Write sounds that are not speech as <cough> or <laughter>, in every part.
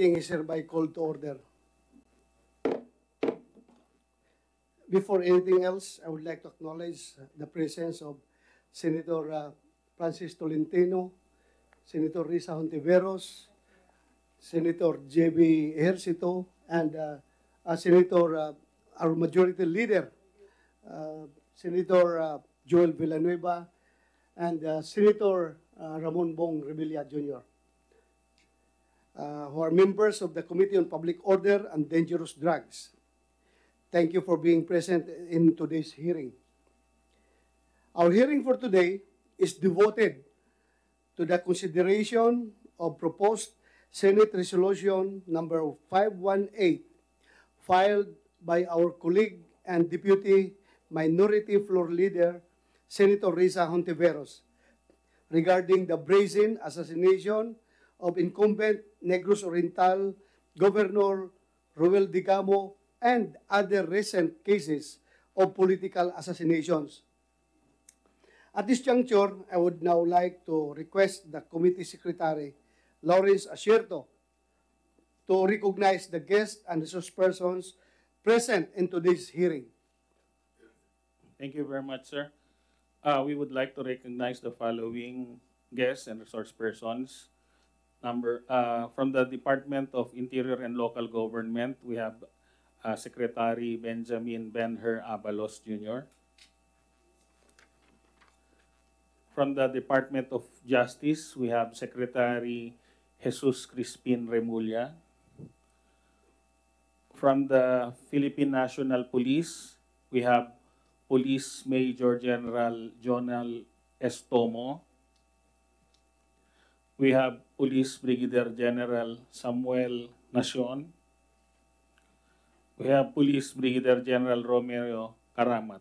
meeting is hereby called to order. Before anything else, I would like to acknowledge the presence of Senator uh, Francis Tolentino, Senator Risa Hontiveros, Senator J.B. Ejercito, and uh, uh, Senator, our majority leader, uh, Senator uh, Joel Villanueva, and uh, Senator Ramon Bong Revilla Jr., uh, who are members of the Committee on Public Order and Dangerous Drugs. Thank you for being present in today's hearing. Our hearing for today is devoted to the consideration of proposed Senate Resolution number 518 filed by our colleague and Deputy Minority Floor Leader Senator Risa Hontiveros regarding the brazen assassination of incumbent Negros Oriental Governor Ruel Digamo and other recent cases of political assassinations. At this juncture, I would now like to request the Committee Secretary, Lawrence Asierto, to recognize the guests and resource persons present in today's hearing. Thank you very much, sir. Uh, we would like to recognize the following guests and resource persons. Number uh, from the Department of Interior and Local Government, we have uh, Secretary Benjamin Benher Abalos Jr. From the Department of Justice, we have Secretary Jesus Crispin Remulla. From the Philippine National Police, we have Police Major General Jonal Estomo. We have Police Brigadier General Samuel Nacion. We have Police Brigadier General Romeo Karamat.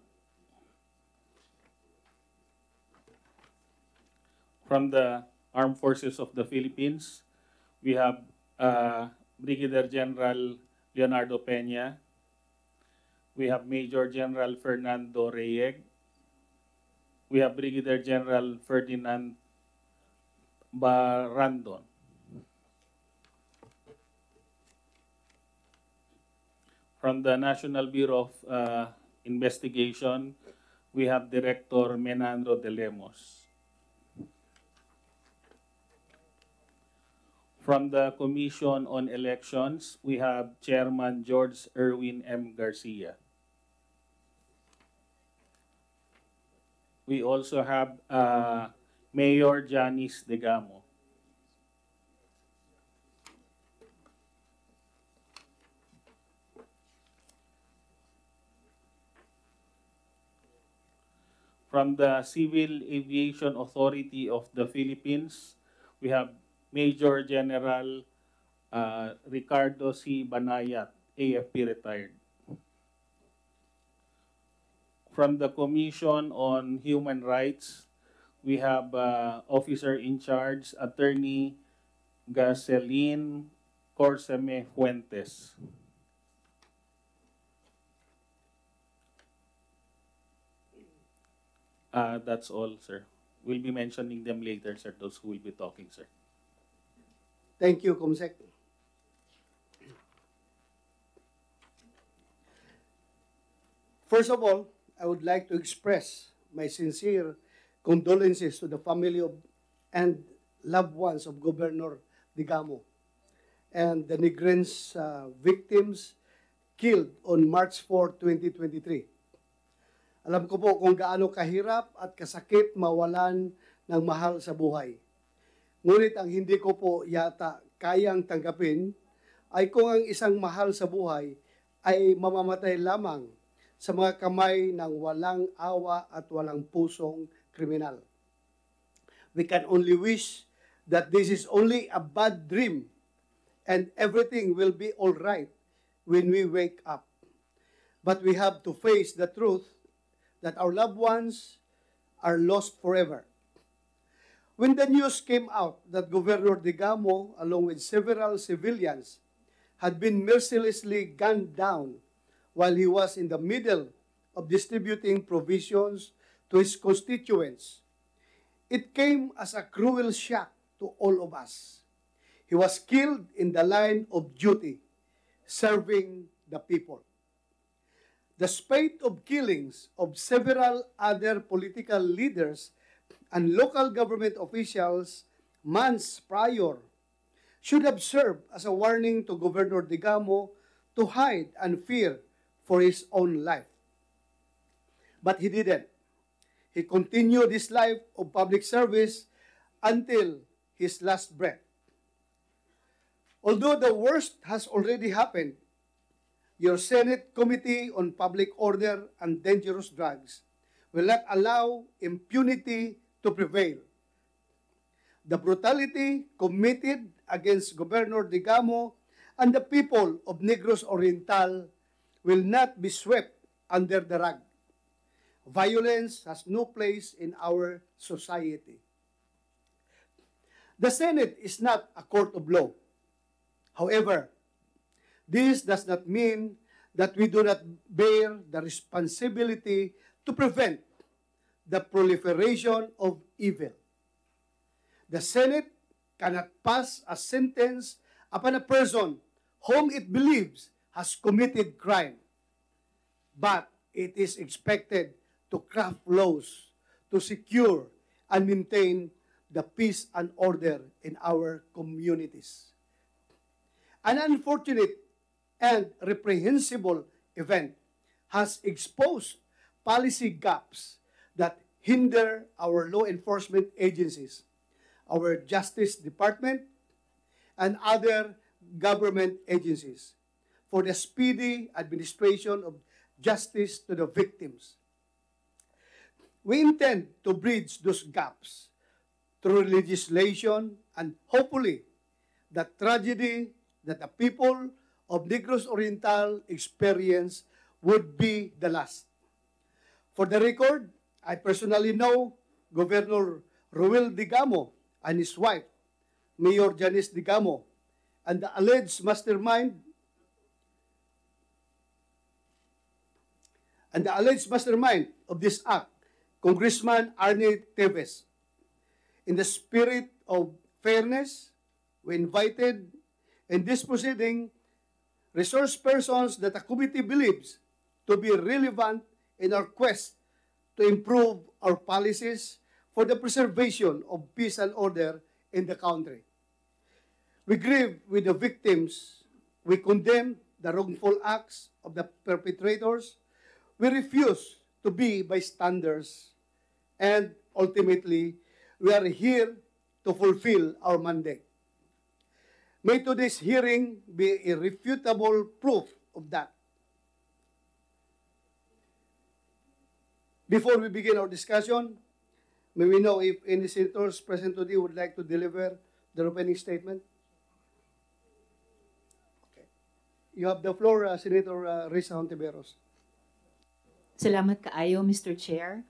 From the Armed Forces of the Philippines, we have uh, Brigadier General Leonardo Peña. We have Major General Fernando Reyeg. We have Brigadier General Ferdinand Barandon. From the National Bureau of uh, Investigation, we have Director Menandro de. From the Commission on Elections, we have Chairman George Erwin M. Garcia. We also have uh, Mayor Janice Degamo. From the Civil Aviation Authority of the Philippines, we have Major General uh, Ricardo C. Banayat, AFP retired. From the Commission on Human Rights, we have uh, Officer in Charge, Attorney Gaceline Corseme Fuentes. Uh, that's all, sir. We'll be mentioning them later, sir, those who will be talking, sir. Thank you, Comsec. First of all, I would like to express my sincere condolences to the family of and loved ones of Governor Digamo and the Negrens uh, victims killed on March 4, 2023. Alam ko po kung gaano kahirap at kasakit mawalan ng mahal sa buhay. Ngunit ang hindi ko po yata kayang tanggapin ay kung ang isang mahal sa buhay ay mamamatay lamang sa mga kamay ng walang awa at walang pusong kriminal. We can only wish that this is only a bad dream and everything will be all right when we wake up. But we have to face the truth that our loved ones are lost forever. When the news came out that Governor Digamo, along with several civilians, had been mercilessly gunned down while he was in the middle of distributing provisions to his constituents, it came as a cruel shock to all of us. He was killed in the line of duty, serving the people. The spate of killings of several other political leaders and local government officials months prior should have served as a warning to Governor Digamo to hide and fear for his own life. But he didn't. He continued his life of public service until his last breath. Although the worst has already happened, your Senate Committee on Public Order and Dangerous Drugs will not allow impunity to prevail. The brutality committed against Governor Digamo and the people of Negros Oriental will not be swept under the rug. Violence has no place in our society. The Senate is not a court of law. However, this does not mean that we do not bear the responsibility to prevent the proliferation of evil. The Senate cannot pass a sentence upon a person whom it believes has committed crime. But it is expected to craft laws to secure and maintain the peace and order in our communities. An unfortunate and reprehensible event has exposed policy gaps that hinder our law enforcement agencies, our Justice Department, and other government agencies for the speedy administration of justice to the victims. We intend to bridge those gaps through legislation and hopefully the tragedy that the people of Negros Oriental experience would be the last. For the record, I personally know Governor Ruel Digamo and his wife, Mayor Janice Digamo, and the alleged mastermind and the alleged mastermind of this act, Congressman Arne Teves. In the spirit of fairness, we invited in this proceeding resource persons that the committee believes to be relevant in our quest to improve our policies for the preservation of peace and order in the country. We grieve with the victims. We condemn the wrongful acts of the perpetrators. We refuse to be bystanders. And ultimately, we are here to fulfill our mandate. May today's hearing be irrefutable proof of that. Before we begin our discussion, may we know if any senators present today would like to deliver their opening statement? Okay. You have the floor, uh, Senator uh, Risa Hontiveros. Salamat kaayo, Mr. Chair.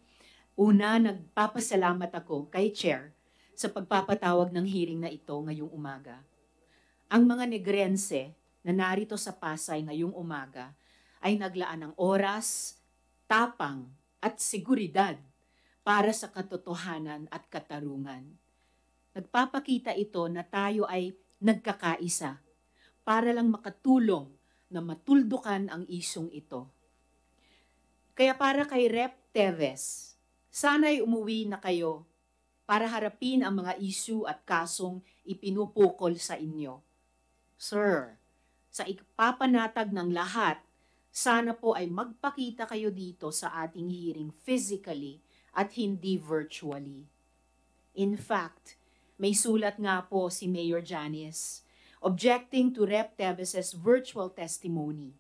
Una, nagpapasalamat ako kay Chair sa pagpapatawag ng hearing na ito ngayong umaga. Ang mga negrense na narito sa Pasay ngayong umaga ay naglaan ng oras, tapang at seguridad para sa katotohanan at katarungan. Nagpapakita ito na tayo ay nagkakaisa para lang makatulong na matuldukan ang isong ito. Kaya para kay Rep Teves, sana'y umuwi na kayo para harapin ang mga issue at kasong ipinupukol sa inyo. Sir, sa ipapanatag ng lahat, sana po ay magpakita kayo dito sa ating hearing physically at hindi virtually. In fact, may sulat nga po si Mayor Janice objecting to Rep Teves' virtual testimony,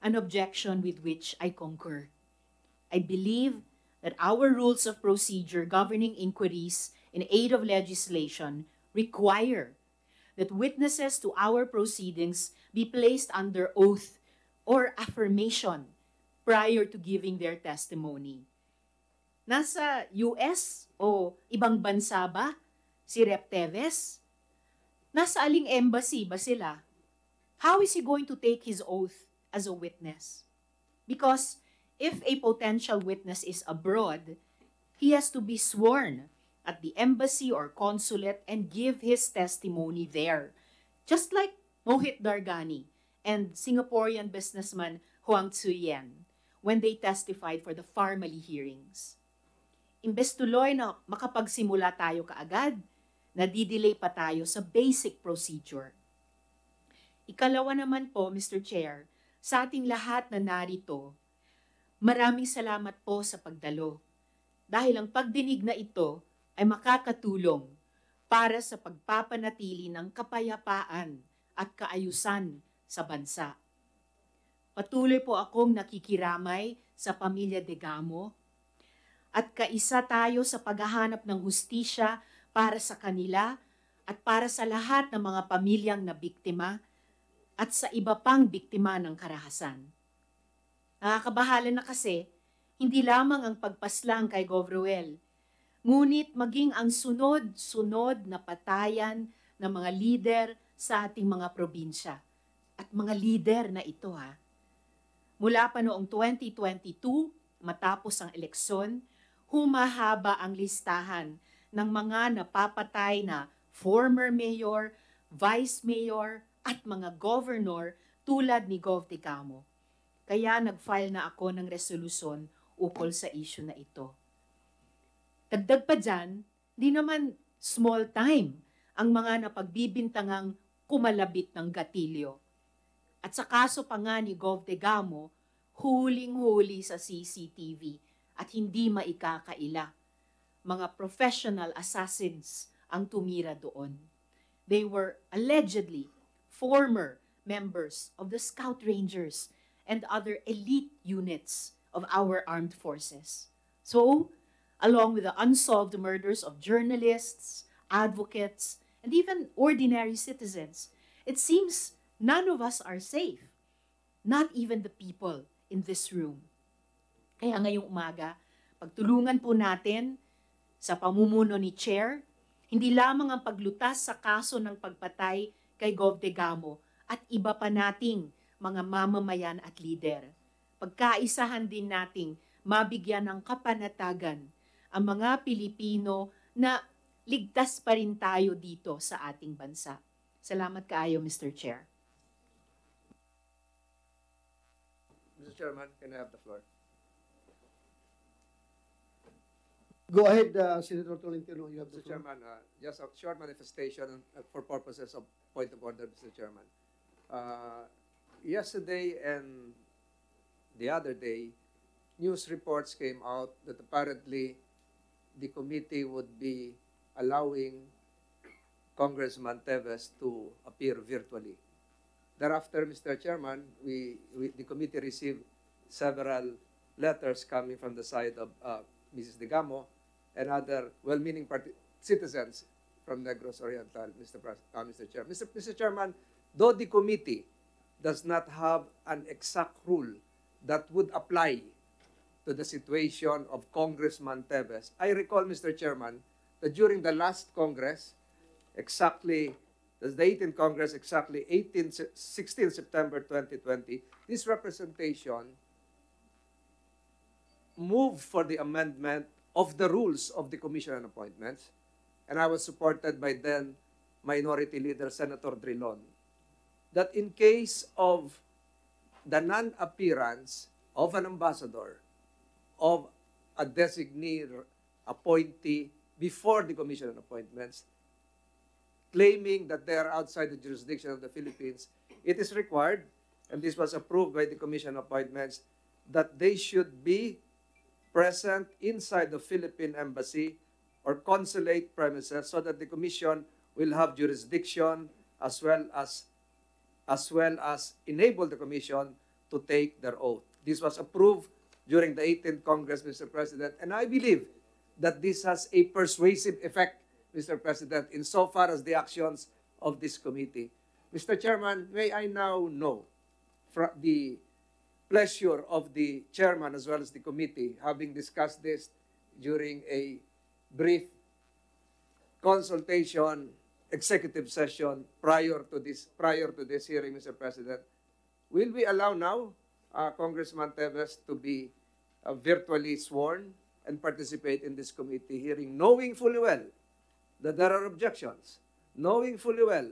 an objection with which I concur. I believe that our rules of procedure governing inquiries in aid of legislation require that witnesses to our proceedings be placed under oath or affirmation prior to giving their testimony. Nasa US o ibang bansa ba si Rep Teves? Nasa aling embassy ba sila? How is he going to take his oath as a witness? Because if a potential witness is abroad, he has to be sworn at the embassy or consulate and give his testimony there Just like Mohit Dargani and Singaporean businessman Huang Tzuyen when they testified for the Farmally hearings. Imbes tuloy na makapagsimula tayo kaagad, nadidelay pa tayo sa basic procedure. Ikalawa naman po, Mr. Chair, sa ating lahat na narito, maraming salamat po sa pagdalo. Dahil ang pagdinig na ito ay makakatulong para sa pagpapanatili ng kapayapaan at kaayusan sa bansa. Patuloy po akong nakikiramay sa pamilya de Gamo at kaisa tayo sa paghahanap ng hustisya para sa kanila at para sa lahat ng mga pamilyang nabiktima at sa iba pang biktima ng karahasan. Nakakabahala na kasi, hindi lamang ang pagpaslang kay Govruel, ngunit maging ang sunod-sunod na patayan ng mga lider sa ating mga probinsya. At mga lider na ito ha. Mula pa noong 2022, matapos ang eleksyon, humahaba ang listahan ng mga napapatay na former mayor, vice mayor, at mga governor tulad ni Gov. Ticamo. Kaya nag-file na ako ng resolusyon ukol sa issue na ito. Dagdag pa dyan, di naman small time ang mga napagbibintangang kumalabit ng gatilyo. At sa kaso pa nga ni Gov. Degamo, huling-huli sa CCTV at hindi maikakaila. Mga professional assassins ang tumira doon. They were allegedly former members of the Scout Rangers and other elite units of our armed forces. So, along with the unsolved murders of journalists, advocates, and even ordinary citizens, it seems none of us are safe. Not even the people in this room. Kaya ngayong umaga, pagtulungan po natin sa pamumuno ni Chair, hindi lamang ang paglutas sa kaso ng pagpatay kay Gov. Degamo at iba pa nating mga mamamayan at lider. Pagkaisahan din nating mabigyan ng kapanatagan ang mga Pilipino na ligtas pa rin tayo dito sa ating bansa. Salamat kaayo, Mr. Chair. Mr. Chairman, can I have the floor? Go ahead, uh, Senator Tolentino, you have the Mr. floor. Chairman, uh, just a short manifestation uh, for purposes of point of order, Mr. Chairman. Uh, Yesterday and the other day, news reports came out that apparently the committee would be allowing Congressman Teves to appear virtually. Thereafter, Mr. Chairman, we, we, the committee received several letters coming from the side of uh, Mrs. Digamo and other well-meaning citizens from Negros Oriental, Mr. Pres- uh, Mr. Mr. Mr. Chairman, though the committee does not have an exact rule that would apply to the situation of Congressman Tevez, I recall, Mr. Chairman, that during the last Congress, exactly the 18th Congress, exactly 18, Se- 16 September 2020, this representation moved for the amendment of the rules of the Commission on Appointments, and I was supported by then Minority Leader Senator Drilon, that in case of the non-appearance of an ambassador, of a designee appointee before the Commission on Appointments, claiming that they are outside the jurisdiction of the Philippines, it is required, and this was approved by the Commission on Appointments, that they should be present inside the Philippine Embassy or consulate premises so that the Commission will have jurisdiction as well as as well as enable the Commission to take their oath. This was approved during the 18th Congress, Mr. President, and I believe that this has a persuasive effect, Mr. President, insofar as the actions of this committee. Mr. Chairman, may I now know the pleasure of the chairman as well as the committee, having discussed this during a brief consultation executive session prior to this prior to this hearing, Mr. President. Will we allow now uh, Congressman Teves to be uh, virtually sworn and participate in this committee hearing, knowing fully well that there are objections, knowing fully well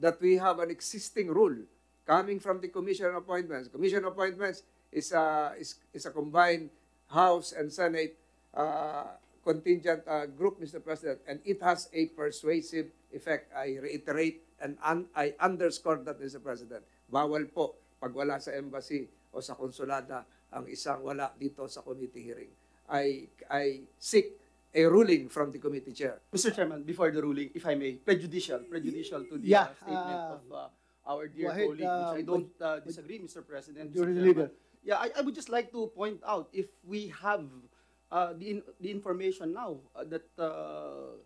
that we have an existing rule coming from the Commission on Appointments. Commission on Appointments is a, is, is a combined House and Senate uh, contingent uh, group, Mr. President, and it has a persuasive effect. I reiterate and un- I underscore that, Mr. President. Bawal po pag wala sa embassy o sa konsulada ang isang wala dito sa committee hearing. I, I seek a ruling from the committee chair. Mr. Chairman, before the ruling, if I may, prejudicial, prejudicial to the Yeah, uh, statement uh, of uh, our dear ahead, colleague, uh, which I don't uh, disagree, Mr. President. Mr. Chairman. Leader. Yeah, I, I would just like to point out if we have uh, the, in, the information now uh, that uh,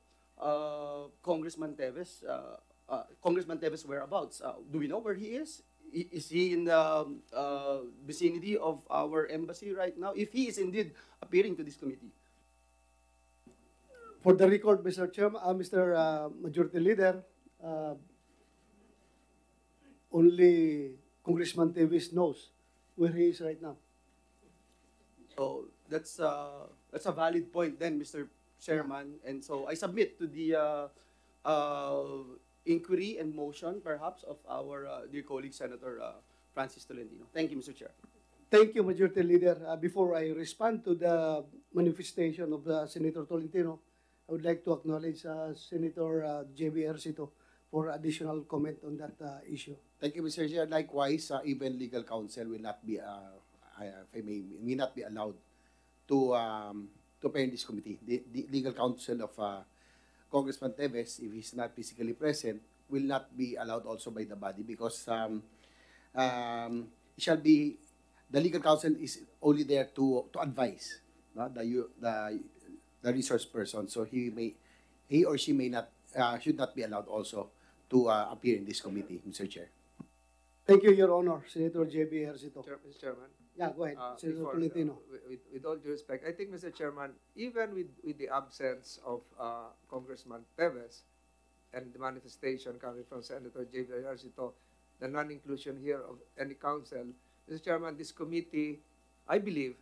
Congressman Teves, uh, uh, Congressman Teves' whereabouts, uh, do we know where he is? Is he in the um, uh, vicinity of our embassy right now? If he is indeed appearing to this committee. For the record, Mr. Chairman, uh, Mr. uh, Majority Leader, uh, only Congressman Davis knows where he is right now. So that's uh, that's a valid point then, Mr. Chairman. And so I submit to the uh, uh, inquiry and motion, perhaps, of our uh, dear colleague Senator uh, Francis Tolentino. Thank you, Mr. Chair. Thank you, Majority Leader. Uh, before I respond to the manifestation of uh, Senator Tolentino, I would like to acknowledge uh, Senator uh, J.B. Ercito for additional comment on that uh, issue. Thank you, Mr. Chair. Likewise, uh, even legal counsel will not be, uh, I- if I may, may not be allowed to um, to appear in this committee. The, the legal counsel of uh, Congressman Teves, if he's not physically present, will not be allowed also by the body because um, um, it shall be the legal counsel is only there to to advise no? the you- the the resource person. So he may he or she may not uh, should not be allowed also to uh, appear in this committee, Mr. Chair. Thank you, Your Honor, Senator J.B. Ercito. Chair- Mr. Chairman. Yeah, go ahead, Uh, Senator before, uh, with- with, all due respect, I think, Mr. Chairman, even with, with the absence of uh, Congressman Teves and the manifestation coming from Senator J.B. Ejercito, the non-inclusion here of any council, Mr. Chairman, this committee, I believe,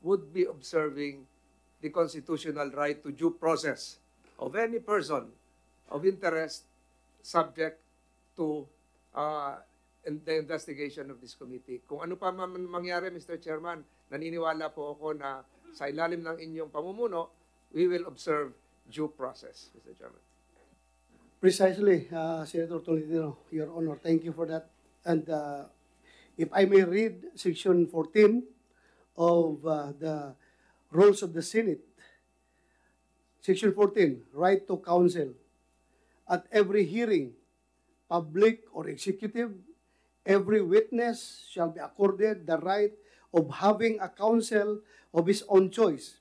would be observing the constitutional right to due process of any person of interest subject to uh, in the investigation of this committee. Kung ano pa man mangyari, Mr. Chairman, naniniwala po ako na sa ilalim ng inyong pamumuno, we will observe due process, Mr. Chairman. Precisely, uh, Senator Tolentino, Your Honor, thank you for that. And uh, if I may read Section 14 of uh, the Rules of the Senate, Section 14, right to counsel. At every hearing, public or executive, every witness shall be accorded the right of having a counsel of his own choice.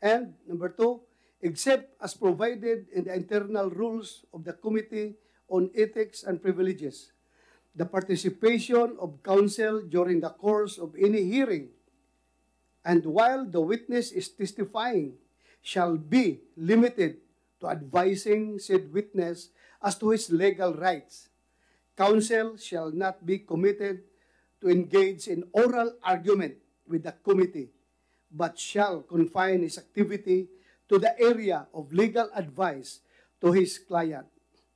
And number two, except as provided in the internal rules of the Committee on Ethics and Privileges, the participation of counsel during the course of any hearing and while the witness is testifying shall be limited to advising said witness as to his legal rights. Counsel shall not be committed to engage in oral argument with the committee, but shall confine his activity to the area of legal advice to his client.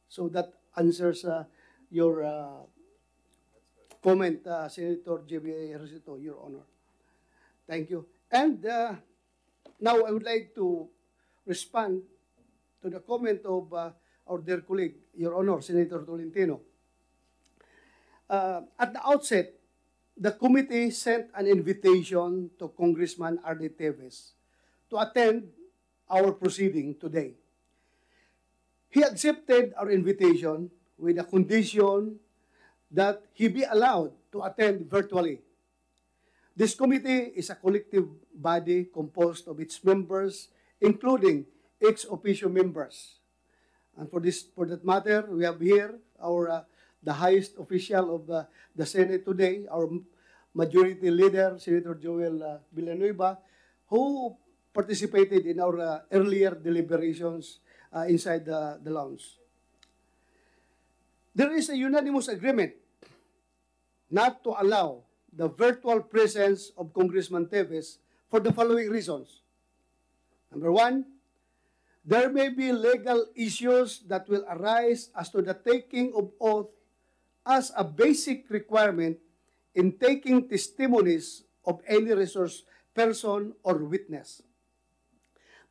So that answers uh, your uh, comment, uh, Senator J.B. Ejercito, Your Honor. Thank you. And uh, now I would like to respond to the comment of uh, our dear colleague, Your Honor, Senator Tolentino. Uh, at the outset, the committee sent an invitation to Congressman R.D. Teves to attend our proceeding today. He accepted our invitation with a condition that he be allowed to attend virtually. This committee is a collective body composed of its members, including ex officio members. And for this, for that matter, we have here our uh, the highest official of uh, the Senate today, our majority leader, Senator Joel uh, Villanueva, who participated in our uh, earlier deliberations uh, inside the, the lounge. There is a unanimous agreement not to allow the virtual presence of Congressman Teves for the following reasons. Number one, there may be legal issues that will arise as to the taking of oath as a basic requirement in taking testimonies of any resource person or witness.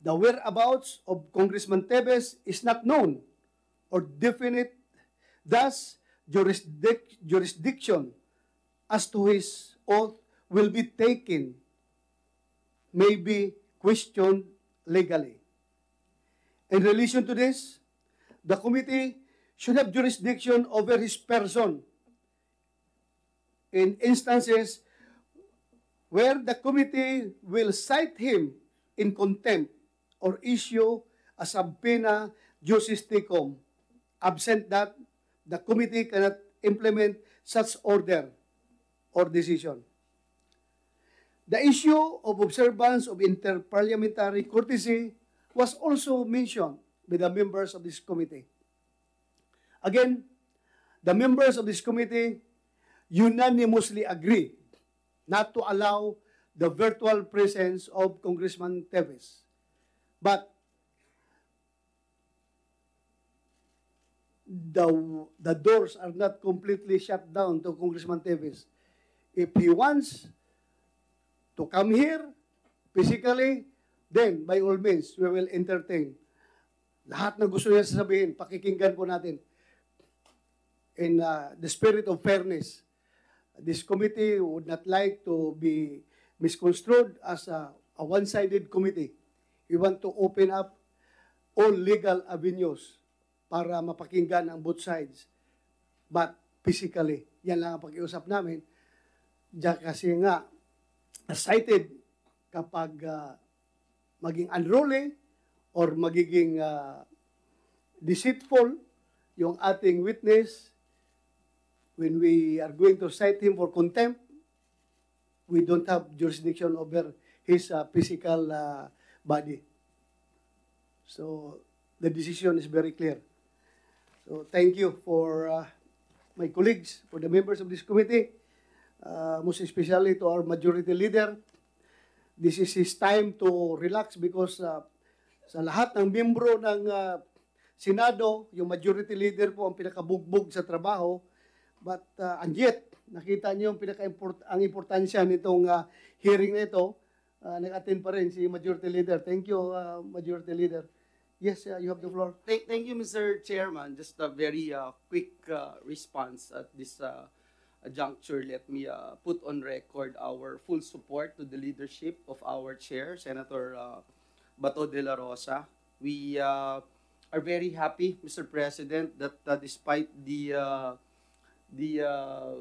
The whereabouts of Congressman Tevez is not known or definite, thus jurisdic- jurisdiction as to his oath will be taken, may be questioned legally. In relation to this, the committee should have jurisdiction over his person in instances where the committee will cite him in contempt or issue a subpoena juris tecum. Absent that, the committee cannot implement such order or decision. The issue of observance of interparliamentary courtesy was also mentioned by the members of this committee. Again, the members of this committee unanimously agree not to allow the virtual presence of Congressman Teves. But the, the doors are not completely shut down to Congressman Teves. If he wants to come here physically, then by all means, we will entertain. Lahat na gusto niya sasabihin, pakikinggan po natin. In uh, the spirit of fairness, this committee would not like to be misconstrued as a, a one-sided committee. We want to open up all legal avenues para mapakinggan ang both sides. But physically, yan lang ang pag-iusap namin. Diyan kasi nga, cited kapag ah, maging unruly or magiging ah, deceitful yung ating witness when we are going to cite him for contempt, we don't have jurisdiction over his uh, physical uh, body. So the decision is very clear. So thank you for uh, my colleagues, for the members of this committee, uh, most especially to our majority leader. This is his time to relax because uh, sa lahat ng membro ng uh, Senado, yung majority leader po ang pinakabugbog sa trabaho. But uh, and yet, nakita niyo yung pinaka ang importansya nitong uh, hearing na ito. Uh, nag-attend pa rin si Majority Leader. Thank you, uh, Majority Leader. Yes, uh, you have the floor. Thank, thank you, Mr. Chairman. Just a very uh, quick uh, response at this uh, juncture. Let me uh, put on record our full support to the leadership of our chair, Senator uh, Bato de la Rosa. We uh, are very happy, Mr. President, that uh, despite the uh, the uh,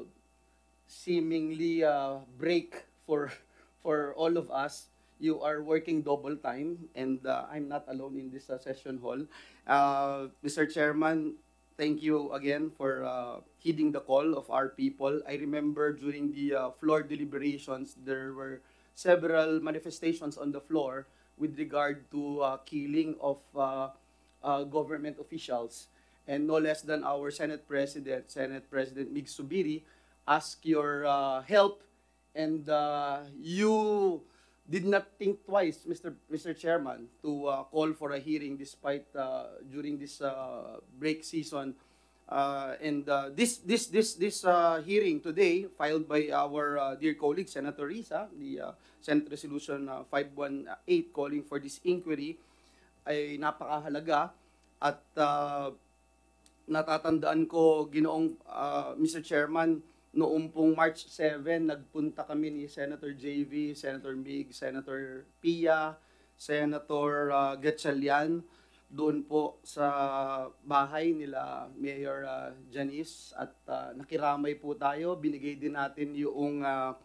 seemingly uh, break for <laughs> for all of us, you are working double time, and uh, I'm not alone in this uh, session hall. Uh, Mr. Chairman, thank you again for uh, heeding the call of our people. I remember during the floor deliberations, there were several manifestations on the floor with regard to killing of government officials. And no less than our Senate President, Senate President Mig Subiri, ask your uh, help and uh, you did not think twice, Mr. Mr. Chairman, to uh, call for a hearing despite uh, during this uh, break season. Uh, and uh, this this this this uh, hearing today, filed by our uh, dear colleague Senator Risa, the uh, Senate Resolution uh, 518 calling for this inquiry, ay napakahalaga at uh, natatandaan ko ginoong uh, Mr. Chairman noong pong March 7 nagpunta kami ni Senator JV, Senator Mig, Senator Pia, Senator uh, Gatchalian doon po sa bahay nila Mayor uh, Janice at uh, nakiramay po tayo binigay din natin yung uh,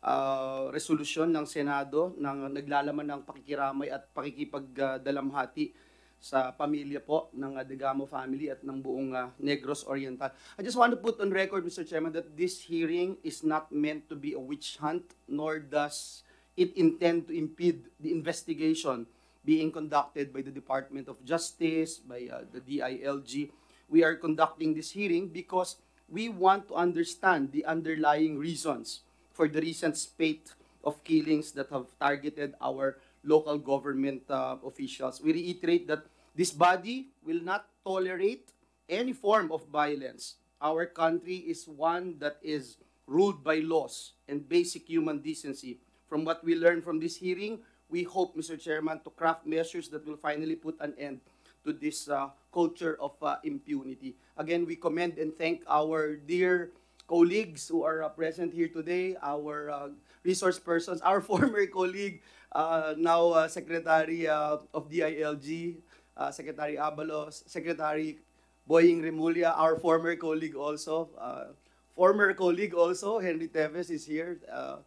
uh, resolusyon ng Senado ng naglalaman ng pakikiramay at pakikipagdalamhati sa pamilya po ng uh, family at ng buong uh, Negros Oriental. I just want to put on record, Mr. Chairman, that this hearing is not meant to be a witch hunt, nor does it intend to impede the investigation being conducted by the Department of Justice, by uh, the DILG. We are conducting this hearing because we want to understand the underlying reasons for the recent spate of killings that have targeted our local government uh, officials. We reiterate that this body will not tolerate any form of violence our country is one that is ruled by laws and basic human decency. From what we learned from this hearing, we hope, Mr. Chairman, to craft measures that will finally put an end to this uh, culture of uh, impunity. Again, we commend and thank our dear colleagues who are uh, present here today, our uh, resource persons, our <laughs> former colleague, uh, now uh, Secretary uh, of DILG, uh, Secretary Abalos, Secretary Boying Remulla, our former colleague also, uh, former colleague also, Henry Teves is here. Uh,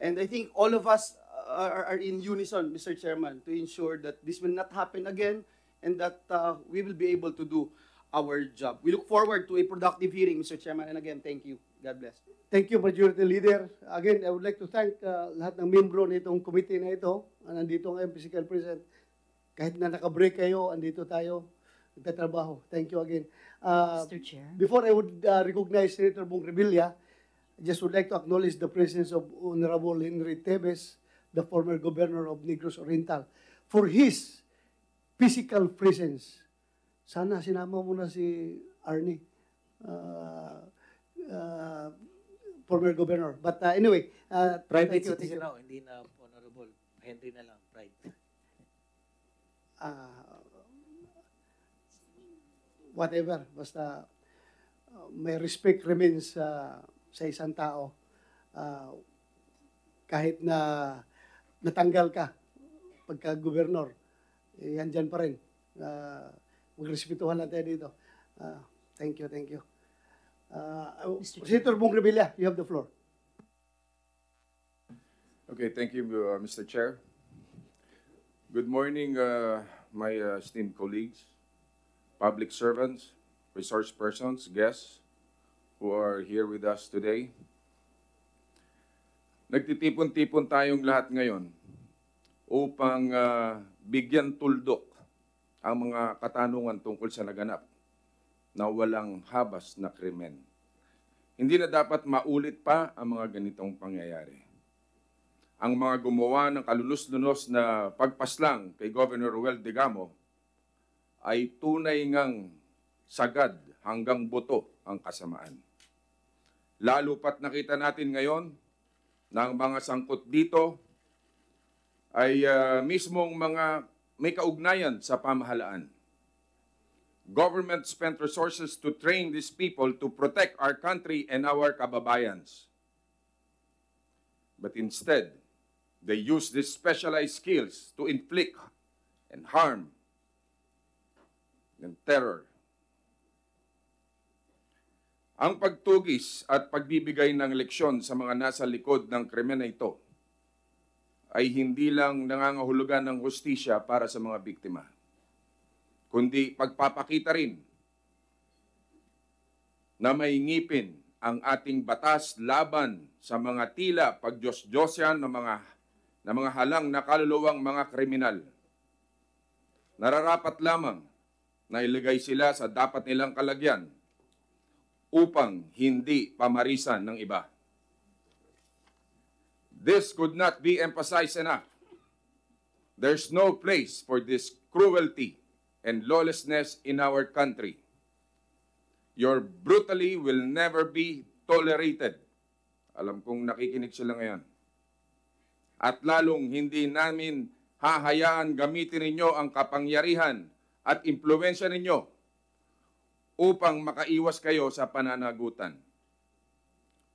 and I think all of us are, are in unison, Mr. Chairman, to ensure that this will not happen again and that uh, we will be able to do our job. We look forward to a productive hearing, Mr. Chairman. And again, thank you. God bless. Thank you, Majority Leader. Again, I would like to thank uh, lahat ng membro nitong committee na ito. Nandito ngayon, physical present. Kahit na naka-break kayo, andito tayo. Nagtatrabaho. Thank you again. Uh, Mr. Chair. Before I would uh, recognize Senator Bong Revilla, I just would like to acknowledge the presence of Honorable Henry Tebes, the former governor of Negros Oriental, for his physical presence. Sana sinama mo na si Arnie, uh, uh, former governor. But uh, anyway, uh, Private citizen now, hindi na honorable. Henry na lang, private. uh, whatever, basta uh, may respect remains uh, sa isang tao. Uh, kahit na natanggal ka pagka-gobernador, eh, yan dyan pa rin. Uh, magrespetuhan natin dito. Uh, thank you, thank you. Uh, Mr. Senator Bong Revilla, you have the floor. Okay, thank you, uh, Mr. Chair. Good morning, uh, my uh, esteemed colleagues, public servants, resource persons, guests who are here with us today. Nagtitipon-tipon tayong lahat ngayon upang uh, bigyan tuldok ang mga katanungan tungkol sa naganap na walang habas na krimen. Hindi na dapat maulit pa ang mga ganitong pangyayari ang mga gumawa ng kalulus-lunos na pagpaslang kay Governor Ruel Digamo ay tunay ngang sagad hanggang buto ang kasamaan. Lalo pat nakita natin ngayon na ang mga sangkot dito ay ah, mismong mga may kaugnayan sa pamahalaan. Government spent resources to train these people to protect our country and our kababayans. But instead, they use these specialized skills to inflict and harm and terror. Ang pagtugis at pagbibigay ng leksyon sa mga nasa likod ng krimen na ito ay hindi lang nangangahulugan ng hustisya para sa mga biktima, kundi pagpapakita rin na may ngipin ang ating batas laban sa mga tila pagdyos-diyosyan ng mga na mga halang na kaluluwang mga kriminal. Nararapat lamang na ilagay sila sa dapat nilang kalagyan upang hindi pamarisan ng iba. This could not be emphasized enough. There's no place for this cruelty and lawlessness in our country. Your brutally will never be tolerated. Alam kong nakikinig sila ngayon at lalong hindi namin hahayaan gamitin ninyo ang kapangyarihan at impluensya ninyo upang makaiwas kayo sa pananagutan.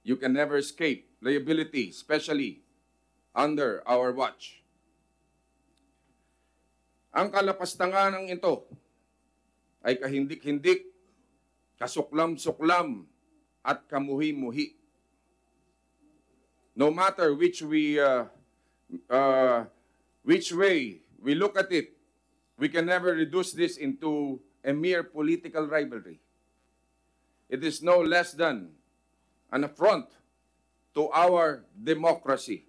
You can never escape liability, especially under our watch. Ang kalapastangan ng ito ay kahindik-hindik, kasuklam-suklam at kamuhi-muhi. No matter which we uh, uh, which way we look at it, we can never reduce this into a mere political rivalry. It is no less than an affront to our democracy.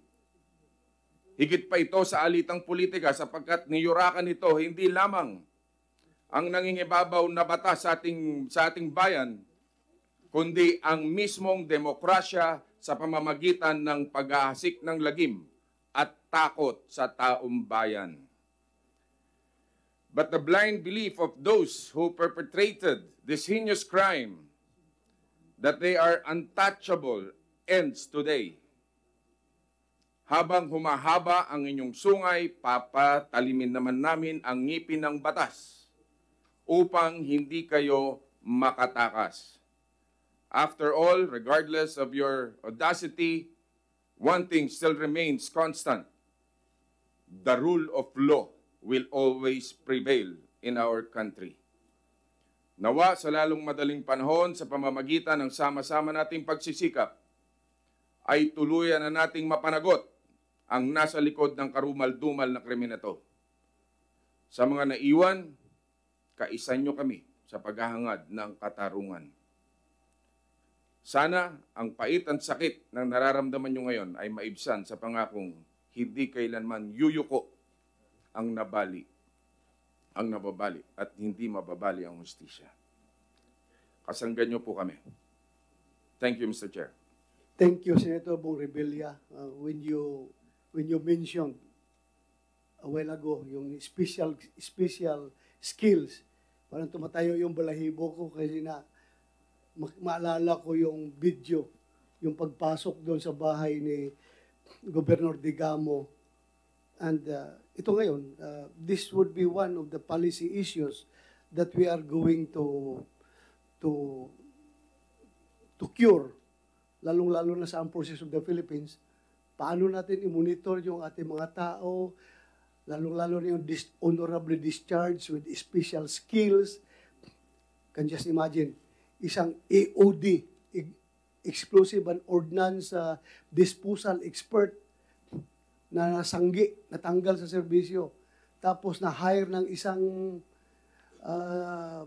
Higit pa ito sa alitang politika sapagkat niyurakan ito hindi lamang ang nangingibabaw na batas sa ating, sa ating bayan, kundi ang mismong demokrasya sa pamamagitan ng pag-ahasik ng lagim at takot sa taong bayan. But the blind belief of those who perpetrated this heinous crime that they are untouchable ends today. Habang humahaba ang inyong sungay, papatalimin naman namin ang ngipin ng batas upang hindi kayo makatakas. After all, regardless of your audacity, one thing still remains constant. The rule of law will always prevail in our country. Nawa sa lalong madaling panahon sa pamamagitan ng sama-sama nating pagsisikap, ay tuluyan na nating mapanagot ang nasa likod ng karumal-dumal na krimen na to. Sa mga naiwan, kaisan nyo kami sa paghahangad ng katarungan. Sana ang pait at sakit ng nararamdaman nyo ngayon ay maibsan sa pangakong hindi kailanman yuyuko ang nabali, ang nababali at hindi mababali ang hustisya. Kasanggan nyo po kami. Thank you, Mr. Chair. Thank you, Senator Bong Rebilla. Uh, when you when you mentioned a while ago yung special special skills, parang tumatayo yung balahibo ko kasi na ma- maalala ko yung video, yung pagpasok doon sa bahay ni Governor Digamo. And uh, ito ngayon, uh, this would be one of the policy issues that we are going to to to cure lalong-lalo na sa armed forces of the Philippines, paano natin i-monitor yung ating mga tao, lalong-lalo na yung dis- honorably discharged with special skills. Can just imagine, isang AOD, explosive and ordnance uh, disposal expert na nasanggi, natanggal sa serbisyo, tapos na-hire ng isang uh,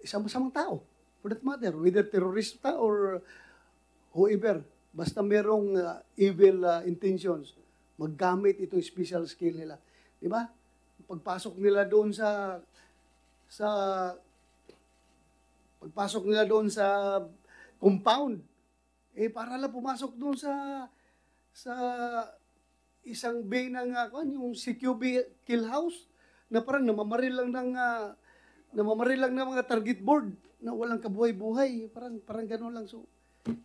isang masamang tao, for that matter, whether terrorista or whoever, basta merong uh, evil uh, intentions, maggamit itong special skill nila. Di ba? Pagpasok nila doon sa sa pagpasok nila doon sa compound, eh para lang pumasok doon sa sa isang bay ng uh, yung CQB kill house na parang namamaril lang ng uh, namamaril lang ng mga target board na walang kabuhay-buhay. Parang parang gano'n lang. So,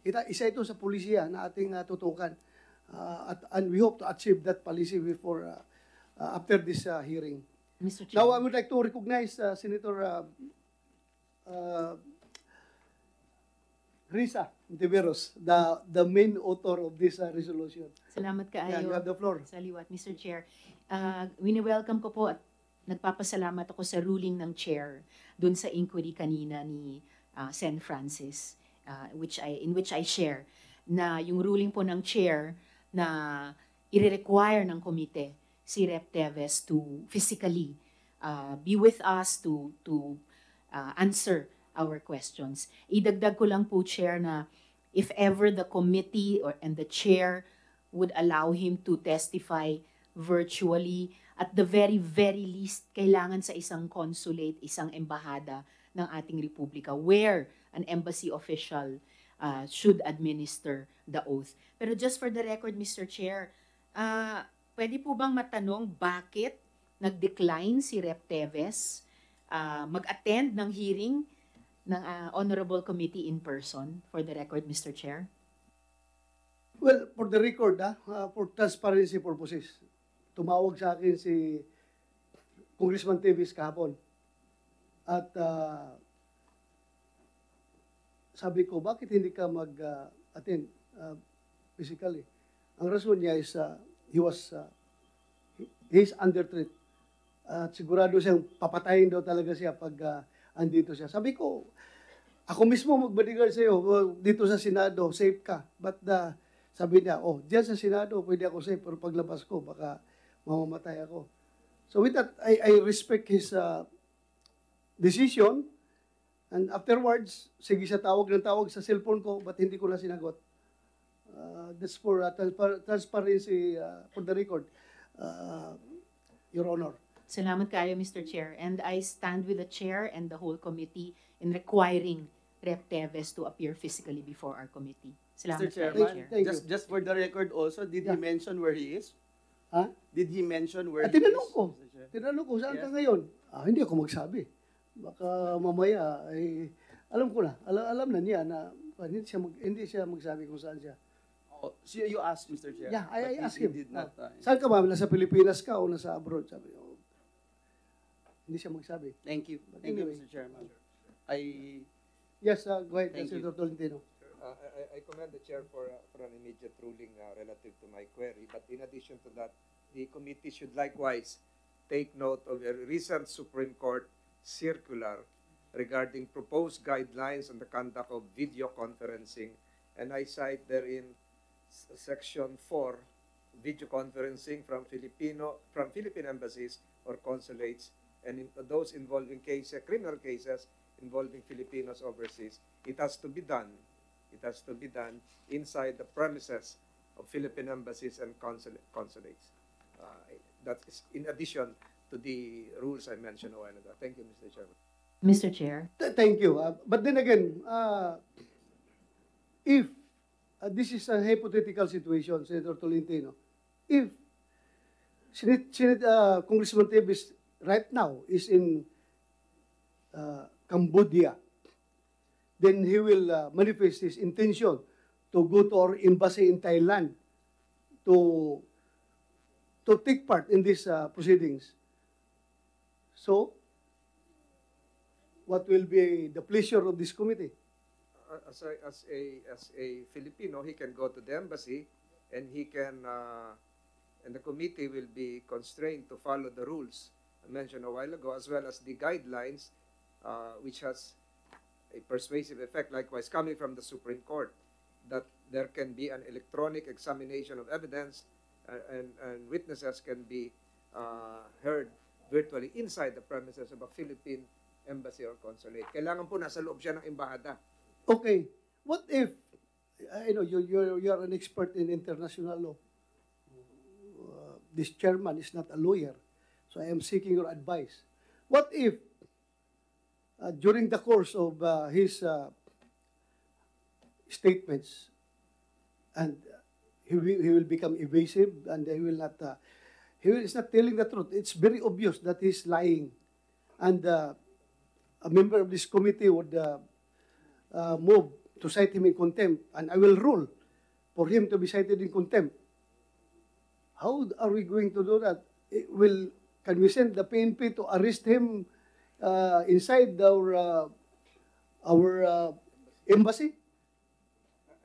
Ita, isa ito sa pulisya na ating uh, tutukan. Uh, at, and we hope to achieve that policy before, uh, uh, after this uh, hearing. Mr. Chair. Now, I would like to recognize uh, Senator uh, uh, Risa Tiveros, the, the main author of this uh, resolution. Salamat Yeah, you kaayo. have the floor. Saliwat, Mr. Chair. Uh, wini-welcome ko po at nagpapasalamat ako sa ruling ng chair dun sa inquiry kanina ni uh, Sen Francis uh, which I in which I share na yung ruling po ng chair na i-require ng komite si Rep Teves to physically uh, be with us to to uh, answer our questions. Idagdag ko lang po chair na if ever the committee or and the chair would allow him to testify virtually at the very very least kailangan sa isang consulate, isang embahada ng ating republika where an embassy official uh, should administer the oath. Pero just for the record, Mr. Chair, uh, pwede po bang matanong bakit nag-decline si Rep. Teves uh, mag-attend ng hearing ng uh, Honorable Committee in person? For the record, Mr. Chair. Well, for the record, ah, uh, for transparency purposes, tumawag sa akin si Congressman Tevis kahapon. At uh, sabi ko, bakit hindi ka mag-attend uh, physically? Ang rason niya is uh, he was uh, he is under threat. At sigurado siyang papatayin daw talaga siya pag uh, andito siya. Sabi ko, ako mismo magbaligal sa iyo dito sa Senado, safe ka. But uh, sabi niya, oh, diyan sa Senado, pwede ako safe, pero paglabas ko, baka mamamatay ako. So with that, I, I respect his uh, decision. And afterwards, sige siya tawag ng tawag sa cellphone ko, but hindi ko na sinagot. Uh, that's for uh, transpar- transparency uh, for the record, uh, Your Honor. Salamat kayo, Mr. Chair. And I stand with the chair and the whole committee in requiring Rep. Teves to appear physically before our committee. Salamat Mr. kayo, Chairman, Chair. Thank just, just for the record also, did Yeah. he mention where he is? Ha? Did he mention where Ah, he tinanong is? ko. Tinanong ko, saan ka Yes. ngayon? Ah, hindi ako magsabi. Baka mamaya, ay, alam ko na, alam, alam na niya na Hindi siya, mag, hindi siya magsabi kung saan siya. Oh, so you asked, Mr. Chair. Yeah, I- I asked him. did not, uh, Saan ka ba? Nasa Pilipinas ka o nasa abroad? Sabi ko. Hindi siya magsabi. Thank you. But Thank you, anyway. Mr. Chairman. I, Yes, uh, go ahead, Thank you. Senator Tolentino. Uh, I, I- I commend the chair for, uh, for an immediate ruling uh, relative to my query. But in addition to that, the committee should likewise take note of a recent Supreme Court circular regarding proposed guidelines on the conduct of video conferencing. And I cite therein section four, video conferencing from Filipino, from Philippine embassies or consulates and in those involving cases, criminal cases involving Filipinos overseas, it has to be done it has to be done inside the premises of Philippine embassies and consul- consulates. Uh, that is in addition to the rules I mentioned a while ago. Thank you, Mr. Chairman. Mr. Chair, Th- Thank you. Uh, but then again, uh, if uh, this is a hypothetical situation, Senator Tolentino, if Senate, Senate, uh, Congressman Davis right now is in uh, Cambodia, then he will uh, manifest his intention to go to our embassy in Thailand to to take part in these uh, proceedings. So, what will be the pleasure of this committee? Uh, as a, as a as a Filipino, he can go to the embassy, and he can, uh, and the committee will be constrained to follow the rules I mentioned a while ago, as well as the guidelines, uh, which has a persuasive effect. Likewise, coming from the Supreme Court, that there can be an electronic examination of evidence, uh, and and witnesses can be uh, heard virtually inside the premises of a Philippine embassy or consulate. Kailangan po nasa loob siya ng embahada. Okay, what if, I know you, you're, you're an expert in international law. Uh, this chairman is not a lawyer, so I am seeking your advice. What if, uh, during the course of uh, his uh, statements, and he will, he will become evasive and he will not, uh, he is not telling the truth. It's very obvious that he's lying. And uh, a member of this committee would uh, uh, move to cite him in contempt, and I will rule for him to be cited in contempt. How are we going to do that? It will can we send the PNP to arrest him uh, inside our uh, our uh, embassy?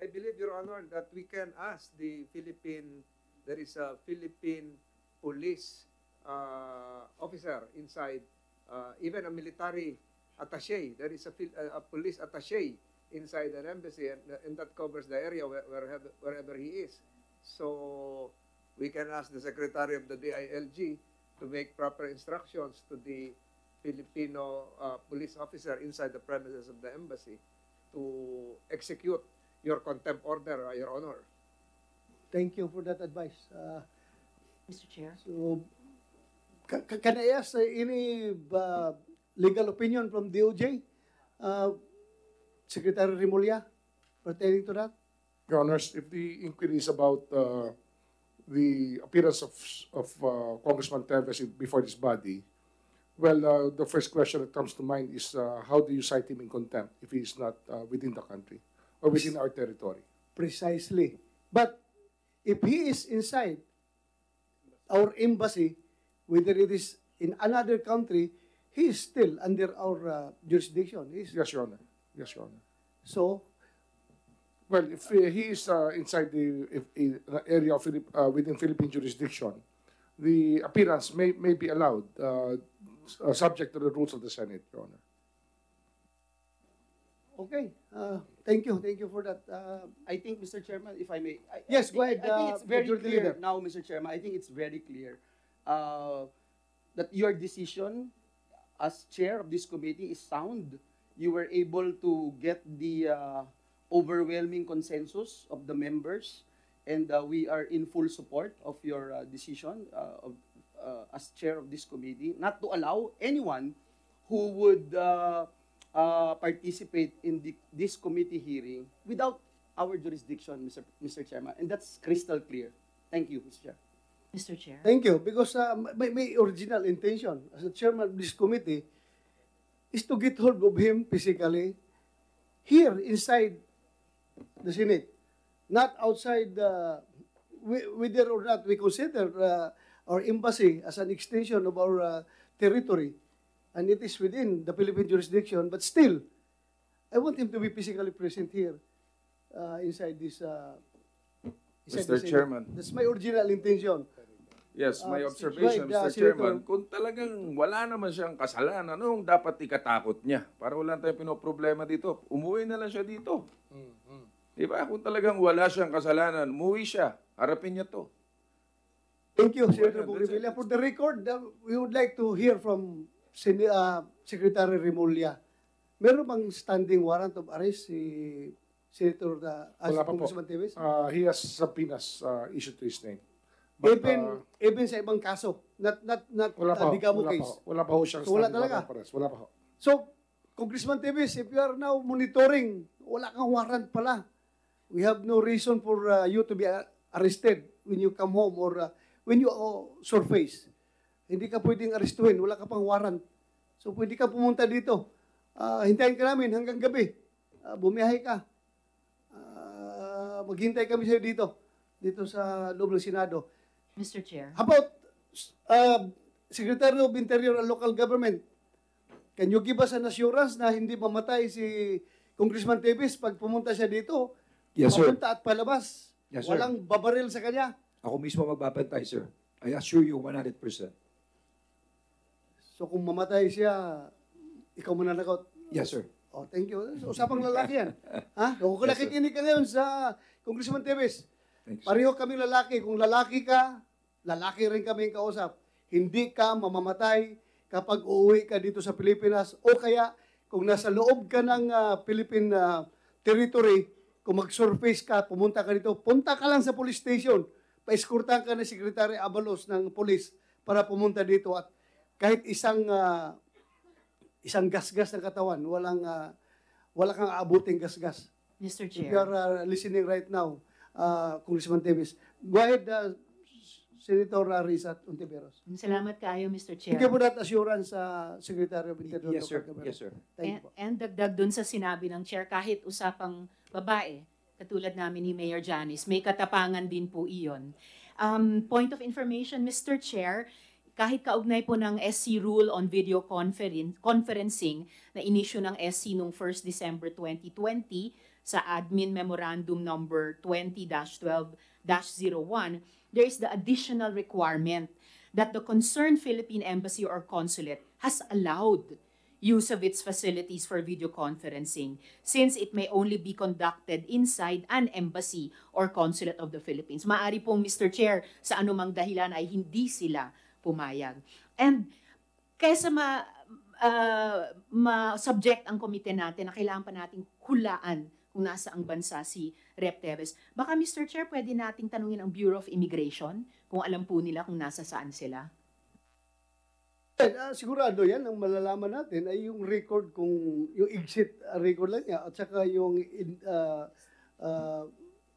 I believe, Your Honor, that we can ask the Philippine, there is a Philippine police uh, officer inside, uh, even a military attaché. There is a, Phil- a, police attaché inside an embassy, and, and that covers the area where, wherever, wherever he is. So we can ask the Secretary of the DILG to make proper instructions to the Filipino uh, police officer inside the premises of the embassy to execute your contempt order, uh, Your Honor. Thank you for that advice. Uh, Mr. Chair. so, ca- ca- can I ask uh, any uh, legal opinion from DOJ, uh, Secretary Rimulya, pertaining to that? Your Honors, if the inquiry is about uh, the appearance of, of uh, Congressman Teves before this body, well, uh, the first question that comes to mind is uh, how do you cite him in contempt if he is not uh, within the country or within our territory? Precisely. But if he is inside our embassy, whether it is in another country, he is still under our uh, jurisdiction. He's, Yes, Your Honor. Yes, Your Honor. So, Well, if uh, he is uh, inside the if, in the area of Philip, uh, within Philippine jurisdiction, the appearance may, may be allowed, uh, s- uh, subject to the rules of the Senate, Your Honor. Okay. Uh, thank you. Thank you for that. Uh, I think, Mr. Chairman, if I may. I- I Yes, think- go ahead, I think uh, it's very clear now, Mr. Chairman. I think it's very clear uh, that your decision as chair of this committee is sound. You were able to get the uh, overwhelming consensus of the members, and uh, we are in full support of your uh, decision uh, of, uh, as chair of this committee not to allow anyone who would uh, uh, participate in the, this committee hearing without our jurisdiction, Mr. Mr. Chairman, and that's crystal clear. Thank you, Mr. Chair. Mr. Chair. thank you. Because uh, my, my original intention as a chairman of this committee is to get hold of him physically here inside the Senate, not outside the, we- whether or not we consider uh, our embassy as an extension of our uh, territory, and it is within the Philippine jurisdiction, but still, I want him to be physically present here uh, inside this. Uh, inside Mr. Senate. Chairman. That's my original intention. Yes, Uh, my it's observation, right, uh, Mr. Senator. Chairman, kung talagang wala naman siyang kasalanan, anong dapat ikatakot niya? Para wala tayong pinoproblema dito. Umuwi na lang siya dito. Di ba? Kung talagang wala siyang kasalanan, umuwi siya. Harapin niya to. Thank you, Senator Bugrimilla. For the record, uh, we would like to hear from Sen- uh, Secretary Remulla. Meron bang standing warrant of arrest si Senator uh, as Wala pa po. Congressman? Uh, he has subpoenas uh, issued to his name. But, even uh, even sa ibang kaso, not not not wala uh, pa, ho, Digamo wala pa, case. ho. wala pa ho siyang So, wala standing talaga? warrant of arrest. Wala pa ho. So, Congressman Teves, if you are now monitoring, wala kang warrant pala. We have no reason for uh, you to be uh, arrested when you come home or uh, when you uh, surface. Hindi ka pwedeng arestuhin, wala ka pang warrant. So, pwede ka pumunta dito. Ah, hintayin ka namin hanggang gabi. Ah, bumiyahe ka. Ah, maghintay kami sa'yo dito. Dito sa loob ng Senado. Mr. Chair. How about uh, Secretary of Interior and Local Government? Can you give us an assurance na hindi mamatay si Congressman Teves pag pumunta siya dito? Yes, sir. Papunta at palabas. Yes, sir. Walang babaril sa kanya. Ako mismo magbabantay, sir. I assure you 100%. So kung mamatay siya, ikaw mananakot. Yes, sir. Oh, thank you. So, usapang lalaki yan. <laughs> ha? Kung Yes, nakikinig ka ngayon sa Congressman Teves, Thanks. Pareho kami lalaki. Kung lalaki ka, lalaki rin kami kausap. Hindi ka mamamatay kapag uuwi ka dito sa Pilipinas o kaya kung nasa loob ka ng ah, Philippine ah, territory, kung mag-surface ka, pumunta ka dito, punta ka lang sa police station. Paeskurtan ka ni Secretary Abalos ng police para pumunta dito at kahit isang ah, isang gasgas ng katawan, walang ah, wala kang aabuting gasgas. Mr. If you Chair. are uh, listening right now, uh, Congressman Davis, go ahead, uh, Senator uh, Rizat Ontiveros. Salamat kaayo, Mr. Chair. You for that assurance, uh, Secretary of Interior. Yes, sir. Yes, sir. Thank you And, po. and dagdag dun sa sinabi ng chair, kahit usapang babae, katulad namin ni Mayor Janice, may katapangan din po iyon. Um, point of information, Mr. Chair, kahit kaugnay po ng SC rule on video conferen- conferencing na inisyu ng SC noong 1st December 2020 sa Admin Memorandum Number 20-12-01, there is the additional requirement that the concerned Philippine Embassy or Consulate has allowed use of its facilities for video conferencing since it may only be conducted inside an embassy or consulate of the Philippines. Maari pong Mr. Chair sa anumang dahilan ay hindi sila pumayag. And kaysa ma, uh, ma-subject ang komite natin na kailangan pa nating hulaan kung nasa ang bansa si Rep. Teves. Baka Mr. Chair, pwede nating tanungin ang Bureau of Immigration kung alam po nila kung nasa saan sila. Uh, sigurado yan, ang malalaman natin ay yung record kung, yung exit uh, record lang niya at saka yung in, uh, uh,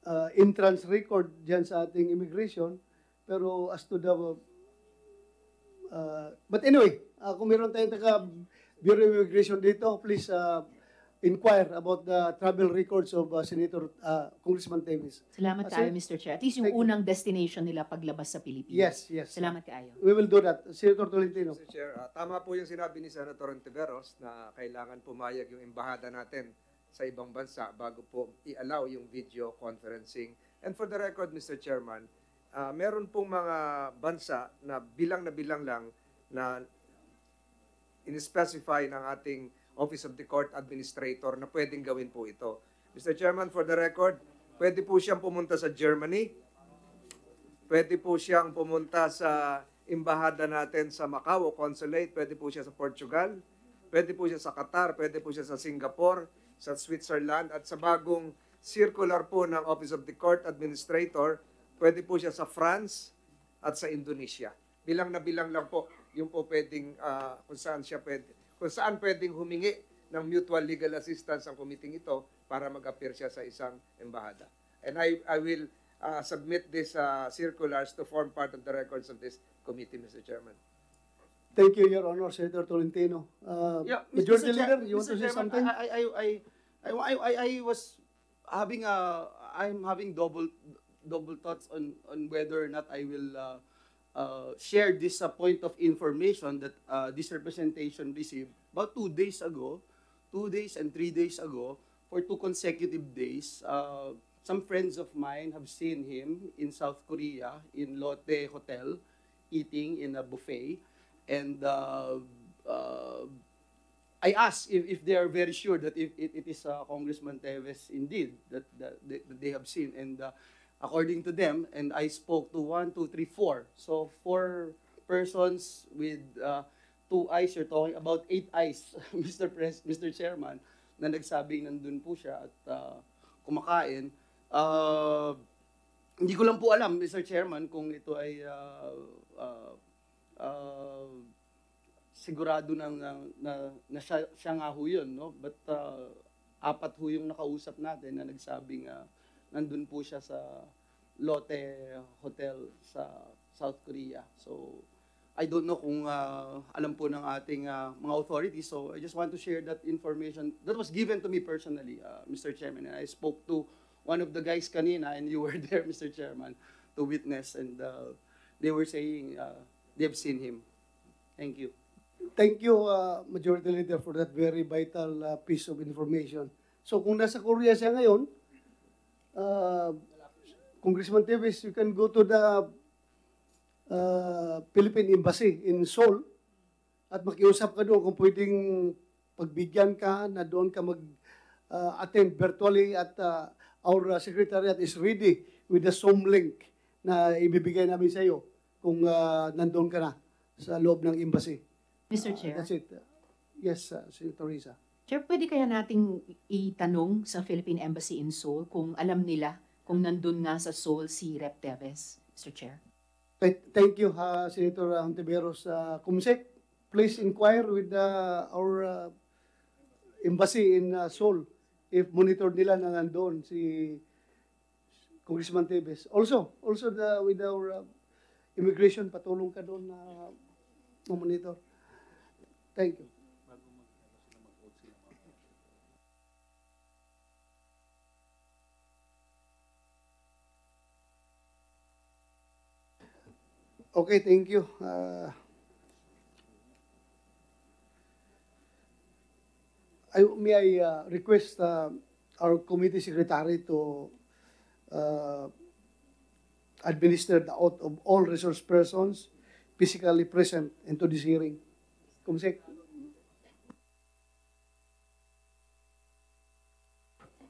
uh, entrance record dyan sa ating immigration. Pero as to the Uh, but anyway, uh, kung meron tayong taga Bureau of Immigration dito, please uh, inquire about the travel records of uh, Senator uh, Congressman Davis. Salamat Ah, kayo, sir. Mr. Chair. At least yung Thank you. unang destination nila paglabas sa Pilipinas. Yes, yes. Salamat kayo. We will do that. Senator Tolentino. Mr. Chair, ah, tama po yung sinabi ni Senator Ontiveros na kailangan pumayag yung embahada natin sa ibang bansa bago po i-allow yung video conferencing. And for the record, Mr. Chairman, ah, meron pong mga bansa na bilang na bilang lang na in-specify ng ating Office of the Court Administrator na pwedeng gawin po ito. Mr. Chairman, for the record, pwede po siyang pumunta sa Germany, pwede po siyang pumunta sa embahada natin sa Macau o consulate, pwede po siya sa Portugal, pwede po siya sa Qatar, pwede po siya sa Singapore, sa Switzerland, at sa bagong circular po ng Office of the Court Administrator, pwede po siya sa France at sa Indonesia. Bilang na bilang lang po, yung po pwedeng ah, kung saan siya pwede, kung saan pwedeng humingi ng mutual legal assistance ang committee ito para mag-appear siya sa isang embahada. And I I will uh, submit these uh, circulars to form part of the records of this committee, Mr. Chairman. Thank you, Your Honor, Senator Tolentino. Uh, Yeah, Majority Mr. Leader, you want Mr. to say Chairman, something? I, I, I, I, I, I, I was having a I'm having double double thoughts on on whether or not I will uh, uh, share this uh, point of information that uh, this representation received about two days ago, two days and three days ago, for two consecutive days. Uh, some friends of mine have seen him in South Korea in Lotte Hotel eating in a buffet, and uh, uh, I asked if, if they are very sure that if it, it is uh, Congressman Teves indeed that, that, they, that they have seen. And uh, according to them, and I spoke to one, two, three, four. So four persons with uh, two eyes. You're talking about eight eyes, <laughs> Mr. Pres, Mr. Chairman, na nagsabing nandun po siya at uh, kumakain. Uh, hindi ko lang po alam, Mr. Chairman, kung ito ay uh, uh, uh, sigurado na, na, na, na siya, siya nga ho yun, no? But uh, apat ho yung nakausap natin na nagsabing uh, nandun po siya sa Lotte Hotel sa South Korea. So, I don't know kung uh, alam po ng ating uh, mga authorities. So, I just want to share that information that was given to me personally, uh, Mr. Chairman. And I spoke to one of the guys kanina, and you <laughs> were there, Mr. Chairman, to witness. And uh, they were saying uh, they've seen him. Thank you. Thank you, uh, Majority Leader, for that very vital uh, piece of information. So kung nasa Korea siya ngayon, uh, Congressman Teves, you can go to the uh, Philippine Embassy in Seoul at makiusap ka doon kung pwedeng pagbigyan ka na doon ka mag-attend virtually at uh, our uh, secretariat is ready with the Zoom link na ibibigay namin sa iyo kung uh, nandun ka na sa loob ng embassy. Mr. Chair. That's it. Yes, uh, Senator Risa. Chair, pwede kaya nating itanong sa Philippine Embassy in Seoul kung alam nila kung nandun nga sa Seoul si Rep Teves, Mr. Chair? Th- Thank you, uh, Senator Antiveros. Uh, Kumsek, please inquire with uh, our uh, embassy in uh, Seoul if monitor nila na nandoon si Congressman Teves. Also, also the, with our uh, immigration, patulong ka doon na monitor. Thank you. Okay, thank you. Uh, I, may I uh, request uh, our committee secretary to uh, administer the oath of all resource persons physically present into this hearing. Kumsek.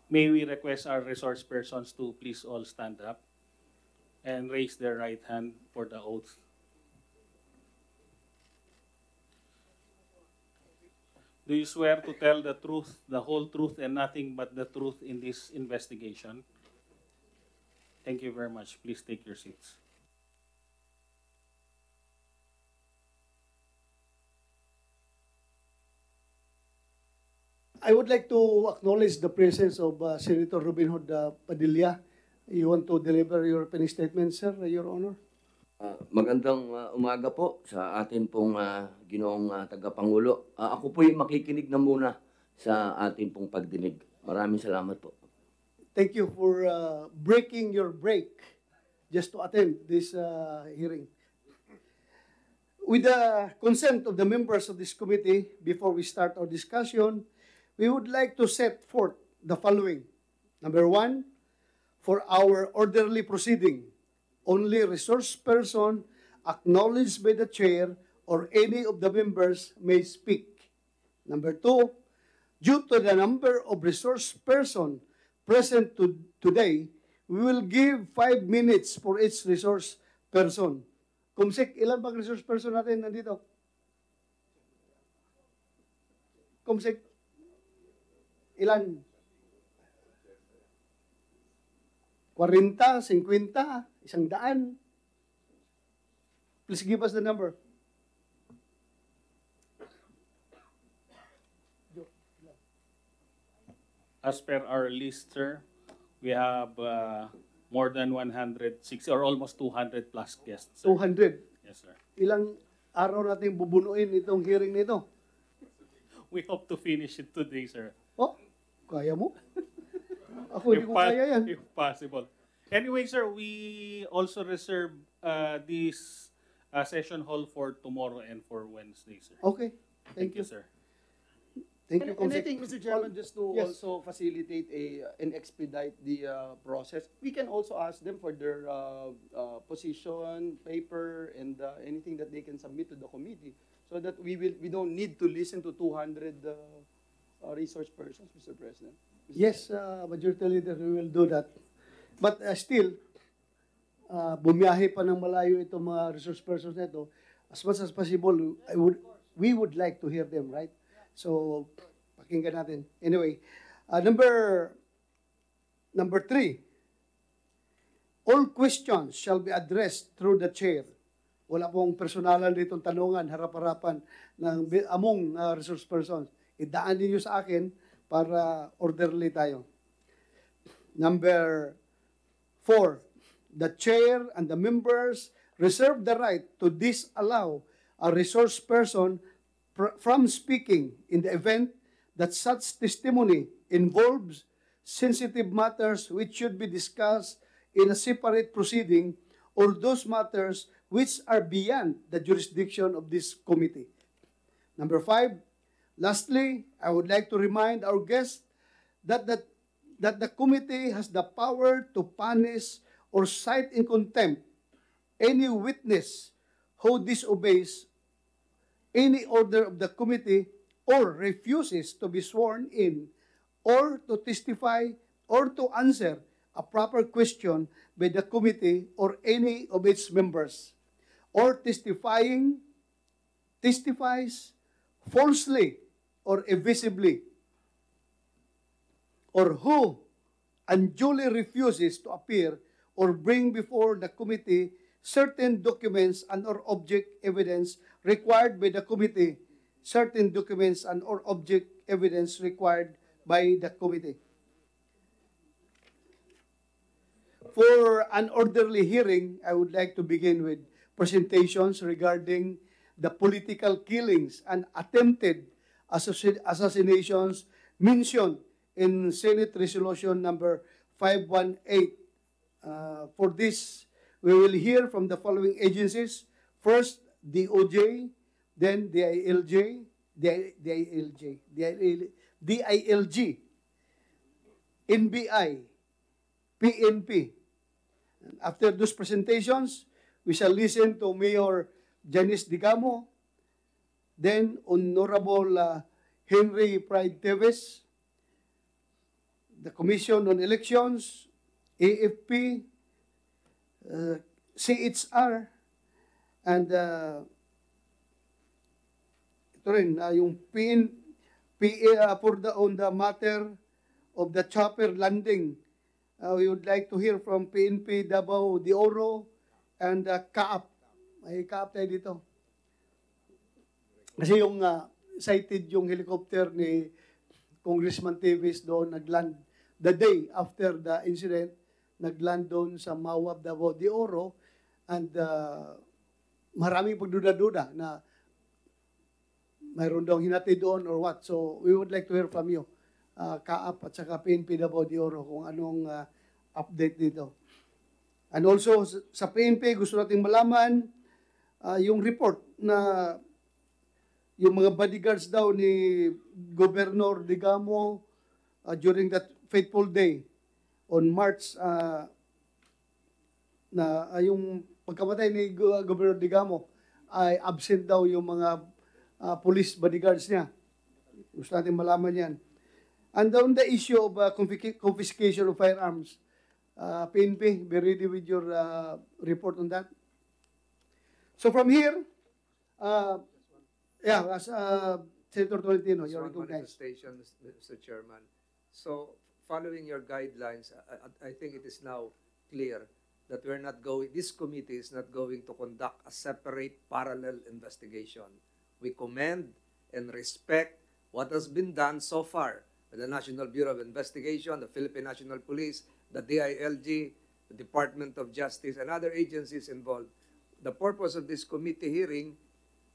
May we request our resource persons to please all stand up and raise their right hand for the oath. Do you swear to tell the truth, the whole truth, and nothing but the truth in this investigation? Thank you very much. Please take your seats. I would like to acknowledge the presence of uh, Senator Robin Hood uh, Padilla. You want to deliver your opening statement, sir, Your Honor? Ah, magandang ah, umaga po sa atin pong ah, ginoong ah, tagapangulo. Ah, ako po yung makikinig na muna sa atin pong pagdinig. Maraming salamat po. Thank you for uh, breaking your break just to attend this uh, hearing. With the consent of the members of this committee, before we start our discussion, we would like to set forth the following. Number one, for our orderly proceeding, only resource person acknowledged by the chair or any of the members may speak. Number two, due to the number of resource person present to, today, we will give five minutes for each resource person. Kumsik, ilan bang resource person natin nandito? Kumsik, ilan? 40, 50, isang daan. Please give us the number. As per our list, sir, we have uh, more than 160 or almost 200 plus guests. sir. 200. Yes, sir. Ilang araw natin bubunuin itong hearing nito? We hope to finish it today, sir. Oh, kaya mo? <laughs> Ako hindi ko kaya yan. If possible. Anyway, sir, we also reserve uh, this uh, session hall for tomorrow and for Wednesday, sir. Okay, thank you. sir. Thank you, And, and I think, Mr. Chairman, just to Yes. also facilitate a, and expedite the uh, process, we can also ask them for their uh, uh, position, paper, and uh, anything that they can submit to the committee, so that we will, we don't need to listen to 200 uh, uh, resource persons, Mr. President. Yes, uh, Majority Leader, we will do that. But uh, still, uh, bumiyahe pa ng malayo itong mga resource persons na ito. As much as possible, I would, we would like to hear them, right? So, pakinggan natin. Anyway, uh, number, number three, all questions shall be addressed through the chair. Wala pong personalan ditong tanungan, harap-harapan ng among uh, resource persons. Idaan ninyo sa akin para orderly tayo. Number four, the chair and the members reserve the right to disallow a resource person from speaking in the event that such testimony involves sensitive matters which should be discussed in a separate proceeding or those matters which are beyond the jurisdiction of this committee. Number five, lastly, I would like to remind our guests that the, that the committee has the power to punish or cite in contempt any witness who disobeys any order of the committee or refuses to be sworn in or to testify or to answer a proper question by the committee or any of its members. Or testifying testifies falsely or evisibly or who unduly refuses to appear or bring before the committee certain documents and or object evidence required by the committee, certain documents and or object evidence required by the committee. For an orderly hearing, I would like to begin with presentations regarding the political killings and attempted assassinations mentioned in Senate Resolution number 518. Uh, for this, we will hear from the following agencies. First, DOJ, then DILJ, DI- DILJ, DIL- DILG, NBI, PNP. After those presentations, we shall listen to Mayor Janice Digamo, then Honorable uh, Henry Pride Teves, the Commission on Elections, AFP, uh, CHR, and uh, ito rin, uh, yung PN, PA uh, for the, on the matter of the chopper landing. Uh, we would like to hear from PNP Davao de Oro and uh, CAAP. May CAAP tayo dito. Kasi yung uh, cited yung helicopter ni Congressman Teves doon nagland the day after the incident, nagland doon sa Mawab, Davao de Oro and uh, maraming pagduda-duda na mayroon daw hinati doon or what. So we would like to hear from you, uh, Kaap at saka PNP Davao de Oro kung anong uh, update dito. And also sa PNP gusto nating malaman uh, yung report na yung mga bodyguards daw ni Governor Digamo uh, during that fateful day on March uh, na uh, yung pagkamatay ni Go- Governor Digamo ay absent daw yung mga uh, police bodyguards niya. Gusto natin malaman yan. And on the issue of uh, confisc- confiscation of firearms, uh, PNP, be ready with your uh, report on that. So from here, uh, yeah, as uh, Senator Tolentino, you're one recognized. manifestation, Mr. Chairman. So, following your guidelines, I, I- I think it is now clear that we're not going, this committee is not going to conduct a separate parallel investigation. We commend and respect what has been done so far by the National Bureau of Investigation, the Philippine National Police, the DILG, the Department of Justice, and other agencies involved. The purpose of this committee hearing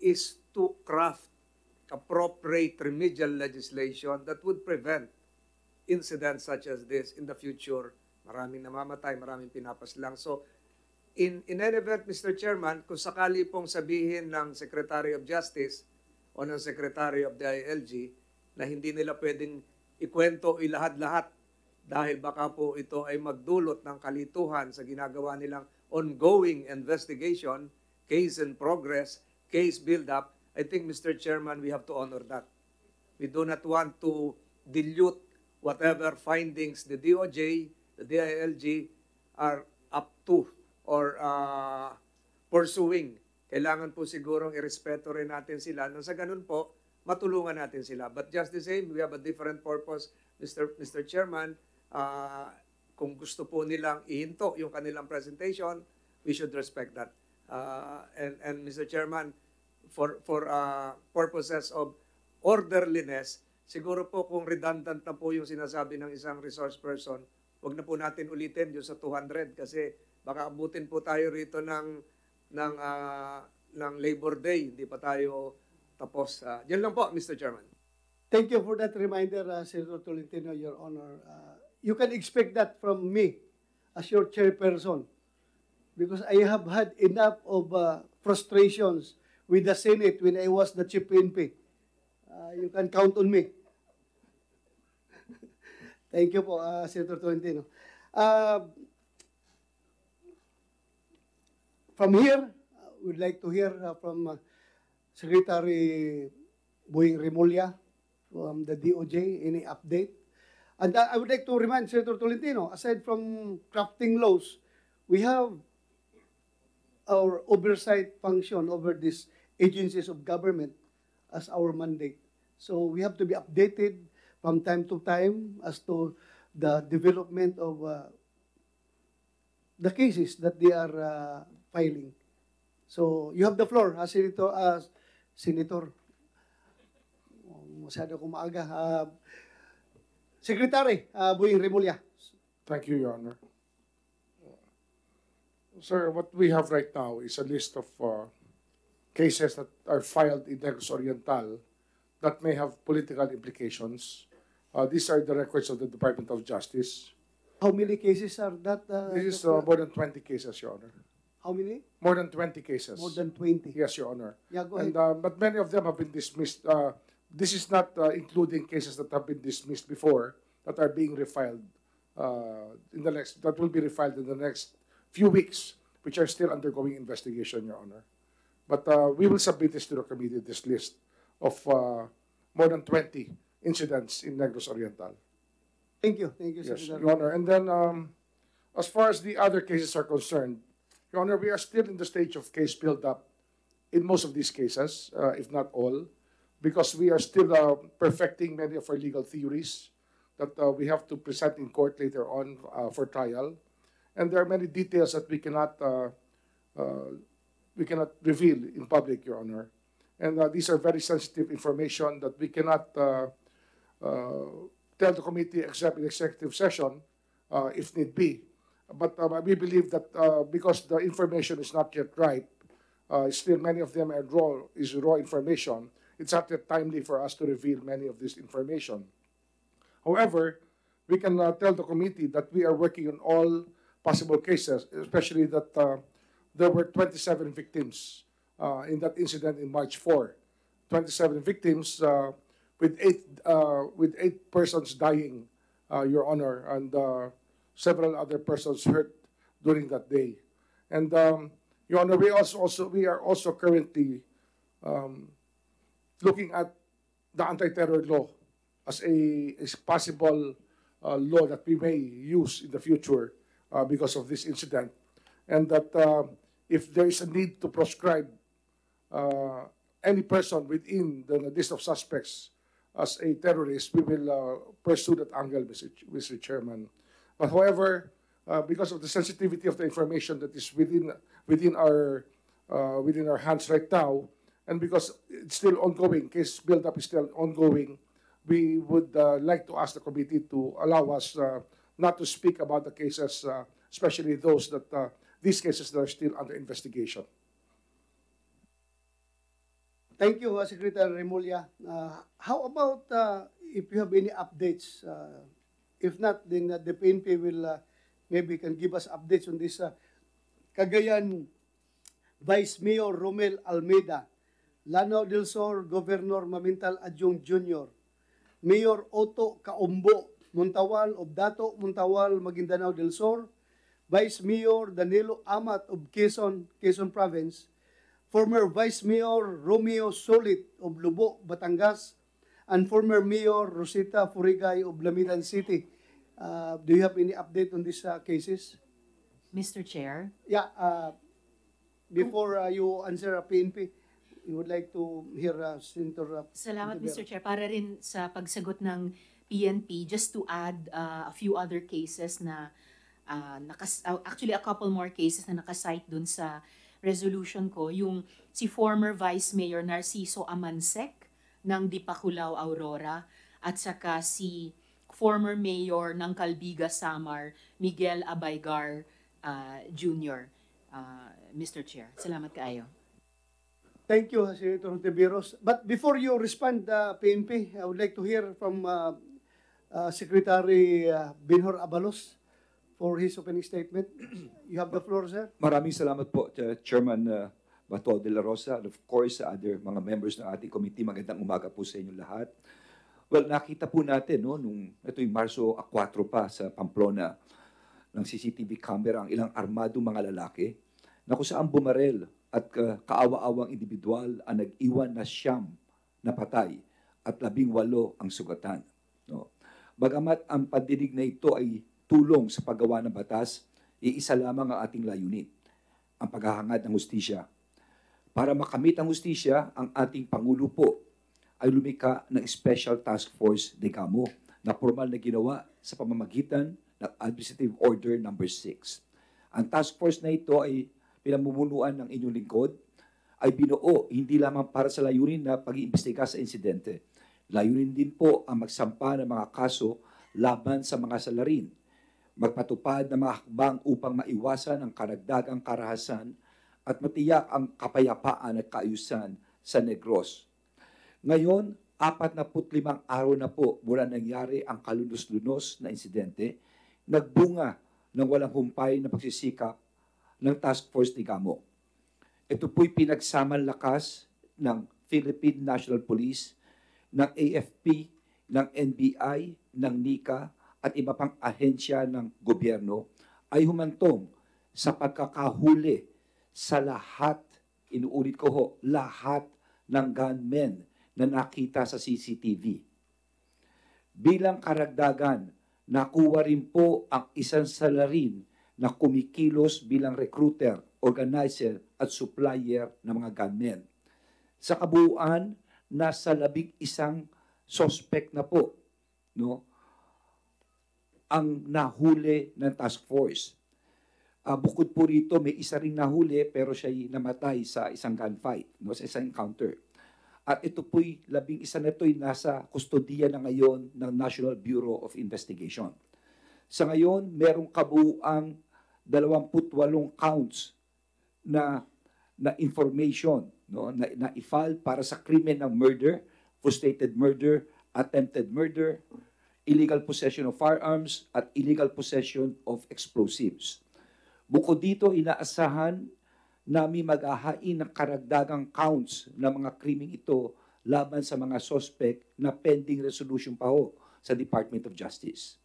is to craft appropriate remedial legislation that would prevent incidents such as this in the future. Maraming namamatay, maraming pinapaslang. So, in, in any event, Mr. Chairman, kung sakali pong sabihin ng Secretary of Justice o ng Secretary of the ILG na hindi nila pwedeng ikwento ilahat-lahat dahil baka po ito ay magdulot ng kalituhan sa ginagawa nilang ongoing investigation, case in progress, case build-up, I think, Mr. Chairman, we have to honor that. We do not want to dilute whatever findings the DOJ, the DILG are up to or uh, pursuing. Kailangan po sigurong irespeto rin natin sila. Nang sa ganun po, matulungan natin sila. But just the same, we have a different purpose, Mr. Mr. Chairman. Uh, kung gusto po nilang ihinto yung kanilang presentation, we should respect that. Uh, and, and Mr. Chairman, for, for uh, purposes of orderliness, siguro po kung redundant na po yung sinasabi ng isang resource person, wag na po natin ulitin yung sa 200 kasi baka abutin po tayo rito ng ng ah, ng Labor Day, hindi pa tayo tapos. Uh, yan lang po, Mr. Chairman. Thank you for that reminder, uh, Senator Tolentino, Your Honor. Uh, you can expect that from me as your chairperson because I have had enough of uh, frustrations with the Senate when I was the chief PNP. Uh, you can count on me. <laughs> Thank you po, uh, Senator Tolentino. Uh, from here, uh, we'd like to hear uh, from uh, Secretary Boying Remulla from the DOJ, any update? And uh, I would like to remind Senator Tolentino, aside from crafting laws, we have our oversight function over these agencies of government as our mandate. So we have to be updated from time to time as to the development of uh, the cases that they are uh, filing. So you have the floor, uh, Senator. Uh, Senator, masyado akong maaga. Uh, Secretary uh, Boying Remulla. Thank you, Your Honor. Sir, what we have right now is a list of uh, cases that are filed in Negros Oriental that may have political implications. Uh, these are the records of the Department of Justice. How many cases are that? Uh, This is uh, more than 20 cases, Your Honor. how many? More than 20 cases. More than 20. Yes, Your Honor. Yeah, go ahead. And, uh, but many of them have been dismissed. Uh, this is not uh, including cases that have been dismissed before that are being refiled uh, in the next that will be refiled in the next few weeks, which are still undergoing investigation, Your Honor. But uh, we will submit this to the committee. This list of uh, more than 20 incidents in Negros Oriental. Thank you. Thank you, Yes, Secretary. Your Honor. And then, um, as far as the other cases are concerned, Your Honor, we are still in the stage of case build-up in most of these cases, uh, if not all, because we are still uh, perfecting many of our legal theories that uh, we have to present in court later on uh, for trial. And there are many details that we cannot uh, uh, we cannot reveal in public, Your Honor. And uh, these are very sensitive information that we cannot uh, uh, tell the committee except in executive session, uh, if need be. But we believe that because the information is not yet ripe, still many of them are raw, is raw information, it's not yet timely for us to reveal many of this information. However, we can tell the committee that we are working on all possible cases, especially that uh, there were 27 victims uh, in that incident in March 4. 27 victims uh, with eight uh, with eight persons dying, uh, Your Honor, and uh, several other persons hurt during that day. And um, Your Honor, we also also we are also currently um, looking at the anti-terror law as a as possible uh, law that we may use in the future uh, because of this incident, and that uh, if there is a need to proscribe uh, any person within the list of suspects as a terrorist, we will uh, pursue that angle, Mr. Ch- Mr. Chairman. But however, uh, because of the sensitivity of the information that is within within our uh, within our hands right now, and because it's still ongoing, case build-up is still ongoing, we would uh, like to ask the committee to allow us uh, not to speak about the cases, uh, especially those that uh, these cases that are still under investigation. Thank you, uh, Secretary Remulla. Uh, how about uh, if you have any updates uh, If not, then uh, the PNP will uh, maybe can give us updates on this. Uh, Cagayan Vice Mayor Romel Almeida, Lanao del Sur Governor Mamintal Adjung Jr., Mayor Otto Kaumbo, Muntawal of Dato, Muntawal, Maguindanao del Sur, Vice Mayor Danilo Amat of Quezon, Quezon Province, former Vice Mayor Romeo Solit of Lubo, Batangas, and former Mayor Rosita Furigay of Lamidan City. Uh, do you have any update on these uh, cases? Mr. Chair, Yeah, uh, before uh, you answer uh, PNP, you would like to hear uh, Senator uh, Salamat. Mr. Chair. Para rin sa pagsagot ng PNP, just to add uh, a few other cases na, uh, nakas- uh, actually a couple more cases na nakasite dun sa resolution ko, yung si former Vice Mayor Narciso Amansek ng Dipakulaw, Aurora, at saka si former Mayor ng Calbiga, Samar, Miguel Abaygar uh, Jr., uh, Mr. Chair. Salamat kaayo. Thank you, Senator Ontiveros. But before you respond, uh, PNP, I would like to hear from uh, uh, Secretary uh, Binhor Abalos for his opening statement. <clears throat> you have the floor, sir. Maraming salamat po, Ch- Chairman uh, Bato de la Rosa, and of course sa other mga members ng ating committee. Magandang umaga po sa inyo lahat. Well, nakita po natin, no, nung ito yung Marso 4 pa sa Pamplona, ng CCTV camera ang ilang armado mga lalaki na kung saan bumarel at uh, kaawa-awang individual ang nag-iwan na siyam na patay at labing walo ang sugatan. No? Bagamat ang pandinig na ito ay tulong sa paggawa ng batas, iisa lamang ang ating layunin, ang paghahangad ng hustisya. Para makamit ang hustisya, ang ating Pangulo po ay lumika ng Special Task Force de Gamo na formal na ginawa sa pamamagitan ng Administrative Order Number 6. Ang task force na ito ay pinamumunuan ng inyong lingkod ay binuo hindi lamang para sa layunin na pag-iimbestiga sa insidente. Layunin din po ang magsampa ng mga kaso laban sa mga salarin, magpatupad ng mga hakbang upang maiwasan ang karagdagang karahasan at matiyak ang kapayapaan at kaayusan sa Negros. Ngayon, apat na limang araw na po mula nangyari ang kalunos-lunos na insidente, nagbunga ng walang humpay na pagsisikap ng Task Force ni Gamo. Ito po'y pinagsaman lakas ng Philippine National Police, ng AFP, ng NBI, ng NICA, at iba pang ahensya ng gobyerno ay humantong sa pagkakahuli sa lahat, inuulit ko ho, lahat ng gunmen na nakita sa CCTV. Bilang karagdagan, nakuha rin po ang isang salarin na kumikilos bilang recruiter, organizer at supplier ng mga gunmen. Sa kabuuan, nasa labing isang suspect na po no, ang nahuli ng task force. Ah, bukod po rito, may isa ring nahuli pero siya'y namatay sa isang gunfight, no, sa isang encounter. At ito po'y labing isa na ito'y nasa kustodiya na ngayon ng National Bureau of Investigation. Sa ngayon, merong kabuuang 28 counts na na information no na, na i-file para sa krimen ng murder, frustrated murder, attempted murder, illegal possession of firearms at illegal possession of explosives. Bukod dito, inaasahan namin maghahain ng karagdagang counts ng mga krimeng ito laban sa mga suspect na pending resolution pa ho sa Department of Justice.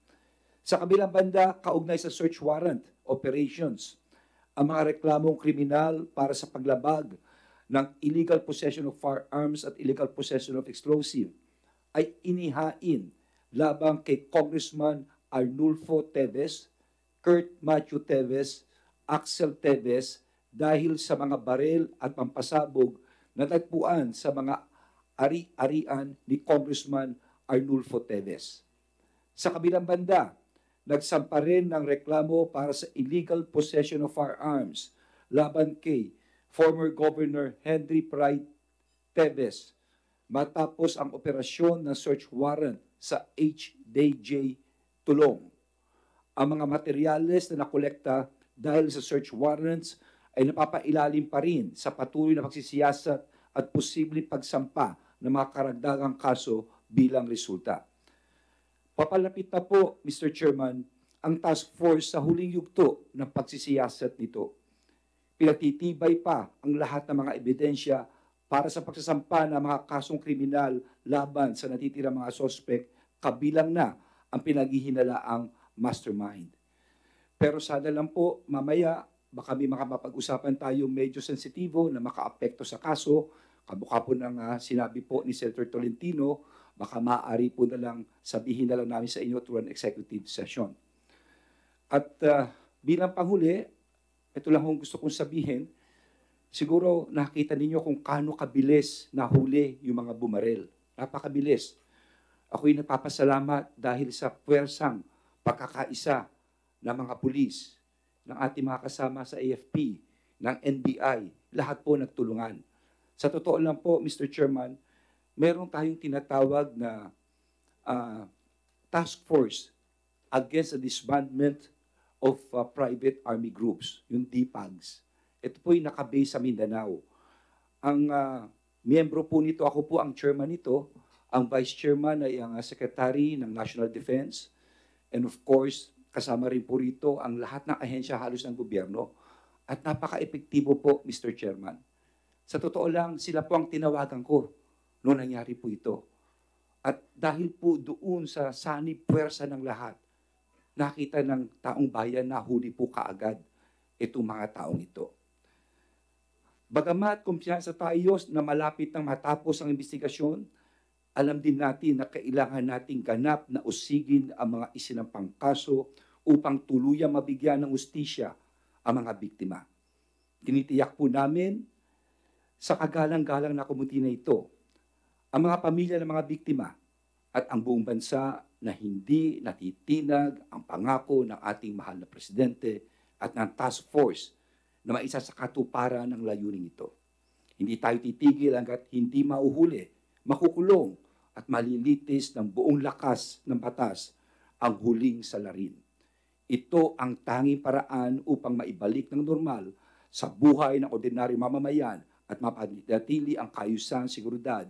Sa kabilang banda, kaugnay sa search warrant operations, ang mga reklamong kriminal para sa paglabag ng illegal possession of firearms at illegal possession of explosive ay inihain labang kay Congressman Arnulfo Teves, Kurt Matthew Teves, Axel Teves dahil sa mga barel at pampasabog na nagpuan sa mga ari-arian ni Congressman Arnulfo Teves. Sa kabilang banda, nagsampa rin ng reklamo para sa illegal possession of firearms laban kay former Governor Henry Pride Teves matapos ang operasyon ng search warrant sa HDJ Tulong. Ang mga materyales na nakolekta dahil sa search warrants ay napapailalim pa rin sa patuloy na pagsisiyasat at posibleng pagsampa ng mga karagdagang kaso bilang resulta. Papalapit na po, Mr. Chairman, ang task force sa huling yugto ng pagsisiyasat nito. Pinagtitibay pa ang lahat ng mga ebidensya para sa pagsasampa ng mga kasong kriminal laban sa natitirang mga sospek kabilang na ang pinaghihinalaang mastermind. Pero sana lang po, mamaya, baka may makapag-usapan tayo medyo sensitibo na makaapekto sa kaso. Kabuka po ng ah, sinabi po ni Senator Tolentino, baka maaari po na lang sabihin na lang namin sa inyo through an executive session. At ah, bilang panghuli, ito lang kung gusto kong sabihin, siguro nakita ninyo kung kaano kabilis nahuli yung mga bumarel. Napakabilis. Ako'y nagpapasalamat dahil sa puwersang pagkakaisa ng mga pulis, ng ating mga kasama sa AFP, ng NBI, lahat po nagtulungan. Sa totoo lang po, Mr. Chairman, meron tayong tinatawag na ah, task force against the disbandment of uh, private army groups, yung DPAGs. Ito po yung nakabase sa Mindanao. Ang ah, miyembro po nito, ako po ang chairman nito, ang vice chairman ay ang secretary ng National Defense, and of course, kasama rin po rito ang lahat ng ahensya halos ng gobyerno. At napaka-epektibo po, Mr. Chairman. Sa totoo lang, sila po ang tinawagan ko noong nangyari po ito. At dahil po doon sa sanib puwersa ng lahat, nakita ng taong bayan na huli po kaagad itong mga taong ito. Bagamat kumpiyansa tayo na malapit nang matapos ang investigasyon, alam din natin na kailangan nating ganap na usigin ang mga isinampang kaso upang tuluyang mabigyan ng ustisya ang mga biktima. Tinitiyak po namin sa kagalang-galang na komuniti na ito, ang mga pamilya ng mga biktima at ang buong bansa na hindi natitinag ang pangako ng ating mahal na presidente at ng task force na maisa sa katuparan ng layunin ito. Hindi tayo titigil hanggat hindi mauhuli, makukulong at malilitis ng buong lakas ng batas ang huling salarin. Ito ang tanging paraan upang maibalik ng normal sa buhay ng ordinaryo mamamayan at mapanatili ang kayusan, seguridad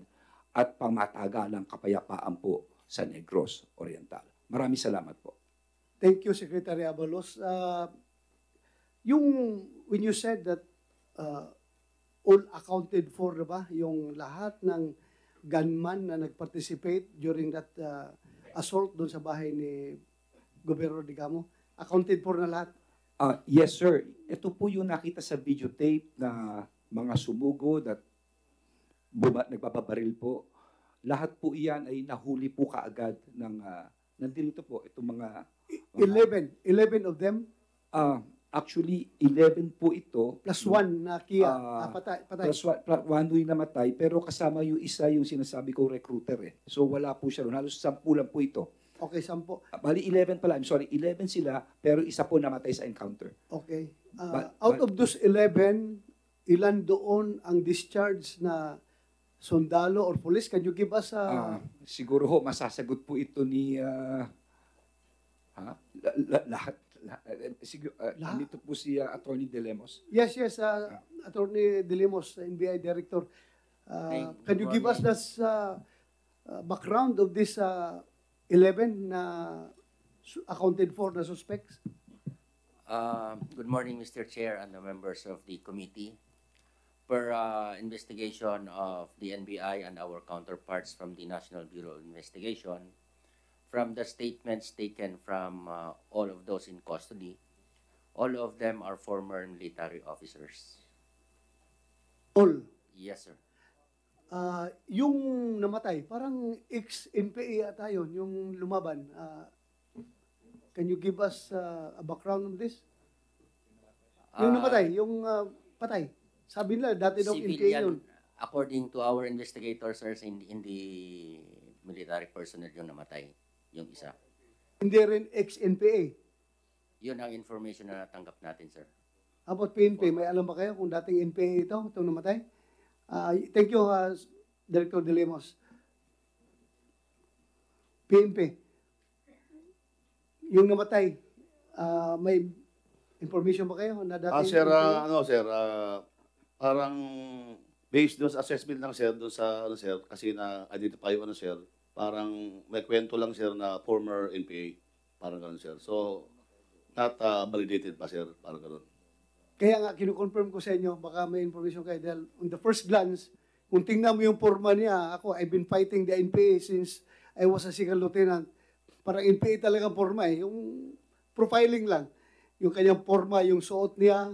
at pangmatagalang kapayapaan po sa Negros Oriental. Maraming salamat po. Thank you, Secretary Abalos. Uh, yung, when you said that uh, all accounted for, ba? Yung lahat ng gunman na nag-participate during that uh, assault doon sa bahay ni Gobernador Digamo, accounted for na lahat. Ah, yes, sir. Ito po yung nakita sa videotape na mga sumugod at buma- nagpapabaril po. Lahat po iyan ay nahuli po kaagad ng uh, nandito po itong mga mga- 11, 11 of them, ah, actually 11 po ito plus one na Kia, Ah, ah, patay, patay. plus one, plus one yung namatay pero kasama yung isa yung sinasabi ko recruiter eh. So wala po siya ron. Halos 10 lang po ito. Okay, sampo. Ah, Bali 11 pala. I'm sorry, 11 sila pero isa po namatay sa encounter. Okay. Uh, But- out but- of those 11, ilan doon ang discharge na sundalo or police? Can you give us a... Ah, siguro ho, masasagot po ito ni... ah, ha? La- la- lahat. La, eh, siguro, ah, Lahat? nandito po si ah, Attorney De Lemos. Yes, yes, uh, Attorney De Limos, NBI Director. Uh, can you give us this uh, uh, background of this uh, 11 na su- accounted for na suspects? Uh, Good morning, Mr. Chair and the members of the committee. Per uh, investigation of the NBI and our counterparts from the National Bureau of Investigation, from the statements taken from uh, all of those in custody, all of them are former military officers. All. Yes, sir. Uh, yung namatay, parang ex-NPA ata yun, yung lumaban. Uh, can you give us uh, a background on this? Yung Uh, namatay, yung uh, patay. Sabi nila, dati daw NPA yun. According to our investigators, sir, in, in the military personnel yung namatay, yung isa. Hindi rin ex-NPA. Yun ang information na natanggap natin, sir. About PNP? May alam ba kayo kung dating NPA ito, itong namatay? Ah, thank you, uh, Director De Lemos. PNP. Yung namatay, ah, may information ba kayo na dating Ah, sir, NPA? ah, ano, sir, ah, parang based doon sa assessment ng sir, doon sa, ano, sir, kasi na-identify yung, ano, sir, parang may kwento lang sir na former NPA. Parang ganun sir. So, not uh, validated pa sir. Parang ganun. Kaya nga, kinukonfirm ko sa inyo, baka may information kayo dahil on the first glance, kung tingnan mo yung forma niya, ako, I've been fighting the NPA since I was a second lieutenant. Parang NPA talaga forma eh. Yung profiling lang. Yung kanyang forma, yung suot niya,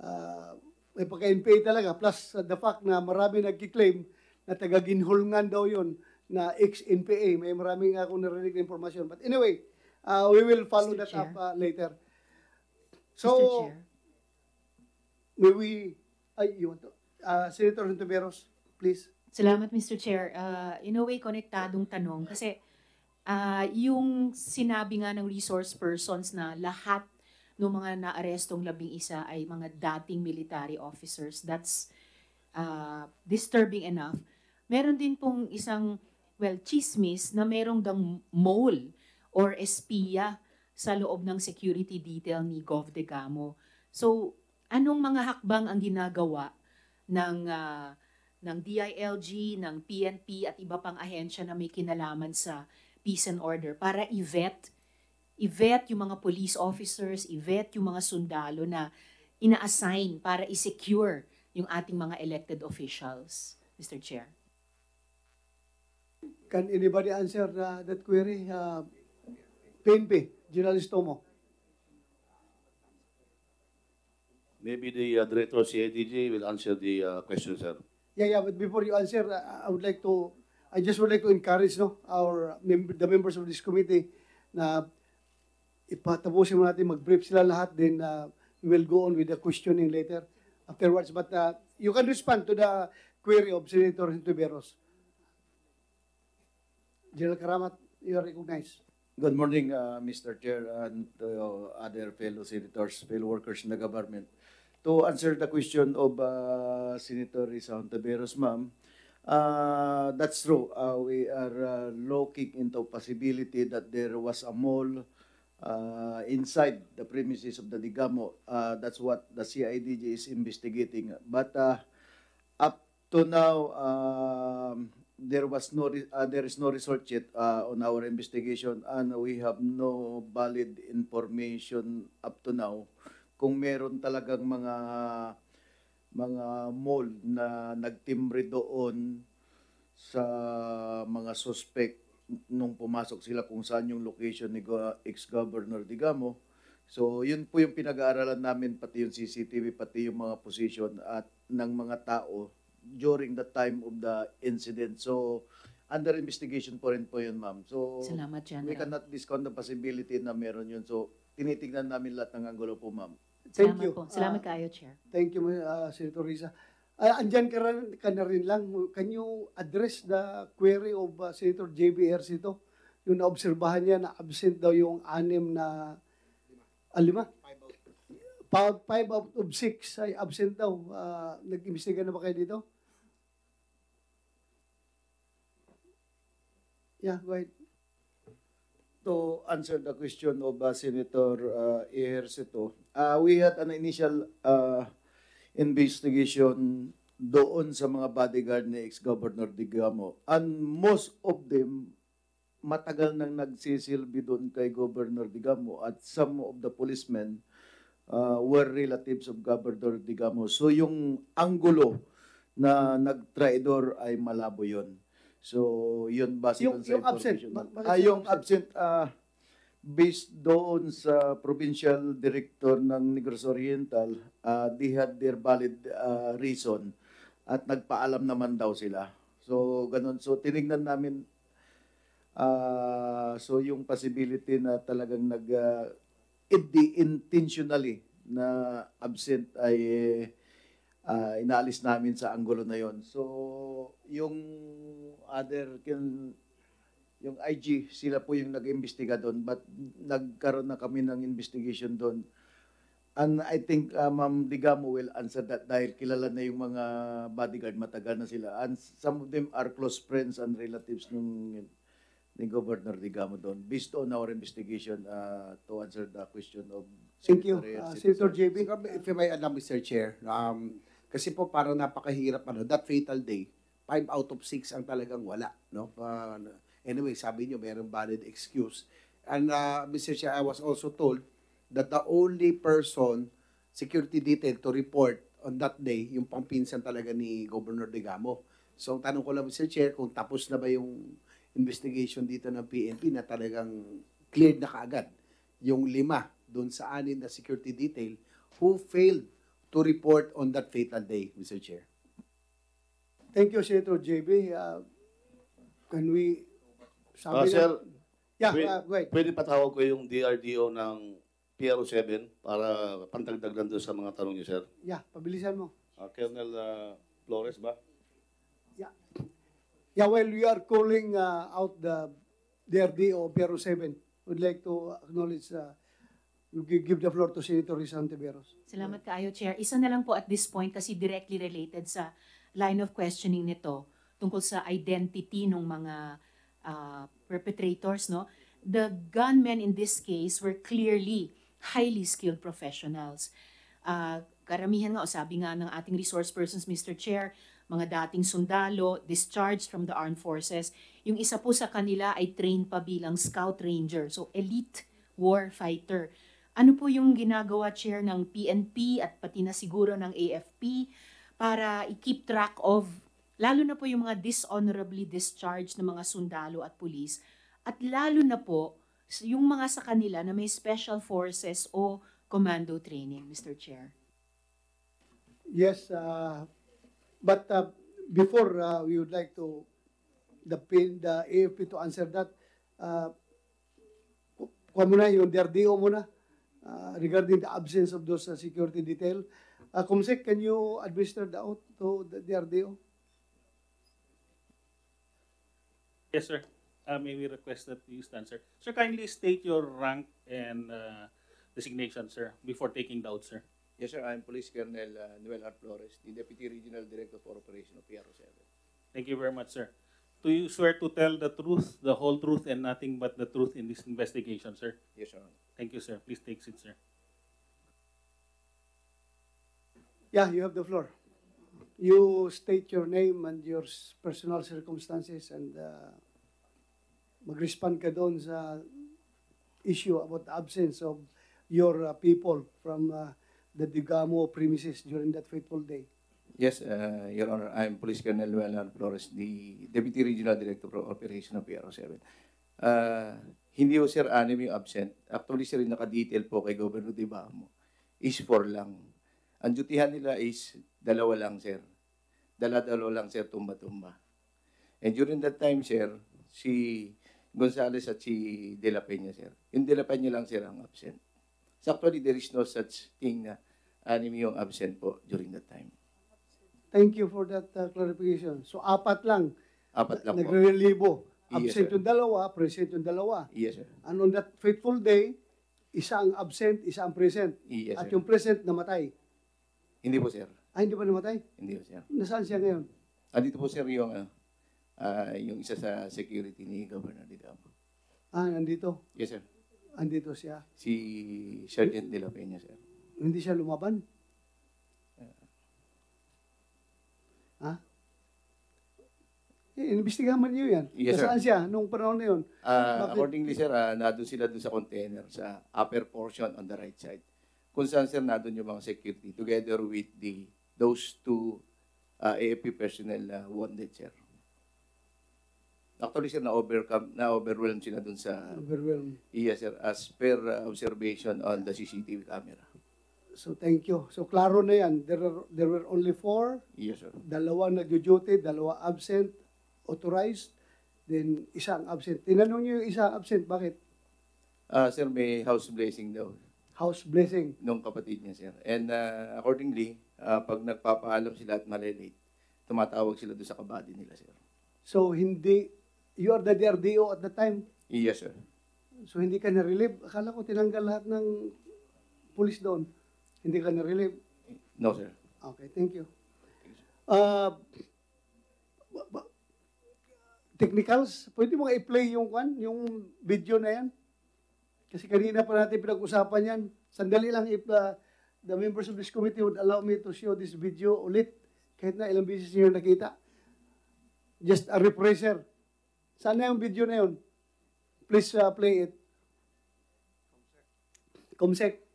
ah, may pagka-NPA talaga. Plus uh, the fact na marami nagkiklaim na taga-ginhulngan daw yun na ex-NPA. May maraming akong narinig na informasyon. But anyway, uh, we will follow Mr. that Chair. up uh, later. Mr. So, Chair. may we, ay, you want to, uh, Senator Hontiveros, please. Salamat, Mr. Chair. Uh, in a way, konektadong tanong. Kasi ah, yung sinabi nga ng resource persons na lahat ng mga naarestong labing isa ay mga dating military officers, that's uh, disturbing enough. Meron din pong isang, well, chismis na merong dang mole or espiya sa loob ng security detail ni Gov. Degamo. So, anong mga hakbang ang ginagawa ng ah, ng DILG, ng PNP at iba pang ahensya na may kinalaman sa peace and order para i-vet, i-vet yung mga police officers, i-vet yung mga sundalo na ina-assign para i-secure yung ating mga elected officials, Mr. Chair. Can anybody answer uh, that query? Uh, PNP, General Stomo. Maybe the uh, Director of CIDG will answer the uh, question, sir. Yeah, yeah, but before you answer, uh, I would like to, I just would like to encourage no, our, mem- the members of this committee na ipatapusin mo natin, mag-brief sila lahat, then uh, we will go on with the questioning later afterwards. But uh, you can respond to the query of Senator Hintuberos. General Karamat, you are recognized. Good morning, uh, Mr. Chair and to other fellow senators, fellow workers in the government. To answer the question of uh, Senator Risa ma'am, uh, that's true. Uh, we are uh, looking into possibility that there was a mall uh, inside the premises of the Digamo. Uh, that's what the CIDG is investigating. But uh, up to now, um, there was no uh, there is no result yet uh, on our investigation and we have no valid information up to now kung meron talagang mga mga mall na nagtimbre doon sa mga suspect nung pumasok sila kung saan yung location ni Go- ex-governor Digamo. So, yun po yung pinag-aaralan namin, pati yung CCTV, pati yung mga position at ng mga tao during the time of the incident. So, under investigation po rin po yun, ma'am. So, Salamat, we General. cannot discount the possibility na meron yun. So, tinitingnan namin lahat ng angulo po, ma'am. Thank Salamat you. po. Salamat Uh, kayo, Chair. Thank you, uh, Senator Risa. Uh, andyan ka, rin, ka na rin lang. Can you address the query of uh, Senator J.B. Ercito? Yung naobserbahan niya na absent daw yung anim na, ah, lima? Five, five out of six ay absent daw. Uh, nag-imbestiga na ba kayo dito? Yeah, go ahead. To answer the question of uh, Senator uh, Ejercito, uh, we had an initial uh, investigation doon sa mga bodyguard ni ex-Governor Digamo. And most of them, matagal nang nagsisilbi doon kay Governor Digamo at some of the policemen uh, were relatives of Governor Digamo. So yung anggulo na nagtraidor ay malabo yon. So yun base Yung- sa yung absent, information. bakit Ah, yung yung absent, ah, based doon sa provincial director ng Negros Oriental, ah, they had their valid ah, reason at nagpaalam naman daw sila. So ganun. So tinignan namin ah, so yung possibility na talagang nag hindi intentionally na absent ay ah, inaalis namin sa anggulo na yon. So yung other kin, yung IG, sila po yung nag-imbestiga doon but nagkaroon na kami ng investigation doon. And I think uh, Ma'am Digamo will answer that dahil kilala na yung mga bodyguard, matagal na sila. And some of them are close friends and relatives nung ni Governor Digamo doon. Based on our investigation uh, to answer the question of Thank you. Senator Uh, Senator. JB. If you may alam, Mr. Chair, um, kasi po parang napakahirap, ano, that fatal day, five out of six ang talagang wala, no? Uh, Anyway, sabi niyo, mayroong valid excuse. And uh, Mr. Chair, I was also told that the only person, security detail to report on that day, yung pampinsan talaga ni Governor Digamo. So, ang tanong ko lang, Mr. Chair, kung tapos na ba yung investigation dito ng PNP na talagang cleared na kaagad yung lima doon sa anin na security detail who failed to report on that fatal day, Mr. Chair. Thank you, Senator JB. Uh, can we... Ah, na- sir, Yeah, pwede, uh, wait. pwede patawag ko yung DRDO ng PRO7 para pantagdag lang doon sa mga tanong niyo, sir. Yeah, pabilisan mo. Ah, Colonel ah, Flores ba? Yeah, while we are calling uh, out the DRDO Piero 7, would like to acknowledge, uh, give the floor to Senator Risa Hontiveros. Salamat kaayo, Chair. Isa na lang po at this point kasi directly related sa line of questioning nito tungkol sa identity ng mga uh, perpetrators, no? The gunmen in this case were clearly highly skilled professionals. Uh, karamihan nga, sabi nga ng ating resource persons, Mr. Chair, mga dating sundalo, discharged from the armed forces. Yung isa po sa kanila ay trained pa bilang scout ranger, so elite war fighter. Ano po yung ginagawa, Chair, ng PNP at pati na siguro ng AFP para i-keep track of, lalo na po yung mga dishonorably discharged na mga sundalo at pulis, at lalo na po yung mga sa kanila na may special forces o commando training, Mr. Chair. Yes, uh, but uh, before uh, we would like to, the, PN the AFP to answer that, uh, ku- kuha muna yung DRDO muna uh, regarding the absence of those uh, security detail. Uh, Kumsek, can you administer the oath to the DRDO? Yes, sir. Uh, may we request that you stand, sir? Sir, kindly state your rank and uh, designation, sir, before taking the oath, sir. Yes, sir. I'm Police Colonel uh, Noel R. Flores, the Deputy Regional Director for Operation of PRO7. Thank you very much, sir. Do you swear to tell the truth, the whole truth, and nothing but the truth in this investigation, sir? Yes, Honor. Thank you, sir. Please take seat, sir. Yeah, you have the floor. You state your name and your personal circumstances and uh, mag-respond ka doon sa issue about the absence of your uh, people from uh, the Digamo premises during that fateful day. Yes, uh, Your Honor. I'm Police Colonel Noel R. Flores, the Deputy Regional Director for Operation of PRO7. Uh, hindi po, sir, anim yung absent. Actually, sir, yung naka-detail po kay Governor Dibamo is four lang. Ang dutihan nila is dalawa lang, sir. Dala-dalawa lang, sir, tumba-tumba. And during that time, sir, si Gonzales at si De La Peña, sir. Yung De La Peña lang, sir, ang absent. So actually, there is no such thing na anim yung absent po during that time. Thank you for that uh, clarification. So apat lang, Apat lang po. nagre-relibo. Yes, Absent sir. yung dalawa, present yung dalawa. Yes, sir. And on that fateful day, isa ang absent, isa ang present. Yes, At sir. yung present namatay. Hindi po, sir. Ah, hindi pa namatay? Hindi po, sir. Nasaan siya ngayon? Andito po, sir, yung, ah, ah, yung isa sa security ni Governor Digamo. Ah, nandito. Yes, sir. Andito siya. Si Sergeant De La Peña, sir. Hindi siya lumaban. Ha? Eh, investigahan man niyo yan. Yes, sir. Nasaan siya nung panahon na yun? Ah, Bakit? accordingly, sir, uh, nandun sila dun sa container sa upper portion on the right side. Kung saan, sir, nandun yung mga security together with the those two uh, AFP personnel uh, wounded, sir. Actually, sir, na-overcome, na-overwhelm sila dun sa... Overwhelmed. Yes, sir. As per uh, observation on the CCTV camera. So thank you. So klaro na yan. There, are, there were only four. Yes, sir. Dalawa nagjo-duty, dalawa absent, authorized. Then isa ang absent. Tinanong niyo yung isa ang absent. Bakit? Ah, sir, may house blessing daw. House blessing. Nung kapatid niya, sir. And uh, accordingly, uh, pag nagpapaalam sila at malilate, tumatawag sila doon sa kabady nila, sir. So hindi, you are the DRDO at the time. Yes, sir. So hindi ka na-relieve. Akala ko tinanggal lahat ng pulis doon. Hindi ka na-relieve. No, sir. Okay, thank you. Uh, technicals, pwede mo nga i-play yung kwan, yung video na yan? Kasi kanina pa natin pinag-usapan yan. Sandali lang if uh, the members of this committee would allow me to show this video ulit. Kahit na ilang beses niyo nakita. Just a refresher. Sana yung video na yun? Please uh, play it. Comsec.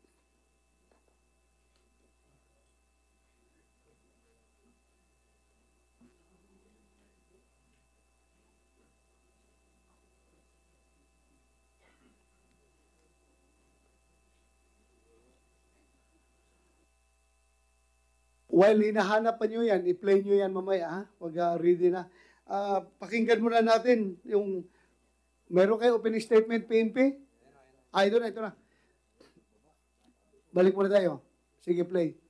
While hinahanap pa nyo yan, i-play nyo yan mamaya, ha? Huwag uh, ready na. Ah, pakinggan muna natin yung, meron kayo opening statement, PNP? Ah, ito na, ito na. Balik muna tayo. Sige, play.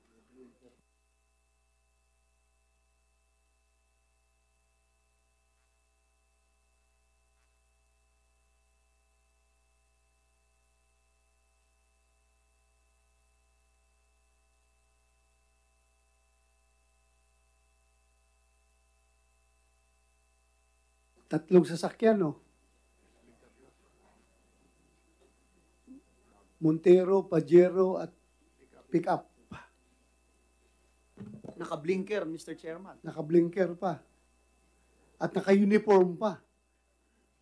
Tatlong sasakyan, no? Montero, Pajero, at pick-up. Naka-blinker, Mr. Chairman. Naka-blinker pa. At naka-uniform pa.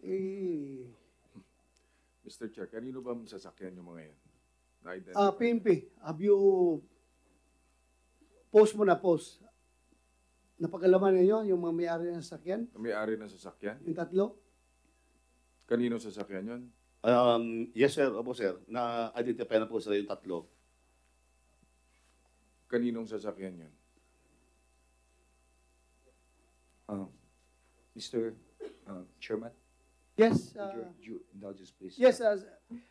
Eh, Mr. Chair, kanino ba sasakyan yung mga yan? Ah, PNP, have you post mo na post? Napagalaman ninyo yung mga may-ari ng sasakyan? May-ari ng sasakyan? Yung tatlo? Kanino sasakyan yun? Um, yes, sir. Opo, sir. Na-identify na po sila yung tatlo. Kaninong sasakyan yun? Uh, Mr. uh, Chairman, Yes, would you, uh, would you indulge us, please? yes, uh,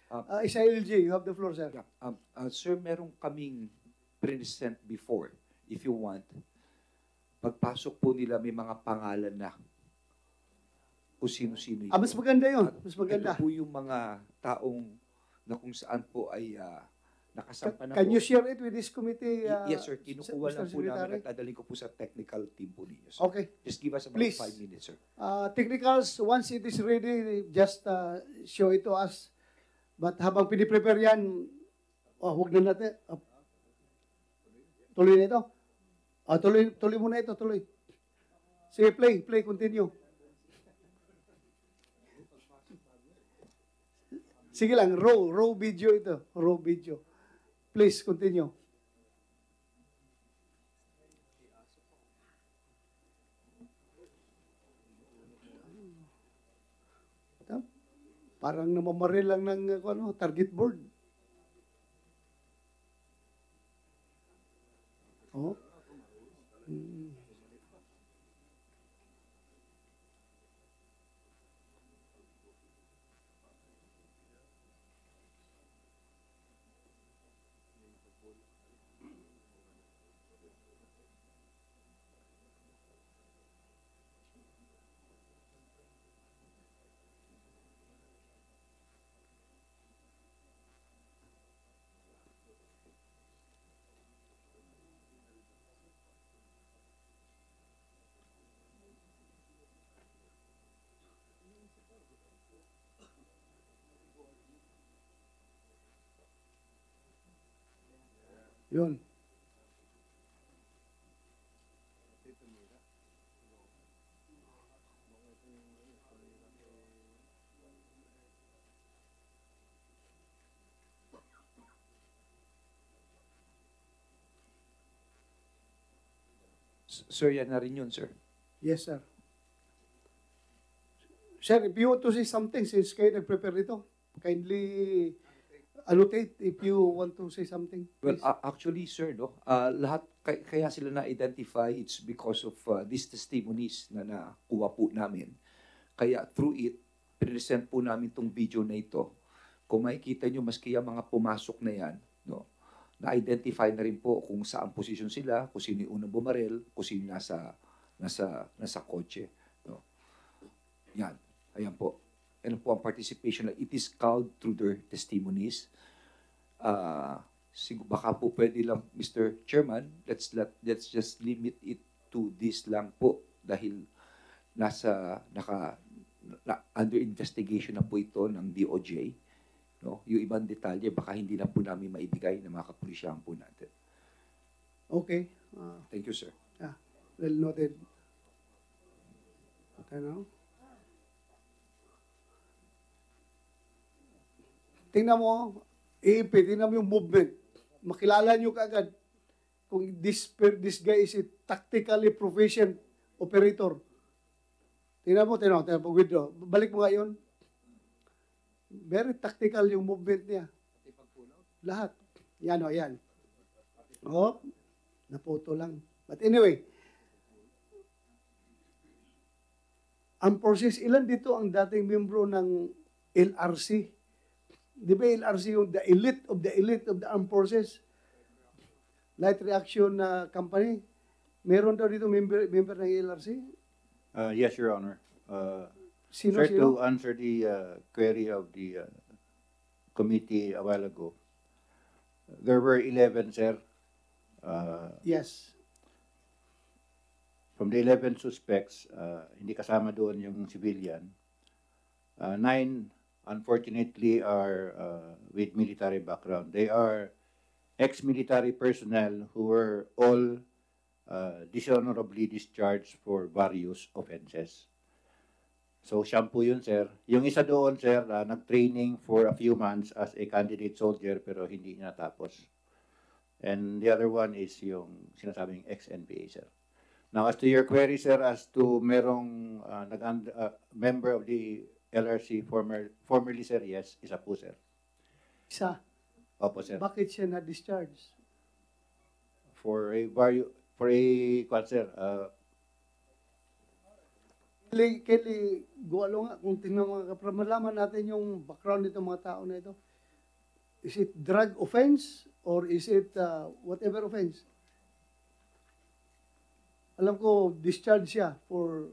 Uh, uh, Isa LG, you have the floor, sir. Yeah. Um, uh, sir, meron kaming present before, if you want. Pagpasok po nila, may mga pangalan na kung sino-sino ito. Ah, mas maganda yun. Mas maganda. Ito po yung mga taong na kung saan po ay ah, nakasampa na Can po. you share it with this committee? Uh, yes, sir. Kinukuha lang po namin at dadalhin ko po sa technical team po ninyo. Sir. Okay. Just give us about Please. five minutes, sir. Uh, technicals, once it is ready, just uh, show it to us. But habang piniprepare yan, oh, huwag na natin. Uh, tuloy na ito. Ah, tuloy, tuloy muna ito, tuloy. Sige, play, play, continue. Sige lang, raw, raw video ito. Raw video. Please, continue. Parang namamaril lang ng uh, ano, target board. Oh. Mm. Yun. Sir, yan na rin yun, sir. Yes, sir. Sir, if you want to say something, since kayo nag-prepare nito, kindly annotate if you want to say something. Well, please. a- actually, sir, no, ah, lahat, kay- kaya sila na-identify, it's because of ah, these testimonies na nakuha po namin. Kaya through it, present po namin tong video na ito. Kung makikita nyo, maski ang mga pumasok na yan, no, na-identify na rin po kung saan posisyon sila, kung sino yung unang bumarel, kung sino yung nasa, nasa, nasa kotse. No. Yan. Ayan po. Ano po ang participation. It is called through their testimonies. Ah, sig- baka po pwede lang, Mr. Chairman, let's, let, let's just limit it to this lang po dahil nasa, naka, na, under investigation na po ito ng DOJ. No? Yung ibang detalye, baka hindi na po namin maibigay na mga kapulisyahan po natin. Okay. Uh, Thank you, sir. well noted. Ano? Tingnan mo, EEP, tingnan mo yung movement. Makilala nyo kaagad kung this, this guy is a tactically proficient operator. Tingnan mo, tingnan mo, tingnan mo, withdraw. Balik mo nga yun. Very tactical yung movement niya. Lahat. Yan o, yan. Oh, naputo lang. But anyway, ang process, ilan dito ang dating membro ng LRC? Di ba LRC yung the elite of the elite of the armed forces? Light Reaction uh, Company. Meron daw dito member, member ng LRC? Uh, yes, Your Honor. Uh, Sino, sir, sino? to answer the uh, query of the uh, committee a while ago, there were 11, sir. Uh, Yes. from the 11 suspects, uh, hindi kasama doon yung civilian. Uh, nine, unfortunately, are uh, with military background. They are ex-military personnel who were all uh, dishonorably discharged for various offenses. So, siyam po yun, sir. Yung isa doon, sir, uh, nag-training for a few months as a candidate soldier pero hindi niya natapos. And the other one is yung sinasabing ex-NPA, sir. Now, as to your query, sir, as to merong uh, nag uh, member of the LRC, former, formerly, sir, yes, isa po, sir. Isa. Opo, sir. Bakit siya na-discharge? For a vario, for a, kwan, sir, uh, Kelly, Kelly, guwalo nga, kung tingnan mga kapra, malaman natin yung background nito mga tao na ito. Is it drug offense or is it uh, whatever offense? Alam ko, discharge siya for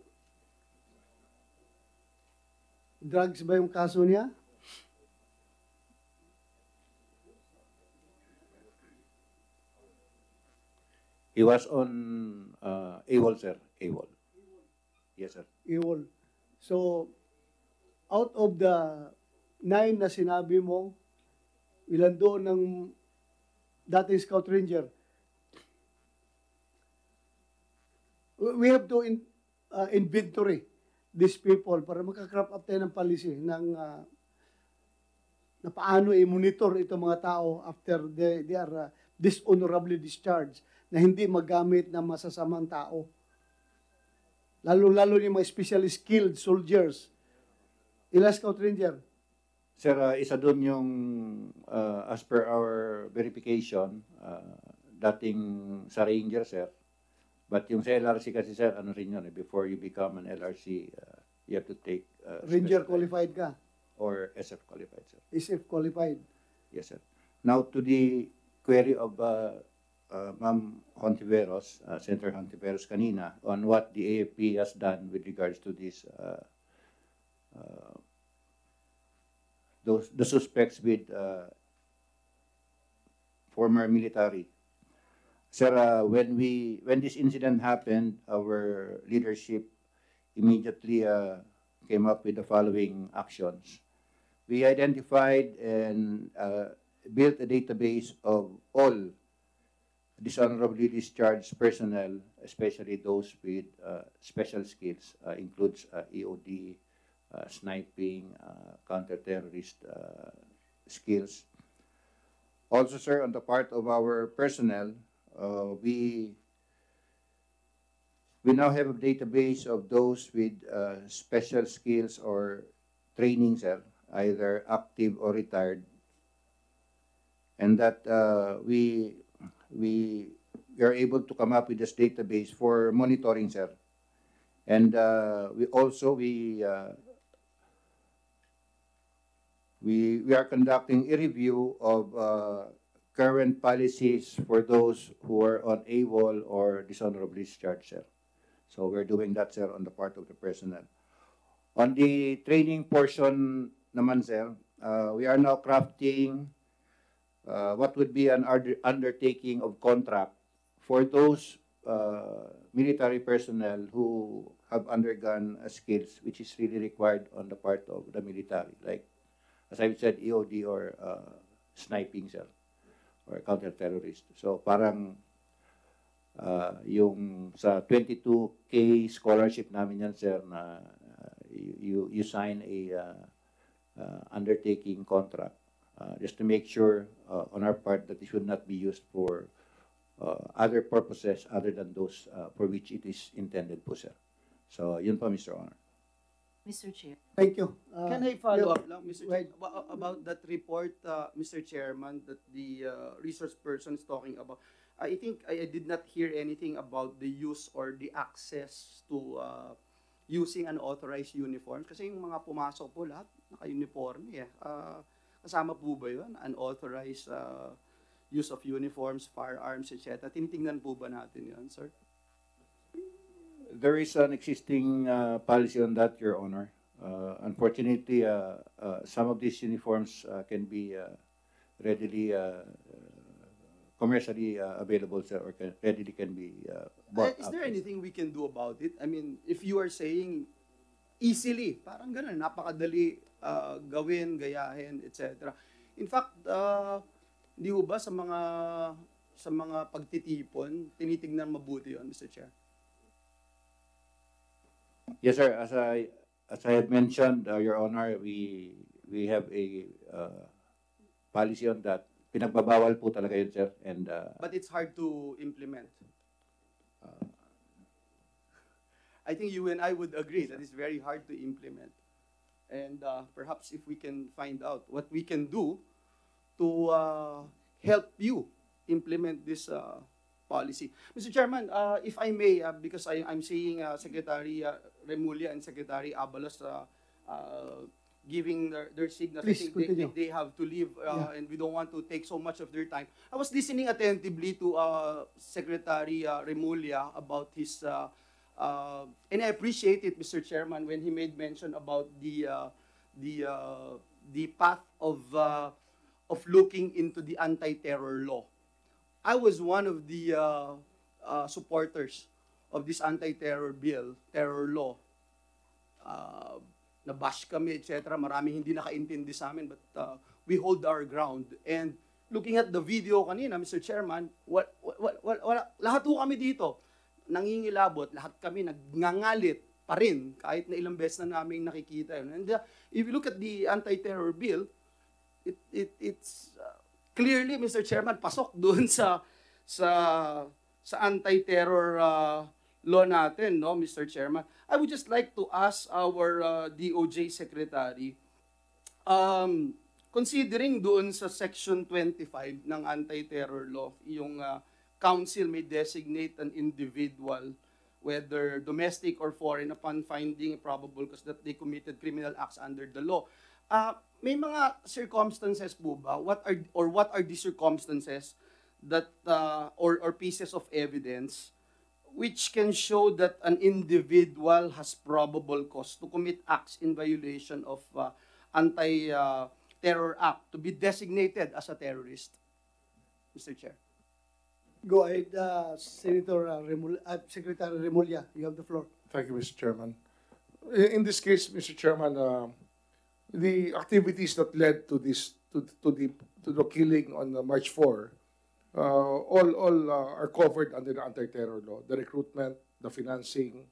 drugs ba yung kaso niya? he was on uh, AWOL, sir. AWOL. Yes, sir. Iwol. So, out of the nine na sinabi mo, ilan doon ng dating Scout Ranger? We- We have to in, uh, inventory these people para makakrap up tayo ng policy ng uh, na paano i-monitor itong mga tao after they, they are uh, dishonorably discharged na hindi magamit ng masasamang tao. Lalo-lalo yung mga specially skilled soldiers. Ilan Scout Ranger? Sir, uh, isa doon yung, uh, as per our verification, uh, dating sa Ranger, sir. But yung sa LRC kasi, sir, ano rin yun, eh, before you become an LRC, uh, you have to take uh, Ranger qualified ka? Or SF qualified, sir. SF qualified. Yes, sir. Now, to the query of uh, uh, Ma'am Hontiveros, uh, Senator Hontiveros kanina, on what the AFP has done with regards to this, uh, uh, those, the suspects with uh, former military. Sir, uh, when we, when this incident happened, our leadership immediately uh, came up with the following actions. We identified and uh, built a database of all dishonorably discharged personnel, especially those with uh, special skills, uh, includes uh, EOD, sniping, counter-terrorist skills. Also, sir, on the part of our personnel, we we now have a database of those with uh, special skills or training, sir, either active or retired, and that uh, we we we are able to come up with this database for monitoring, sir. And uh, we also we uh, we we are conducting a review of uh, current policies for those who are on AWOL or dishonorably discharged, sir. So we're doing that, sir, on the part of the personnel. On the training portion naman, sir, uh, we are now crafting uh, what would be an undertaking of contract for those uh, military personnel who have undergone skills which is really required on the part of the military, like as I've said, EOD or uh, sniping, sir, or counter-terrorist. So parang uh, yung sa 22K scholarship namin yan, sir, na uh, you, you sign a uh, uh, undertaking contract uh, just to make sure uh, on our part that it should not be used for uh, other purposes other than those uh, for which it is intended po, sir. So, yun po, Mr. Honor. Mr. Chair. Thank you. Uh, Can I follow yeah, up lang, Mr. right. Chair, aba- about that report, uh, Mr. Chairman, that the uh, resource person is talking about? I think I I did not hear anything about the use or the access to uh, using unauthorized uniform. Kasi yung mga pumasok po lahat, naka-uniform eh. Uh, kasama po ba yun? Unauthorized uh, use of uniforms, firearms, etc. Tinitingnan po ba natin yun, sir? There is an existing uh, policy on that, Your Honor. Uh, Unfortunately, uh, uh, some of these uniforms uh, can be uh, readily, commercially uh, available, sir, or can- readily can be uh, Uh, bought. is there anything we can do about it? I mean, if you are saying easily, parang ganun, napakadali uh, gawin, gayahin, etc. In fact, uh, di ho ba sa mga sa mga pagtitipon, tinitignan mabuti yon, Mr. Chair? Yes, sir. As I, as I have mentioned, uh, Your Honor, we, we have a uh, policy on that. Pinagbabawal po talaga yun, sir. And uh, But it's hard to implement. Uh, I think you and I would agree that it's very hard to implement. And uh, perhaps if we can find out what we can do to uh, help you implement this uh, policy. Mr. Chairman, uh, if I may, uh, because I, I'm seeing uh, Secretary uh, Remulla and Secretary Abalos uh, uh, giving their, their signals. I think they, continue. they, they have to leave uh, Yeah. and we don't want to take so much of their time. I was listening attentively to uh, Secretary uh, Remulla about his, uh, uh, and I appreciate it, Mr. Chairman, when he made mention about the, uh, the, uh, the path of, uh, of looking into the anti-terror law. I was one of the uh, uh, supporters of this anti-terror bill, terror law. Uh, nabash kami, etc. Maraming hindi nakaintindi sa amin, but uh, we hold our ground. And looking at the video kanina, Mr. Chairman, wala, wala, wala, wala, lahat po kami dito, nangingilabot, lahat kami nagngangalit pa rin, kahit na ilang beses na namin nakikita yun. And uh, if you look at the anti-terror bill, it, it, it's uh, clearly, Mr. Chairman, pasok doon sa sa sa anti-terror uh, law natin, no, Mr. Chairman. I would just like to ask our uh, DOJ Secretary, um, considering doon sa Section 25 ng anti-terror law, yung uh, council may designate an individual whether domestic or foreign upon finding probable cause that they committed criminal acts under the law. Uh, may mga circumstances po ba? What are or what are the circumstances that uh, or or pieces of evidence which can show that an individual has probable cause to commit acts in violation of uh, anti uh, act to be designated as a terrorist Mr. Chair Go ahead, uh, Senator uh, Remul- uh, Secretary Remulla. You have the floor. Thank you, Mr. Chairman. In, this case, Mr. Chairman, uh, the activities that led to this to, to the to the killing on uh, March 4, uh, all all uh, are covered under the anti-terror law. The recruitment, the financing,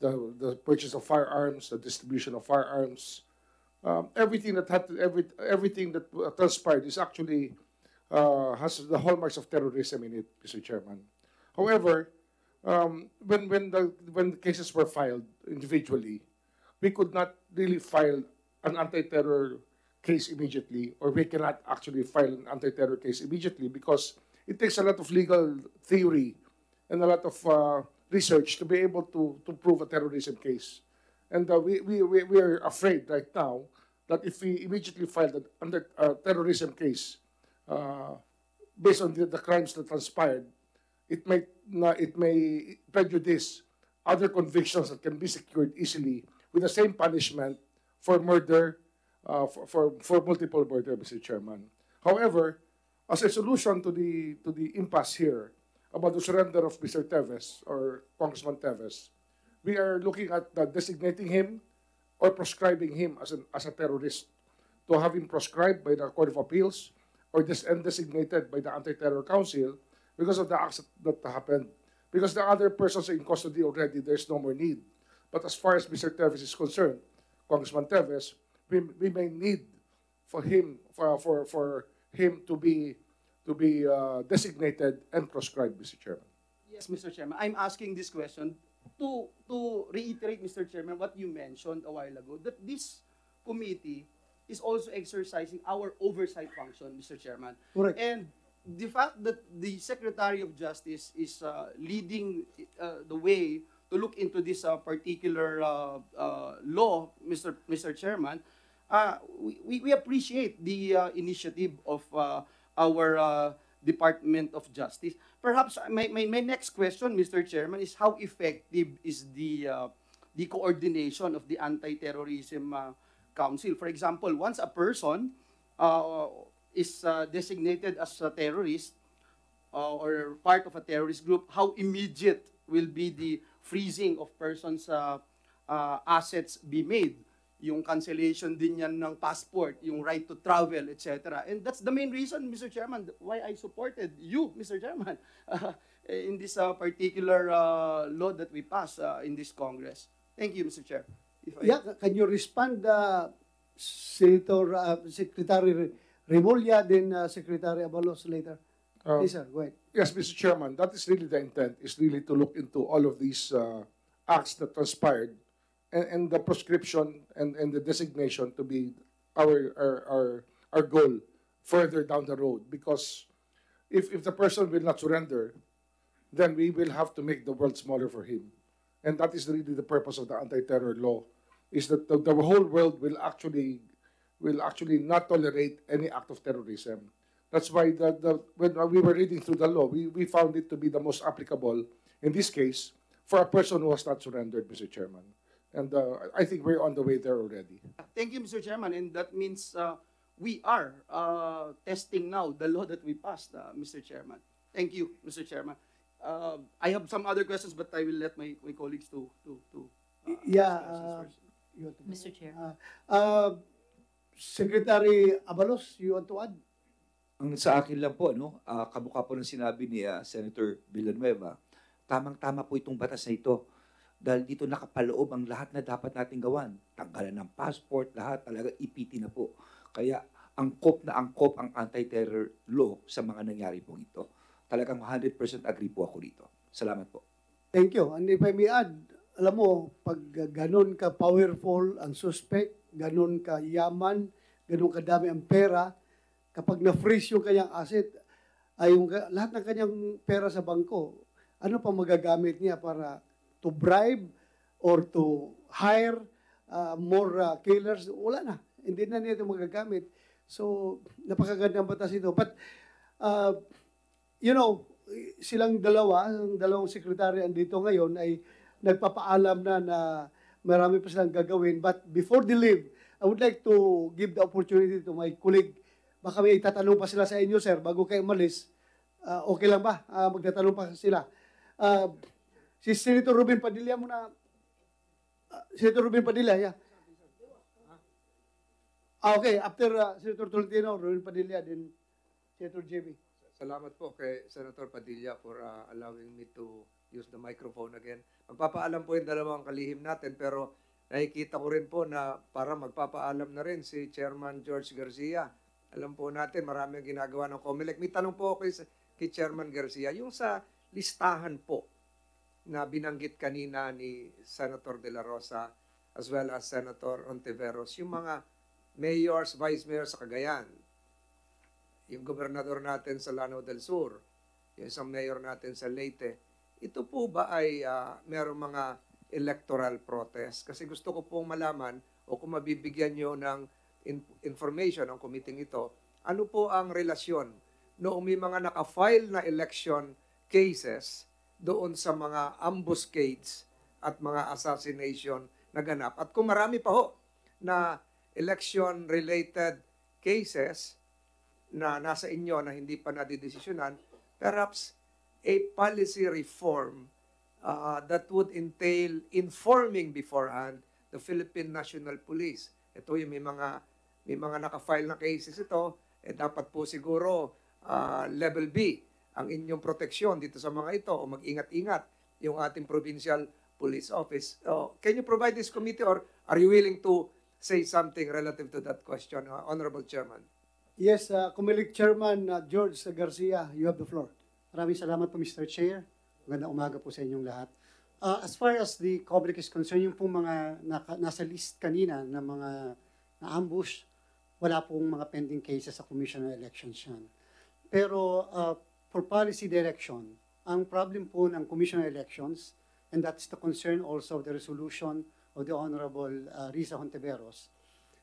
the the purchase of firearms, the distribution of firearms, um, everything that had every everything that uh, transpired is actually uh, has the hallmarks of terrorism in it, Mr. Chairman. However, um, when when the when the cases were filed individually, we could not really file an anti-terror case immediately, or we cannot actually file an anti-terror case immediately because it takes a lot of legal theory and a lot of uh, research to be able to to prove a terrorism case. And uh, we, we, we, are afraid right now that if we immediately file an under uh, terrorism case uh, based on the, the crimes that transpired, it may it may prejudice other convictions that can be secured easily with the same punishment for murder, uh, for, for for multiple murder, Mr. Chairman. However, as a solution to the to the impasse here about the surrender of Mr. Teves or Congressman Teves, we are looking at uh, designating him or proscribing him as an as a terrorist to have him proscribed by the Court of Appeals or dis- and designated by the Anti-Terror Council because of the acts that happened. Because the other persons are in custody already, there's no more need. But as far as Mr. Teves is concerned, Congressman Teves, we, we may need for him for for for him to be to be uh, designated and proscribed, Mr. Chairman. Yes, Mr. Chairman. I'm asking this question to to reiterate, Mr. Chairman, what you mentioned a while ago, that this committee is also exercising our oversight function, Mr. Chairman. Correct. And the fact that the Secretary of Justice is uh, leading uh, the way to look into this uh, particular uh, uh, law, Mr. Mr. Chairman, uh, we, we- appreciate the uh, initiative of uh, our uh, Department of Justice. Perhaps uh, my, my, my next question, Mr. Chairman, is how effective is the uh, the coordination of the Anti-Terrorism uh, Council? For example, once a person uh, is uh, designated as a terrorist uh, or part of a terrorist group, how immediate will be the freezing of persons' uh, uh, assets be made? Yung cancellation din yan ng passport, yung right to travel, etc. And that's the main reason, Mr. Chairman, why I supported you, <laughs> Mr. Chairman, uh, <laughs> in this uh, particular uh, law that we passed uh, in this Congress. Thank you, Mr. Chair. If I- Yeah, can you respond, uh, Senator, uh, Secretary Remulla, then uh, Secretary Abalos later? Um, Please, sir, go ahead. Yes, Mr. Chairman, that is really the intent, is really to look into all of these uh, acts that transpired and, and the prescription and, and the designation to be our, our, our, our goal further down the road. Because if, if the person will not surrender, then we will have to make the world smaller for him. And that is really the purpose of the anti-terror law, is that the, the whole world will actually will actually not tolerate any act of terrorism. That's why the, the, when we were reading through the law, we, we found it to be the most applicable in this case for a person who has not surrendered, Mr. Chairman. And uh, I think we're on the way there already. Thank you, Mr. Chairman. And that means uh, we are uh, testing now the law that we passed, uh, Mr. Chairman. Thank you, Mr. Chairman. Uh, I have some other questions, but I will let my, my colleagues to to to. uh, Yeah, uh, first. you want to- Mr. Chair. Uh, uh, Secretary Abalos, you want to add? Ang sa akin lang po, no, ah, kamukha po ng sinabi ni ah, Senator Villanueva, tamang-tama po itong batas na ito. Dahil dito nakapaloob ang lahat na dapat nating gawan. Tanggalan ng passport, lahat talaga ipiti na po. Kaya angkop na angkop ang anti-terror law sa mga nangyari pong ito. Talagang 100% agree po ako dito. Salamat po. Thank you. And if I may add, alam mo, pag ganun ka powerful ang suspect, ganun ka yaman, ganun kadami ang pera, kapag na-freeze yung kanyang asset, ay yung, lahat ng kanyang pera sa bangko, ano pa magagamit niya para to bribe or to hire uh, more uh, killers? Wala na. Hindi na niya ito magagamit. So, napakagandang batas ito. But, uh, you know, silang dalawa, ang dalawang sekretary andito ngayon ay nagpapaalam na na marami pa silang gagawin. But before they leave, I would like to give the opportunity to my colleague. Baka may itatanong pa sila sa inyo, sir, bago kayo umalis. Ah, okay lang ba? Ah, magtatanong pa sila. Ah, si Senator Ruben Padilla muna. Ah, Senator Ruben Padilla, yeah. Ah, okay, after uh, Senator Tolentino, Ruben Padilla, then Senator JB. Salamat po kay Senator Padilla for uh, allowing me to use the microphone again. Magpapaalam po yung dalawang kalihim natin pero nakikita ko rin po na para magpapaalam na rin si Chairman George Garcia. Alam po natin marami ang ginagawa ng COMELEC. May tanong po kay, kay Chairman Garcia. Yung sa listahan po na binanggit kanina ni Senator De La Rosa as well as Senator Ontiveros, yung mga mayors, vice mayors sa Cagayan, yung gobernador natin sa Lanao del Sur, yung isang mayor natin sa Leyte, ito po ba ay ah, merong mga electoral protest? Kasi gusto ko pong malaman o kung mabibigyan nyo ng in- information ang committee ito, ano po ang relasyon noong may mga naka-file na election cases doon sa mga ambuscades at mga assassination na ganap. At kung marami pa ho na election-related cases, na nasa inyo na hindi pa nadidesisyonan, perhaps a policy reform uh, that would entail informing beforehand the Philippine National Police. Ito yung may mga may mga naka-file na cases ito, eh dapat po siguro uh, level B ang inyong proteksyon dito sa mga ito o mag-ingat-ingat yung ating provincial police office. Oh, can you provide this committee or are you willing to say something relative to that question, uh, Honorable Chairman. Yes, uh, Kumilig Chairman uh, George Garcia, you have the floor. Maraming salamat po, Mr. Chair. Magandang umaga po sa inyong lahat. Uh, as far as the public is concerned, yung pong mga naka, nasa list kanina na mga na-ambush, wala pong mga pending cases sa Commission on Elections yan. Pero uh, for policy direction, ang problem po ng Commission on Elections, and that's the concern also of the resolution of the Honorable uh, Risa Hontiveros,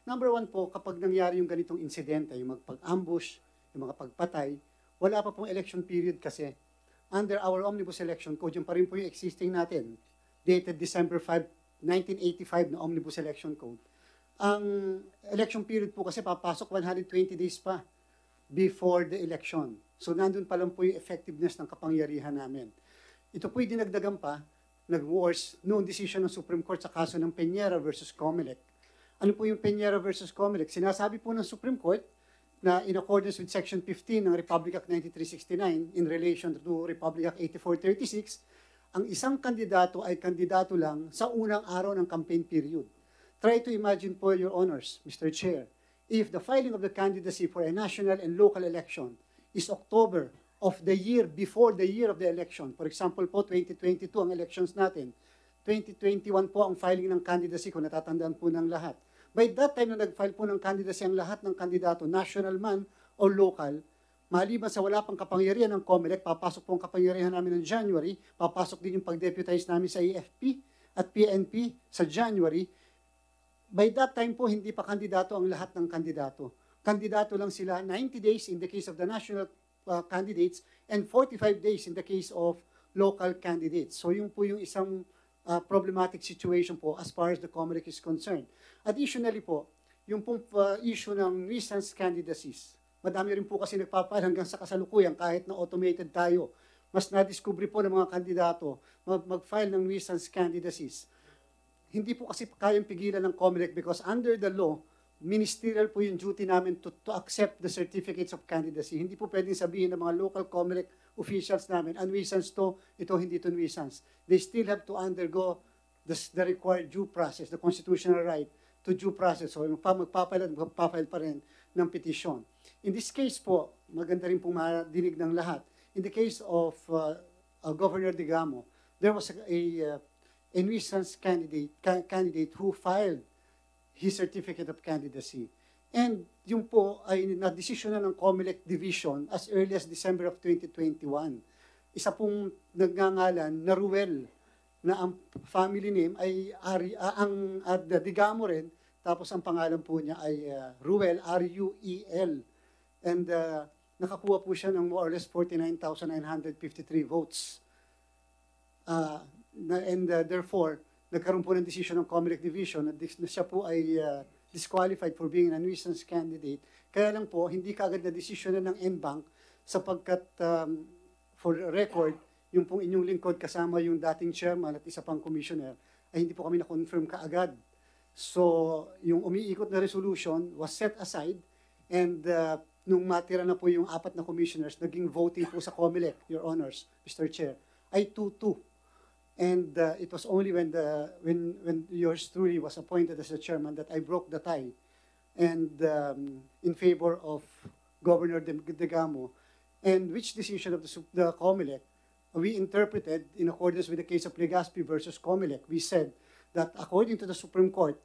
Number one po, kapag nangyari yung ganitong insidente, yung magpag-ambush, yung mga pagpatay, wala pa pong election period kasi. Under our Omnibus Election Code, yung pa rin po yung existing natin, dated December 5, 1985 na Omnibus Election Code. Ang election period po kasi papasok 120 days pa before the election. So nandun pa lang po yung effectiveness ng kapangyarihan namin. Ito po'y dinagdagan pa, nag-wars noong decision ng Supreme Court sa kaso ng Peñera versus Comelec ano po yung Peñera versus Comelec? Sinasabi po ng Supreme Court na in accordance with Section 15 ng Republic Act 9369 in relation to Republic Act 8436, ang isang kandidato ay kandidato lang sa unang araw ng campaign period. Try to imagine po, Your Honors, Mr. Chair, if the filing of the candidacy for a national and local election is October of the year before the year of the election, for example po, 2022 ang elections natin, 2021 po ang filing ng candidacy kung natatandaan po ng lahat. By that time na nag-file po ng candidacy ang lahat ng kandidato, national man o local, maliban sa wala pang kapangyarihan ng COMELEC, papasok po ang kapangyarihan namin ng January, papasok din yung pag-deputize namin sa AFP at PNP sa January, by that time po hindi pa kandidato ang lahat ng kandidato. Kandidato lang sila 90 days in the case of the national uh, candidates and 45 days in the case of local candidates. So yung po yung isang uh, problematic situation po as far as the COMELEC is concerned. Additionally po, yung pong uh, issue ng nuisance candidacies. Madami rin po kasi nagpapahal hanggang sa kasalukuyan kahit na automated tayo. Mas na-discover po ng mga kandidato mag- mag-file ng nuisance candidacies. Hindi po kasi kayang pigilan ng COMELEC because under the law, ministerial po yung duty namin to, to accept the certificates of candidacy. Hindi po pwedeng sabihin ng mga local COMELEC officials namin, a nuisance to, ito hindi to nuisance. They still have to undergo the, the required due process, the constitutional right to due process. So magpapile at magpapile pa rin ng petition. In this case po, maganda rin pong madinig ng lahat. In the case of uh, uh, Governor Digamo, there was a, a, uh, candidate, ca- candidate who filed his certificate of candidacy. And yung po ay na-desisyon na ng COMELEC Division as early as December of 2021. Isa pong nagngangalan na Ruel na ang family name ay Ari, uh, ang uh, Digamo rin, tapos ang pangalan po niya ay uh, Ruel, R-U-E-L. And uh, nakakuha po siya ng more or less 49,953 votes. Uh, and uh, therefore, nagkaroon po ng decision ng Comelec Division na, na siya po ay uh, disqualified for being a nuisance candidate. Kaya lang po, hindi kaagad na decision na ng NBank sapagkat um, for record, yung pong inyong lingkod kasama yung dating chairman at isa pang commissioner, ay hindi po kami na-confirm kaagad. So, yung umiikot na resolution was set aside and uh, nung matira na po yung apat na commissioners, naging voting po sa COMELEC, Your Honors, Mr. Chair, ay 2-2. And uh, it was only when the when when yours truly was appointed as the chairman that I broke the tie, and um, in favor of Governor De Degamo, and which decision of the the COMELEC we interpreted in accordance with the case of Legaspi versus Comelec. We said that according to the Supreme Court,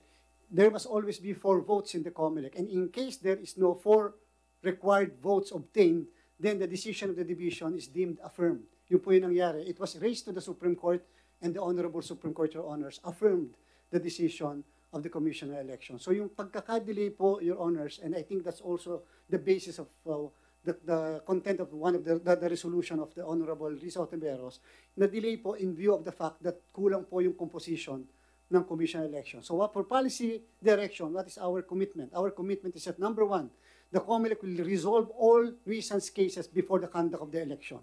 there must always be four votes in the Comelec. And in case there is no four required votes obtained, then the decision of the division is deemed affirmed. Yun po yung nangyari. It was raised to the Supreme Court and the Honorable Supreme Court, Your Honors, affirmed the decision of the Commission on Election. So yung pagkakadelay po, Your Honors, and I think that's also the basis of uh, the, the content of one of the, the, the resolution of the Honorable Risa Oteveros, na delay po in view of the fact that kulang po yung composition ng commission election. So what, for policy direction, what is our commitment? Our commitment is that number one, the COMELEC will resolve all nuisance cases before the conduct of the election.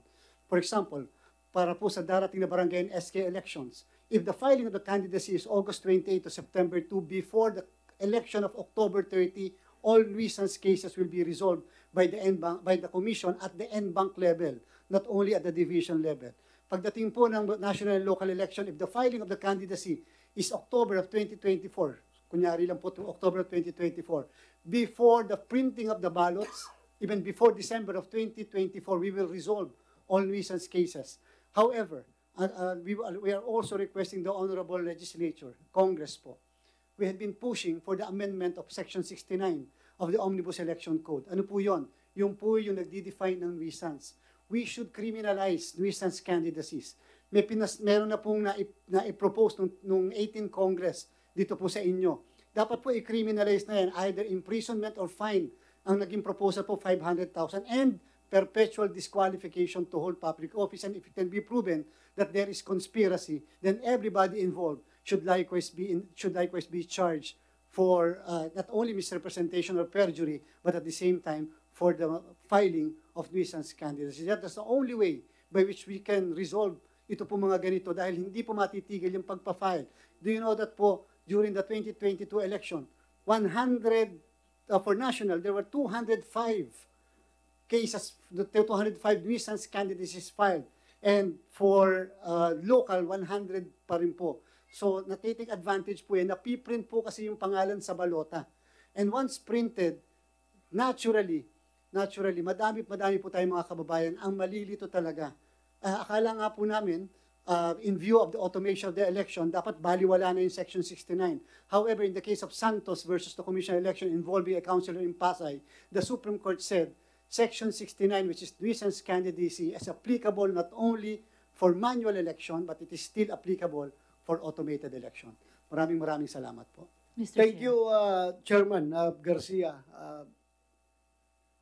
For example, para po sa darating na barangay and SK elections, if the filing of the candidacy is August 28 to September 2 before the election of October 30, all nuisance cases will be resolved by the NBank, by the commission at the NBank level, not only at the division level. Pagdating po ng national and local election, if the filing of the candidacy is October of 2024, kunyari lang po to October 2024, before the printing of the ballots, even before December of 2024, we will resolve all nuisance cases. However, uh, uh, we, we are also requesting the Honorable Legislature, Congress po, we have been pushing for the amendment of Section 69 of the Omnibus Election Code. Ano po yon? Yung po yung nagdi-define ng nuisance. We should criminalize nuisance candidacies. May pinas, meron na pong na, na-propose nung, nung 18 Congress dito po sa inyo. Dapat po i-criminalize na yan, either imprisonment or fine. Ang naging proposal po, 500,000 and perpetual disqualification to hold public office. And if it can be proven that there is conspiracy, then everybody involved should likewise be in, should likewise be charged for uh, not only misrepresentation or perjury, but at the same time for the filing of nuisance candidacy. That is the only way by which we can resolve ito po mga ganito dahil hindi po matitigil yung pagpa-file. Do you know that po during the 2022 election, 100 uh, for national, there were 205 cases, the 205 nuisance candidacies filed. And for uh, local, 100 pa rin po. So, natitik advantage po yan. Napiprint po kasi yung pangalan sa balota. And once printed, naturally, naturally, madami madami po tayong mga kababayan ang malilito talaga. Uh, akala nga po namin, uh, in view of the automation of the election, dapat baliwala na yung Section 69. However, in the case of Santos versus the commission election involving a councilor in Pasay, the Supreme Court said Section 69, which is nuisance candidacy, is applicable not only for manual election, but it is still applicable for automated election. Maraming maraming salamat po. Mr. Thank Chair. you, uh, Chairman uh, Garcia. Uh,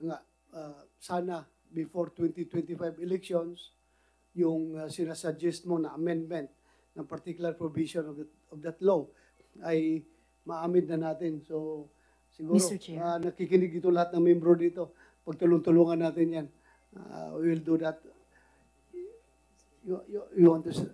nga, uh, sana before 2025 elections, yung uh, sinasuggest mo na amendment ng particular provision of, that of that law ay maamid na natin. So, siguro, uh, nakikinig ito lahat ng membro dito. Pagtulong-tulungan natin yan. Uh, we will do that. You, you, you want to, s-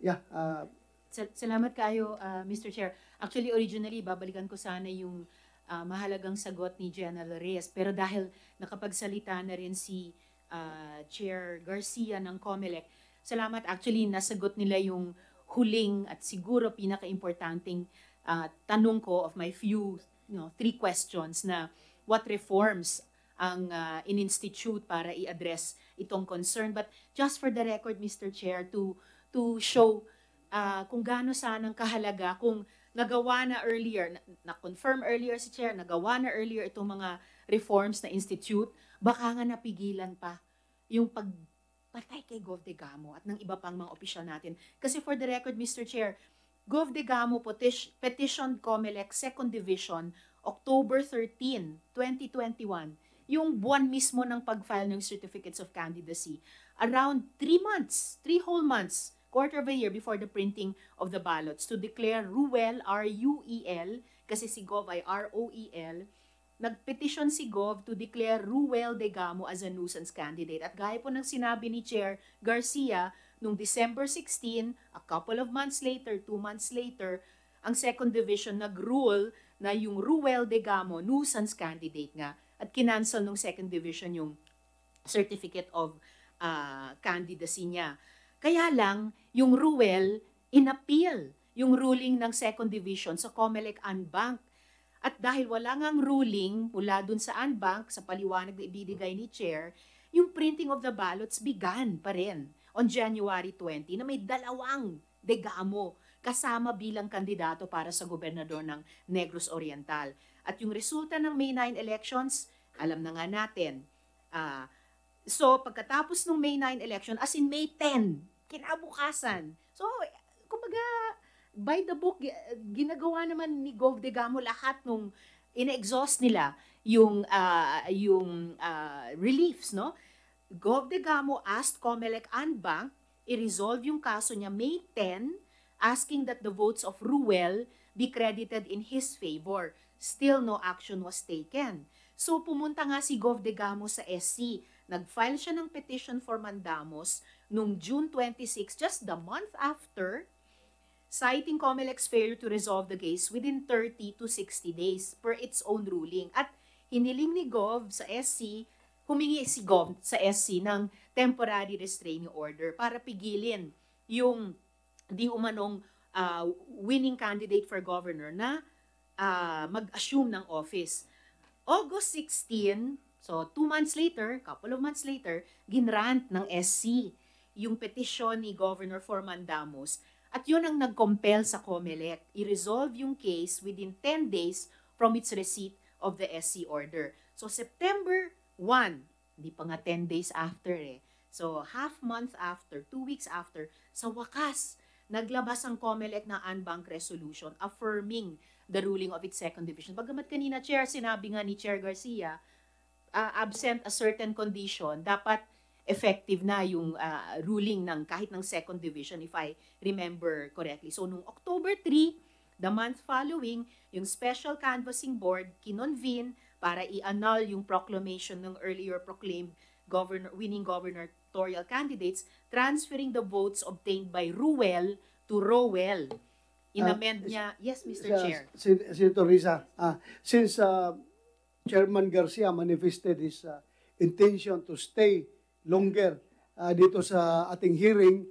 yeah, uh, Sal- Salamat kayo, uh, Mr. Chair. Actually, originally, babalikan ko sana yung uh, mahalagang sagot ni General Reyes. Pero dahil nakapagsalita na rin si uh, Chair Garcia ng COMELEC, salamat. Actually, nasagot nila yung huling at siguro pinaka-importanting uh, tanong ko of my few, you know, three questions na what reforms ang uh, in-institute para i-address itong concern. But just for the record, Mr. Chair, to to show uh, kung gaano sanang kahalaga kung nagawa na earlier, na- na-confirm earlier si Chair, nagawa na earlier itong mga reforms na institute, baka nga napigilan pa yung pagpatay kay Gov. Degamo at ng iba pang mga opisyal natin. Kasi for the record, Mr. Chair, Gov. Degamo petition, petitioned COMELEC Second Division October 13, 2021, yung buwan mismo ng pag-file ng certificates of candidacy. Around three months, three whole months, quarter of a year before the printing of the ballots to declare Ruel, R-U-E-L, kasi si Gov ay R-O-E-L, nagpetition si Gov to declare Ruel Degamo as a nuisance candidate. At gaya po ng sinabi ni Chair Garcia, noong December 16, a couple of months later, two months later, ang second division nag-rule na yung Ruel Degamo nuisance candidate nga at kinancel nung second division yung certificate of uh, candidacy niya. Kaya lang, yung Ruel, inappeal yung ruling ng second division sa Comelec Unbank. At dahil wala ngang ruling mula dun sa Unbank, sa paliwanag na ibibigay ni Chair, yung printing of the ballots began pa rin on January 20 na may dalawang degamo kasama bilang kandidato para sa gobernador ng Negros Oriental. At yung resulta ng May 9 elections, alam na nga natin. Ah, so, pagkatapos ng May 9 election, as in May 10, kinabukasan. So, kumbaga, by the book, gi- ginagawa naman ni Gov. Degamo lahat nung ina-exhaust nila yung, ah, yung ah, reliefs, no? Gov. Degamo asked Comelec and Bank i-resolve yung kaso niya May 10, asking that the votes of Ruel be credited in his favor. Still no action was taken. So pumunta nga si Gov. Degamo sa SC. Nag-file siya ng petition for mandamus noong June 26, just the month after, citing Comelec's failure to resolve the case within 30 to 60 days per its own ruling. At hiniling ni Gov sa SC, humingi si Gov sa SC ng temporary restraining order para pigilin yung di umanong uh, winning candidate for governor na ah, mag-assume ng office. August 16, so two months later, couple of months later, ginrant ng SC yung petisyon ni Governor Formandamos at yun ang nag-compel sa COMELEC i-resolve yung case within 10 days from its receipt of the SC order. So September 1, hindi pa nga 10 days after eh. So half month after, two weeks after, sa wakas, naglabas ang COMELEC ng unbank resolution affirming the ruling of its second division. Bagamat kanina, Chair, sinabi nga ni Chair Garcia, uh, absent a certain condition, dapat effective na yung uh, ruling ng kahit ng second division if I remember correctly. So nung October 3, the month following, yung Special Canvassing Board kinonvene para i-annul yung proclamation ng earlier proclaimed governor, winning gubernatorial candidates, transferring the votes obtained by Ruel to Rowell. Inamend niya, yes, Mr. Sa- Chair. Sen- Senator Risa, ah, since uh, Chairman Garcia manifested his uh, intention to stay longer uh, dito sa ating hearing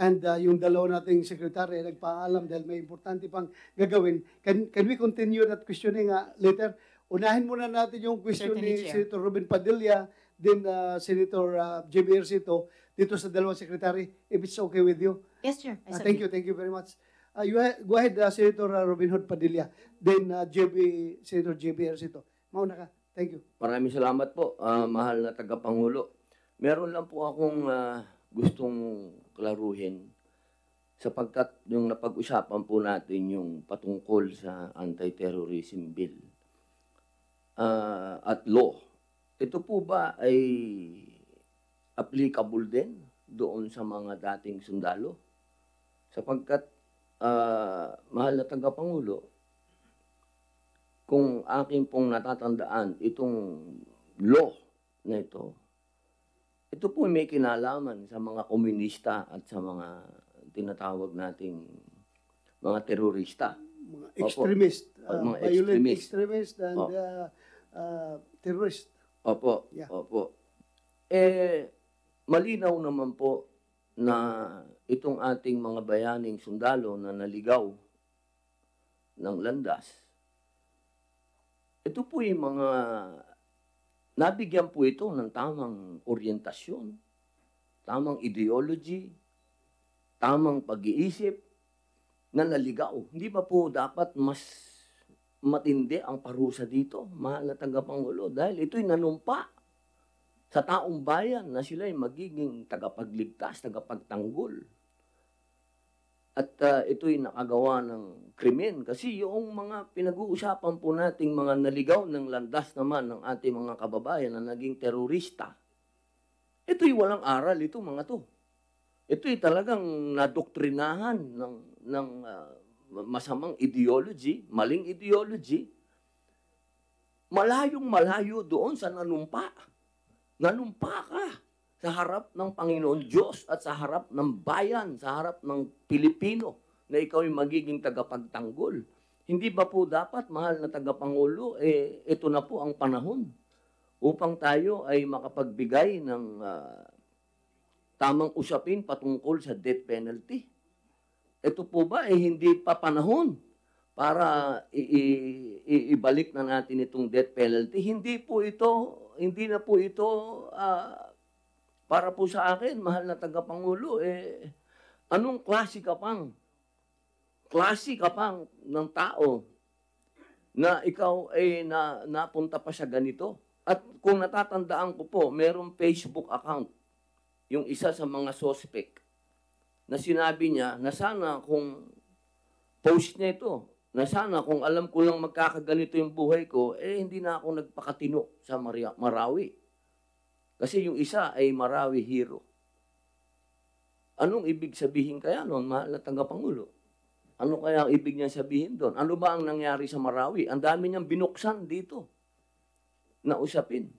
and uh, yung dalawa nating secretary ay nagpaalam dahil may importante pang gagawin. Can, can we continue that questioning uh, later? Unahin muna natin yung question Certainly, ni Chair. Senator Ruben Padilla, then uh, Senator uh, Jimmy Ercito dito sa dalawang secretary, if it's okay with you. Yes. I Uh, thank you, thank you very much. Uh, you ha- go ahead, uh, Senator uh, Robin Hood Padilla. Then uh, JB, Senator JB Ercito. Mauna ka. Thank you. Maraming salamat po, ah, mahal na tagapangulo. Meron lang po akong ah, gustong klaruhin sapagkat yung napag-usapan po natin yung patungkol sa anti-terrorism bill ah, at law. Ito po ba ay applicable din doon sa mga dating sundalo? Sapagkat, ah, mahal na tagapangulo, kung aking pong natatandaan itong law na ito, ito po may kinalaman sa mga komunista at sa mga tinatawag nating mga terorista. Mga Opo. extremist, O, uh, mga violent extremist. extremist and uh, uh, terrorist. Opo, Yeah. opo. Eh, malinaw naman po na itong ating mga bayaning sundalo na naligaw ng landas, ito po yung mga, nabigyan po ito ng tamang orientasyon, tamang ideology, tamang pag-iisip na naligaw. Hindi ba po dapat mas matindi ang parusa dito, mahal na tagapangulo, dahil ito'y nanumpa sa taong bayan na sila ay magiging tagapagligtas, tagapagtanggol. At ah, ito'y nakagawa ng krimen kasi yung mga pinag-uusapan po nating mga naligaw ng landas naman ng ating mga kababayan na naging terorista, ito'y walang aral ito mga to. Ito'y talagang nadoktrinahan ng, ng ah, masamang ideology, maling ideology, malayong malayo doon sa nanumpa. Nanumpa ka sa harap ng Panginoon Diyos at sa harap ng bayan, sa harap ng Pilipino na ikaw ay magiging tagapagtanggol. Hindi ba po dapat, mahal na tagapangulo, eh, ito na po ang panahon upang tayo ay makapagbigay ng ah, tamang usapin patungkol sa death penalty. Ito po ba eh hindi pa panahon para i- i- ibalik na natin itong death penalty? Hindi po ito, hindi na po ito ah, para po sa akin, mahal na tagapangulo, eh, anong klase ka pang? Klase ka pang ng tao na ikaw ay na, napunta pa sa ganito. At kung natatandaan ko po, merong Facebook account, yung isa sa mga suspect, na sinabi niya na sana kung post niya ito, na sana kung alam ko lang magkakaganito yung buhay ko, eh hindi na ako nagpakatino sa Maria- Marawi. Kasi yung isa ay Marawi hero. Anong ibig sabihin kaya noon, mahal na tagapangulo? Ano kaya ang ibig niya sabihin doon? Ano ba ang nangyari sa Marawi? Ang dami niyang binuksan dito na usapin.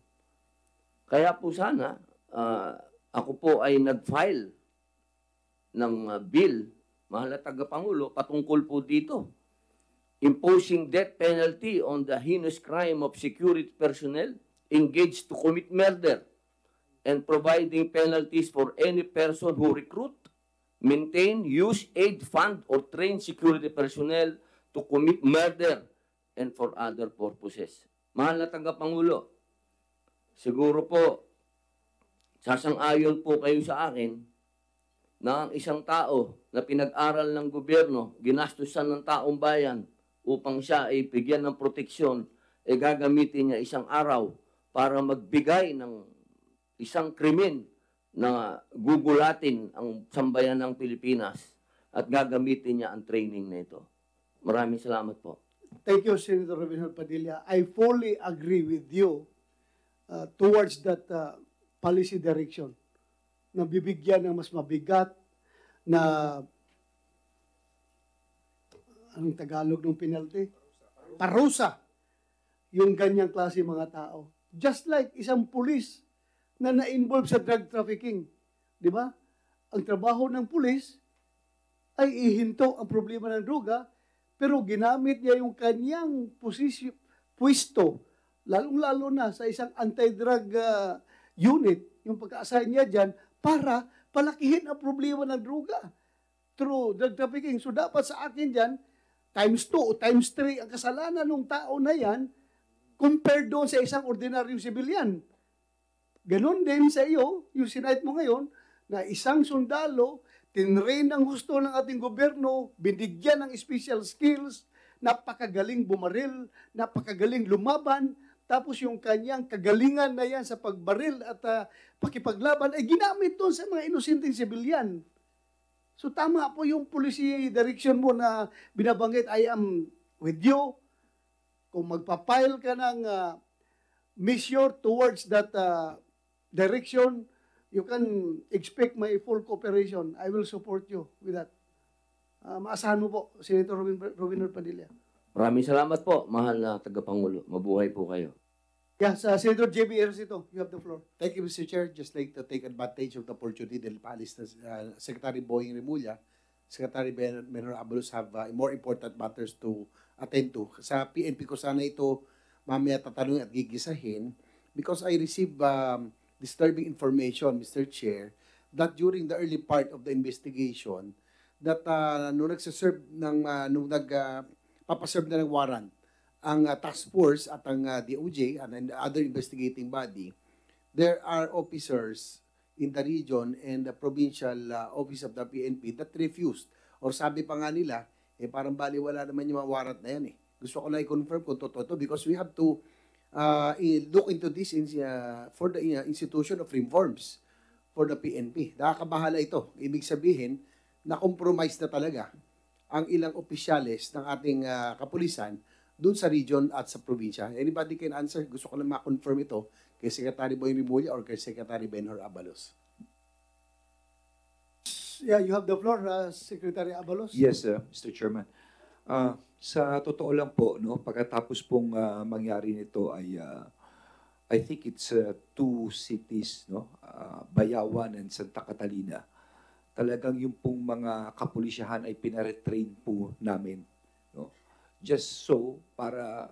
Kaya po sana, ah, ako po ay nag-file ng ah, bill, mahal na tagapangulo, patungkol po dito. Imposing death penalty on the heinous crime of security personnel engaged to commit murder and providing penalties for any person who recruit, maintain, use, aid, fund, or train security personnel to commit murder and for other purposes. Mahal na tagapangulo, siguro po, sasang-ayon po kayo sa akin na ang isang tao na pinag-aral ng gobyerno, ginastusan ng taong bayan upang siya ay bigyan ng proteksyon, e gagamitin niya isang araw para magbigay ng isang krimen na gugulatin ang sambayan ng Pilipinas at gagamitin niya ang training na ito. Maraming salamat po. Thank you, Senator Robinson Padilla. I fully agree with you uh, towards that uh, policy direction na bibigyan ng mas mabigat na anong Tagalog ng penalty? Parusa. Yung ganyang klase mga tao. Just like isang pulis na na-involve sa drug trafficking. Di ba? Ang trabaho ng pulis ay ihinto ang problema ng droga, pero ginamit niya yung kanyang posisyon, pwesto, lalong-lalo na sa isang anti-drug uh, unit, yung pagka-assign niya dyan, para palakihin ang problema ng droga through drug trafficking. So dapat sa akin dyan, times 2 o times 3 ang kasalanan ng tao na yan compared doon sa isang ordinaryong civilian. Ganon din sa iyo, yung sinight mo ngayon, na isang sundalo, tinrain ng gusto ng ating gobyerno, binigyan ng special skills, napakagaling bumaril, napakagaling lumaban, tapos yung kanyang kagalingan na yan sa pagbaril at uh, pakipaglaban ay ginamit doon sa mga inosenteng civilian. So tama po yung policy direction mo na binabanggit, I am with you. Kung magpapile ka ng uh, measure towards that uh, direction, you can expect my full cooperation. I will support you with that. Uh, maasahan mo po, Senator Robin, Robin Padilla. Maraming salamat po, mahal na tagapangulo. Mabuhay po kayo. Yes, uh, Senator J.B. Ercito, you have the floor. Thank you, Mr. Chair. Just like to take advantage of the opportunity dahil paalis na uh, Secretary Boying Remulla, Secretary Ben Menor Abalos have uh, more important matters to attend to. Sa PNP ko sana ito mamaya tatanungin at gigisahin because I received um, disturbing information, Mr. Chair, that during the early part of the investigation, that uh, nung nagsaserve ng, uh, nung nag, uh, papaserve na ng warrant, ang uh, task force at ang uh, DOJ and the other investigating body, there are officers in the region and the provincial uh, office of the PNP that refused. Or sabi pa nga nila, eh parang baliwala naman yung mga warrant na yan eh. Gusto ko na i-confirm kung totoo to because we have to uh, look into this in, uh, for the uh, institution of reforms for the PNP. Nakakabahala ito. Ibig sabihin, na-compromise na talaga ang ilang opisyales ng ating uh, kapulisan doon sa region at sa probinsya. Anybody can answer? Gusto ko lang ma-confirm ito kay Secretary Boy Rimulya or kay Secretary Benhor Abalos. Yeah, you have the floor, uh, Secretary Abalos. Yes, uh, Mr. Chairman. Uh, sa totoo lang po, no, pagkatapos pong uh, mangyari nito ay uh, I think it's uh, two cities, no, uh, Bayawan and Santa Catalina. Talagang yung pong mga kapulisyahan ay pinaretrain po namin. Just so para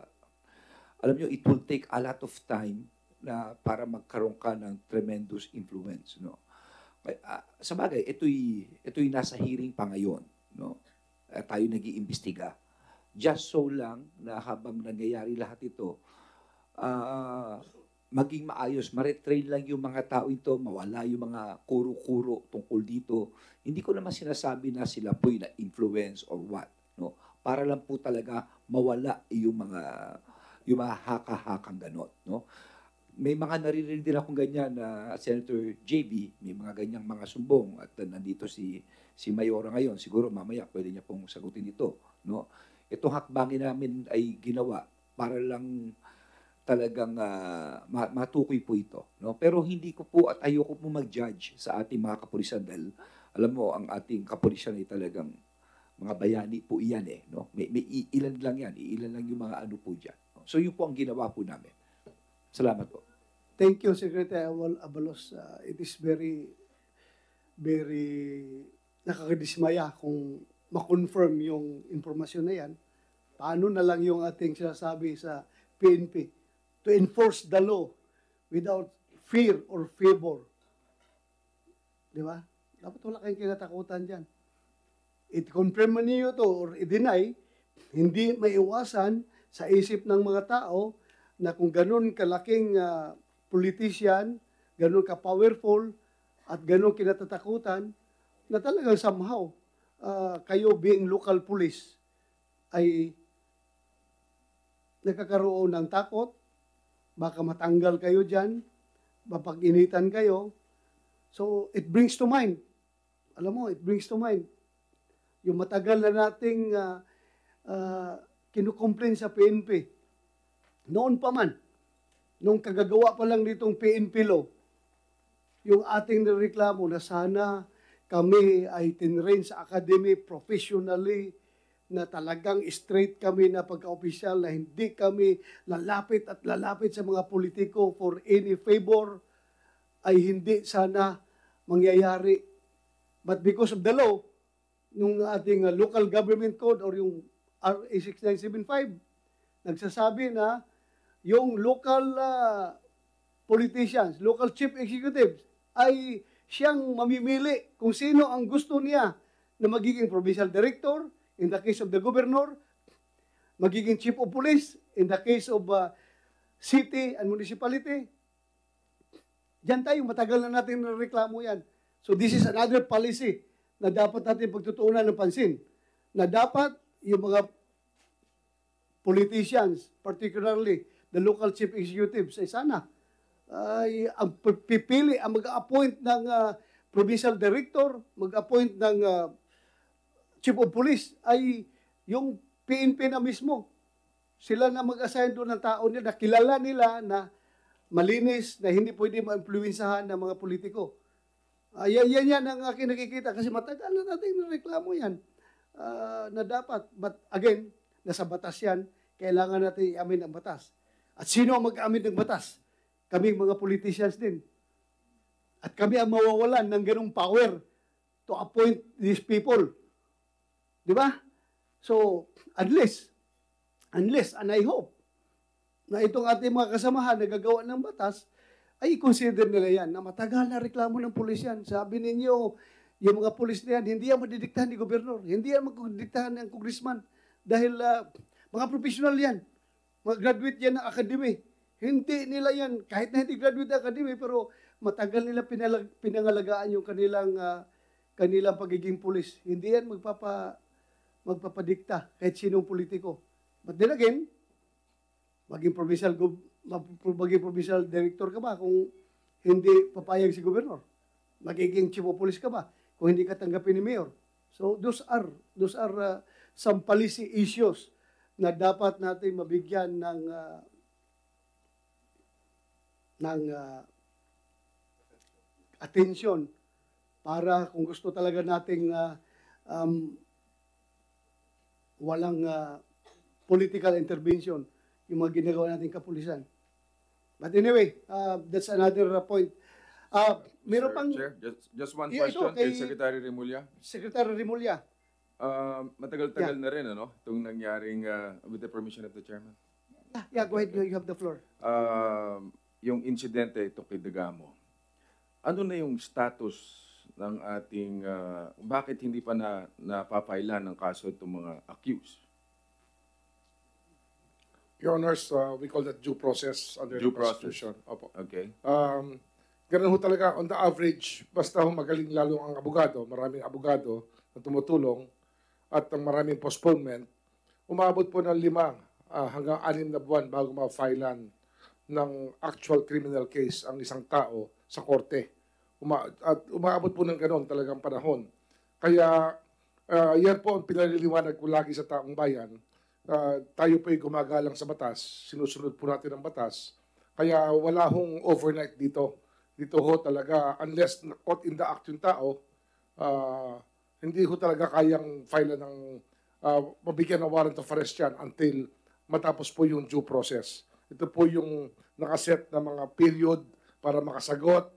alam nyo, it will take a lot of time na para magkaroon ka ng tremendous influence, no. Uh, sa bagay, ito'y, ito'y nasa hearing pa ngayon, no. Uh, tayo nag-iimbestiga. Just so lang na habang nangyayari lahat ito, uh, maging maayos, ma-retrain lang yung mga tao ito, mawala yung mga kuro-kuro tungkol dito. Hindi ko naman sinasabi na sila po'y na-influence or what. No? Para lang po talaga mawala yung mga yung mga haka-hakang ganot. No? May mga naririnig din akong ganyan na Senator JB, may mga ganyang mga sumbong at uh, nandito si si Mayora ngayon. Siguro mamaya pwede niya pong sagutin ito. No? Itong hakbangin namin ay ginawa para lang talagang uh, matukoy po ito. No? Pero hindi ko po at ayoko po mag-judge sa ating mga kapulisan dahil alam mo, ang ating kapulisan ay talagang mga bayani po iyan eh. No? May, may ilan lang yan, ilan lang yung mga ano po dyan. So yun po ang ginawa po namin. Salamat po. Thank you, Secretary Abalos. Uh, it is very, very nakakadismaya kung ma-confirm yung informasyon na yan. Paano na lang yung ating sinasabi sa PNP to enforce the law without fear or favor. Di ba? Dapat wala kayong kinatakutan dyan. I-confirm niyo to or i-deny, hindi maiwasan sa isip ng mga tao na kung ganun kalaking ah, politician, ganun ka-powerful, at ganun kinatatakutan, na talagang somehow, ah, kayo being local police, ay nakakaroon ng takot, baka matanggal kayo dyan, mapag-initan kayo. So, it brings to mind, alam mo, it brings to mind, yung matagal na nating uh, uh, kinukomplain sa PNP. Noon pa man, nung kagagawa pa lang nitong PNP law, yung ating reklamo na sana kami ay tinrain sa academy professionally, na talagang straight kami na pagka-opisyal na hindi kami lalapit at lalapit sa mga politiko for any favor ay hindi sana mangyayari. But because of the law, nung ating uh, local government code or yung RA 6975, nagsasabi na yung local uh, politicians, local chief executives, ay siyang mamimili kung sino ang gusto niya na magiging provincial director, in the case of the governor, magiging chief of police, in the case of uh, city and municipality. Diyan tayo, matagal na natin reklamo yan. So this is another policy na dapat natin pagtutuunan ng pansin. Na dapat yung mga politicians, particularly the local chief executives, ay sana ay ang pipili, ang mag-appoint ng uh, provincial director, mag-appoint ng uh, chief of police ay yung PNP na mismo. Sila na mag-assign doon ng tao nila, kilala nila na malinis, na hindi pwede ma-influensahan ng mga politiko. Uh, yan, yan, yan ang aking nakikita kasi matagal na natin reklamo yan uh, na dapat. But again, nasa batas yan, kailangan natin i-amin ang batas. At sino ang mag-amin ng batas? Kaming mga politicians din. At kami ang mawawalan ng ganong power to appoint these people. Di ba? So, unless, unless, and I hope, na itong ating mga kasamahan na gagawa ng batas, ay consider nila yan na matagal na reklamo ng pulis yan. Sabi ninyo, yung mga pulis na yan, hindi yan madidiktahan ni gobernador, hindi yan madidiktahan ng congressman dahil uh, mga professional yan. Mga graduate yan ng academy. Hindi nila yan, kahit na hindi graduate ng academy, pero matagal nila pinalag, pinangalagaan yung kanilang uh, kanilang pagiging pulis. Hindi yan magpapa magpapadikta kahit sinong politiko. But then again, maging provincial maging provincial director ka ba kung hindi papayag si gobernador? Magiging chief of police ka ba kung hindi ka tanggapin ni mayor? So those are those are uh, some policy issues na dapat natin mabigyan ng uh, ng uh, attention para kung gusto talaga nating uh, um, walang uh, political intervention yung mga ginagawa nating kapulisan. But anyway, uh, that's another uh, point. Uh, meron Sir, pang... Chair, just, just one Yeah, question ito, kay- kay Secretary Remulla. Secretary Rimulya. Uh, matagal-tagal na rin, ano, itong nangyaring, uh, with the permission of the chairman. Yeah, go ahead. You have the floor. Uh, yung insidente ito kay Dagamo, ano na yung status ng ating, uh, bakit hindi pa na napapailan ng kaso itong mga accused? Your Honors, uh, we call that due process under Due the process. Constitution. Opo. Okay. Um, ganun ho talaga, on the average, basta ho magaling lalo ang abogado, maraming abogado na tumutulong, at ang maraming postponement, umabot po ng lima ah, hanggang anim na buwan bago ma-filean ng actual criminal case ang isang tao sa korte. Uma- at umaabot po ng ganun talagang panahon. Kaya ah, yan po ang pinaliliwanag ko lagi sa taong bayan. Ah, tayo po ay gumagalang sa batas, sinusunod po natin ang batas. Kaya wala hong overnight dito. Dito ho talaga, unless caught in the act yung tao, ah, hindi ho talaga kayang file ng, ah, mabigyan ng warrant of arrest yan until matapos po yung due process. Ito po yung nakaset na mga period para makasagot,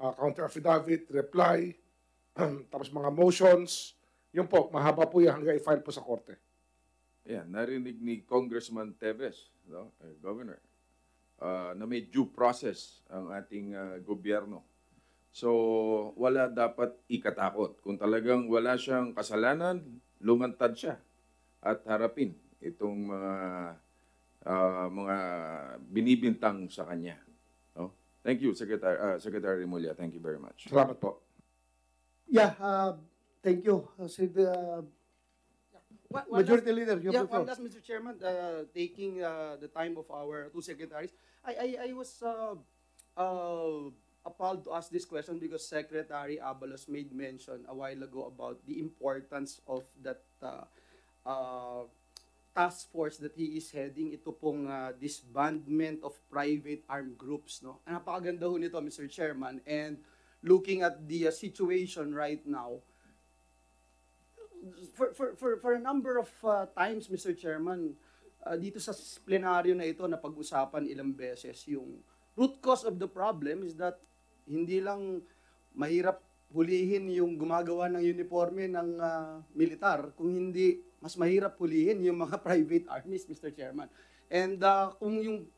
ah, counter affidavit, reply, <clears throat> tapos mga motions. Yun po, mahaba po yan hanggang i-file po sa korte. Yan, narinig ni Congressman Teves, no, eh, Governor, ah, na may due process ang ating ah, gobyerno. So, wala dapat ikatakot. Kung talagang wala siyang kasalanan, lumantad siya at harapin itong mga ah, mga binibintang sa kanya. No? Thank you, Secretary, ah, Secretary Remulla. Thank you very much. Salamat po. Yeah, uh, thank you. Uh, uh, One- one Majority last- Leader, you yeah, the one last, Mr. Chairman, uh, taking uh, the time of our two secretaries. I, I, I was uh, uh, appalled to ask this question because Secretary Abalos made mention a while ago about the importance of that uh, uh, task force that he is heading. Ito pong uh, disbandment of private armed groups. No? Napakaganda ho nito, Mr. Chairman. And looking at the uh, situation right now, for, for, for, for a number of uh, times, Mr. Chairman, uh, dito sa plenaryo na ito na pag-usapan ilang beses yung root cause of the problem is that hindi lang mahirap hulihin yung gumagawa ng uniforme ng uh, militar, kung hindi mas mahirap hulihin yung mga <laughs> private armies, Mr. Chairman. And uh, kung yung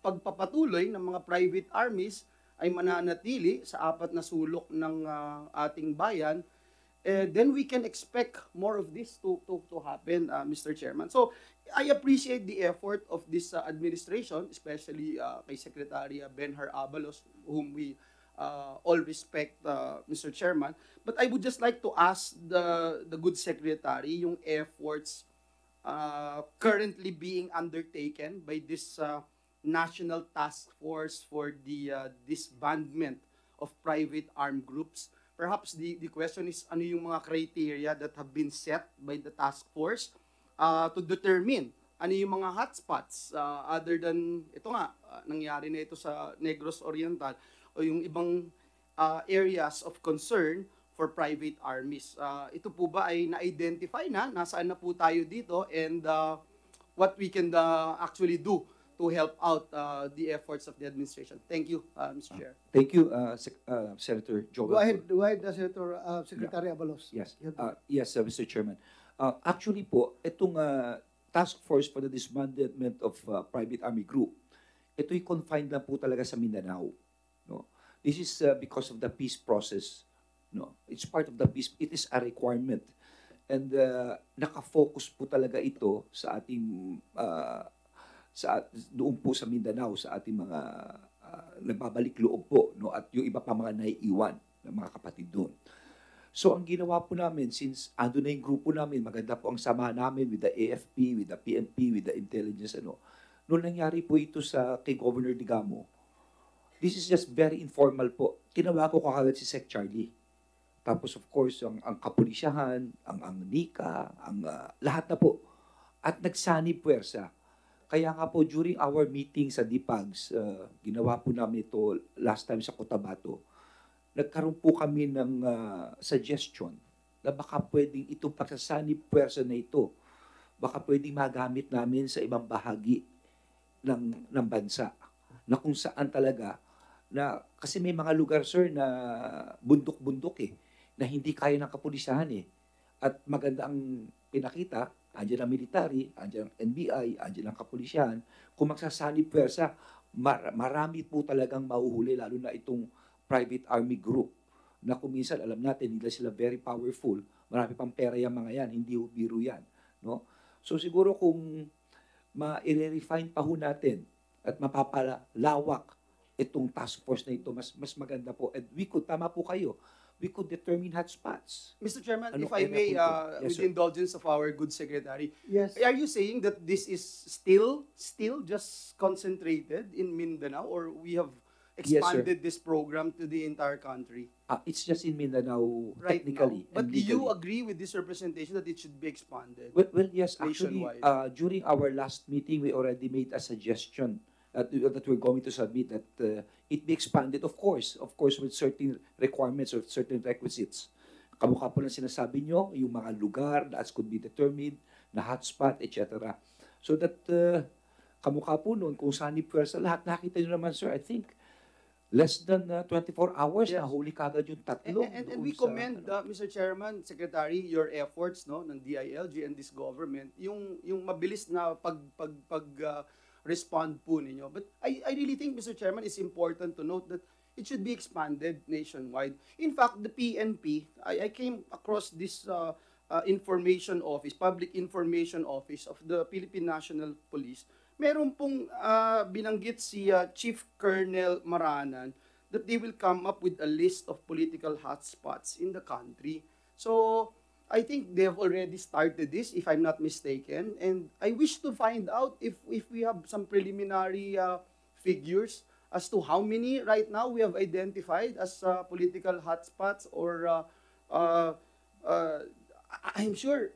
pagpapatuloy ng mga private armies ay mananatili sa apat na sulok ng uh, ating bayan, eh, then we can expect more of this to to to happen, uh, Mr. Chairman. So I appreciate the effort of this uh, administration, especially uh, kay Secretary uh, Benhar Abalos, whom we uh, all respect, uh, Mr. Chairman. But I would just like to ask the the good secretary yung efforts uh, currently being undertaken by this uh, National Task Force for the uh, disbandment of private armed groups. Perhaps the, the question is ano yung mga criteria that have been set by the task force uh, to determine ano yung mga hotspots uh, other than ito nga uh, nangyari na ito sa Negros Oriental o yung ibang uh, areas of concern for private armies. Uh, ito po ba ay na-identify na? Nasaan na po tayo dito? And uh, what we can uh, actually do to help out uh, the efforts of the administration. Thank you, uh, Mr. Chair. Thank you, uh, Sec- uh, Senator Go Joel. ahead, go ahead, uh, Senator, uh, Secretary Abalos. Yes, uh, yes, uh, Mr. Chairman. Uh, actually po, itong uh, Task Force for the Disbandment of uh, Private Army Group, ito'y confined lang po talaga sa Mindanao. No? This is uh, because of the peace process. No? It's part of the peace, it is a requirement. And uh, nakafocus po talaga ito sa ating uh, sa doon po sa Mindanao sa ating mga uh, nagbabalik loob po no at yung iba pa mga naiiwan ng mga kapatid doon. So ang ginawa po namin since ando na yung grupo namin, maganda po ang samahan namin with the AFP, with the PNP, with the intelligence ano. Noong nangyari po ito sa kay Governor Digamo, this is just very informal po. Tinawag ko kagad si Sec Charlie. Tapos of course ang ang kapulisyahan, ang ang NICA, ang ah, lahat na po. At nagsani puwersa. Kaya nga po during our meeting sa DIPAGS, uh, ginawa po namin ito last time sa Cotabato, nagkaroon po kami ng uh, suggestion na baka pwedeng itong pagsasani puwersa na ito, baka pwedeng magamit namin sa ibang bahagi ng, ng bansa na kung saan talaga na kasi may mga lugar sir na bundok-bundok eh na hindi kaya ng kapulisahan eh. At maganda ang pinakita andyan ang military, andyan ang NBI, andyan ang kapulisyahan. Kung magsasani pwersa, mar- marami po talagang mahuhuli, lalo na itong private army group na kung minsan alam natin, nila sila very powerful, marami pang pera yung mga yan, hindi ho biro yan. No? So siguro kung ma-refine pa ho natin at mapapalawak itong task force na ito, mas mas maganda po. And we could, tama po kayo, we could determine hotspots. Mr. Chairman, Ano if I may, uh, Yes, with sir. the indulgence of our good secretary, Yes. are you saying that this is still still just concentrated in Mindanao, or we have Yes, expanded this program to the entire country? Ah, it's just in Mindanao, Right technically. now. But do you agree with this representation that it should be expanded? Well, well yes, actually, uh, during our last meeting, we already made a suggestion that, that we're going to submit that uh, it be expanded, of course, of course, with certain requirements or certain requisites. Kamukha po lang sinasabi nyo, yung mga lugar that could be determined, na hotspot, etc. So that, uh, kamukha po noon, kung saan ni Pwersa, lahat nakita nyo naman, sir, I think, less than uh, 24 hours, Yes. nahuli kagad yung And, tatlo. and, and doon we sa- commend, uh, Mr. Chairman, Secretary, your efforts no ng DILG and this government, yung yung mabilis na pag pag pag uh, respond po ninyo. But I I really think Mr. Chairman it's important to note that it should be expanded nationwide. In fact, the PNP, I, I came across this uh, uh, information office, public information office of the Philippine National Police. meron pong ah, binanggit si ah, Chief Colonel Maranan that they will come up with a list of political hotspots in the country. So, I think they have already started this, if I'm not mistaken, and I wish to find out if if we have some preliminary uh, figures as to how many right now we have identified as uh, political hotspots or uh, uh, uh, I'm sure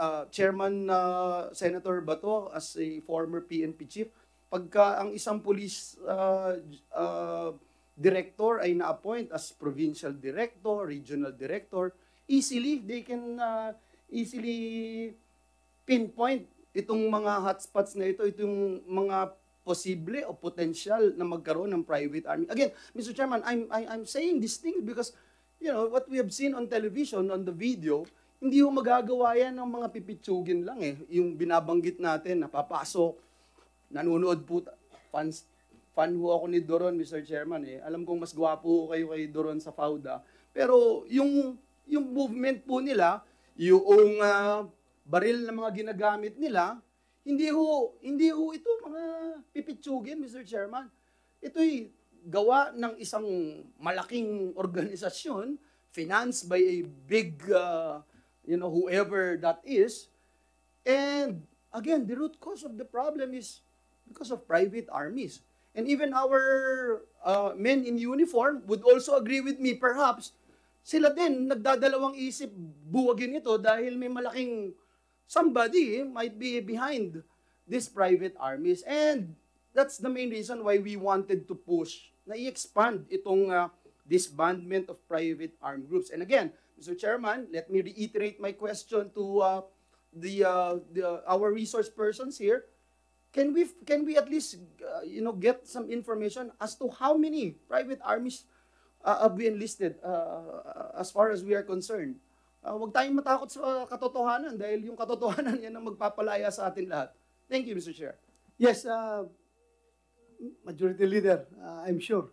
uh, Chairman uh, Senator Bato as a former PNP chief, pagka ang isang police uh, uh, director ay na-appoint as provincial director, regional director, easily they can uh, easily pinpoint itong mga hotspots na ito, itong mga posible o potential na magkaroon ng private army. Again, Mr. Chairman, I'm I, I'm saying these things because you know, what we have seen on television on the video, hindi ho magagawa yan ng mga pipitsugin lang eh. Yung binabanggit natin, napapasok, nanonood po, fans, fan ho ako ni Doron, Mr. Chairman eh. Alam kong mas gwapo kayo kay Doron sa FAUDA. Pero yung, yung movement po nila, yung ah, baril na mga ginagamit nila, hindi ho, hindi ho ito mga pipitsugin, Mr. Chairman. Ito'y gawa ng isang malaking <laughs> organisasyon financed by a big, uh, you know, whoever that is. And again, the root cause of the problem is because of private armies. And even our uh, men in uniform would also agree with me, perhaps, sila din nagdadalawang isip buwagin ito dahil may malaking somebody might be behind these private armies. And that's the main reason why we wanted to push na i-expand itong uh, disbandment of private armed groups. And again, Mr. Chairman, let me reiterate my question to uh, the, uh, the our resource persons here. Can we can we at least uh, you know get some information as to how many private armies uh, have been enlisted uh, as far as we are concerned? Uh, huwag tayong matakot sa katotohanan dahil yung katotohanan <laughs> yan ang magpapalaya sa atin lahat. Thank you, Mr. Chair. Yes, uh, Majority Leader, uh, I'm sure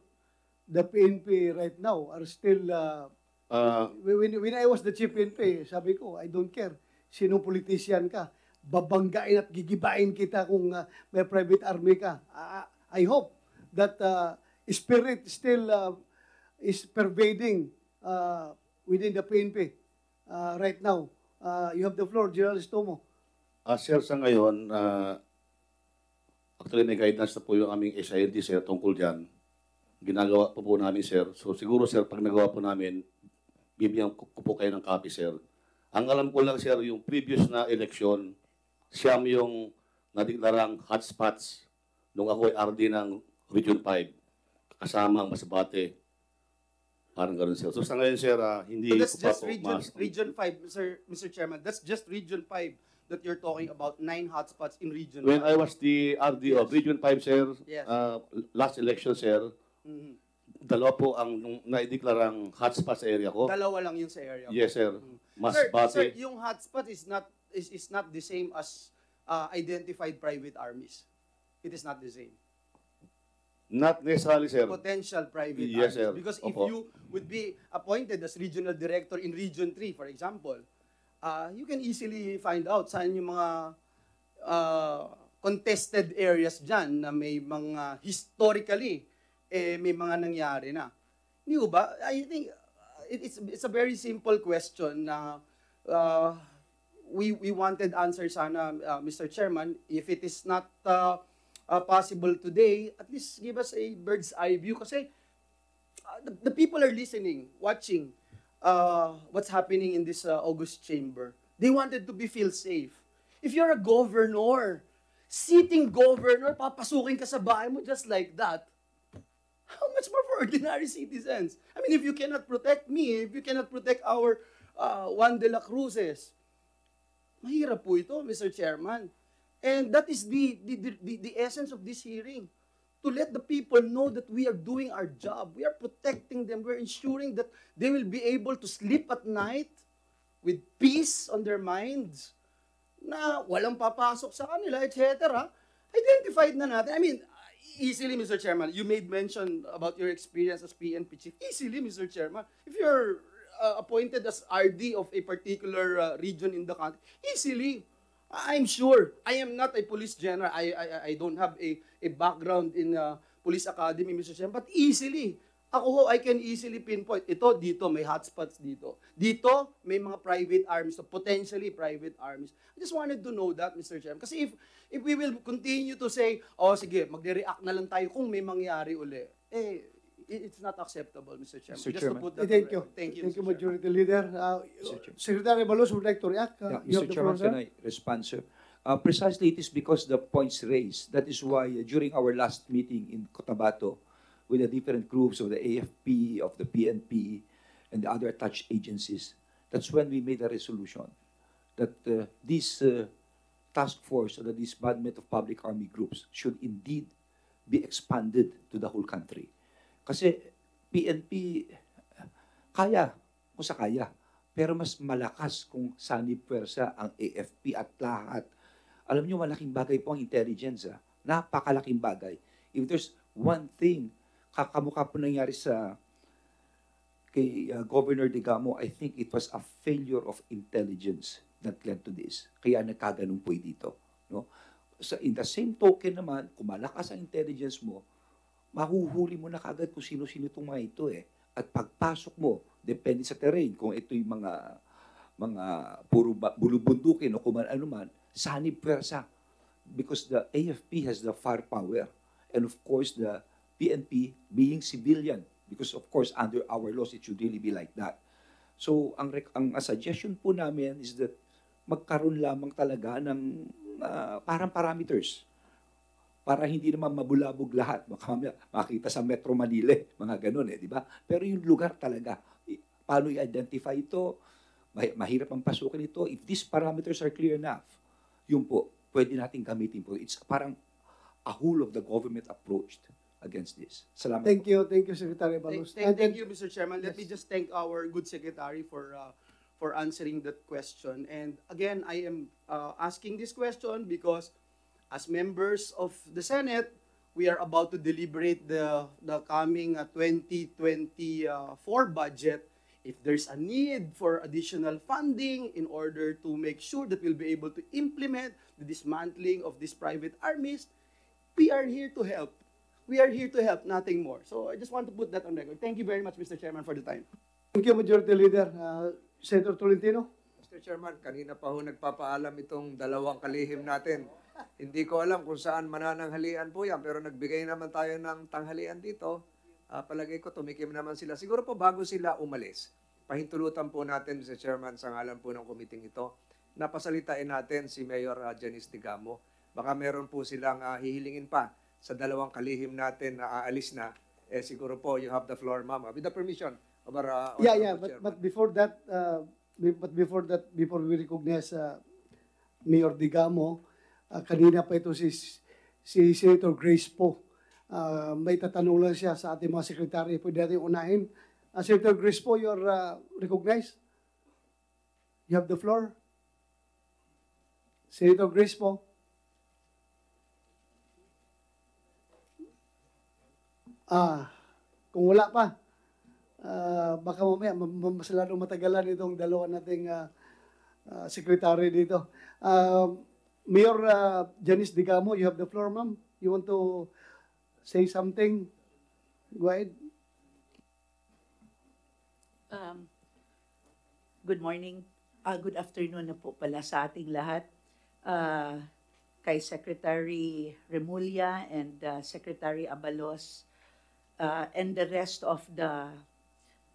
the PNP right now are still, uh, Uh, when, when I was the chief PNP, sabi ko, I don't care sinong politician ka, babanggain at gigibain kita kung uh, may private army ka. Uh, I hope that uh, spirit still uh, is pervading uh, within the PNP uh, right now. Uh, you have the floor, General Estomo. Ah, sir, sa ngayon, ah, actually may guidance na po yung aming SIND, sir, tungkol dyan. Ginagawa po po namin, sir. So siguro, sir, pag nagawa po namin, bibigyan ko po kayo ng copy, sir. Ang alam ko lang, sir, yung previous na election, siyam yung nadiklarang hotspots nung ako ay RD ng Region 5, kasama ang Masbate. Parang ganun, sir. So sa ngayon, sir, ah, hindi So that's ko just region, mas- region 5, Mr. Mr. Chairman. That's just region 5 that you're talking about, nine hotspots in region When 5. I was the RD of Region 5, sir, Yes. uh, last election, sir, Mhm. dalawa po ang naideklarang hotspot sa area ko. Dalawa lang yun sa area. Yes, sir. Mas sir, bati. sir, yung hotspot is not is, is not the same as uh, identified private armies. It is not the same. Not necessarily, sir. Potential private Yes, armies. sir. Because if Opo. you would be appointed as regional director in Region 3, for example, uh, you can easily find out saan yung mga uh, contested areas dyan na may mga historically eh, may mga nangyari na. Hindi ba? I think uh, it- it's, it's a very simple question na uh, we, we wanted answer sana, uh, Mr. Chairman. If it is not uh, uh, possible today, at least give us a bird's eye view kasi uh, the, the people are listening, watching uh, what's happening in this uh, August chamber. They wanted to be feel safe. If you're a governor, sitting governor, papasukin ka sa bahay mo just like that, how much more for ordinary citizens? I mean, if you cannot protect me, if you cannot protect our uh, Juan de la Cruzes, mahirap po ito, Mr. Chairman. And that is the, the, the, the, essence of this hearing. To let the people know that we are doing our job. We are protecting them. We're ensuring that they will be able to sleep at night with peace on their minds na walang papasok sa kanila, etc. Identified na natin. I mean, easily, Mr. Chairman, you made mention about your experience as PNP chief. Easily, Mr. Chairman, if you're uh, appointed as RD of a particular uh, region in the country, easily, I'm sure. I am not a police general. I I, I don't have a, a background in uh, police academy, Mr. Chairman. But easily, ako ho, I can easily pinpoint. Ito, dito, may hotspots dito. Dito, may mga private armies, so potentially private armies. I just wanted to know that, Mr. Chairman. Kasi if, if we will continue to say, oh, sige, magre-react na lang tayo kung may mangyari uli, eh, it's not acceptable, Mr. Chairman. Mr. Just Chairman. to put that Thank you. Thank you, Thank you, Mr. Chairman. Majority Leader. Uh, Secretary Balos would like to react. Uh, Yeah, Mr. Chairman, floor, can sir. I respond, sir? Uh, precisely, it is because the points raised. That is why uh, during our last meeting in Cotabato, with the different groups of the AFP, of the PNP, and the other attached agencies, that's when we made a resolution that uh, this uh, task force or the disbandment of public army groups should indeed be expanded to the whole country. Kasi PNP, kaya, kung sa kaya. Pero mas malakas kung sanib pwersa ang AFP at lahat. Alam niyo, malaking bagay po ang intelligence. Ah. Napakalaking bagay. If there's one thing, kakamukha po nangyari sa kay uh, Governor Digamo, I think it was a failure of intelligence that led to this. Kaya nagkaganong po dito. No? So in the same token naman, kung malakas ang intelligence mo, mahuhuli mo na kagad kung sino-sino itong mga ito eh. At pagpasok mo, depende sa terrain, kung ito'y mga mga puro bulubundukin o kung ano man, sanib pwersa. Because the AFP has the firepower. And of course, the PNP being civilian. Because of course, under our laws, it should really be like that. So, ang, ang suggestion po namin is that magkaroon lamang talaga ng ah, parang parameters para hindi naman mabulabog lahat. Baka makita sa Metro Manila, eh, mga ganun eh, di ba? Pero yung lugar talaga, paano i-identify ito, mahi- mahirap ang pasukin ito. If these parameters are clear enough, yun po, pwede natin gamitin po. It's parang a whole of the government approach against this. Salamat Thank po. you, thank you, Secretary Thank, Balos. thank, thank then- you, Mr. Chairman. Let Yes. me just thank our good secretary for uh, for answering that question. And again, I am uh, asking this question because as members of the Senate, we are about to deliberate the the coming uh, 2024 budget. If there's a need for additional funding in order to make sure that we'll be able to implement the dismantling of these private armies, we are here to help. We are here to help, nothing more. So I just want to put that on record. Thank you very much, Mr. Chairman, for the time. Thank you, Majority Leader. Uh, Senator Tolentino. Mr. Chairman, kanina pa ho nagpapaalam itong dalawang kalihim natin. Hindi ko alam kung saan manananghalian po yan, pero nagbigay naman tayo ng tanghalian dito. Ah, palagay ko, tumikim naman sila. Siguro po bago sila umalis, pahintulutan po natin, Mr. Chairman, sa ngalan po ng kumiting ito, napasalitain natin si Mayor uh, Janice Tigamo. Baka meron po silang ah, hihilingin pa sa dalawang kalihim natin na aalis na. Eh, siguro po, you have the floor, Ma'am. With the permission of our uh, Yeah, yeah, but, Chairman. but before that, uh, but before that, before we recognize uh, Mayor Digamo, uh, kanina pa ito si, si Senator Grace Po. Uh, may tatanong lang siya sa ating mga sekretary. Pwede natin unahin. Uh, Senator Grace Po, you're uh, recognized. You have the floor. Senator Grace Po. Ah, kung wala pa, ah, baka mamaya ma- ma- mas lalong matagalan itong dalawa nating ah, ah, secretary dito. Um, Mayor ah, Janice Digamo, you have the floor, ma'am. You want to say something? Go ahead. Um, good morning. Ah, good afternoon na po pala sa ating lahat. Ah, kay Secretary Remulla and ah, Secretary Abalos ah, and the rest of the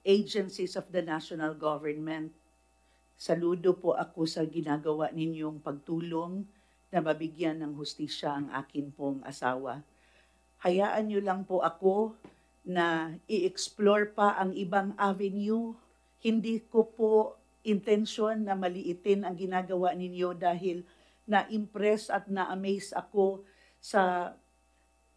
agencies of the national government. Saludo po ako sa ginagawa ninyong pagtulong na mabigyan ng hustisya ang akin pong asawa. Hayaan niyo lang po ako na i-explore pa ang ibang avenue. Hindi ko po intention na maliitin ang ginagawa ninyo dahil na-impress at na-amaze ako sa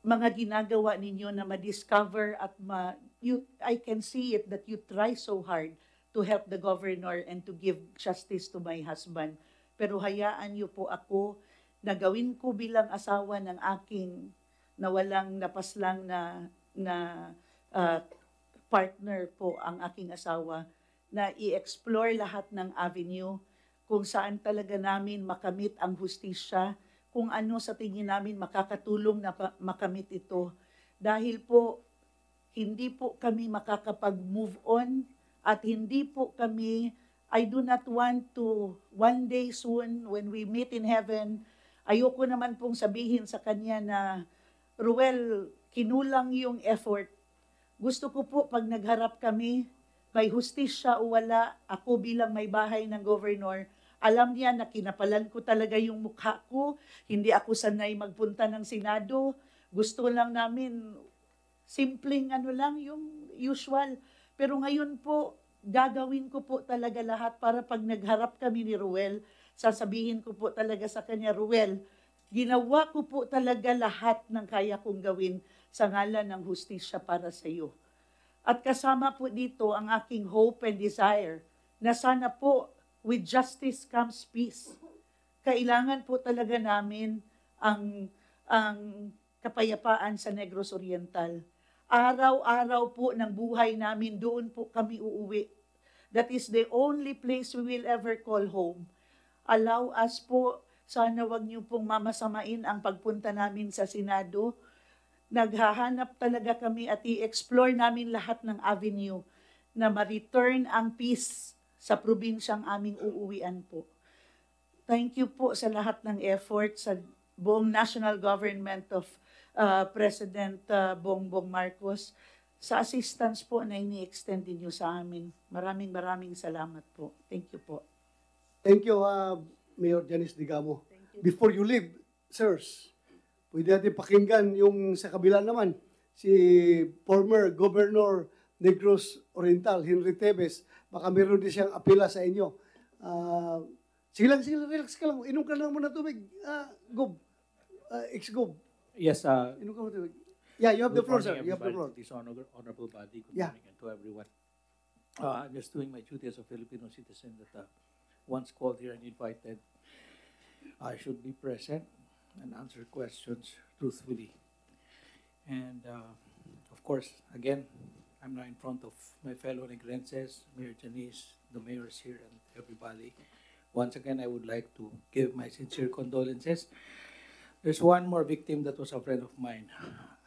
mga ginagawa ninyo na ma-discover at ma you I can see it that you try so hard to help the governor and to give justice to my husband. Pero hayaan niyo po ako na gawin ko bilang asawa ng aking na walang napaslang na na ah, partner po ang aking asawa na i-explore lahat ng avenue kung saan talaga namin makamit ang hustisya, kung ano sa tingin namin makakatulong na makamit ito. Dahil po, hindi po kami makakapag-move on at hindi po kami, I do not want to, one day soon, when we meet in heaven, ayoko naman pong sabihin sa kanya na, Ruel, kinulang yung effort. Gusto ko po pag nagharap kami, may hustisya o wala, ako bilang may bahay ng governor, alam niya na kinapalan ko talaga yung mukha ko, hindi ako sanay magpunta ng Senado. Gusto lang namin, simpleng ano lang, yung usual. Pero ngayon po, gagawin ko po talaga lahat para pag nagharap kami ni Ruel, sasabihin ko po talaga sa kanya, Ruel, ginawa ko po talaga lahat ng kaya kong gawin sa ngalan ng hustisya para sa iyo. At kasama po dito ang aking hope and desire na sana po with justice comes peace. Kailangan po talaga namin ang ang kapayapaan sa Negros Oriental. Araw-araw po ng buhay namin doon po kami uuwi. That is the only place we will ever call home. Allow us po, sana wag niyo pong mamasamain ang pagpunta namin sa Senado naghahanap talaga kami at i-explore namin lahat ng avenue na ma-return ang peace sa probinsyang aming uuwian po. Thank you po sa lahat ng effort sa buong national government of uh, President uh, Bongbong Marcos sa assistance po na ini-extend niyo sa amin. Maraming maraming salamat po. Thank you po. Thank you, uh, Mayor Janice Digamo. Before you leave, sirs, pwede natin pakinggan yung sa kabila naman, si former Governor Negros Oriental, Henry Tevez. Baka meron din siyang apela sa inyo. Uh, sige lang, sige lang, relax ka lang. Inom ka lang muna tubig. Uh, Gob, uh, ex-Gob. Yes, uh, Inom ka muna tubig. Yeah, you have the floor, sir. You have the floor. This honor- honorable body, good Yeah. morning and to everyone. Uh, I'm just doing my duty as a Filipino citizen that uh, once called here and invited, I should be present and answer questions truthfully. And uh, of course, again, I'm now in front of my fellow Negrenses, Mayor Janice, the mayors here, and everybody. Once again, I would like to give my sincere condolences. There's one more victim that was a friend of mine.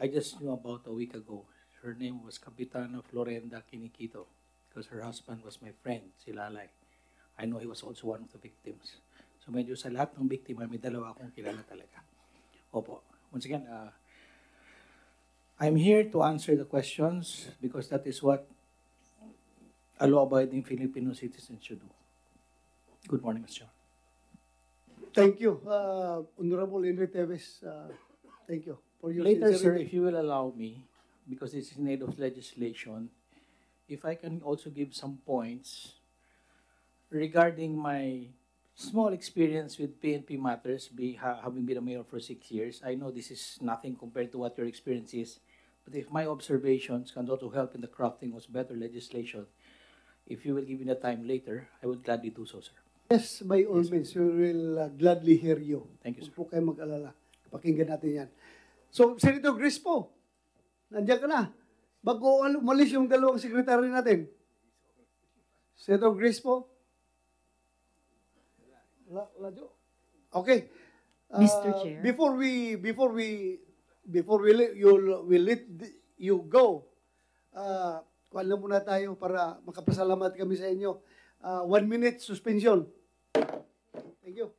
I just knew about a week ago. Her name was Capitana Florenda Kinikito because her husband was my friend, si Lalay. I know he was also one of the victims. So medyo sa lahat ng biktima, may dalawa akong kilala talaga. Opo. Once again, uh, I'm here to answer the questions because that is what a law-abiding Filipino citizen should do. Good morning, Mr. Chair. Thank you, uh, Honorable Henry Tevez. Uh, thank you for your Later, sir, if you will allow me, because it's in aid of legislation, if I can also give some points regarding my small experience with PNP matters, be, ha, having been a mayor for six years. I know this is nothing compared to what your experience is, but if my observations can also help in the crafting of better legislation, if you will give me the time later, I would gladly do so, sir. Yes, by all means, we will uh, gladly hear you. Thank you, sir. Huwag kayo mag-alala. Pakinggan natin yan. So, Senator Grispo, nandiyan ka na. Bago al- umalis yung dalawang sekretary natin. Senator Grispo? La, la, Jo. okay. Uh, Mr. Chair. Before we, before we, before we let you, we let you go, uh, kuhan lang muna tayo para makapasalamat kami sa inyo. Uh, one minute suspension. Thank you.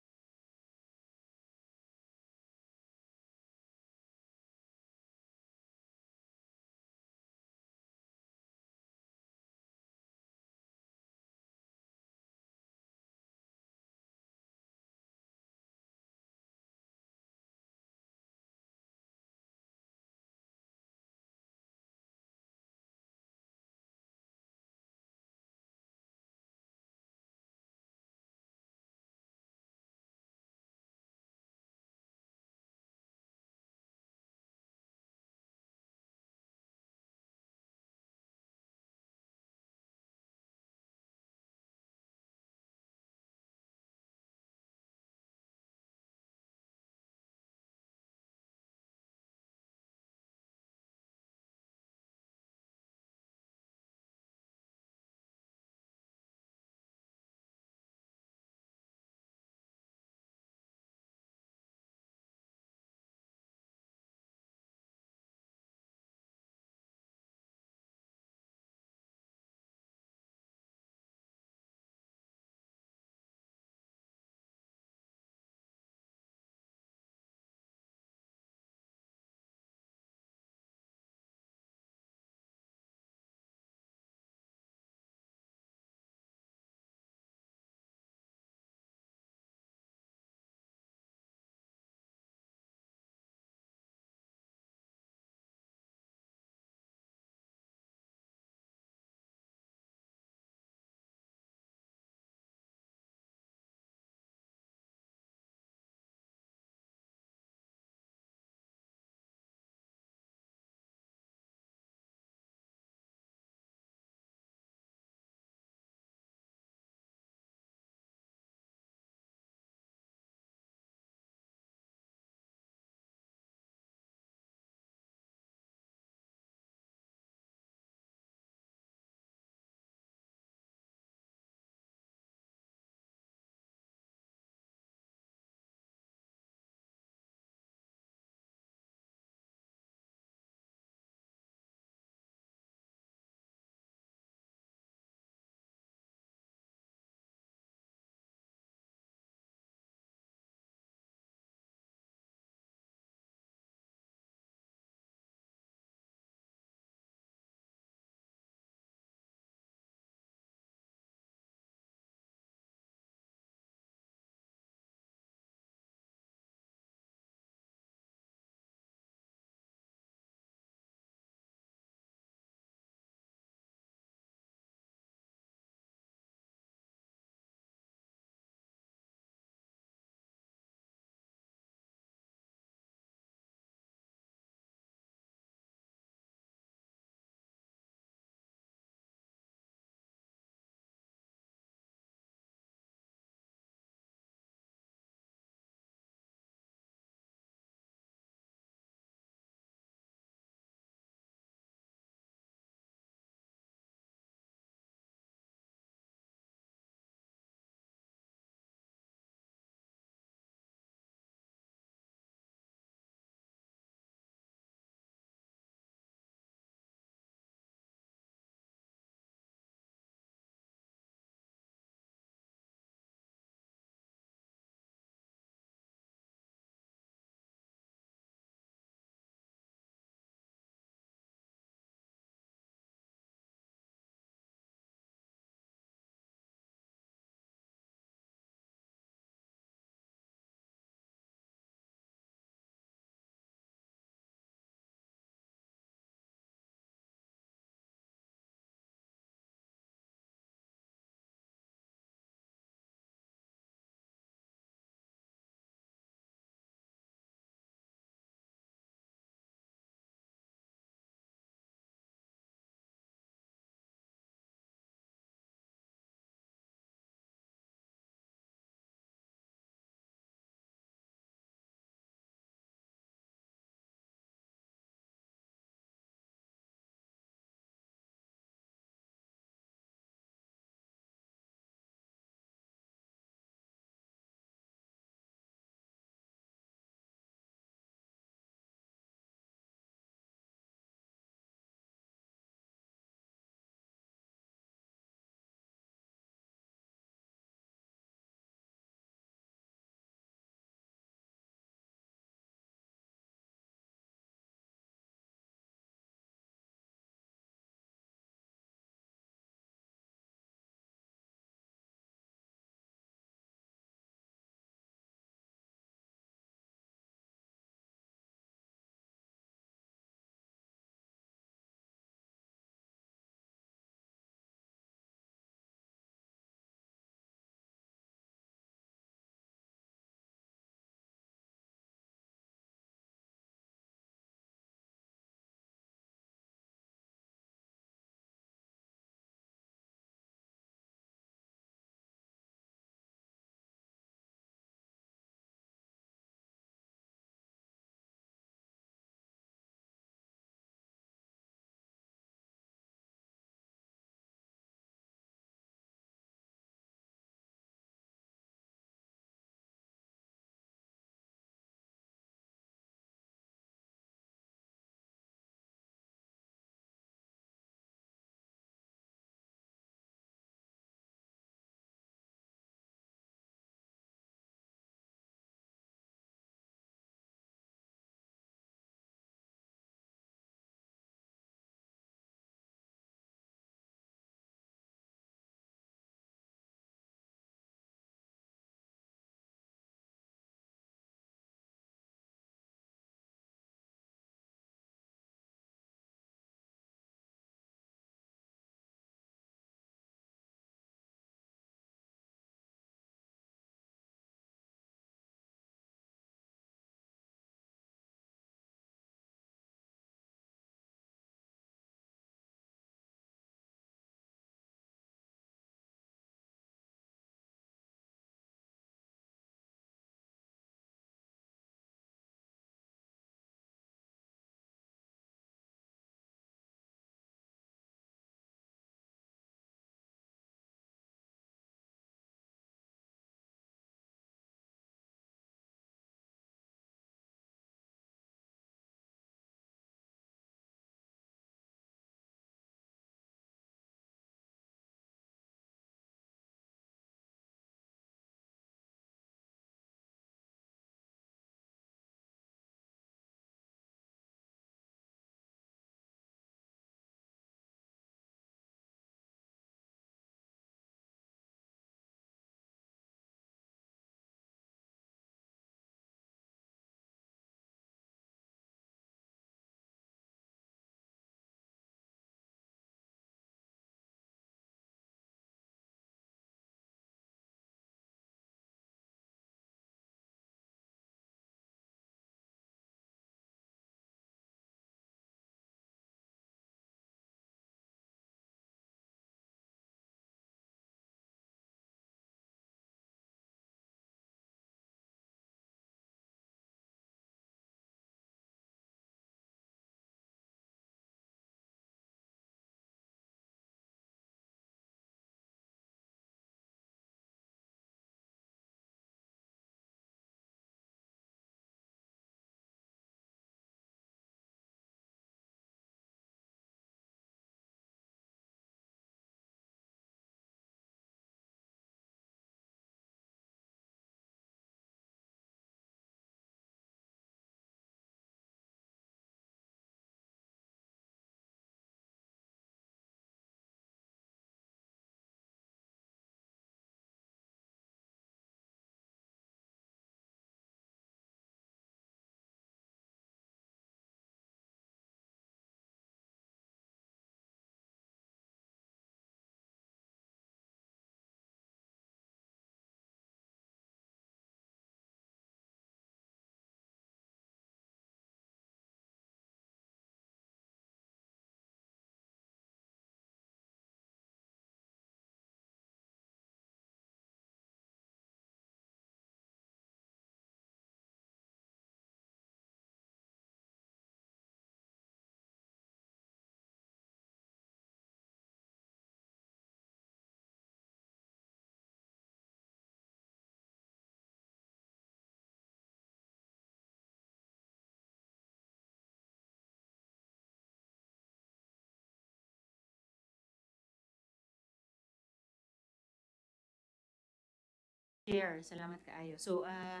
Chair, salamat kaayo. So, uh,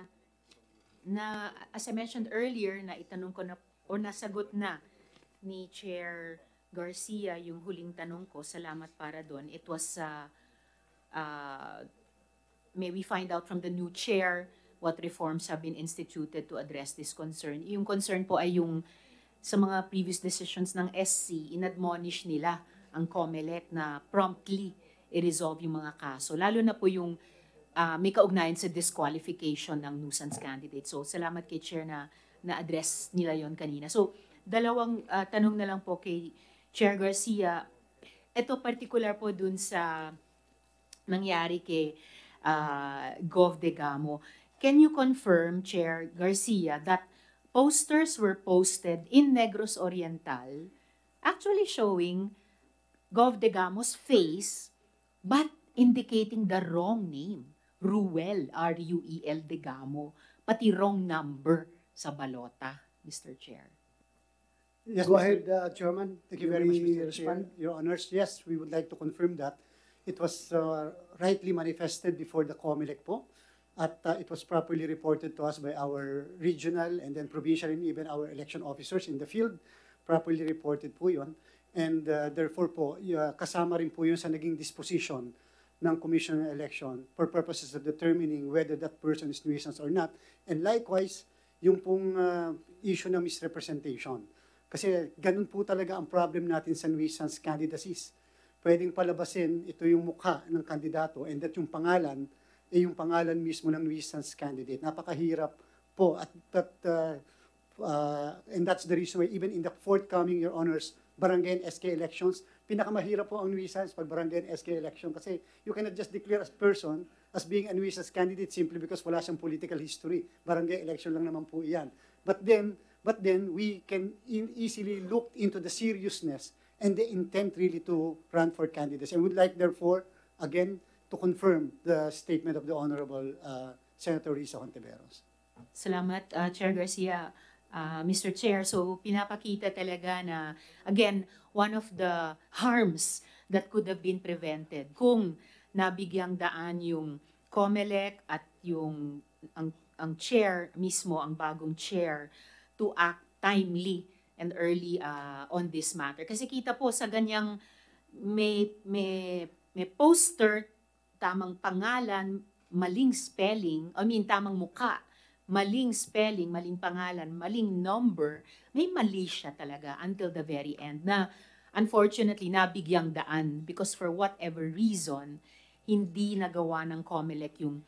na, as I mentioned earlier, na itanong ko na, o nasagot na ni Chair Garcia yung huling tanong ko. Salamat para doon. It was, uh, uh, may we find out from the new chair what reforms have been instituted to address this concern. Yung concern po ay yung sa mga previous decisions ng SC, inadmonish nila ang COMELEC na promptly i-resolve yung mga kaso. Lalo na po yung ah, may kaugnayan sa disqualification ng nuisance candidate. So, salamat kay Chair na na-address nila yon kanina. So, dalawang ah, tanong na lang po kay Chair Garcia. Ito particular po dun sa nangyari kay ah, Gov. Degamo. Can you confirm, Chair Garcia, that posters were posted in Negros Oriental actually showing Gov. Degamo's face but indicating the wrong name. Ruel, R-U-E-L Degamo, pati wrong number sa balota, Mr. Chair. Yes, Go ahead, uh, Chairman. Thank you very much, Mr. Chair. Your Honors, yes, we would like to confirm that. It was uh, rightly manifested before the COMELEC po, at uh, it was properly reported to us by our regional and then provincial and even our election officers in the field. Properly reported po yun. And uh, therefore po, uh, kasama rin po yun sa naging disposition ng Commission on Election for purposes of determining whether that person is nuisance or not. And likewise, yung pong uh, issue ng misrepresentation. Kasi ganun po talaga ang problem natin sa nuisance candidacies. Pwedeng palabasin ito yung mukha ng kandidato and that yung pangalan ay yung pangalan mismo ng nuisance candidate. Napakahirap po at that uh, uh, and that's the reason why even in the forthcoming your honors barangay and SK elections pinakamahirap po ang nuisance pag barangay and SK election kasi you cannot just declare as person as being a nuisance candidate simply because wala siyang political history. Barangay election lang naman po iyan. But then, but then we can easily look into the seriousness and the intent really to run for candidates. And would like therefore, again, to confirm the statement of the Honorable uh, Senator Risa Hontiveros. Salamat, uh, Chair Garcia. Uh, Mr. Chair, so pinapakita talaga na, again, one of the harms that could have been prevented kung nabigyang daan yung COMELEC at yung ang, ang chair mismo, ang bagong chair, to act timely and early uh, on this matter. Kasi kita po sa ganyang may, may, may poster, tamang pangalan, maling spelling, I mean tamang muka, maling spelling, maling pangalan, maling number, may mali siya talaga until the very end na unfortunately nabigyang daan because for whatever reason, hindi nagawa ng COMELEC yung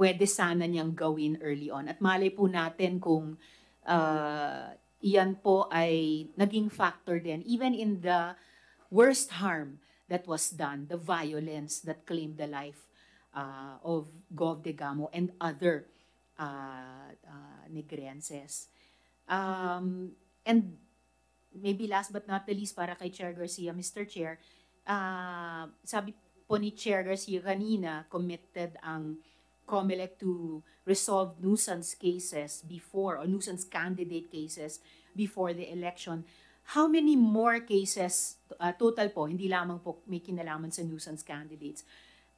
pwede sana niyang gawin early on. At malay po natin kung uh, iyan po ay naging factor din even in the worst harm that was done, the violence that claimed the life uh, of Gov. Degamo and other uh, uh, Negrenses. Um, and maybe last but not the least para kay Chair Garcia, Mr. Chair, uh, sabi po ni Chair Garcia kanina, committed ang COMELEC to resolve nuisance cases before, or nuisance candidate cases before the election. How many more cases, uh, total po, hindi lamang po may kinalaman sa nuisance candidates,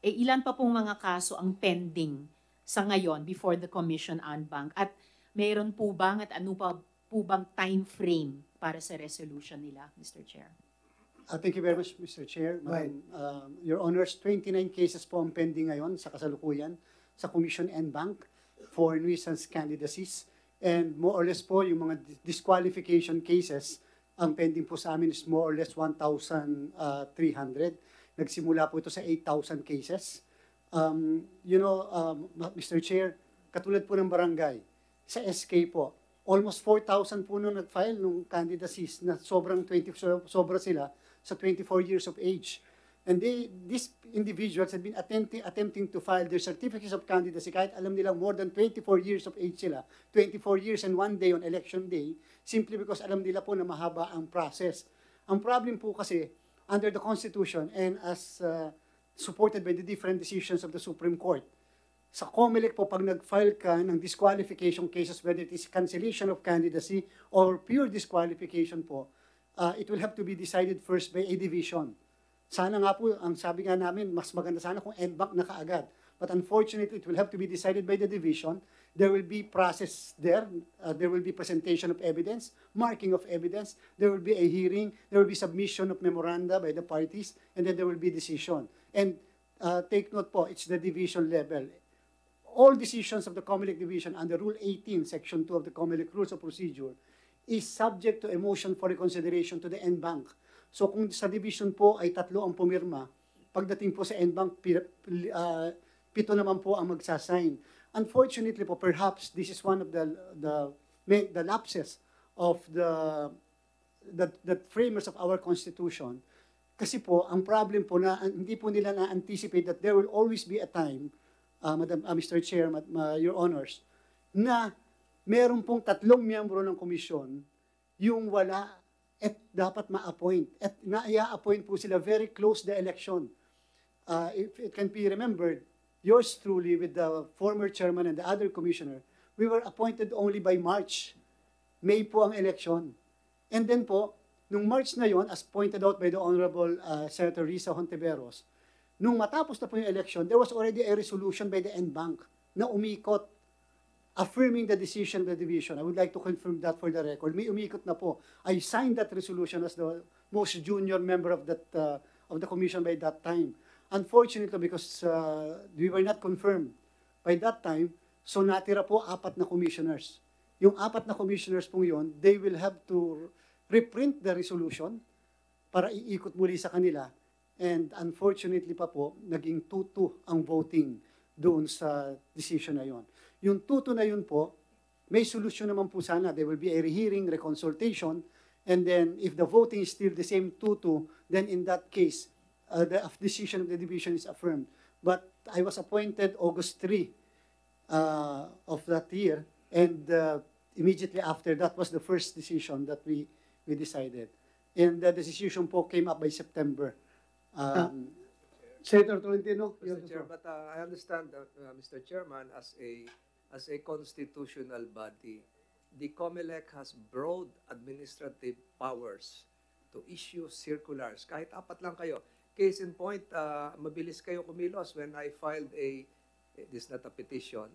eh, ilan pa pong mga kaso ang pending sa ngayon before the Commission on Bank? At mayroon po bang at ano pa po bang time frame para sa resolution nila, Mr. Chair? Uh, thank you very much, Mr. Chair. Madam, um, Your Honors, 29 cases po ang pending ngayon sa kasalukuyan sa Commission and Bank for nuisance candidacies. And more or less po, yung mga dis- disqualification cases, ang pending po sa amin is more or less 1,300. Nagsimula po ito sa 8,000 cases. Um, you know, um, Mr. Chair, katulad po ng barangay, sa SK po, almost 4,000 po nung nag-file nung candidacies na sobrang 20, so- sobra sila sa 24 years of age. And they, these individuals had been attempting, attempting to file their certificates of candidacy kahit alam nilang more than 24 years of age sila, 24 years and one day on election day, simply because alam nila po na mahaba ang process. Ang problem po kasi, under the Constitution and as uh, supported by the different decisions of the Supreme Court, sa COMELEC po, pag nag-file ka ng disqualification cases, whether it is cancellation of candidacy or pure disqualification po, uh, it will have to be decided first by a division. Sana nga po, ang sabi nga namin, mas maganda sana kung en na kaagad. But unfortunately, it will have to be decided by the division. There will be process there. Uh, there will be presentation of evidence, marking of evidence. There will be a hearing. There will be submission of memoranda by the parties, and then there will be decision. And uh, take note po, it's the division level. All decisions of the COMELEC division under Rule 18, Section 2 of the COMELEC Rules of Procedure is subject to a motion for reconsideration to the NBank. So kung sa division po ay tatlo ang pumirma, pagdating po sa pi, pi- uh, pito naman po ang magsasign. Unfortunately po, perhaps this is one of the the the lapses of the the, the framers of our constitution. Kasi po, ang problem po na hindi po nila na-anticipate that there will always be a time, uh, Madam, uh, Mr. Chair, Mad- ma- Your Honors, na meron pong tatlong miyembro ng komisyon yung wala at dapat ma-appoint. At na-appoint po sila very close the election. Uh, if it can be remembered, yours truly with the former chairman and the other commissioner, we were appointed only by March. May po ang election. And then po, nung March na yon, as pointed out by the Honorable uh, Senator Risa Hontiveros, nung matapos na po yung election, there was already a resolution by the NBank na umikot affirming the decision of the division. I would like to confirm that for the record. May umikot na po. I signed that resolution as the most junior member of that uh, of the commission by that time. Unfortunately, because uh, we were not confirmed by that time, so natira po apat na commissioners. Yung apat na commissioners pong yon, they will have to reprint the resolution para iikot muli sa kanila. And unfortunately pa po, naging 2-2 ang voting doon sa decision na yon. Yung 2-2 na yun po, may solusyon naman po sana. There will be a rehearing, reconsultation, and then if the voting is still the same 2-2, then in that case, uh, the decision of the division is affirmed. But I was appointed August 3 uh, of that year, and uh, immediately after that was the first decision that we we decided. And the decision po came up by September. Um, Senator Tolentino, you have Mr. the Chair, floor. but uh, I understand, that, uh, Mr. Chairman, as a as a constitutional body, the COMELEC has broad administrative powers to issue circulars. Kahit apat lang kayo. Case in point, uh, mabilis kayo kumilos when I filed a, this is not a petition,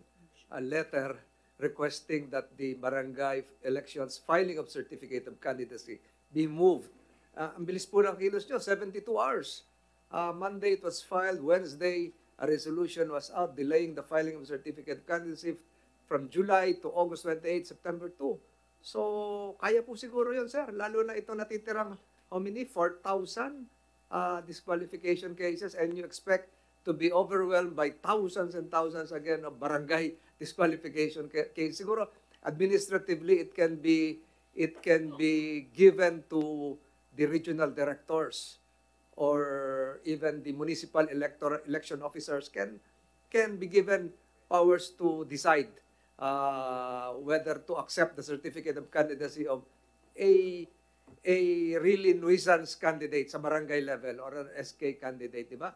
a letter requesting that the barangay elections filing of certificate of candidacy be moved. Uh, ang bilis po ng kilos nyo, 72 hours. Uh, Monday it was filed, Wednesday a resolution was out delaying the filing of certificate of candidacy from July to August 28, September 2. So, kaya po siguro yun, sir. Lalo na ito natitirang, how many? 4,000 uh, disqualification cases and you expect to be overwhelmed by thousands and thousands again of barangay <laughs> disqualification ca- case. Siguro, administratively, it can be it can be given to the regional directors or even the municipal electoral election officers can can be given powers to decide uh, whether to accept the certificate of candidacy of a a really nuisance candidate sa barangay level or an SK candidate, di ba?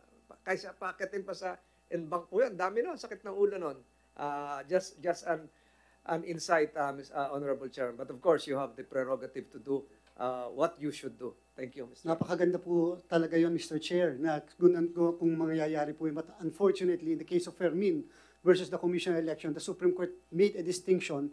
Kaysa paketin pa sa NBank po yan. Dami nun, sakit ng ulo nun. Uh, just just an an insight, uh, Ms. uh, Honorable Chairman. But of course, you have the prerogative to do uh, what you should do. Thank you, Mr. Napakaganda po talaga yon Mr. Chair, na kung, kung mangyayari po yun. But unfortunately, in the case of Fermin versus the Commission election, the Supreme Court made a distinction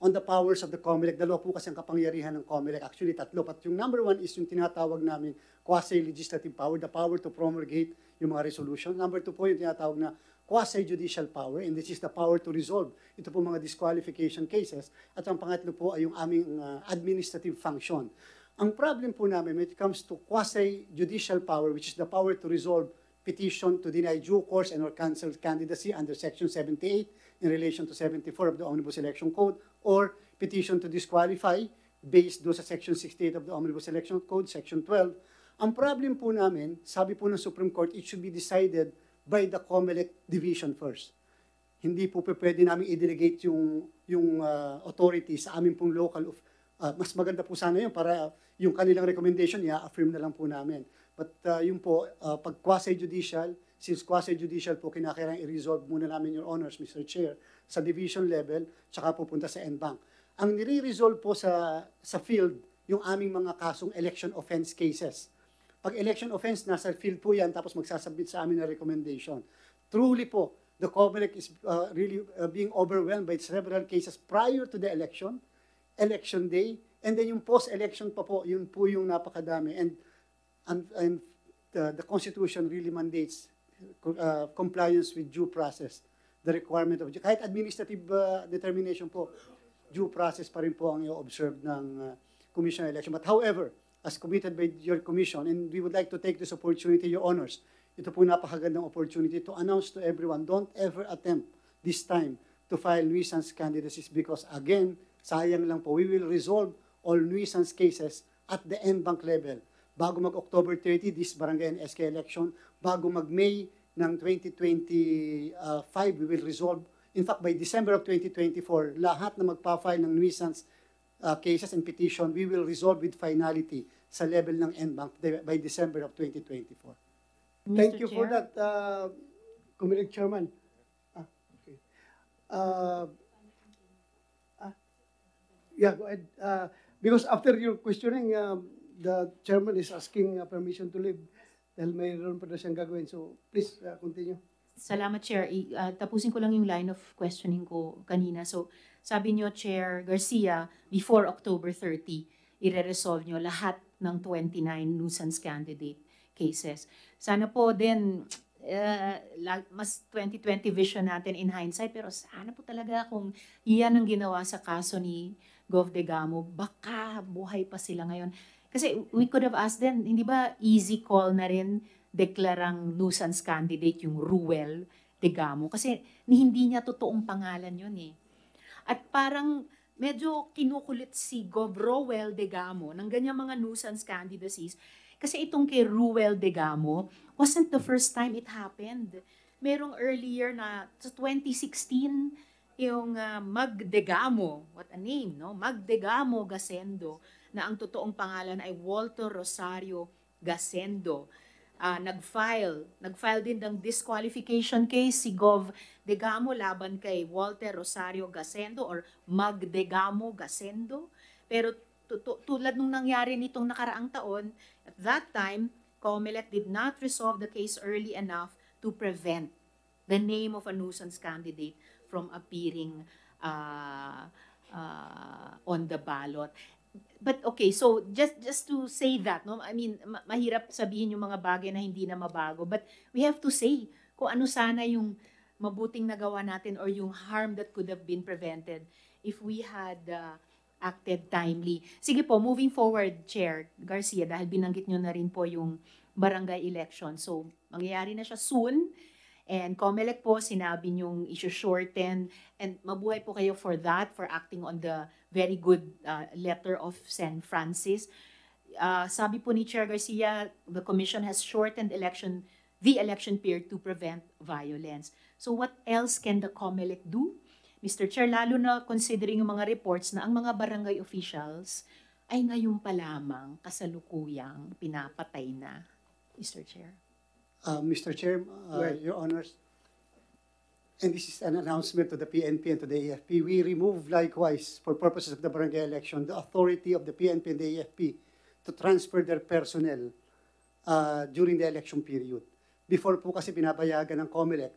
on the powers of the COMELEC. Dalawa po kasi ang kapangyarihan ng COMELEC. Actually, tatlo. But yung number one is yung tinatawag namin quasi-legislative power, the power to promulgate yung mga resolution. Number two po yung tinatawag na quasi-judicial power, and this is the power to resolve ito po mga disqualification cases. At ang pangatlo po ay yung aming uh, administrative function. Ang problem po namin when it comes to quasi-judicial power, which is the power to resolve petition to deny due course and or cancel candidacy under Section 78 in relation to 74 of the Omnibus Election Code, or petition to disqualify based do sa Section 68 of the Omnibus Election Code, Section 12. Ang problem po namin, sabi po ng Supreme Court, it should be decided by the COMELEC division first. Hindi po pwede namin i-delegate yung, yung uh, authority sa amin pong local of, uh, mas maganda po sana yun para yung kanilang recommendation, i-affirm na lang po namin. But uh, yung po, uh, pag quasi-judicial, since quasi-judicial po, kinakailangan i-resolve muna namin your honors, Mr. Chair, sa division level, tsaka pupunta sa NBank. Ang nire-resolve po sa, sa field, yung aming mga kasong election offense cases. Pag election offense, nasa field po yan, tapos magsasubmit sa amin na recommendation. Truly po, the COMELEC is uh, really uh, being overwhelmed by several cases prior to the election, election day, and then yung post-election pa po, yun po yung napakadami. And, and, and the, the Constitution really mandates uh, compliance with due process, the requirement of, kahit administrative uh, determination po, due process pa rin po ang i-observe ng uh, Commission on Election. But however, as committed by your commission, and we would like to take this opportunity, your honors, ito po napakagandang opportunity to announce to everyone, don't ever attempt this time to file nuisance candidacies because again, sayang lang po, we will resolve all nuisance cases at the end bank level. Bago mag-October 30, this barangay and SK election, bago mag-May ng 2025, we will resolve. In fact, by December of 2024, lahat na magpa-file ng nuisance uh, cases and petition, we will resolve with finality sa level ng NBank by December of 2024. Thank Mr. you for Chair? that, uh, Committee Chairman. Ah, okay. Uh, ah, yeah, go ahead. Uh, because after your questioning, um, the chairman is asking uh, permission to leave dahil mayroon pa na siyang gagawin. So, please, uh, continue. Salamat, Chair. I, ah, tapusin ko lang yung line of questioning ko kanina. So, sabi nyo, Chair Garcia, before October 30, ire-resolve nyo lahat ng 29 nuisance candidate cases. Sana po din, uh, mas 2020 vision natin in hindsight, pero sana po talaga kung iyan ang ginawa sa kaso ni Gov. Degamo, baka buhay pa sila ngayon. Kasi we could have asked them, hindi ba easy call na rin deklarang nuisance candidate yung Ruel Degamo? Kasi ni hindi niya totoong pangalan yun eh. At parang medyo kinukulit si Gov. Rowell Degamo ng ganyang mga nuisance candidacies. Kasi itong kay Ruel Degamo wasn't the first time it happened. Merong earlier na sa 2016, yung uh, Magdegamo, what a name, no? Magdegamo Gasendo, na ang totoong pangalan ay Walter Rosario Gasendo. Ah, nag-file, nag-file din ng disqualification case si Gov. Degamo laban kay Walter Rosario Gasendo or Magdegamo Gasendo. Pero tu- tu- tulad nung nangyari nitong nakaraang taon, at that time, COMELEC did not resolve the case early enough to prevent the name of a nuisance candidate from appearing uh, uh, on the ballot. But okay, so just just to say that, no, I mean, ma- mahirap sabihin yung mga bagay na hindi na mabago, but we have to say kung ano sana yung mabuting nagawa natin or yung harm that could have been prevented if we had uh, acted timely. Sige po, moving forward, Chair Garcia, dahil binanggit nyo na rin po yung barangay election. So, mangyayari na siya soon. And COMELEC po, sinabi nyong issue-shorten. And mabuhay po kayo for that, for acting on the very good uh, letter of San Francis. Uh, sabi po ni Chair Garcia, the Commission has shortened election, the election period to prevent violence. So what else can the COMELEC do? Mr. Chair, lalo na considering yung mga reports na ang mga barangay officials ay ngayon pa lamang kasalukuyang pinapatay na. Mr. Chair. Uh, Mr. Chair, uh, Right. Your Honors, and this is an announcement to the PNP and to the AFP, we remove likewise, for purposes of the barangay election, the authority of the PNP and the AFP to transfer their personnel uh, during the election period. Before po kasi pinapayagan ng COMELEC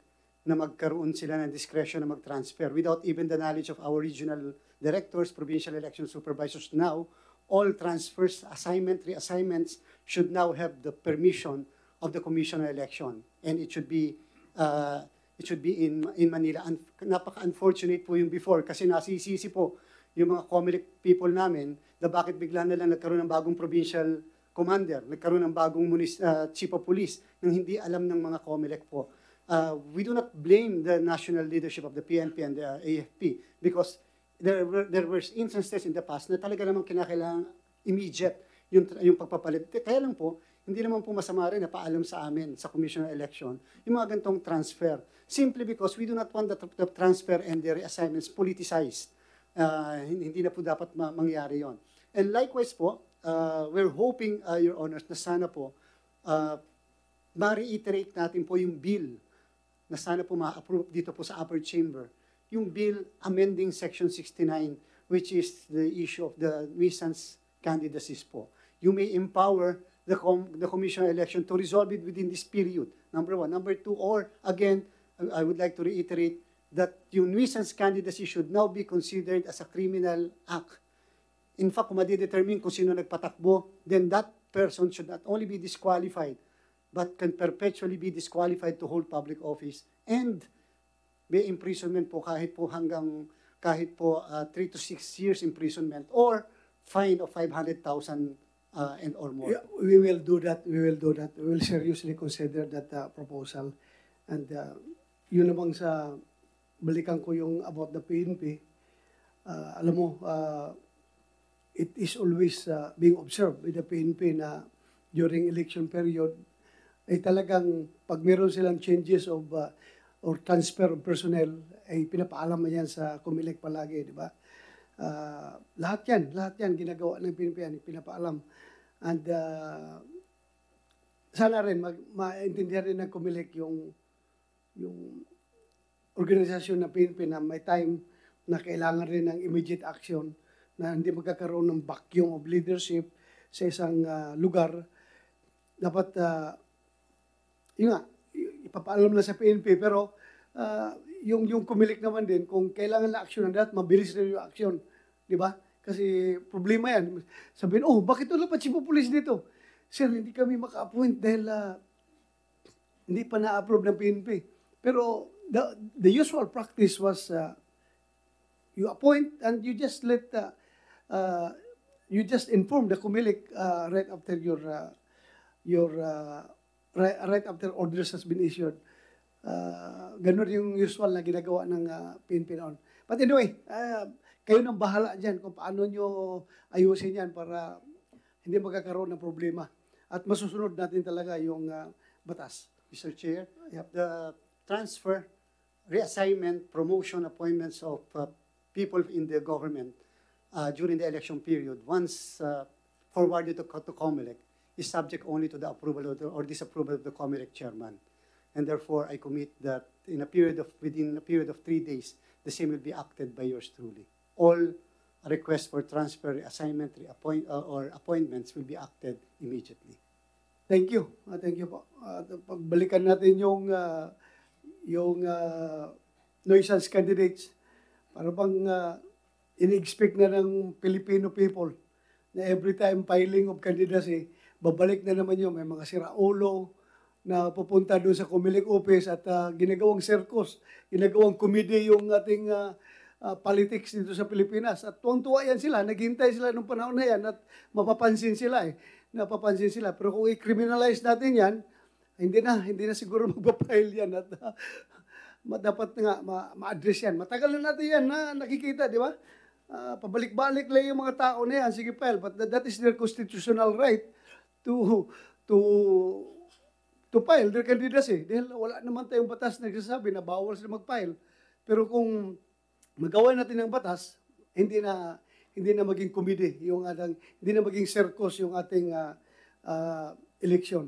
na magkaroon sila ng discretion na mag-transfer without even the knowledge of our regional directors, provincial election supervisors. Now, all transfers, assignment, reassignments should now have the permission of the Commission on Election. And it should be uh, it should be in in Manila. Un- napaka-unfortunate po yung before kasi nasisisi po yung mga COMELEC people namin na bakit bigla na lang nagkaroon ng bagong provincial commander, nagkaroon ng bagong munis, uh, chief of police nang hindi alam ng mga COMELEC po. Uh, we do not blame the national leadership of the PNP and the uh, AFP because there were, there were instances in the past na talaga namang kinakailangan immediate yung, yung pagpapalit. Kaya lang po, hindi naman po masama rin na paalam sa amin sa Commission on Election yung mga gantong transfer. Simply because we do not want the, the transfer and the reassignments politicized. Uh, hindi na po dapat ma- mangyari yon. And likewise po, uh, we're hoping, uh, Your Honors, na sana po, uh, ma-reiterate natin po yung bill na sana po ma-approve dito po sa upper chamber. Yung bill amending Section 69, which is the issue of the nuisance candidacies po. You may empower the, com- the commission on election to resolve it within this period, number one. Number two, or again, I would like to reiterate that yung nuisance candidacy should now be considered as a criminal act. In fact, kung madidetermine kung sino nagpatakbo, then that person should not only be disqualified, but can perpetually be disqualified to hold public office and may imprisonment po kahit po hanggang kahit po 3 to 6 years imprisonment or fine of 500,000 uh, and or more. Yeah, we will do that. We will do that. We will seriously consider that uh, proposal. And uh, yun namang sa balikan ko yung about the PNP. Uh, alam mo, uh, it is always uh, being observed with the PNP na during election period ay talagang pag meron silang changes of uh, or transfer of personnel ay pinapaalam mo yan sa Comelec palagi, di ba? Uh, lahat yan, lahat yan ginagawa ng PNP yan, pinapaalam. And uh, sana rin mag, maintindihan rin ng Comelec yung yung organisasyon ng PNP na may time na kailangan rin ng immediate action na hindi magkakaroon ng vacuum of leadership sa isang uh, lugar. Dapat, uh, yun nga, ipapaalam na sa PNP pero uh, yung yung kumilik naman din kung kailangan na action na mabilis rin yung action, di ba? Kasi problema yan. Sabihin, oh, bakit wala pa chief of police dito? Sir, hindi kami maka-appoint dahil uh, hindi pa na-approve ng PNP. Pero the, the usual practice was uh, you appoint and you just let uh, uh, you just inform the Kumilik uh, right after your uh, your uh, right, right after orders has been issued. Uh, ganun yung usual na ginagawa ng uh, PNP noon. But anyway, uh, kayo nang bahala dyan kung paano nyo ayusin yan para hindi magkakaroon ng problema. At masusunod natin talaga yung uh, batas. Mr. Chair, the transfer, reassignment, promotion, appointments of uh, people in the government uh, during the election period, once uh, forwarded to, to COMELEC, is subject only to the approval the, or disapproval of the COMELEC chairman. And therefore, I commit that in a period of, within a period of three days, the same will be acted by yours truly. All requests for transfer, assignment, reappoint, uh, or appointments will be acted immediately. Thank you. Uh, thank you po. Uh, pagbalikan natin yung uh, yung uh, nuisance candidates para bang uh, in-expect na ng Filipino people na every time filing of candidacy, babalik na naman yun. May mga siraulo na pupunta doon sa Comelec office at uh, ginagawang circus, ginagawang comedy yung ating uh, uh, politics dito sa Pilipinas. At tuwang-tuwa yan sila, naghintay sila nung panahon na yan at mapapansin sila eh napapansin sila. Pero kung i-criminalize natin yan, hindi na, hindi na siguro <laughs> magpa-file yan at uh, dapat nga ma- ma-address yan. Matagal na natin yan na nakikita, di ba? Uh, pabalik-balik lang yung mga tao na yan, sige file, but that, that is their constitutional right to to to file their candidacy. Dahil wala naman tayong batas na nagsasabi na bawal sila mag-file. Pero kung magawa natin ng batas, hindi na hindi na maging komede yung ating, hindi na maging circus yung ating uh, uh, election.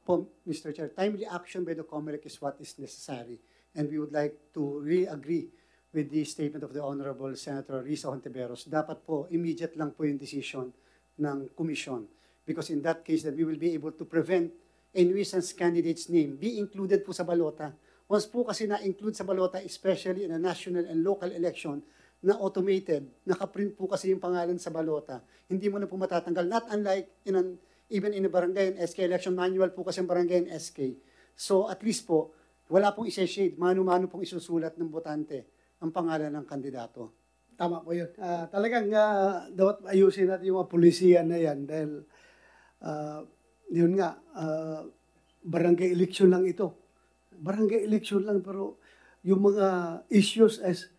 Po, Mr. Chair, timely action by the COMELEC is what is necessary. And we would like to re-agree with the statement of the Honorable Senator Risa Hontiveros. Dapat po, immediate lang po yung decision ng commission. Because in that case, that we will be able to prevent a nuisance candidate's name be included po sa balota. Once po kasi na-include sa balota, especially in a national and local election, na automated, nakaprint po kasi yung pangalan sa balota. Hindi mo na po matatanggal. Not unlike in an, even in a barangay and SK election manual po kasi ang barangay and SK. So at least po, wala pong isa-shade, mano-mano pong isusulat ng botante ang pangalan ng kandidato. Tama po yun. Uh, talagang uh, dapat ayusin natin yung mga polisiyan na yan dahil uh, yun nga, uh, barangay election lang ito. Barangay election lang pero yung mga issues as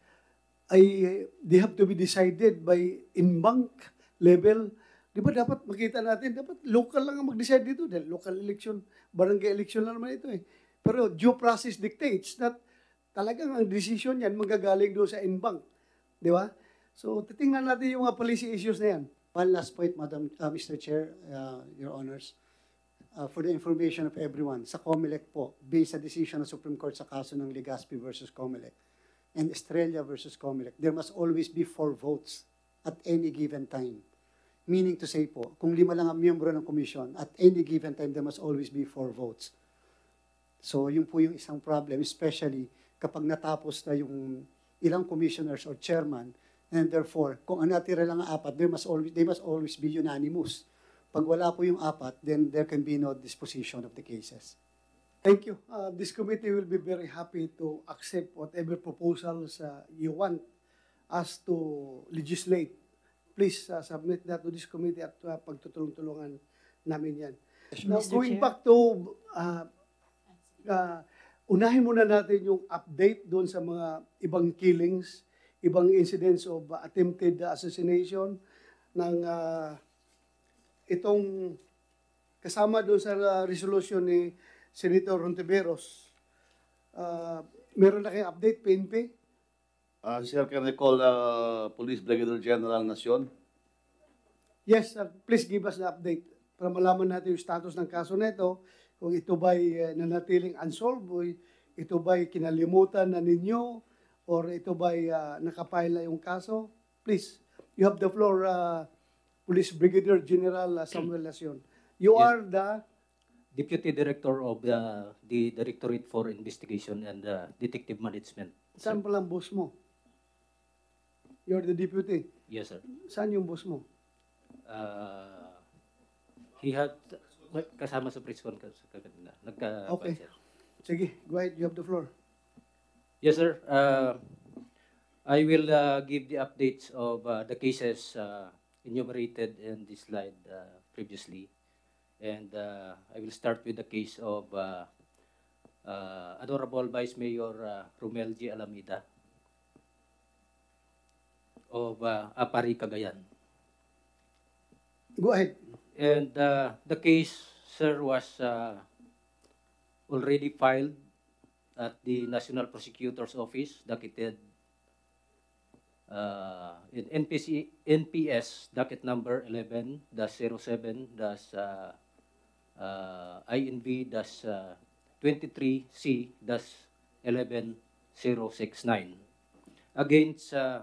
ay they have to be decided by in-bank level. Di ba dapat makita natin, dapat local lang ang mag-decide dito dahil local election, barangay election lang naman ito eh. Pero due process dictates that talagang ang decision yan magagaling doon sa in-bank. Di ba? So, titingnan natin yung mga policy issues na yan. One last point, Madam, uh, Mr. Chair, uh, Your Honors. Uh, for the information of everyone, sa COMELEC po, based sa decision ng Supreme Court sa kaso ng Legaspi versus COMELEC, and Estrella versus Comelec, there must always be four votes at any given time. Meaning to say po, kung lima lang ang miyembro ng commission, at any given time, there must always be four votes. So yun po yung isang problem, especially kapag natapos na yung ilang commissioners or chairman, and therefore, kung ang natira lang ang apat, there must always, they must always be unanimous. Pag wala po yung apat, then there can be no disposition of the cases. Thank you. Uh, this committee will be very happy to accept whatever proposals uh, you want us to legislate. Please uh, submit that to this committee at uh, pagtutulong-tulungan namin yan. Now, Mr. going Chair? back to, uh, uh, unahin muna natin yung update doon sa mga ibang killings, ibang incidents of uh, attempted assassination ng uh, itong kasama doon sa uh, resolution ni Senator Rontiveros. Uh, meron na kayong update, PNP? Uh, sir, can I call uh, Police Brigadier General Nacion? Yes, sir. Please give us the update para malaman natin yung status ng kaso nito, kung ito ba'y uh, nanatiling unsolved, o ito ba'y kinalimutan na ninyo, or ito ba'y uh, nakapile na yung kaso. Please, you have the floor, uh, Police Brigadier General uh, Samuel Nacion. You Yes. are the Deputy Director of the, the Directorate for Investigation and uh, Detective Management. Saan palang boss mo? You're the deputy. Yes, sir. Saan yung boss mo? Uh, he had, kasama sa press con sa kanila. Nagka, Okay. sir. Sige, go ahead. You have the floor. Yes, sir. Uh, I will uh, give the updates of uh, the cases uh, enumerated in this slide uh, previously. And uh, I will start with the case of uh, uh, Adorable Vice Mayor uh, Romel G. Alameda of uh, Apari, Cagayan. Go ahead. And uh, the case, sir, was uh, already filed at the National Prosecutor's Office, docketed uh, in NPC, NPS, docket number 11-07- uh, uh, INV-23C-11069 against uh,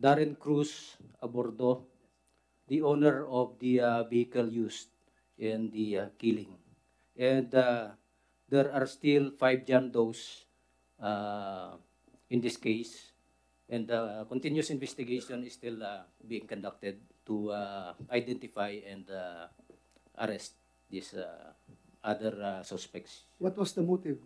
Darren Cruz Abordo, the owner of the uh, vehicle used in the uh, killing. And uh, there are still five John Does uh, in this case, and uh, continuous investigation is still uh, being conducted to uh, identify and uh, arrest these uh, other uh, suspects. What was the motive?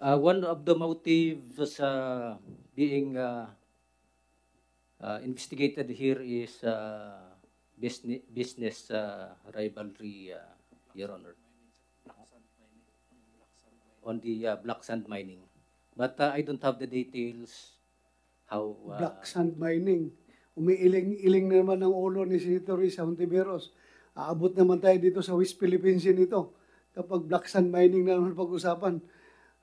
Uh, one of the motives uh, being uh, uh, investigated here is uh, business, business uh, rivalry, uh, Your Honor, on the uh, black sand mining. But uh, I don't have the details how... Uh, Black sand mining. Umiiling-iling na naman ng ulo ni Senator Risa Hontiveros. Aabot naman tayo dito sa West Philippines nito kapag black sand mining na naman pag-usapan.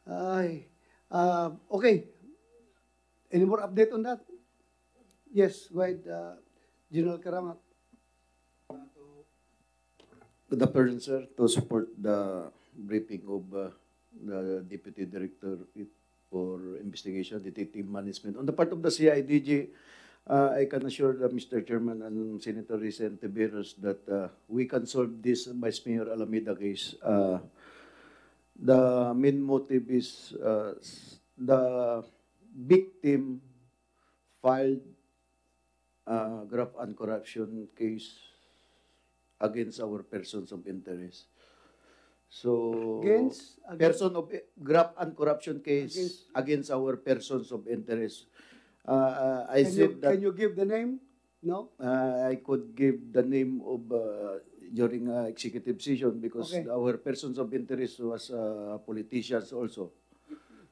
Ay, uh, okay. Any more update on that? Yes, go ahead, uh, General Karamat. Good afternoon, sir. To support the briefing of uh, the Deputy Director for Investigation, Detective Management. On the part of the CIDG, uh, I can assure the Mr. Chairman and Senator Vicente that uh, we can solve this Vice Mayor Alameda case. Uh, the main motive is uh, the victim filed uh, graft and corruption case against our persons of interest. So Against? Against? person of graft and corruption case Against? against, our persons of interest. Uh, I Can said you, that can you give the name? No? uh, I could give the name of uh, during uh, executive session because Okay. our persons of interest was uh, politicians also.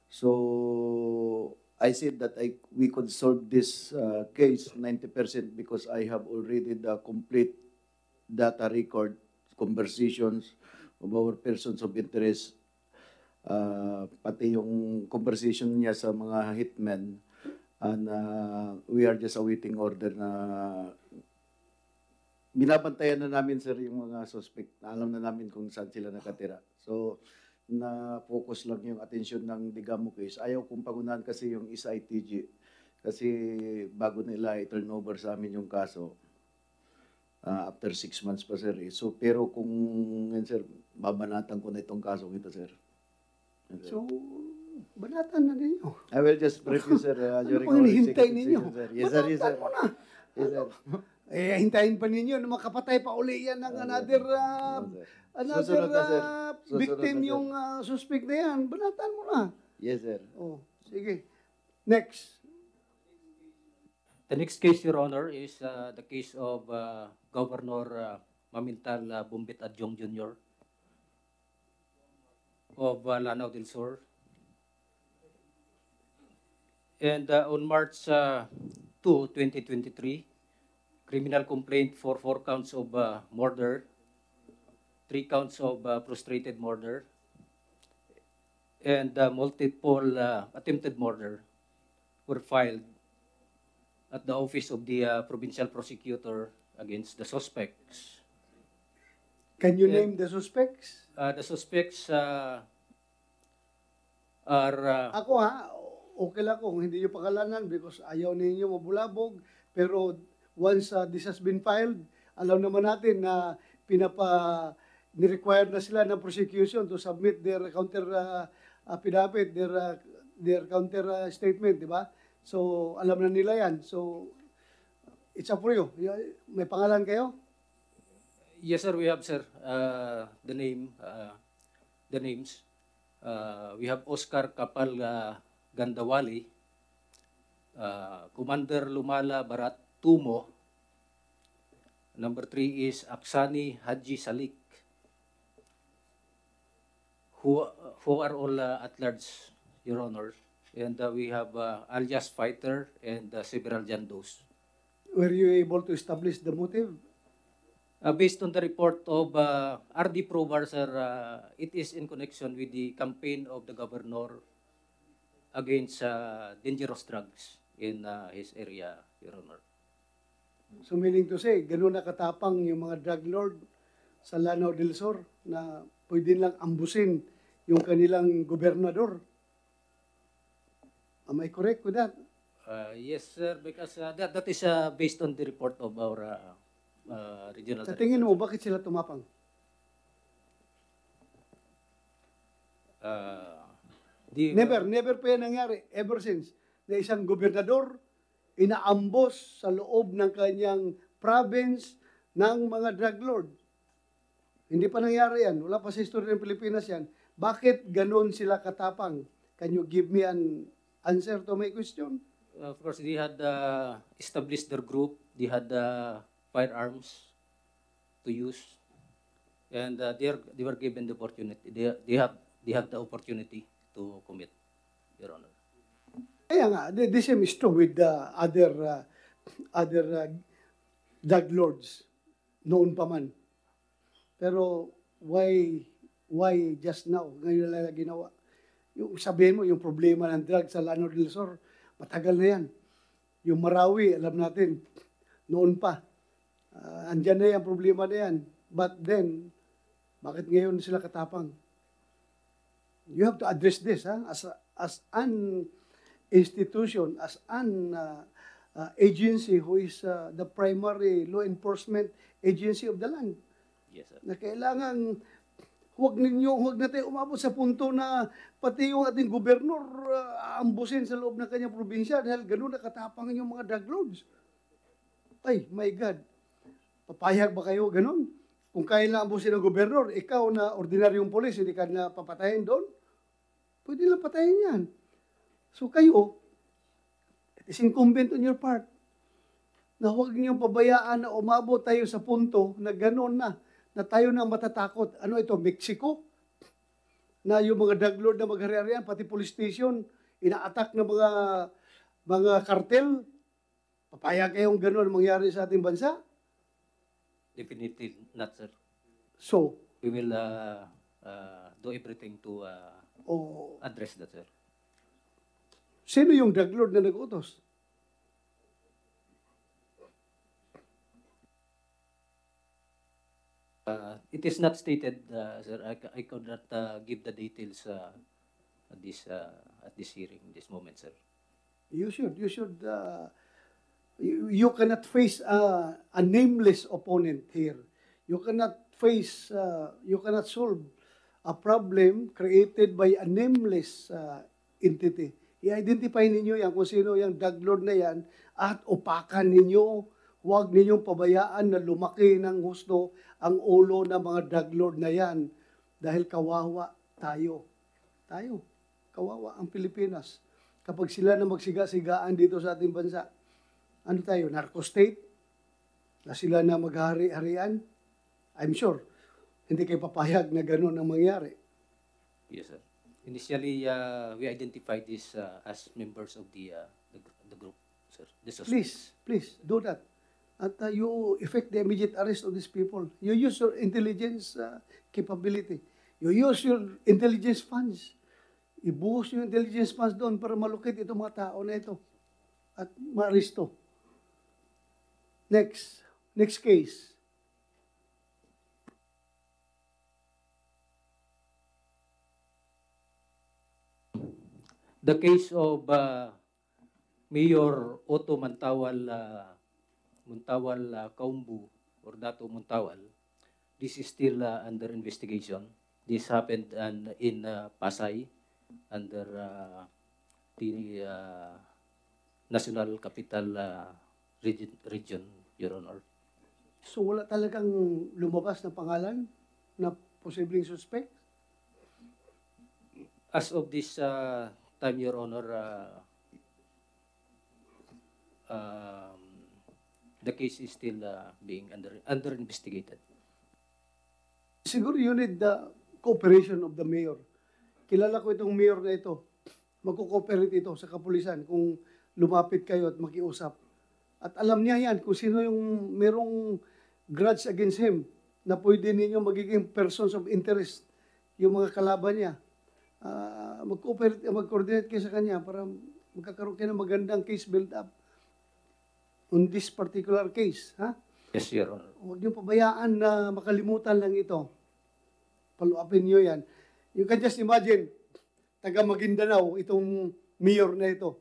So I said that I we could solve this uh, case 90% because I have already the complete data record conversations of our persons of interest uh, pati yung conversation niya sa mga hitmen and uh, we are just awaiting order na binabantayan na namin sir yung mga suspect alam na namin kung saan sila nakatira so na focus lang yung atensyon ng Digamo case ayaw kong pagunahan kasi yung SITG kasi bago nila i-turn over sa amin yung kaso ah, after six months pa, sir. Eh. So, pero kung, sir, babanatan ko na itong kasong ito, sir. Sir. So, banatan na ninyo. I will just brief you, sir, uh, <laughs> Ano our hinihintay ninyo? sir. Yes, sir, yes, sir. Mo na. Yes, sir. Eh, hintayin pa ninyo na makapatay pa uli yan ng another, uh, another Susunod na, sir. uh, victim yung uh, suspect na yan. Banatan mo na. Yes, sir. Oh, sige. Next. The next case, Your Honor, is uh, the case of uh, Governor uh, Mamintal uh, Bumbit Adjong Jr. of uh, Lanao del Sur. And uh, on March uh, 2, 2023, criminal complaint for four counts of uh, murder, three counts of uh, frustrated murder, and uh, multiple uh, attempted murder were filed at the office of the uh, provincial prosecutor against the suspects. Can you And, name the suspects? Uh, the suspects uh, are uh, Ako ha, okay lang kung hindi nyo pakalanan because ayaw ninyo mabulabog. Pero once uh, this has been filed, alam naman natin na pinapa ni-require na sila ng prosecution to submit their counter uh, affidavit, their uh, their counter uh, statement, di ba? So, alam na nila yan. So, it's up for you. May pangalan kayo? Yes, sir. We have, sir, uh, the name, uh, the names. Uh, we have Oscar Kapal uh, Gandawali, uh, Commander Lumala Barat Tumo. Number three is Aksani Haji Salik, who, who are all uh, at large, Your Honor. And uh, we have uh, alias Fighter and uh, several Jandos. Were you able to establish the motive? Uh, based on the report of uh, RD Probar, sir, uh, it is in connection with the campaign of the governor against uh, dangerous drugs in uh, his area, Your Honor. So meaning to say, ganun na katapang yung mga drug lord sa Lanao del Sur na pwede lang ambusin yung kanilang gobernador. Am I correct with that? Uh, yes, sir, because uh, that, that is uh, based on the report of our uh, uh, regional Sa tingin mo, bakit sila tumapang? Uh, the, Never, never pa yan nangyari. Ever since na isang gobernador inaambos sa loob ng kanyang province ng mga drug lord. Hindi pa nangyari yan. Wala pa sa history ng Pilipinas yan. Bakit ganon sila katapang? Can you give me an answer to my question? Of course, they had uh, established their group. They had uh, firearms to use, and uh, they are, they were given the opportunity. They they have they have the opportunity to commit, Your Honor. Kaya nga, the, same is true with the other uh, other uh, drug lords noon pa man. Pero why why just now? Ngayon lang ginawa. Yung sabihin mo, yung problema ng drug sa Lano del Sur, matagal na yan. Yung Marawi, alam natin, noon pa. Uh, andyan na yan, problema na yan. But then, bakit ngayon sila katapang? You have to address this ha? as, a, as an institution, as an uh, uh, agency who is uh, the primary law enforcement agency of the land. Yes, sir. Na kailangan huwag ninyo, huwag na tayo umabot sa punto na pati yung ating gobernur uh, aambusin sa loob ng kanyang probinsya dahil ganun nakatapang yung mga drug lords. Ay, my God. Papayag ba kayo ganun? Kung lang ambusin ng gobernur, ikaw na ordinaryong polis, hindi ka na papatayin doon, pwede lang patayin yan. So kayo, it is incumbent on your part na huwag niyong pabayaan na umabot tayo sa punto na gano'n na, na tayo nang matatakot. Ano ito, Mexico? Na yung mga drug lord na maghari-harian, pati police station, ina-attack ng mga mga kartel. Papayag kayong gano'n mangyari sa ating bansa? Definitely not, sir. So, We will uh, uh, do everything to uh, oh, address that, sir. sino yung drug lord na nag-utos? Uh, it is not stated, uh, sir. I, ca- I could not uh, give the details uh, at this uh, at this hearing, this moment, sir. You should, you should, uh, You, cannot face a, a nameless opponent here. You cannot face, uh, you cannot solve a problem created by a nameless uh, entity. I-identify ninyo yan kung sino yung drug lord na yan at upakan ninyo. Huwag ninyong pabayaan na lumaki ng gusto ang ulo ng mga drug lord na yan dahil kawawa tayo. Tayo. Kawawa ang Pilipinas. Kapag sila na magsiga-sigaan dito sa ating bansa, ano tayo, narco state? Na sila na maghari-harian? I'm sure, hindi kayo papayag na ganun ang mangyari. Yes, sir. Initially, uh, we identified this uh, as members of the, uh, the, the group, sir. The suspects. Please, please, do that. At uh, you effect the immediate arrest of these people. You use your intelligence uh, capability. You use your intelligence funds. Ibuhos yung intelligence funds doon para malukit itong mga tao na ito. At maaristo. Next. Next case. The case of uh, Mayor Otto Mantawal, uh, Muntawal uh, Kaumbu, or Dato Muntawal, this is still uh, under investigation. This happened an- in uh, Pasay, under uh, the uh, National Capital uh, region, region, Your Honor. So wala talagang lumabas na pangalan na posibleng suspect? As of this uh, time, Your Honor, uh, um, the case is still uh, being under under investigated. Siguro you need the cooperation of the mayor. Kilala ko itong mayor na ito. Magko-cooperate ito sa kapulisan kung lumapit kayo at makiusap. At alam niya yan kung sino yung merong grudge against him na pwede ninyo magiging persons of interest yung mga kalaban niya. Ah, mag-cooperate, mag-coordinate kayo sa kanya para magkakaroon kayo ng magandang case build-up on this particular case. Ha? Yes, Your Honor. Huwag niyo pabayaan na makalimutan lang ito. Paluapin niyo yan. You can just imagine, taga Maguindanao, itong mayor na ito.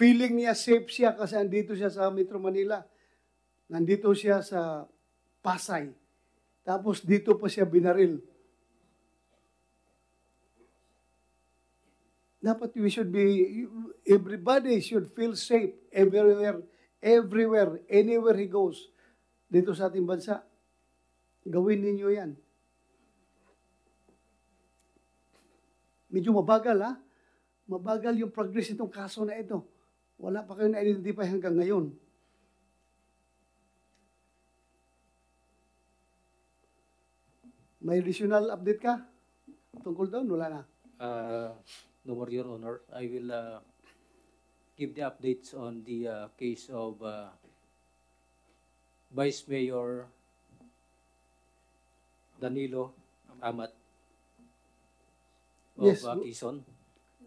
Feeling niya safe siya kasi andito siya sa Metro Manila. Nandito siya sa Pasay. Tapos dito pa siya binaril. Dapat we should be, everybody should feel safe everywhere, everywhere, anywhere he goes dito sa ating bansa. Gawin ninyo yan. Medyo mabagal ha. Mabagal yung progress itong kaso na ito. Wala pa kayo na-identify hanggang ngayon. May additional update ka? Tungkol doon? Wala na. Uh, no more, Your Honor. I will uh, give the updates on the uh, case of uh, Vice Mayor Danilo Amat of Yes, uh, Quezon.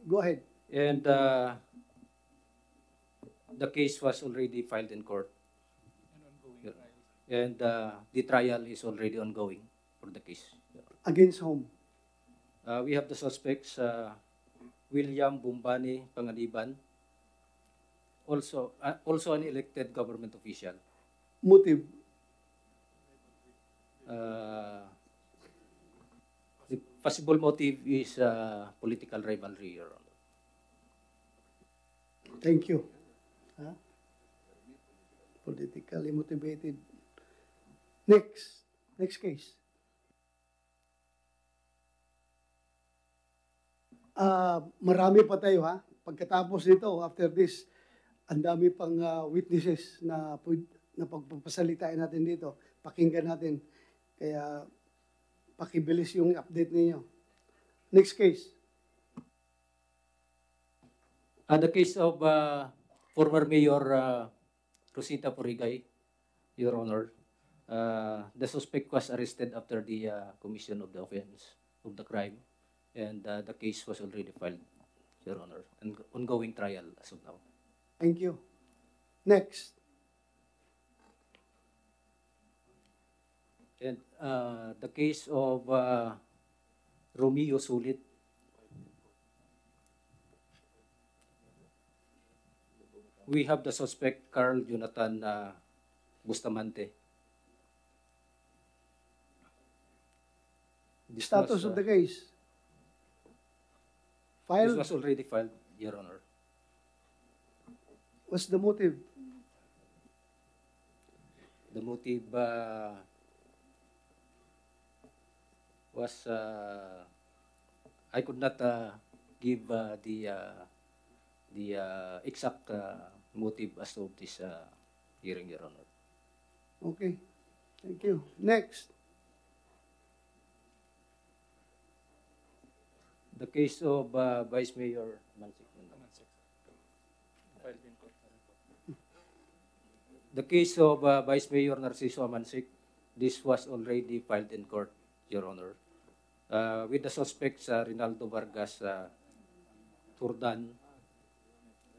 Go ahead. And uh, the case was already filed in court. And uh, the trial is already ongoing for the case. Against whom? Uh, we have the suspects, uh, William Bumbani Pangaliban, also, uh, also an elected government official. Motive? Uh, the possible motive is uh, political rivalry, Your Honor. Thank you. Ha? Politically motivated. Next. Next case. Ah, marami pa tayo ha. Pagkatapos nito, after this, ang dami pang ah, witnesses na na pagpapasalitain natin dito. Pakinggan natin. Kaya pakibilis yung update ninyo. Next case. Uh, the case of uh, former Mayor uh, Rosita Purigay, Your Honor, uh, the suspect was arrested after the uh, commission of the offense of the crime, and uh, the case was already filed, Your Honor, and ongoing trial as of now. Thank you. Next. And uh, the case of uh, Romeo Sulit, We have the suspect Carl Jonathan uh, Bustamante. This Status was, of uh, the case. This Filed. was already filed, Your Honor. What's the motive? The motive uh, was uh, I could not uh, give uh, the uh, the uh, exact uh, motive as of this uh, hearing, Your Honor. Okay. Thank you. Next. The case of uh, Vice Mayor Mansik. The case of uh, Vice Mayor Narciso Mansik, this was already filed in court, Your Honor, uh, with the suspects uh, Rinaldo Vargas uh, Turdan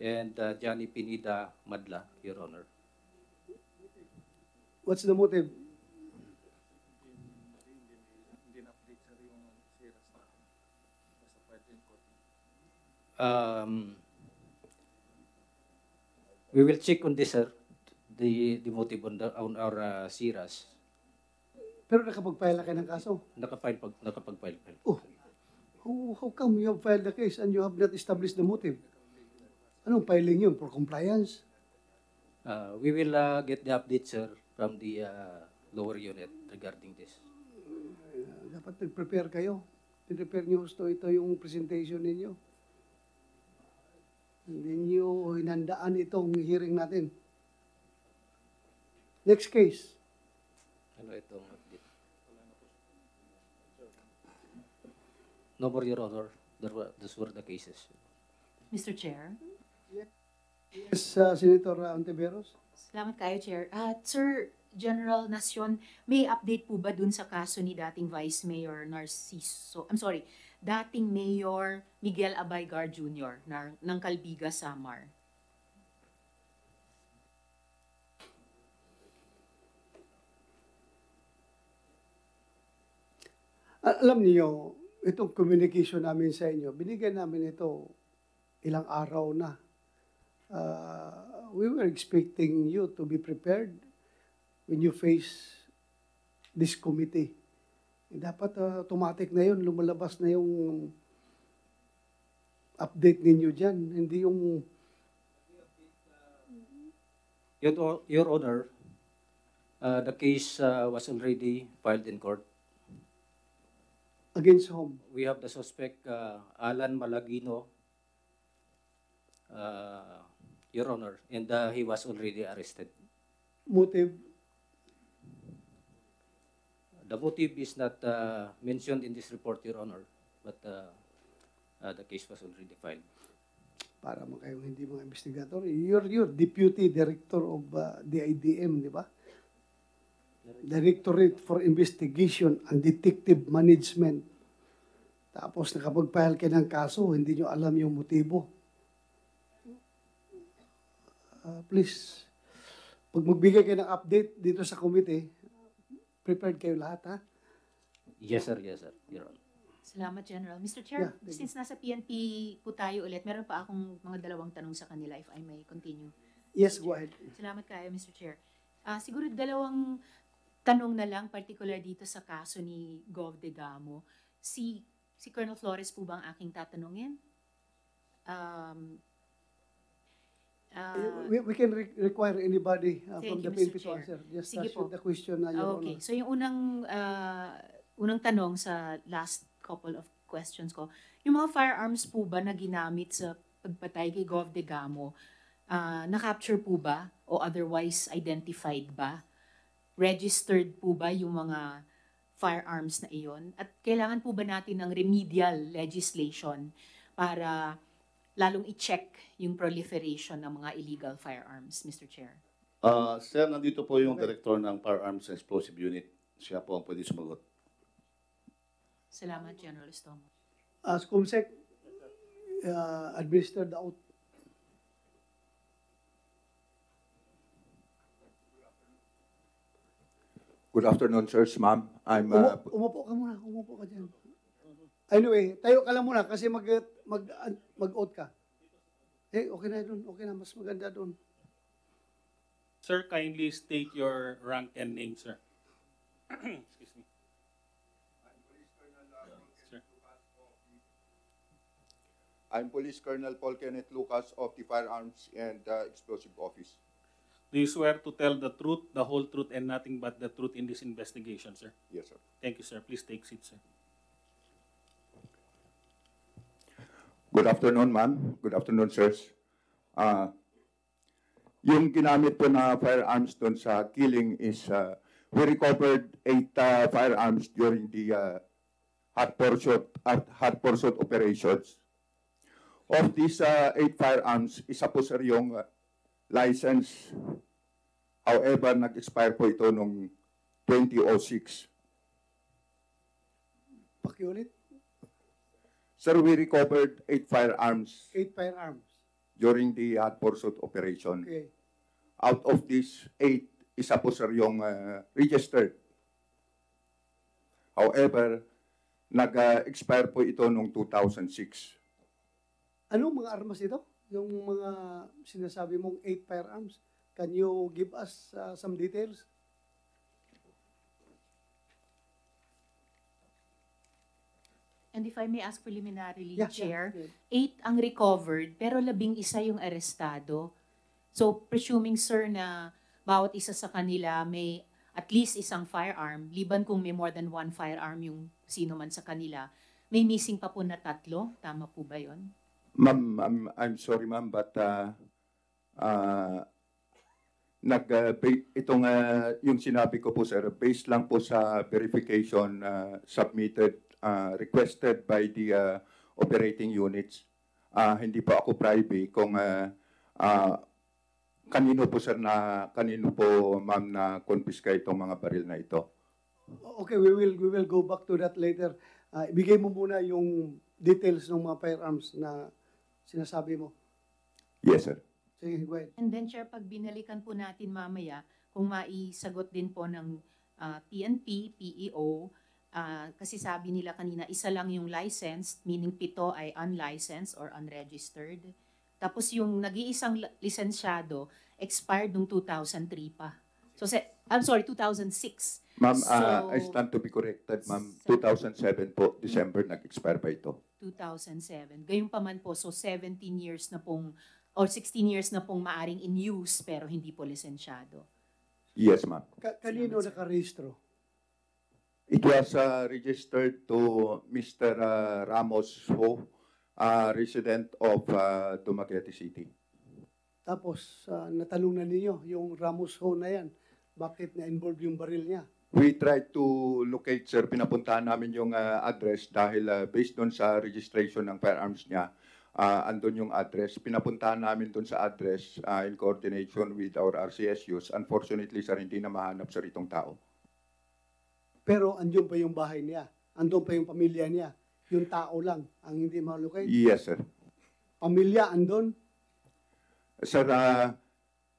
and uh, Johnny Pinida Madla, Your Honor. What's the motive? Um, we will check on this, sir, the, the motive on, the, on our uh, SIRAS. Pero nakapag-file na kayo ng kaso. Nakapag-file. file. Oh, how, how come you have filed the case and you have not established the motive? Anong filing yun? For compliance? Uh, we will uh, get the update, sir, from the uh, lower unit regarding this. Uh, dapat nag-prepare kayo. Prepare nyo gusto ito yung presentation ninyo. Hindi nyo hinandaan itong hearing natin. Next case. Ano itong update? No more, Your Honor. There were, those were the cases. Mr. Chair. Yes, uh, Senator Antiveros. Salamat kayo, Chair. At Sir General Nacion, may update po ba dun sa kaso ni dating Vice Mayor Narciso, I'm sorry, dating Mayor Miguel Abaygar Jr. ng, ng Calbiga, Samar? Alam niyo, itong communication namin sa inyo, binigyan namin ito ilang araw na. Uh, we were expecting you to be prepared when you face this committee. Eh, Dapat uh, automatic na yun, lumalabas na yung update ninyo dyan. Hindi yung Your, Your Honor, uh, the case uh, was already filed in court. against whom. We have the suspect, uh, Alan Malagino, uh, Your Honor, and uh, he was already arrested. Motive, The motive is not uh, mentioned in this report, Your Honor, but uh, uh, the case was already filed. para mo kayong hindi mga investigator. You're, you're Deputy Director of uh, DIDM, di ba? Directorate for Investigation and Detective Management. Tapos nakapag-file kayo ng kaso, hindi nyo alam yung motibo. Uh, please, pag magbigay kayo ng update dito sa committee, prepared kayo lahat, ha? Yes, sir, yes, sir, Your Honor. Salamat, General. Mr. Chair, Yeah, you. since nasa PNP po tayo ulit, meron pa akong mga dalawang tanong sa kanila, if I may continue. Yes, go ahead. Salamat kayo, Mr. Chair. Ah, siguro dalawang tanong na lang, particular dito sa kaso ni Gov. Degamo. Si, si Colonel Flores po ba ang aking tatanungin? Um, ah, we, we can re- require anybody uh, from you, the. PNP to answer. Just Sige ask po. the question na Your okay. Honor. So yung unang ah, unang tanong sa last couple of questions ko, yung mga firearms po ba na ginamit sa pagpatay kay Gov. Degamo, ah, na-capture po ba o otherwise identified ba? Registered po ba yung mga firearms na iyon? At kailangan po ba natin ng remedial legislation para lalong i-check yung proliferation ng mga illegal firearms, Mr. Chair? Ah, sir, nandito po yung director ng Firearms and Explosive Unit. Siya po ang pwede sumagot. Salamat, General Estomo. As COMSEC, uh, administer the oath. Good afternoon, sirs, ma'am. I'm uh, Umu- umupo ka muna, umupo ka dyan. Anyway, tayo ka lang muna kasi mag, mag, mag-oath ka. Eh, okay na doon. Okay na, mas maganda doon. Sir, kindly state your rank and name, sir. <clears throat> Excuse me. Sir. I'm Police Colonel Paul Kenneth Lucas of the Firearms and uh, Explosive Office. Do you swear to tell the truth, the whole truth, and nothing but the truth in this investigation, sir? Yes, sir. Thank you, sir. Please take seat, sir. Good afternoon, ma'am. Good afternoon, sirs. Ah, yung ginamit po na firearms doon sa killing is uh, we recovered eight uh, firearms during the uh, hot pursuit at pursuit operations. Of these uh, eight firearms, isa po sir yung uh, license. However, nag-expire po ito nung 2006. Pakiulit. Sir, we recovered eight firearms Eight firearms. during the hot pursuit operation. Okay. Out of these eight, isa po sir yung uh, registered. However, nag-expire po ito noong 2006. Anong mga armas ito? Yung mga sinasabi mong eight firearms. Can you give us uh, some details? And if I may ask preliminarily, Yeah, Chair, yeah, eight ang recovered, pero labing isa yung arestado. So, presuming, sir, na bawat isa sa kanila may at least isang firearm, liban kung may more than one firearm yung sino man sa kanila, may missing pa po na tatlo. Tama po ba yon? Ma'am, I'm, I'm sorry ma'am, but uh, uh, nag, uh, itong uh, yung sinabi ko po sir, based lang po sa verification uh, submitted, uh, requested by the uh, operating units. Uh, hindi po ako private kung uh, uh, kanino po sir na kanino po ma'am na confiscate itong mga baril na ito. Okay, we will we will go back to that later. Uh, ibigay mo muna yung details ng mga firearms na sinasabi mo. Yes sir. Sige, go ahead. And then, Chair, pag binalikan po natin mamaya, kung maisagot din po ng ah, PNP, PEO, ah, kasi sabi nila kanina, isa lang yung licensed, meaning pito ay unlicensed or unregistered. Tapos yung nag-iisang li- lisensyado, expired nung 2003 pa. So, se- I'm sorry, 2006. Ma'am, So, uh, I stand to be corrected ma'am. 2007 po, December nag-expire pa ito. 2007. Gayun pa man po, so 17 years na pong, or 16 years na pong maaring in use, pero hindi po lisensyado. Yes ma'am. Ka- kanino nakarehistro? It was uh, registered to Mr. uh, Ramos Ho, uh, resident of uh, Dumaguete City. Tapos, uh, natanong na ninyo, yung Ramos Ho na yan, bakit na-involve yung baril niya? We tried to locate, sir, pinapuntahan namin yung uh, address dahil uh, based doon sa registration ng firearms niya, uh, andun yung address. Pinapuntahan namin doon sa address uh, in coordination with our RCSUs. Unfortunately, sir, hindi na mahanap sir itong tao. Pero andun pa yung bahay niya. Andun pa yung pamilya niya. Yung tao lang ang hindi malukay. Yes, sir. Pamilya andun. Sir, ah,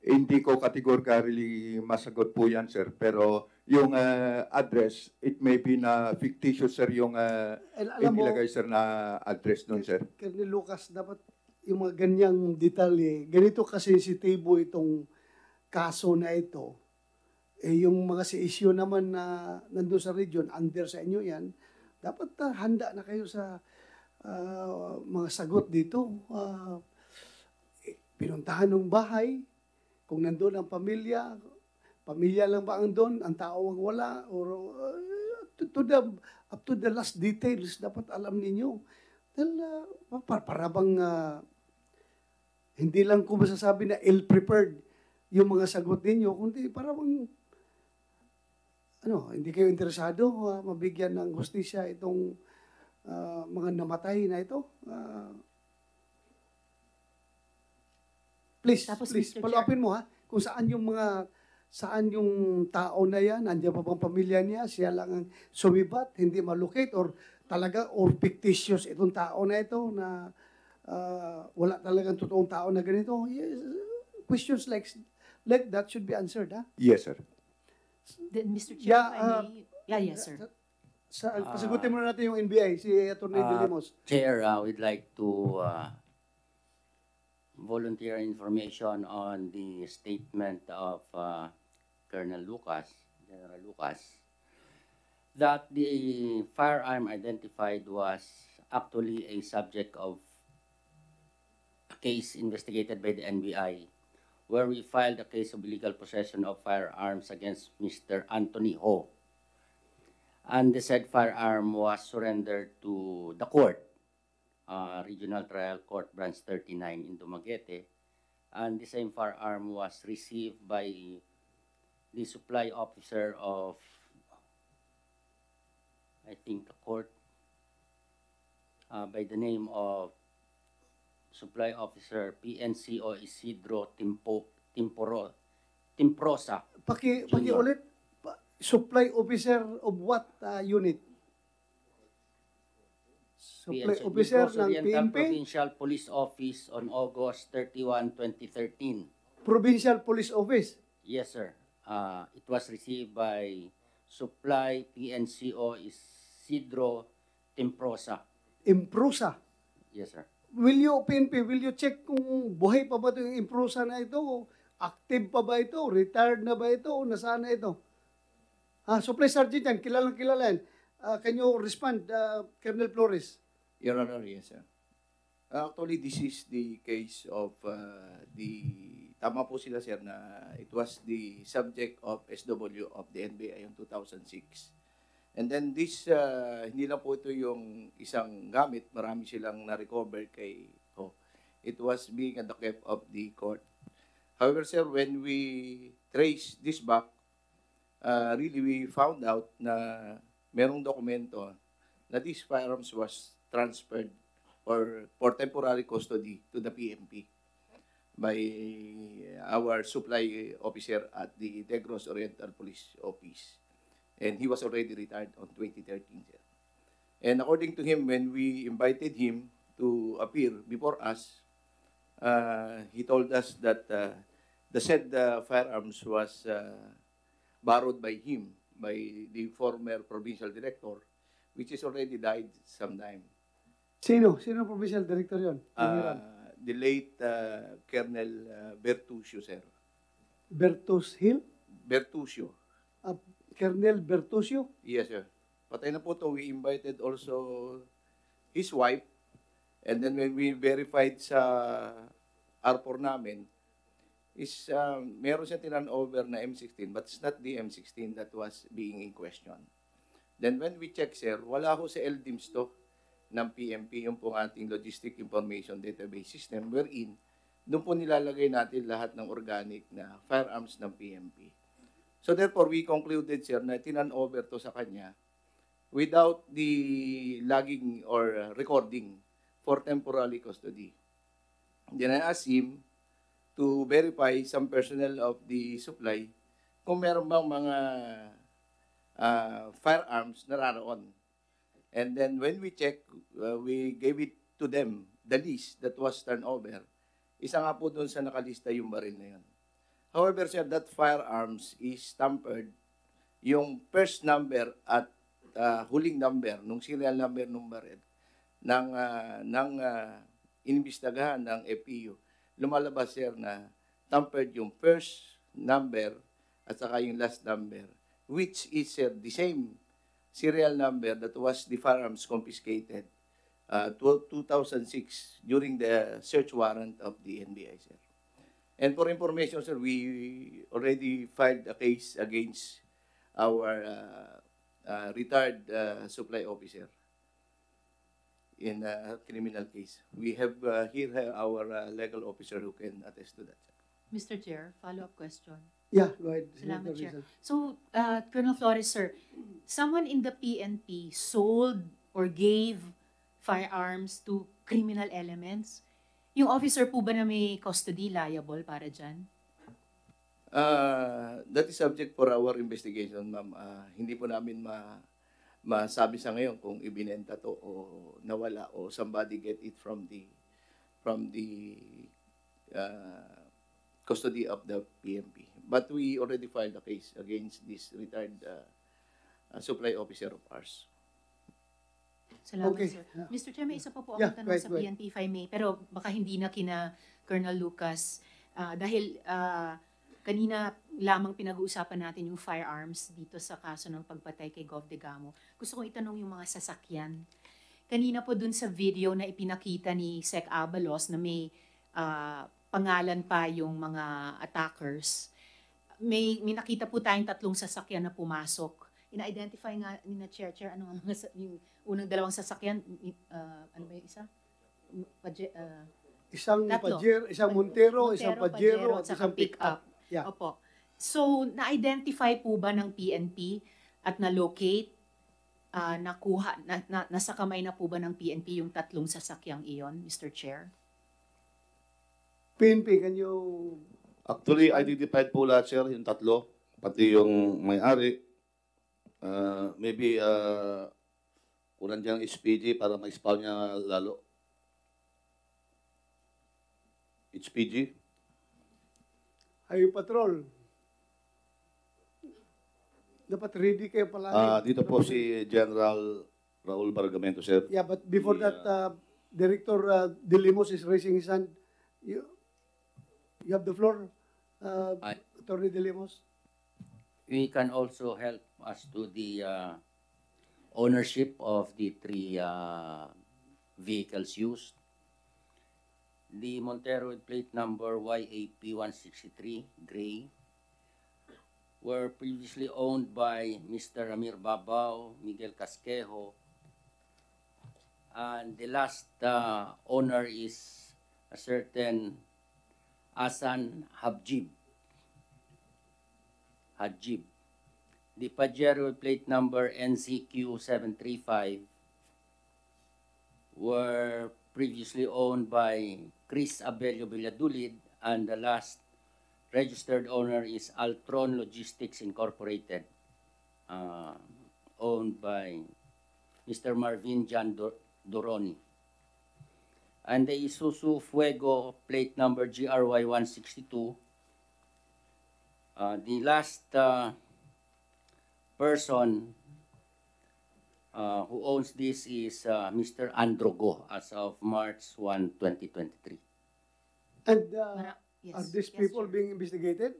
hindi ko categorically masagot po yan, sir. Pero yung ah, address, it may be na fictitious, sir, yung uh, And alam mo- inilagay, sir, na address nun, sir. Colonel Lucas, dapat yung mga ganyang detalye, ganito kasensitibo itong kaso na ito, eh yung mga si issue naman na nandun sa region, under sa inyo yan, dapat ah, handa na kayo sa ah, mga sagot dito. Eh, pinuntahan ng bahay, kung nandun ang pamilya, pamilya lang ba ang doon, ang tao ang wala, or ah, to, to the, up to the last details, dapat alam ninyo. Dahil uh, para, para bang ah, hindi lang ko masasabi na ill-prepared yung mga sagot ninyo, kundi para bang ano, hindi kayo interesado ah, mabigyan ng hustisya itong ah, mga namatay na ito. Ah, please, Tapos, please, upin mo ha, kung saan yung mga saan yung tao na yan, nandiyan pa bang pamilya niya, siya lang ang sumibat, hindi malocate, or talaga, or fictitious itong tao na ito na ah, wala talagang totoong tao na ganito. Yes, questions like like that should be answered, ha? Yes, sir. Then, Mr. Chair, Yeah, uh, may- yeah, yes, sir. Sa, Ah. pasagutin muna natin yung NBI, si Atty. De Uh, Limos. Chair, uh, we'd like to uh, volunteer information on the statement of uh, Colonel Lucas, General Lucas, that the firearm identified was actually a subject of a case investigated by the NBI, where we filed a case of illegal possession of firearms against Mr. Anthony Ho. And the said firearm was surrendered to the court, uh, Regional Trial Court Branch 39 in Dumaguete. And the same firearm was received by the supply officer of, I think, the court, uh, by the name of Supply Officer PNCO Isidro Timpo, Timporo, Timprosa. Paki, paki Junior. ulit, pa- supply officer of what uh, unit? Supply PNC officer Negros ng Oriental PNP, Provincial Police Office on August 31, 2013. Provincial Police Office. Yes, sir. Uh, it was received by Supply PNCO Isidro Timprosa. Imprusa. Yes, sir. Will you, PNP, will you check kung buhay pa ba ito yung Imprusa na ito? Active pa ba ito? Retired na ba ito? O nasaan na ito? Ah, supply sergeant yan, kilalang kilala yan. Ah, can you respond, uh, Colonel Flores? Your Honor, yes, sir. Uh, Actually, this is the case of uh, the, tama po sila, sir, na it was the subject of SW of the NBI in 2006. And then this, uh, hindi lang po ito yung isang gamit, marami silang na-recover kay Ho. It was being at the cap of the court. However, sir, when we trace this back, uh, really we found out na merong dokumento na these firearms was transferred or for temporary custody to the PMP by our supply officer at the Negros Oriental Police Office. And he was already retired on 2013, sir. And according to him, when we invited him to appear before us, uh, he told us that uh, the said uh, firearms was uh, borrowed by him, by the former provincial director, which is already died sometime. Sino? Sino provincial director yon? Uh, the late uh, Colonel uh, Bertuccio, sir. Bertus Hill? Bertuccio. Ah, Colonel Bertusio? Yes, sir. Patay na po to. We invited also his wife. And then when we verified sa ARPOR namin, is um, meron siya tinan over na M16 but it's not the M16 that was being in question. Then when we check, sir, wala ho sa LDIMS to ng PMP, yung po ating Logistic Information Database System, wherein doon po nilalagay natin lahat ng organic na firearms ng PMP. So therefore, we concluded, sir, na tinan over to sa kanya without the logging or uh, recording for temporary custody. Then I asked him to verify some personnel of the supply kung meron bang mga uh, firearms na naroon. And then when we check, uh, we gave it to them, the list that was turned over. Isa nga po doon sa nakalista yung baril na yun. However, sir, that firearms is tampered. Yung first number at uh, huling number, nung serial number ng baril, ng, uh, ng uh, inimbestagahan ng FPU, lumalabas, sir, na tampered yung first number at saka yung last number, which is, sir, the same serial number that was the firearms confiscated uh, 2006 during the search warrant of the NBI, sir. And for information, sir, we already filed a case against our uh, uh, retired uh, supply officer in a criminal case. We have uh, here our uh, legal officer who can attest to that. sir. Mr. Chair, follow-up question. Yeah, go ahead. Salamat, Chair. So, uh, Colonel Flores, sir, someone in the PNP sold or gave firearms to criminal elements. Yung officer po ba na may custody liable para dyan? Uh, that is subject for our investigation, ma'am. Uh, hindi po namin ma masabi sa ngayon kung ibinenta to o nawala o somebody get it from the from the uh, custody of the PMP. But we already filed a case against this retired uh, supply officer of ours. Salamat, Okay. sir. Mr. Chair, may isa pa po ako Yeah, tanong ahead, sa ahead. PNP, if I may. Pero baka hindi na kina Colonel Lucas, ah, dahil ah, kanina lamang pinag-uusapan natin yung firearms dito sa kaso ng pagpatay kay Gov. Degamo. Gusto kong itanong yung mga sasakyan. Kanina po dun sa video na ipinakita ni Sec Abalos na may ah, pangalan pa yung mga attackers, may, may nakita po tayong tatlong sasakyan na pumasok. Ina-identify nga ni na Chair Chair, ano ang mga, sa- yung unang dalawang sasakyan, ah, ano ba yung isa? Paje, ah, Isang Tatlo. Pajero, isang Montero, isang Pajero, at isang pick-up. Yeah. Opo. So, na-identify po ba ng PNP at na-locate, ah, nakuha, na, na, nasa kamay na po ba ng PNP yung tatlong sasakyang iyon, Mr. Chair? PNP, can you... Actually, identified po lahat, sir, yung tatlo. Pati yung may-ari. Uh, maybe, uh, kung nandiyan ang SPG para ma-spell niya lalo. HPG? Highway Patrol. Dapat ready kayo palagi. Ah, dito po si General Raul Bargamento, sir. Yeah, but before that, uh, Director uh, De Limos is raising his hand. You, you have the floor, uh. Attorney De Limos. we can also help as to the uh, ownership of the three uh, vehicles used. The Montero with plate number YAP163 gray were previously owned by Mr. Ramir Babao, Miguel Casquejo, and the last uh, owner is a certain Asan Habjib. Hajib. The Pajero plate number NCQ735 were previously owned by Chris Abelio Villadulid and the last registered owner is Altron Logistics Incorporated, uh, owned by Mr. Marvin Jan Dor- Doroni. And the Isuzu Fuego plate number GRY162 Uh, the last uh, person uh, who owns this is uh, Mr. Androgo as of March 1, 2023. And uh, Mara- are yes, these yes, people Chair. being investigated?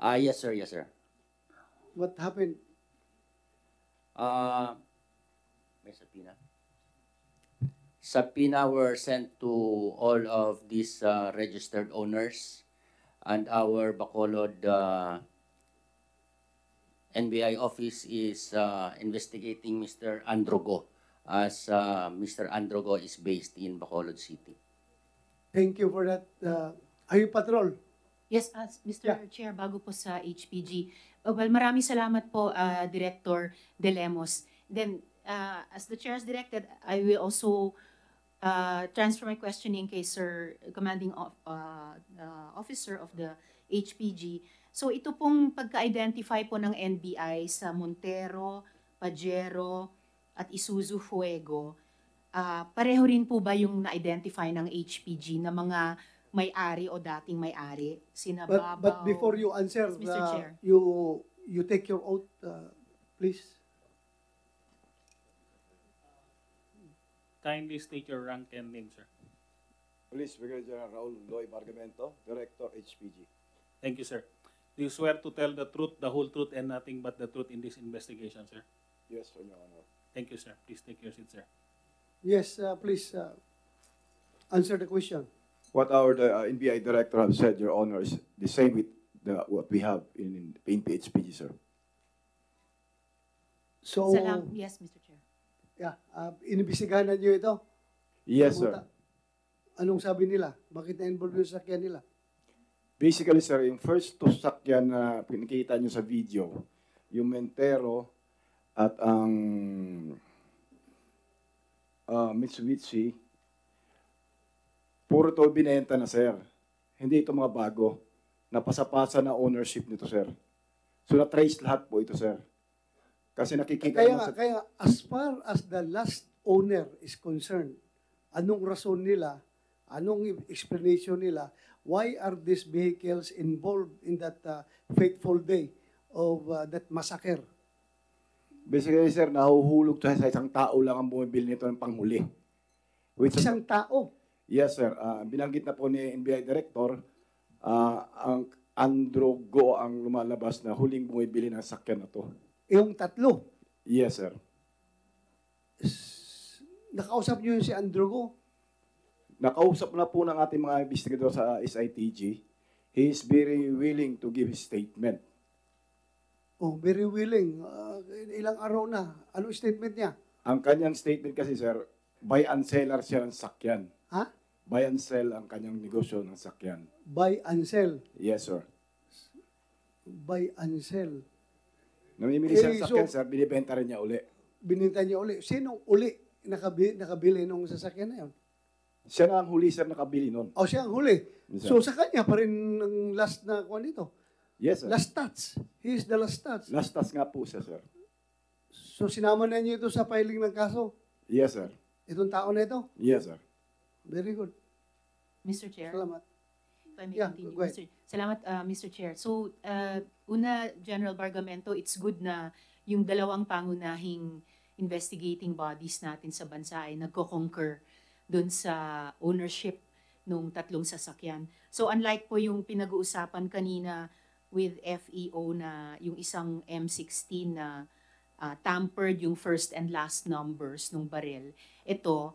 Ah, yes, sir. Yes, sir. What happened? Uh, may subpoena. Subpoena were sent to all of these uh, registered owners and our Bacolod uh, NBI office is uh, investigating Mr. Androgo as uh, Mr. Androgo is based in Bacolod City. Thank you for that. Uh, Highway Patrol. Yes, as Mr. Chair, bago po sa HPG. Uh, well, maraming salamat po, uh, Director De Lemos. Then, uh, as the Chair has directed, I will also uh, transfer my questioning kay Sir Commanding of, uh, uh, Officer of the HPG. So, ito pong pagka-identify po ng NBI sa Montero, Pajero, at Isuzu Fuego, ah, pareho rin po ba yung na-identify ng HPG na mga may-ari o dating may-ari? Sina But, Babaw, but before you answer, Yes, Mr. uh, Chair. you you take your oath, uh, please. Kindly state your rank and name, sir. Police Brigadier General Raul Loy Bargamento, Director HPG. Thank you, sir. Do you swear to tell the truth, the whole truth, and nothing but the truth in this investigation, sir? Yes, on your honor. Thank you, sir. Please take your seat, sir. Yes, uh, please uh, answer the question. What our the, uh, NBI Director have said, Your Honor, is the same with the, what we have in, in PNP HPG, sir. So, Salam, yes, Mr. Chair. yeah, uh, inimbestigahan na niyo ito? Yes, sir. Pumunta. Anong sabi nila? Bakit na-involve yung sakyan nila? Basically, sir, yung first two sakyan na pinikita nyo sa video, yung Mentero at ang uh, Mitsubishi, puro to binenta na, sir. Hindi ito mga bago. Napasapasa na ownership nito, sir. So, na-trace lahat po ito, sir. Kasi nakikita Kaya sa... kaya as far as the last owner is concerned, anong rason nila, anong explanation nila, why are these vehicles involved in that uh, fateful day of uh, that massacre? Basically, sir, nahuhulog to sa isang tao lang ang bumibili nito ng panghuli. Which Isang tao? Yes, sir. Ah, binanggit na po ni NBI Director, ah, ang Andrew Go ang lumalabas na huling bumibili ng sakyan na to. Yung tatlo, Yes, sir. nakausap niyo yung si Andrew Go. Nakausap na po ng ating mga investigador sa SITG. He is very willing to give his statement. Oh, very willing. Ah, ilang araw na. Ano statement niya? Ang kanyang statement kasi, sir, buy and seller siya ng sakyan. Ha? Buy and sell ang kanyang negosyo ng sakyan. Buy and sell. Yes, sir. Buy and sell. Namimili siya ng Eh, sakyan, so- sir, binibenta rin niya uli. Bininta niya uli. Sinong uli nakabi, nakabili nung sasakyan na yun? Siya na ang huli, sir, nakabili nun. O siya ang huli. Yes, So sa kanya pa rin ang last na kuha nito. Yes, sir. Last touch. He is the last touch. Last task nga po siya, sir. So sinama na niyo ito sa filing ng kaso. Yes, sir. Itong tao na ito. Yes, sir. Very good. Mr. Chair. Salamat. If I may Yeah, continue, go ahead. Mr. Salamat, uh, Mr. Chair. So, uh, una, General Bargamento, it's good na yung dalawang pangunahing investigating bodies natin sa bansa ay nagko-concur dun sa ownership nung tatlong sasakyan. So, unlike po yung pinag-uusapan kanina with FEO na yung isang M16 na uh, tampered yung first and last numbers nung baril, ito,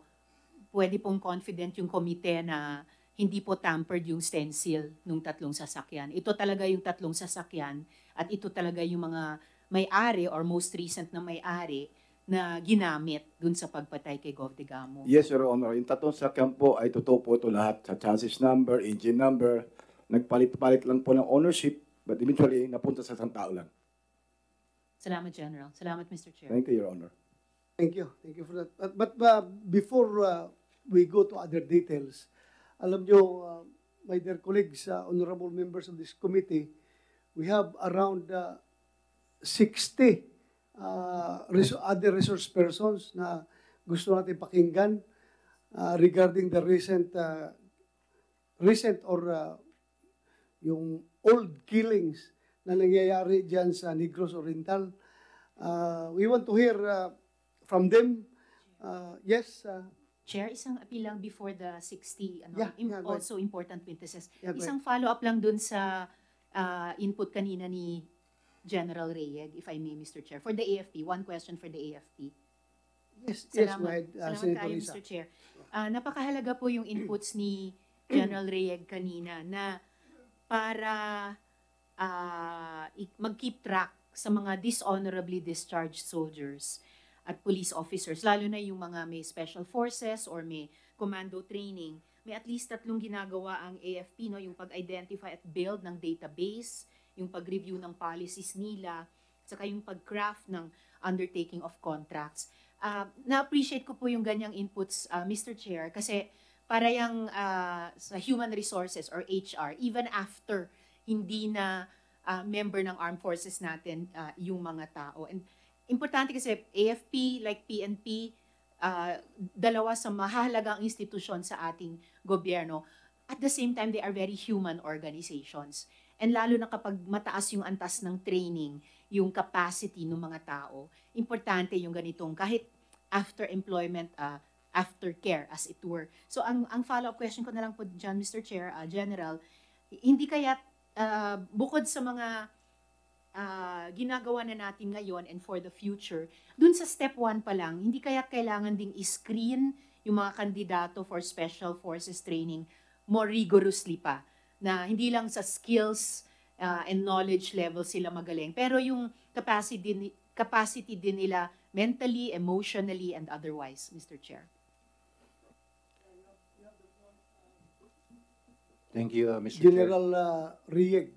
pwede pong confident yung komite na hindi po tampered yung stencil nung tatlong sasakyan. Ito talaga yung tatlong sasakyan at ito talaga yung mga may-ari or most recent na may-ari na ginamit dun sa pagpatay kay Gov. Degamo. Yes, Your Honor. Yung tatlong sakyan po ay totoo po ito lahat. Sa chassis number, engine number, nagpalit-palit lang po ng ownership, but eventually, napunta sa isang tao lang. Salamat, General. Salamat, Mr. Chair. Thank you, Your Honor. Thank you. Thank you for that. But, but uh, before uh, we go to other details, alam nyo, uh, my dear colleagues, uh, honorable members of this committee, we have around uh, 60 uh, other resource persons na gusto natin pakinggan uh, regarding the recent uh, recent or uh, yung old killings na nangyayari dyan sa Negros Oriental. Uh, we want to hear uh, from them. Uh, yes, uh, Chair, isang appeal lang before the 60, ano, Yeah, yeah, also important witnesses. Yeah, isang follow-up lang dun sa uh, input kanina ni General Reyeg, if I may, Mr. Chair. For the AFP, one question for the AFP. yes, yes, Salamat. ahead, uh, Salamat kayo. Mr. Chair. Ah, napakahalaga po yung inputs ni General Reyeg kanina na para i- mag-keep track sa mga dishonorably discharged soldiers at police officers, lalo na yung mga may special forces or may commando training, may at least tatlong ginagawa ang AFP, no? yung pag-identify at build ng database, yung pag-review ng policies nila, saka yung pag-craft ng undertaking of contracts. Ah, na-appreciate ko po yung ganyang inputs, ah, Mr. Chair, kasi para yung ah, sa human resources or HR, even after hindi na ah, member ng armed forces natin ah, yung mga tao. And importante kasi AFP, like PNP, ah, dalawa sa mahalagang institusyon sa ating gobyerno. At the same time, they are very human organizations. And lalo na kapag mataas yung antas ng training, yung capacity ng mga tao, importante yung ganitong kahit after employment, uh, after care as it were. So ang ang follow-up question ko na lang po dyan, Mr. Chair, uh, General, hindi kaya uh, bukod sa mga uh, ginagawa na natin ngayon and for the future, dun sa step one pa lang, hindi kaya kailangan ding i-screen yung mga kandidato for special forces training more rigorously pa na hindi lang sa skills uh, and knowledge level sila magaling pero yung capacity din, capacity din nila mentally, emotionally and otherwise, Mr. Chair. Thank you, uh, Mr. General uh, Rieg.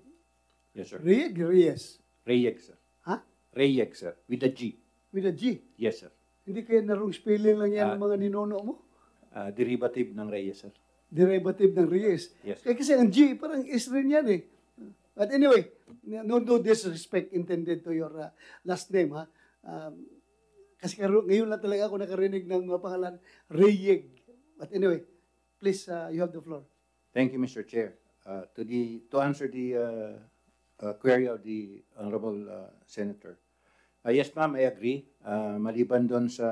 Yes, sir. Rieg, Reyes. Reyek, sir. Ha? Reyek, sir. With a G. With a G. Yes, sir. Hindi kaya na wrong spelling lang yan Ah. ng mga ninono mo? Uh, derivative ng Reyes, sir. Derivative ng Reyes. Yes. Kaya kasi ang G, parang S rin yan eh. But anyway, no, no disrespect intended to your uh, last name ha. Um, kasi karo- ngayon lang talaga ako nakarinig ng uh, pangalan Reyeg. But anyway, please, uh, you have the floor. Thank you, Mr. Chair. Uh, to the to answer the uh, uh, query of the honorable uh, senator. Uh, yes, ma'am, I agree. Uh, maliban doon sa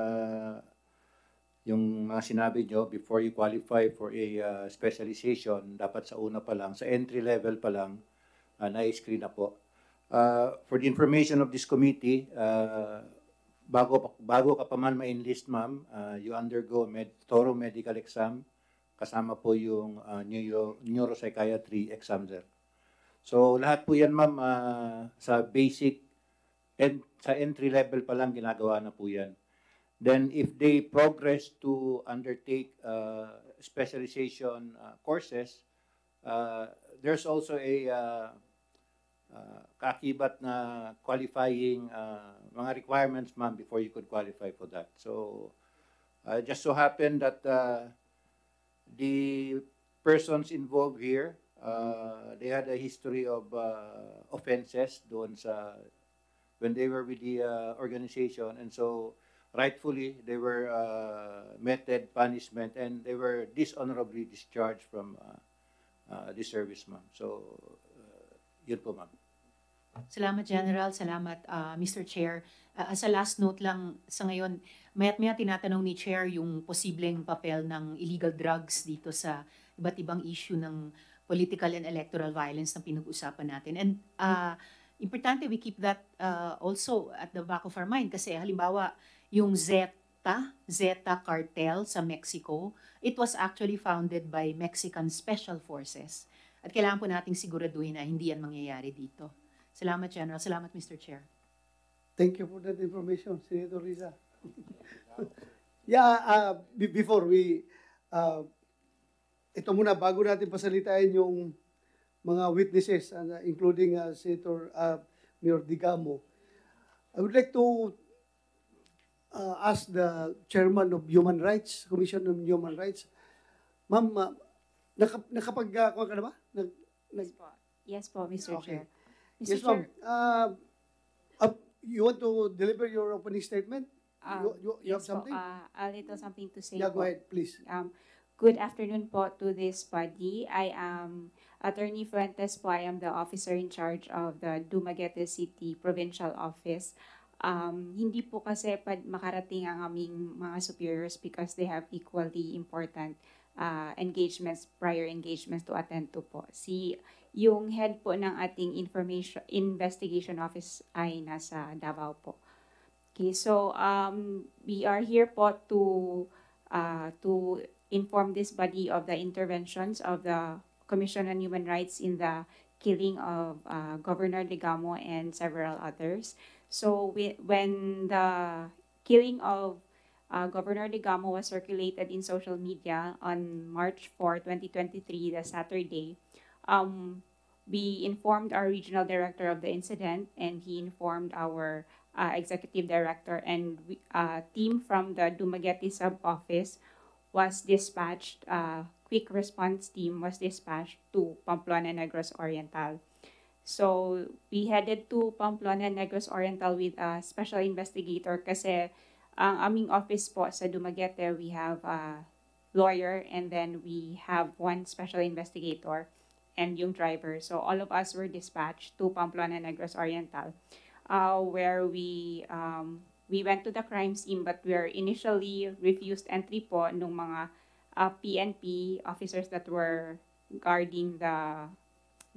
yung mga sinabi nyo, before you qualify for a uh, specialization, dapat sa una pa lang, sa entry level pa lang, uh, na-screen na po. Uh, for the information of this committee, uh, bago, bago ka pa man ma-enlist, ma'am, uh, you undergo med thorough medical exam, kasama po yung uh, neuro, neuropsychiatry exam, sir. So, lahat po yan, ma'am, uh, sa basic and sa entry level pa lang ginagawa na po yan. Then if they progress to undertake uh, specialization uh, courses, uh, there's also a uh, uh, kaakibat na qualifying uh, mga requirements, ma'am, before you could qualify for that. So, uh, just so happened that uh, the persons involved here, uh, they had a history of uh, offenses doon sa when they were with the uh, organization, and so rightfully they were uh, meted punishment and they were dishonorably discharged from uh, uh, the service, ma'am. So, uh, yun po, ma'am. Salamat General, salamat uh, Mr. Chair. Uh, as a last note lang sa ngayon, mayat maya tinatanong ni Chair yung posibleng papel ng illegal drugs dito sa iba't ibang issue ng political and electoral violence na pinag-usapan natin. And uh, importante we keep that uh, also at the back of our mind kasi halimbawa yung Zeta, Zeta cartel sa Mexico, it was actually founded by Mexican Special Forces. At kailangan po nating siguraduhin na hindi yan mangyayari dito. Salamat, General. Salamat, Mr. Chair. Thank you for that information, Senator Risa. <laughs> yeah, uh, be- before we, uh, ito muna, bago natin pasalitain yung mga witnesses, uh, including uh, Senator uh, Mayor Digamo, I would like to uh, ask the chairman of Human Rights, Commission on Human Rights, Ma'am, uh, nakap- nakapag, uh, ka na ba? Nag, nag, Yes po, Mr. Okay. Chair. Mr. Yes, ma'am. Uh, uh, you want to deliver your opening statement? um, you, you, you have yes po, something? uh, a little something to say yeah, po. go ahead, please. Um, good afternoon po to this body. I am Attorney Fuentes po. I am the officer in charge of the Dumaguete City Provincial Office. Um, hindi po kasi pad makarating ang aming mga superiors because they have equally important uh, engagements, prior engagements to attend to po. Si yung head po ng ating information investigation office ay nasa Davao po. Okay, so um, we are here po to uh, to inform this body of the interventions of the Commission on Human Rights in the killing of uh, Governor Ligamo and several others. So we, when the killing of uh, Governor Ligamo was circulated in social media on March 4, 2023, the Saturday, um, we informed our regional director of the incident and he informed our uh, executive director and uh, team from the Dumaguete sub-office was dispatched, uh, quick response team was dispatched to Pamplona Negros Oriental. So we headed to Pamplona Negros Oriental with a special investigator kasi ang aming office po sa Dumaguete, we have a lawyer and then we have one special investigator and yung driver. So all of us were dispatched to Pamplona Negros Oriental uh, where we um, we went to the crime scene but we were initially refused entry po nung mga uh, PNP officers that were guarding the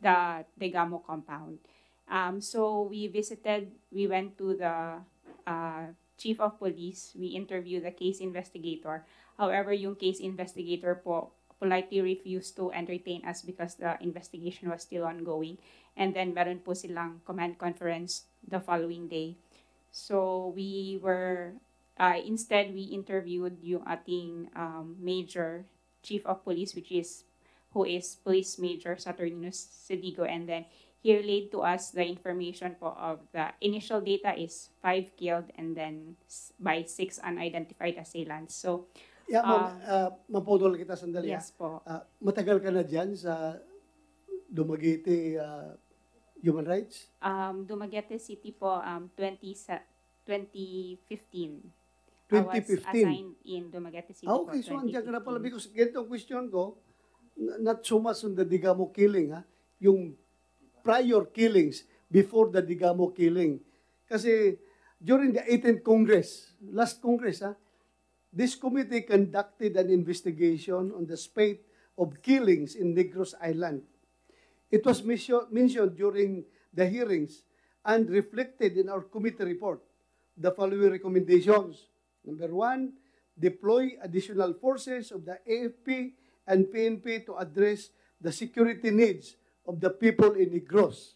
the Degamo compound. Um, so we visited, we went to the uh, chief of police, we interviewed the case investigator. However, yung case investigator po politely refused to entertain us because the investigation was still ongoing. And then meron po silang command conference the following day. So we were, uh, instead we interviewed yung ating um, major chief of police, which is, who is Police Major Saturnino Sedigo. And then he relayed to us the information po of the initial data is five killed and then by six unidentified assailants. So, Yeah, ma'am, um, uh, mapudol kita sandali. Yes po. Uh, matagal ka na dyan sa Dumaguete uh, Human Rights? um, Dumaguete City po, um, 20, sa- 2015. I 2015. was assigned in Dumaguete City Ah, po, okay, so andyan ka na pala. 2015. Because ganito ang question ko, not so much on the Digamo killing, ha? yung prior killings before the Digamo killing. Kasi during the 18th Congress, last Congress, ha? this committee conducted an investigation on the spate of killings in Negros Island. It was mention- mentioned during the hearings and reflected in our committee report the following recommendations. Number one, deploy additional forces of the AFP and PNP to address the security needs of the people in Negros.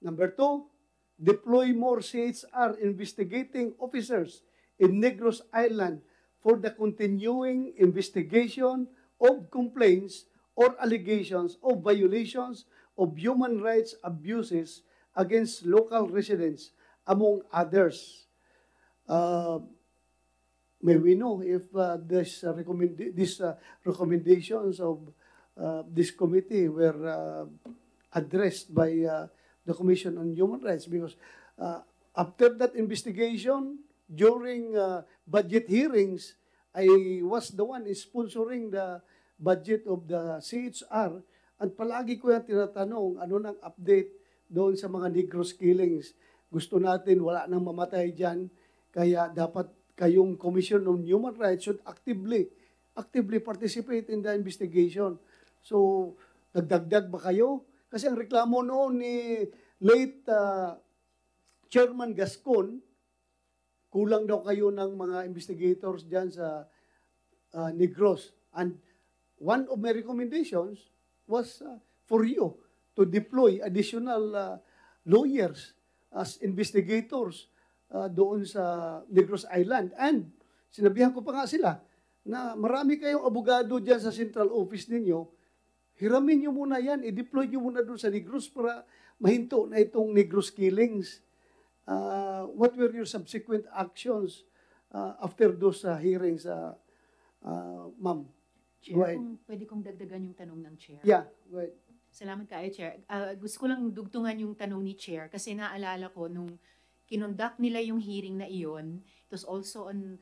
Number two, deploy more CHR investigating officers in Negros Island for the continuing investigation of complaints or allegations of violations of human rights abuses against local residents, among others. Uh, may we know if uh, this, uh, recommend these uh, recommendations of uh, this committee were uh, addressed by uh, the Commission on Human Rights because uh, after that investigation, during uh, budget hearings, I was the one sponsoring the budget of the CHR at palagi ko yung tinatanong ano nang update doon sa mga Negros killings. Gusto natin wala nang mamatay dyan, kaya dapat kayong Commission on Human Rights should actively actively participate in the investigation. So, nagdagdag ba kayo? Kasi ang reklamo noon ni late uh, Chairman Gascon, kulang daw kayo ng mga investigators dyan sa uh, Negros. And one of my recommendations was uh, for you to deploy additional uh, lawyers as investigators uh, doon sa Negros Island. And sinabihan ko pa nga sila na marami kayong abogado dyan sa central office ninyo, hiramin nyo muna yan, i-deploy nyo muna doon sa Negros para mahinto na itong Negros killings. Uh, what were your subsequent actions uh, after those uh, hearings, uh, uh, ma'am? Chair, Go ahead. kung pwede kong dagdagan yung tanong ng Chair. Yeah, go ahead. Salamat kayo, Chair. Ah, gusto ko lang dugtungan yung tanong ni Chair kasi naalala ko nung kinonduct nila yung hearing na iyon, it was also on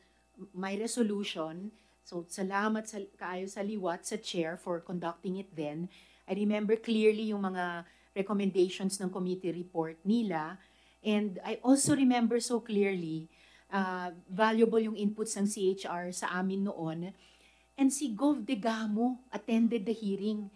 my resolution. So, salamat sa, kaayo sa liwat sa Chair for conducting it then. I remember clearly yung mga recommendations ng committee report nila. And I also remember so clearly, uh, valuable yung inputs ng CHR sa amin noon. And si Gov Degamo attended the hearing.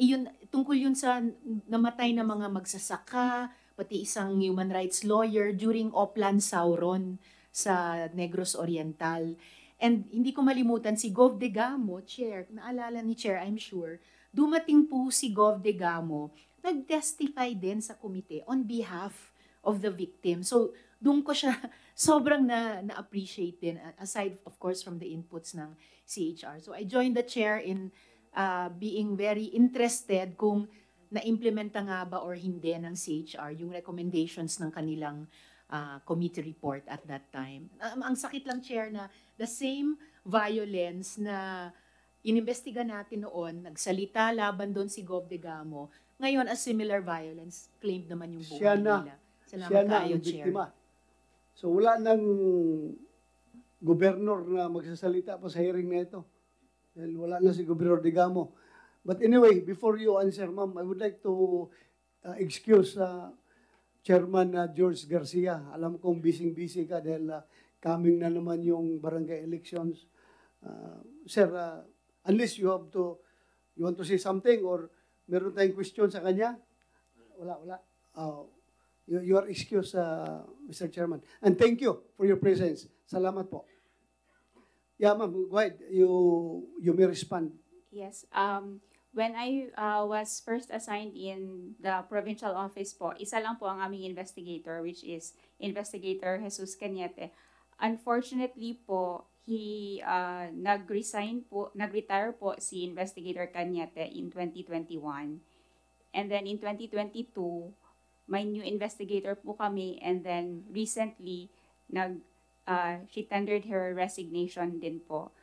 Iyon, tungkol yun sa namatay na mga magsasaka, pati isang human rights lawyer during Oplan Sauron sa Negros Oriental. And hindi ko malimutan si Gov Degamo, Chair, naalala ni Chair, I'm sure, dumating po si Gov Degamo, nag-testify din sa komite on behalf of the victim. So, doon ko siya <laughs> sobrang na, na-appreciate din, aside of course from the inputs ng CHR. So, I joined the chair in uh, being very interested kung na-implementa nga ba or hindi ng CHR yung recommendations ng kanilang uh, committee report at that time. Um, ang sakit lang, Chair, na the same violence na inimbestiga natin noon, nagsalita laban doon si Gov Degamo, ngayon a similar violence claimed naman yung buhay Siya na. nila. Salamat Siya na kayo, ang Chair. biktima. So wala nang gobernur na magsasalita pa sa hearing na ito. Dahil wala na si Gobernador Digamo. But anyway, before you answer, ma'am, I would like to uh, excuse uh, Chairman uh, George Garcia. Alam kong busy-busy ka dahil uh, coming na naman yung barangay elections. Uh, sir, uh, unless you have to, you want to say something or meron tayong question sa kanya? Wala, wala. Uh, you, you are excused, uh, Mr. Chairman. And thank you for your presence. Salamat po. Yeah, ma'am, go ahead. You, you may respond. Yes. Um, when I uh, was first assigned in the provincial office po, isa lang po ang aming investigator, which is Investigator Jesus Cañete. Unfortunately po, he uh, nag-resign po, nag-retire po si Investigator Cañete in 2021. And then in 2022, may new investigator po kami and then recently, nag, uh, she tendered her resignation din po.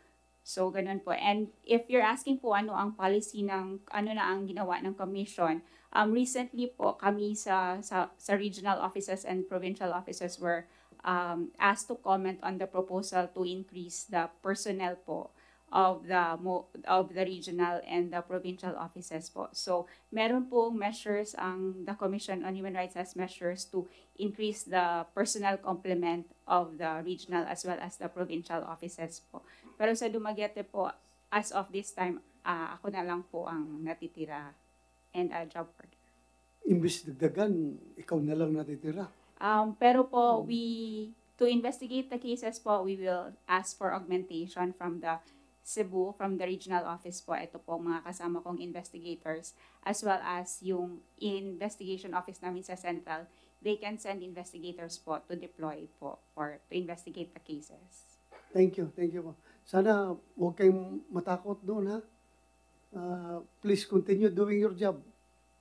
So, ganun po. And if you're asking po ano ang policy ng, ano na ang ginawa ng commission, um, recently po kami sa, sa, sa regional offices and provincial offices were um, asked to comment on the proposal to increase the personnel po of the of the regional and the provincial offices po. So, meron pong measures ang the Commission on Human Rights has measures to increase the personal complement of the regional as well as the provincial offices po. Pero sa Dumaguete po, as of this time, ah, ako na lang po ang natitira and a job order. Imbis dagdagan, ikaw na lang natitira. Um, pero po, we, to investigate the cases po, we will ask for augmentation from the Cebu, from the regional office po. Ito po mga kasama kong investigators, as well as yung investigation office namin sa Central. They can send investigators po to deploy po or to investigate the cases. Thank you, thank you po. Sana huwag kayong matakot doon ha. Uh, please continue doing your job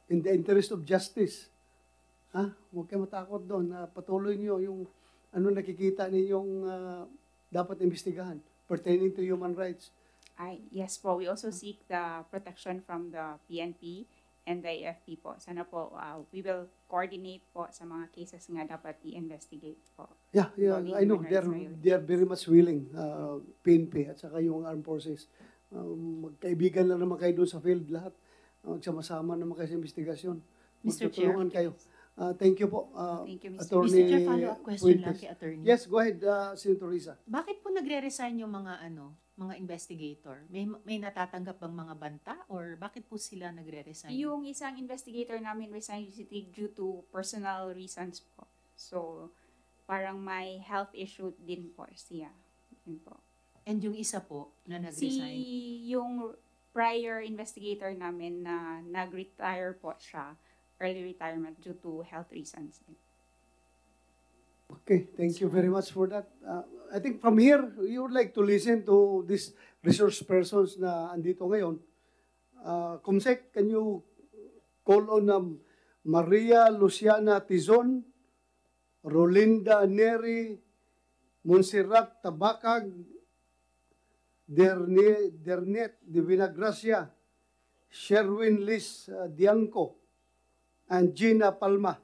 in the interest of justice. Ha? Huwag kayong matakot doon. Uh, patuloy niyo yung ano nakikita ninyong uh, dapat imbestigahan pertaining to human rights. Ay, yes po, we also seek the protection from the PNP and the AFP po. Sana po, uh, we will coordinate po sa mga cases nga dapat i-investigate po. Yeah, yeah, I know. They're, they're very much willing, uh, PNP at saka yung armed forces. Um, magkaibigan lang naman kayo doon sa field lahat. Magsama-sama naman kayo sa investigasyon. Mr. Magtutulungan kayo. Uh, thank you po. Uh, Thank you, Mr. Attorney Mr. Chair, follow-up question lang Fuentes. kay Attorney. Yes, go ahead, uh, Senator Risa. Bakit po nagre-resign yung mga ano, mga investigator? May may natatanggap bang mga banta or bakit po sila nagre-resign? Yung isang investigator namin resigned due to personal reasons po. So, parang may health issue din po siya. Yun po. And yung isa po na Si nag-resign? yung prior investigator namin na nag-retire po siya, early retirement due to health reasons. Okay, thank you very much for that. Uh, I think from here, you would like to listen to these resource persons na andito ngayon. Uh, Kumsek, can you call on um, Maria Luciana Tizon, Rolinda Neri, Monserrat Tabacag, Derne, Dernet de Vinagracia, Sherwin Liz uh, Dianco, and Gina Palma.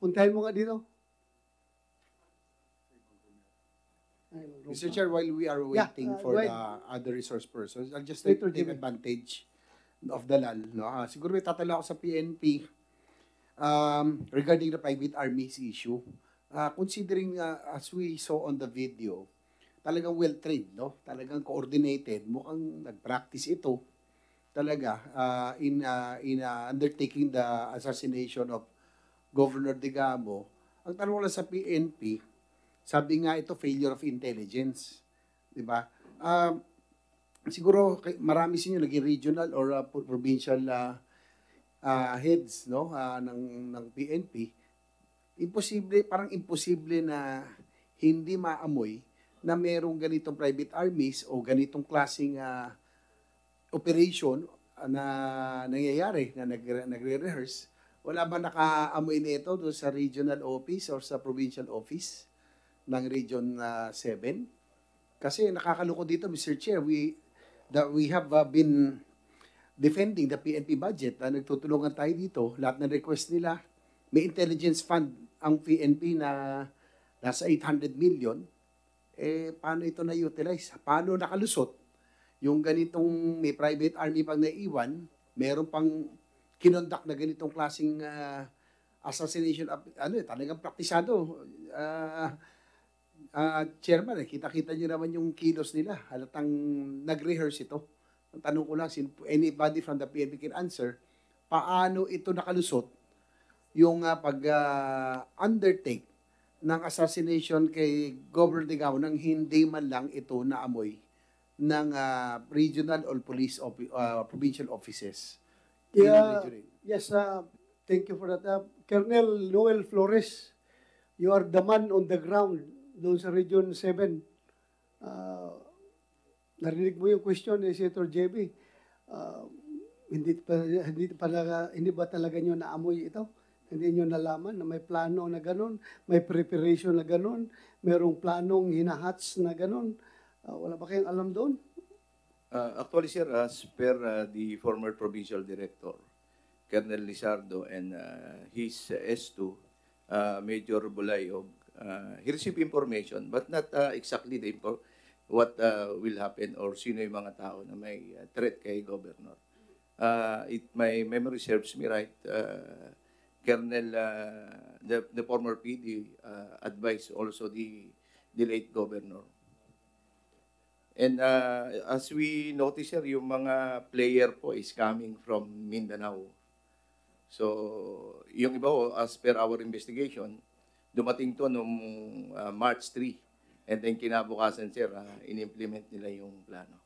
Puntahin mo nga dito. Mr. Chair, while we are Yeah, waiting uh, for go the other resource persons, I'll just take, take advantage of the lull. No? Ah, siguro may tatala ako sa PNP um, regarding the private armies issue. Ah, considering uh, as we saw on the video, talagang well-trained, no? talagang coordinated, mukhang nag-practice ito talaga ah, in, ah, in ah, undertaking the assassination of Governor Digamo. Ang tanong lang sa PNP, sabi nga ito failure of intelligence. 'Di ba? Um, siguro marami sa inyo naging regional or uh, pro- provincial uh, uh, heads no uh, ng ng PNP. Imposible, parang imposible na hindi maamoy na merong ganitong private armies o ganitong klaseng uh, operation uh, na nangyayari na nagre- nagre-rehearse. Wala ba nakaamoy nito doon sa regional office or sa provincial office? ng Region uh, 7. Kasi nakakalungkot dito, Mr. Chair, we, that we have uh, been defending the PNP budget. Uh, nagtutulungan tayo dito. Lahat ng request nila, may intelligence fund ang PNP na nasa 800 million. Eh, paano ito na-utilize? Paano nakalusot? Yung ganitong may private army pang naiwan, meron pang kinondak na ganitong klaseng uh, assassination, of- ano eh, talagang praktisado. Uh, Ah, chairman, eh, kita-kita niyo naman yung kilos nila. Halatang nag-rehearse ito. Ang tanong ko lang, anybody from the PNP can answer, paano ito nakalusot yung ah, pag-undertake ng assassination kay Governor Digao nang hindi man lang ito naamoy ng ah, regional or police offi- ah, provincial offices. Yeah, yes, uh, thank you for that. Uh, Colonel Noel Flores, you are the man on the ground doon sa Region 7. Uh, narinig mo yung question ni Senator JB. Uh, hindi pa hindi pa talaga- hindi ba talaga niyo naamoy ito? Hindi niyo nalaman na may plano na ganun, may preparation na ganun, merong planong hinahats na ganun. Uh, wala ba kayong alam doon? Uh, actually, sir, as per uh, the former provincial director, Colonel Lizardo, and uh, his uh, S2, uh, Major Bulayog, uh, he received information, but not uh, exactly the info what uh, will happen or sino yung mga tao na may uh, threat kay governor. Uh, it, my memory serves me right, uh, Colonel, uh, the, the former PD uh, advised also the, the late governor. And uh, as we notice sir, yung mga player po is coming from Mindanao. So, yung iba po, as per our investigation, dumating to noong uh, March 3. And then kinabukasan, sir, uh, in-implement nila yung plano.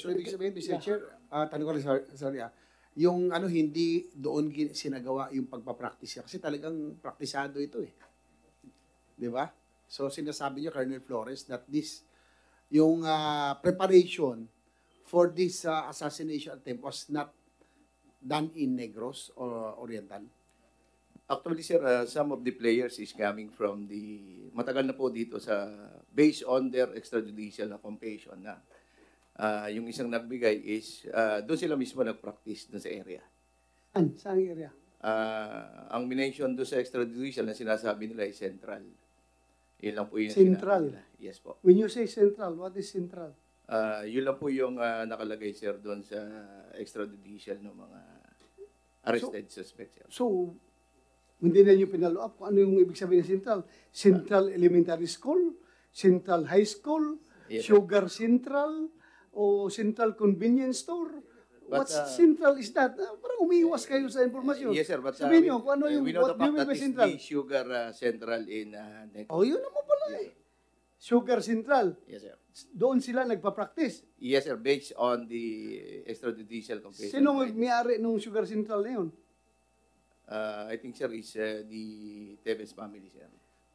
So, ibig sabihin, Mr. Chair, ah tanong ko lang, sorry, ah, yung ano, hindi doon sinagawa yung pagpapractice niya. Kasi talagang praktisado ito eh. Di ba? So, sinasabi niyo, Colonel Flores, that this, yung ah, preparation for this ah, assassination attempt was not done in Negros or Oriental. Actually, sir, uh, some of the players is coming from the, matagal na po dito sa, based on their extrajudicial na confession na uh, yung isang nagbigay is, uh, doon sila mismo nag-practice doon sa area. Saan? Saan area? Uh, ang minention doon sa extrajudicial na sinasabi nila ay central. Yun lang po yung Central? sinabi nila. Yes po. When you say central, what is central? Uh, yun lang po yung uh, nakalagay, sir, doon sa extrajudicial ng mga arrested suspects. sir. So, hindi na nyo pinalo up kung ano yung ibig sabihin ng central. Central Elementary School, Central High School, Yes, sir. Sugar Central, o Central Convenience Store. But, What's uh, central is that? Ah, parang umiiwas kayo sa informasyon. Yes, sir. But uh, Sabihin nyo kung ano uh, yung, we know what do you mean by central? the sugar uh, central in uh. Oh, yun naman pala eh. Sugar Central. Yes, sir. Doon sila nagpa-practice. Yes, sir. Based on the extrajudicial confession. Sino may-ari ng Sugar Central na yun? Uh, I think, sir, is uh, the Tevez family, sir.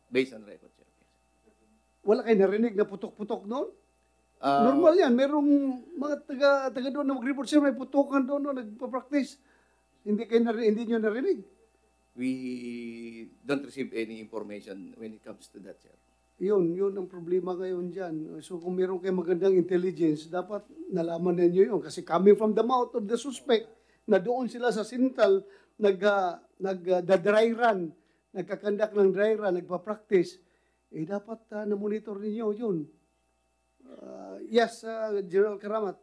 Based on record, sir. Wala kayo narinig na putok-putok doon? Uh, Normal yan. Merong mga taga, taga doon na mag-report sir, may putukan doon, no, nagpa-practice. Hindi kayo narinig, hindi nyo narinig. We don't receive any information when it comes to that, sir. Yun, yun ang problema ngayon dyan. So kung meron kayo magandang intelligence, dapat nalaman ninyo yun. Kasi coming from the mouth of the suspect, na doon sila sa Sintal, nag, uh, nag uh, the dry run, nagkakandak ng dry run, nagpa-practice, eh dapat uh, na-monitor ninyo yun. Uh, yes, uh, General Karamat.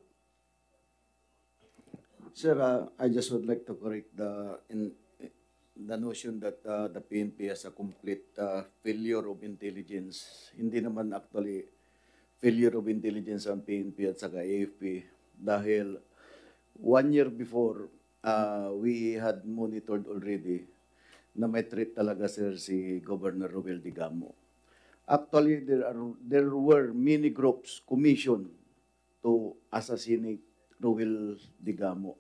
Sir, uh, I just would like to correct the in the notion that uh, the PNP has a complete uh, failure of intelligence. Hindi naman actually failure of intelligence ang PNP at saka AFP dahil one year before uh, we had monitored already na may threat talaga sir si Governor Ruel Digamo. Actually, there are there were many groups commissioned to assassinate Ruel Digamo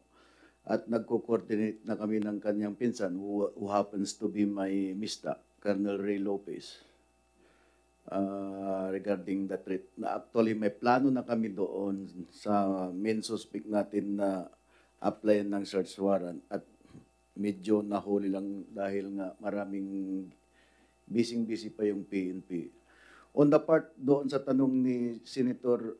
at nagko-coordinate na kami ng kanyang pinsan who, who happens to be my mista, Colonel Ray Lopez, uh, regarding the threat. Na actually may plano na kami doon sa main suspect natin na apply ng search warrant at medyo nahuli lang dahil nga maraming busy-busy pa yung PNP. On the part doon sa tanong ni Senator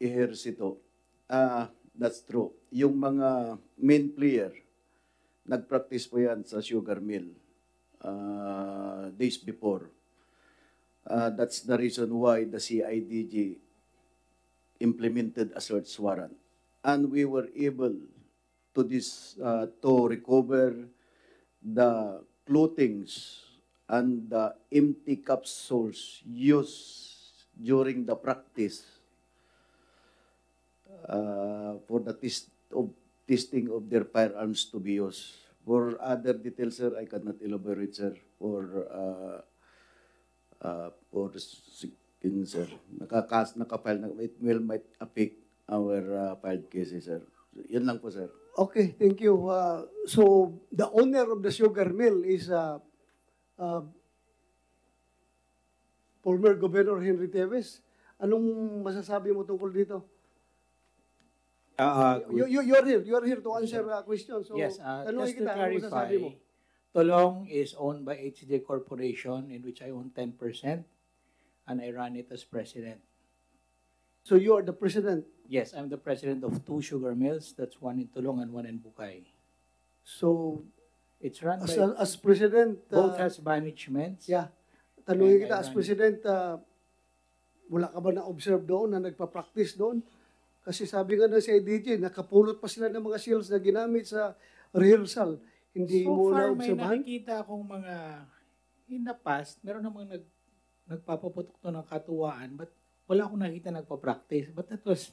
Ejercito, ah, that's true. Yung mga main player, nag-practice po yan sa sugar mill ah, days before. Ah, that's the reason why the CIDG implemented a search warrant. And we were able to this uh, to recover the clothings and the empty capsules used during the practice uh, for the test of testing of their firearms to be used. For other details, sir, I cannot elaborate, sir, for uh, uh, for in, sir. Nakakas, nakafile na, it will might affect our uh, filed cases, sir. Yan lang po, sir. Okay, thank you. Uh, so, the owner of the sugar mill is uh, uh, former Governor Henry Teves. Anong masasabi mo tungkol dito? Uh, You, you, you're here. You're here to answer uh, questions. So, yes, uh, just to kita, ano clarify, mo? Tolong is owned by HJ Corporation, in which I own 10%, and I run it as president. So, you are the president. Yes, I'm the president of two sugar mills. That's one in Tulong and one in Bukay. So, It's run as, by... as president, uh, both has managements. Yeah. Tanungin kita, as president, uh, Wala ka ba na-observe doon na nagpa-practice doon? Kasi sabi nga ng CIDJ, nakapulot pa sila ng mga seals na ginamit sa rehearsal. Hindi so mo far, may na-observahan? nakikita akong mga, in the past, meron namang nag, nagpapaputok to ng katuwaan, but wala akong nakita nagpa-practice. But that was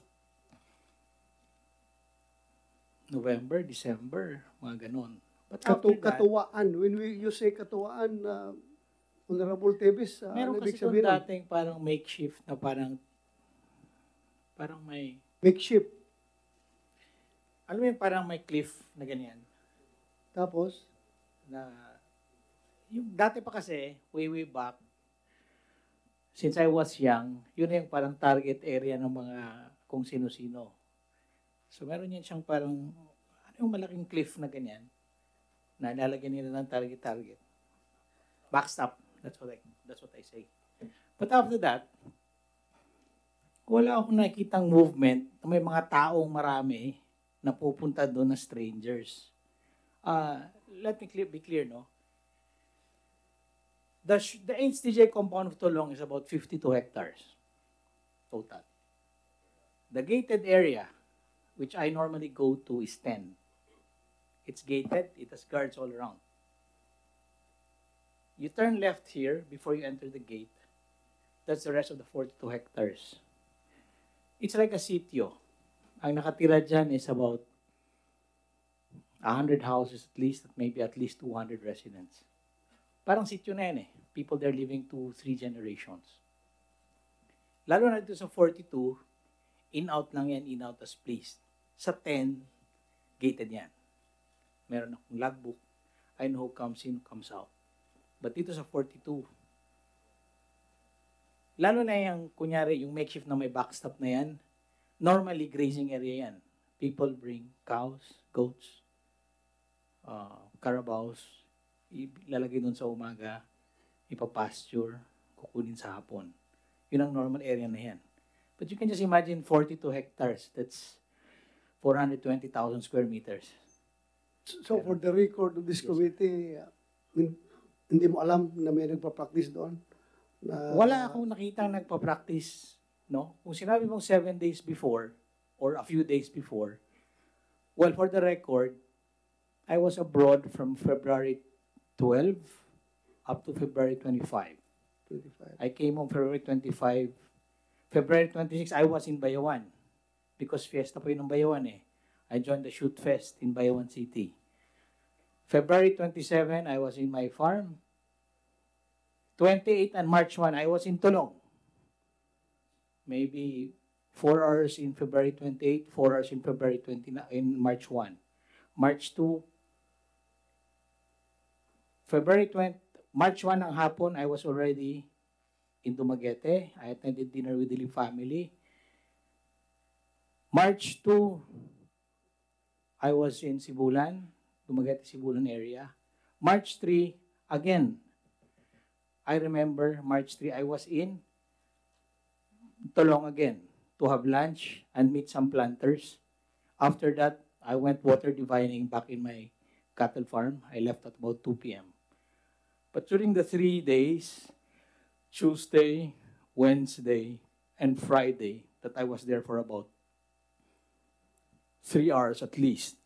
November, December, mga ganon. But Katu that, katuwaan. When we, you say katuwaan, uh, Honorable Tevez, uh, meron ano kasi nun? dating parang makeshift na parang, parang may, Makeshift. alam mo yung parang may cliff na ganyan. Tapos? na yung dati pa kasi, way way back, since I was young, yun yung parang target area ng mga kung sino-sino. So meron yan siyang parang, ano yung malaking cliff na ganyan, na lalagyan nila ng target-target. Backstop. That's what I, that's what I say. But after that, wala akong nakikitang movement na may mga taong marami na pupunta doon na strangers. Uh, let me clear, be clear, no? The, the HTJ compound of Tolong is about 52 hectares total. The gated area, which I normally go to, is 10. It's gated, it has guards all around. You turn left here before you enter the gate. That's the rest of the 42 hectares. It's like a sitio. Ang nakatira dyan is about 100 houses at least, maybe at least 200 residents. Parang sitio na yan eh. People there living two, three generations. Lalo na dito sa 42, in-out lang yan, in-out as pleased. Sa 10, gated yan. Meron akong logbook. I know who comes in, who comes out. But dito sa 42, lalo na yung, kunyari, yung makeshift na may backstop na yan, normally grazing area yan. People bring cows, goats, uh, carabaos, ilalagay doon sa umaga, ipapasture, kukunin sa hapon. Yun ang normal area na yan. But you can just imagine 42 hectares. That's 420,000 square meters. So for the record of this committee, uh, hin- hindi mo alam na may nagpa-practice doon? Na, Wala akong nakita nagpa-practice, no? Kung sinabi mong seven days before, or a few days before, well, for the record, I was abroad from February 12 up to February 25. 25. I came home February 25. February 26, I was in Bayawan. Because fiesta po yun ng Bayawan eh. I joined the Shoot Fest in Bayawan City. February 27, I was in my farm. 28 and March 1, I was in Tulong. Maybe 4 hours in February 28, 4 hours in February 29, in March 1. March 2, February 20, March 1 ng hapon, I was already in Dumaguete. I attended dinner with the Lee family. March 2, I was in Sibulan, Dumaguete, Sibulan area. March 3, again, I remember March 3, I was in Tolong again to have lunch and meet some planters. After that, I went water divining back in my cattle farm. I left at about 2 p.m. But during the three days, Tuesday, Wednesday, and Friday, that I was there for about three hours at least.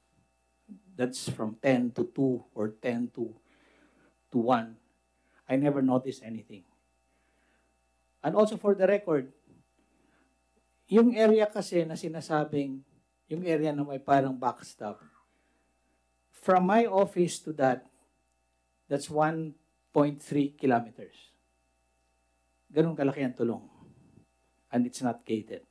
That's from 10 to 2 or 10 to, to 1. I never noticed anything. And also for the record, yung area kasi na sinasabing, yung area na may parang backstop, from my office to that, that's 1.3 kilometers. Ganun kalaki ang tulong. And it's not gated.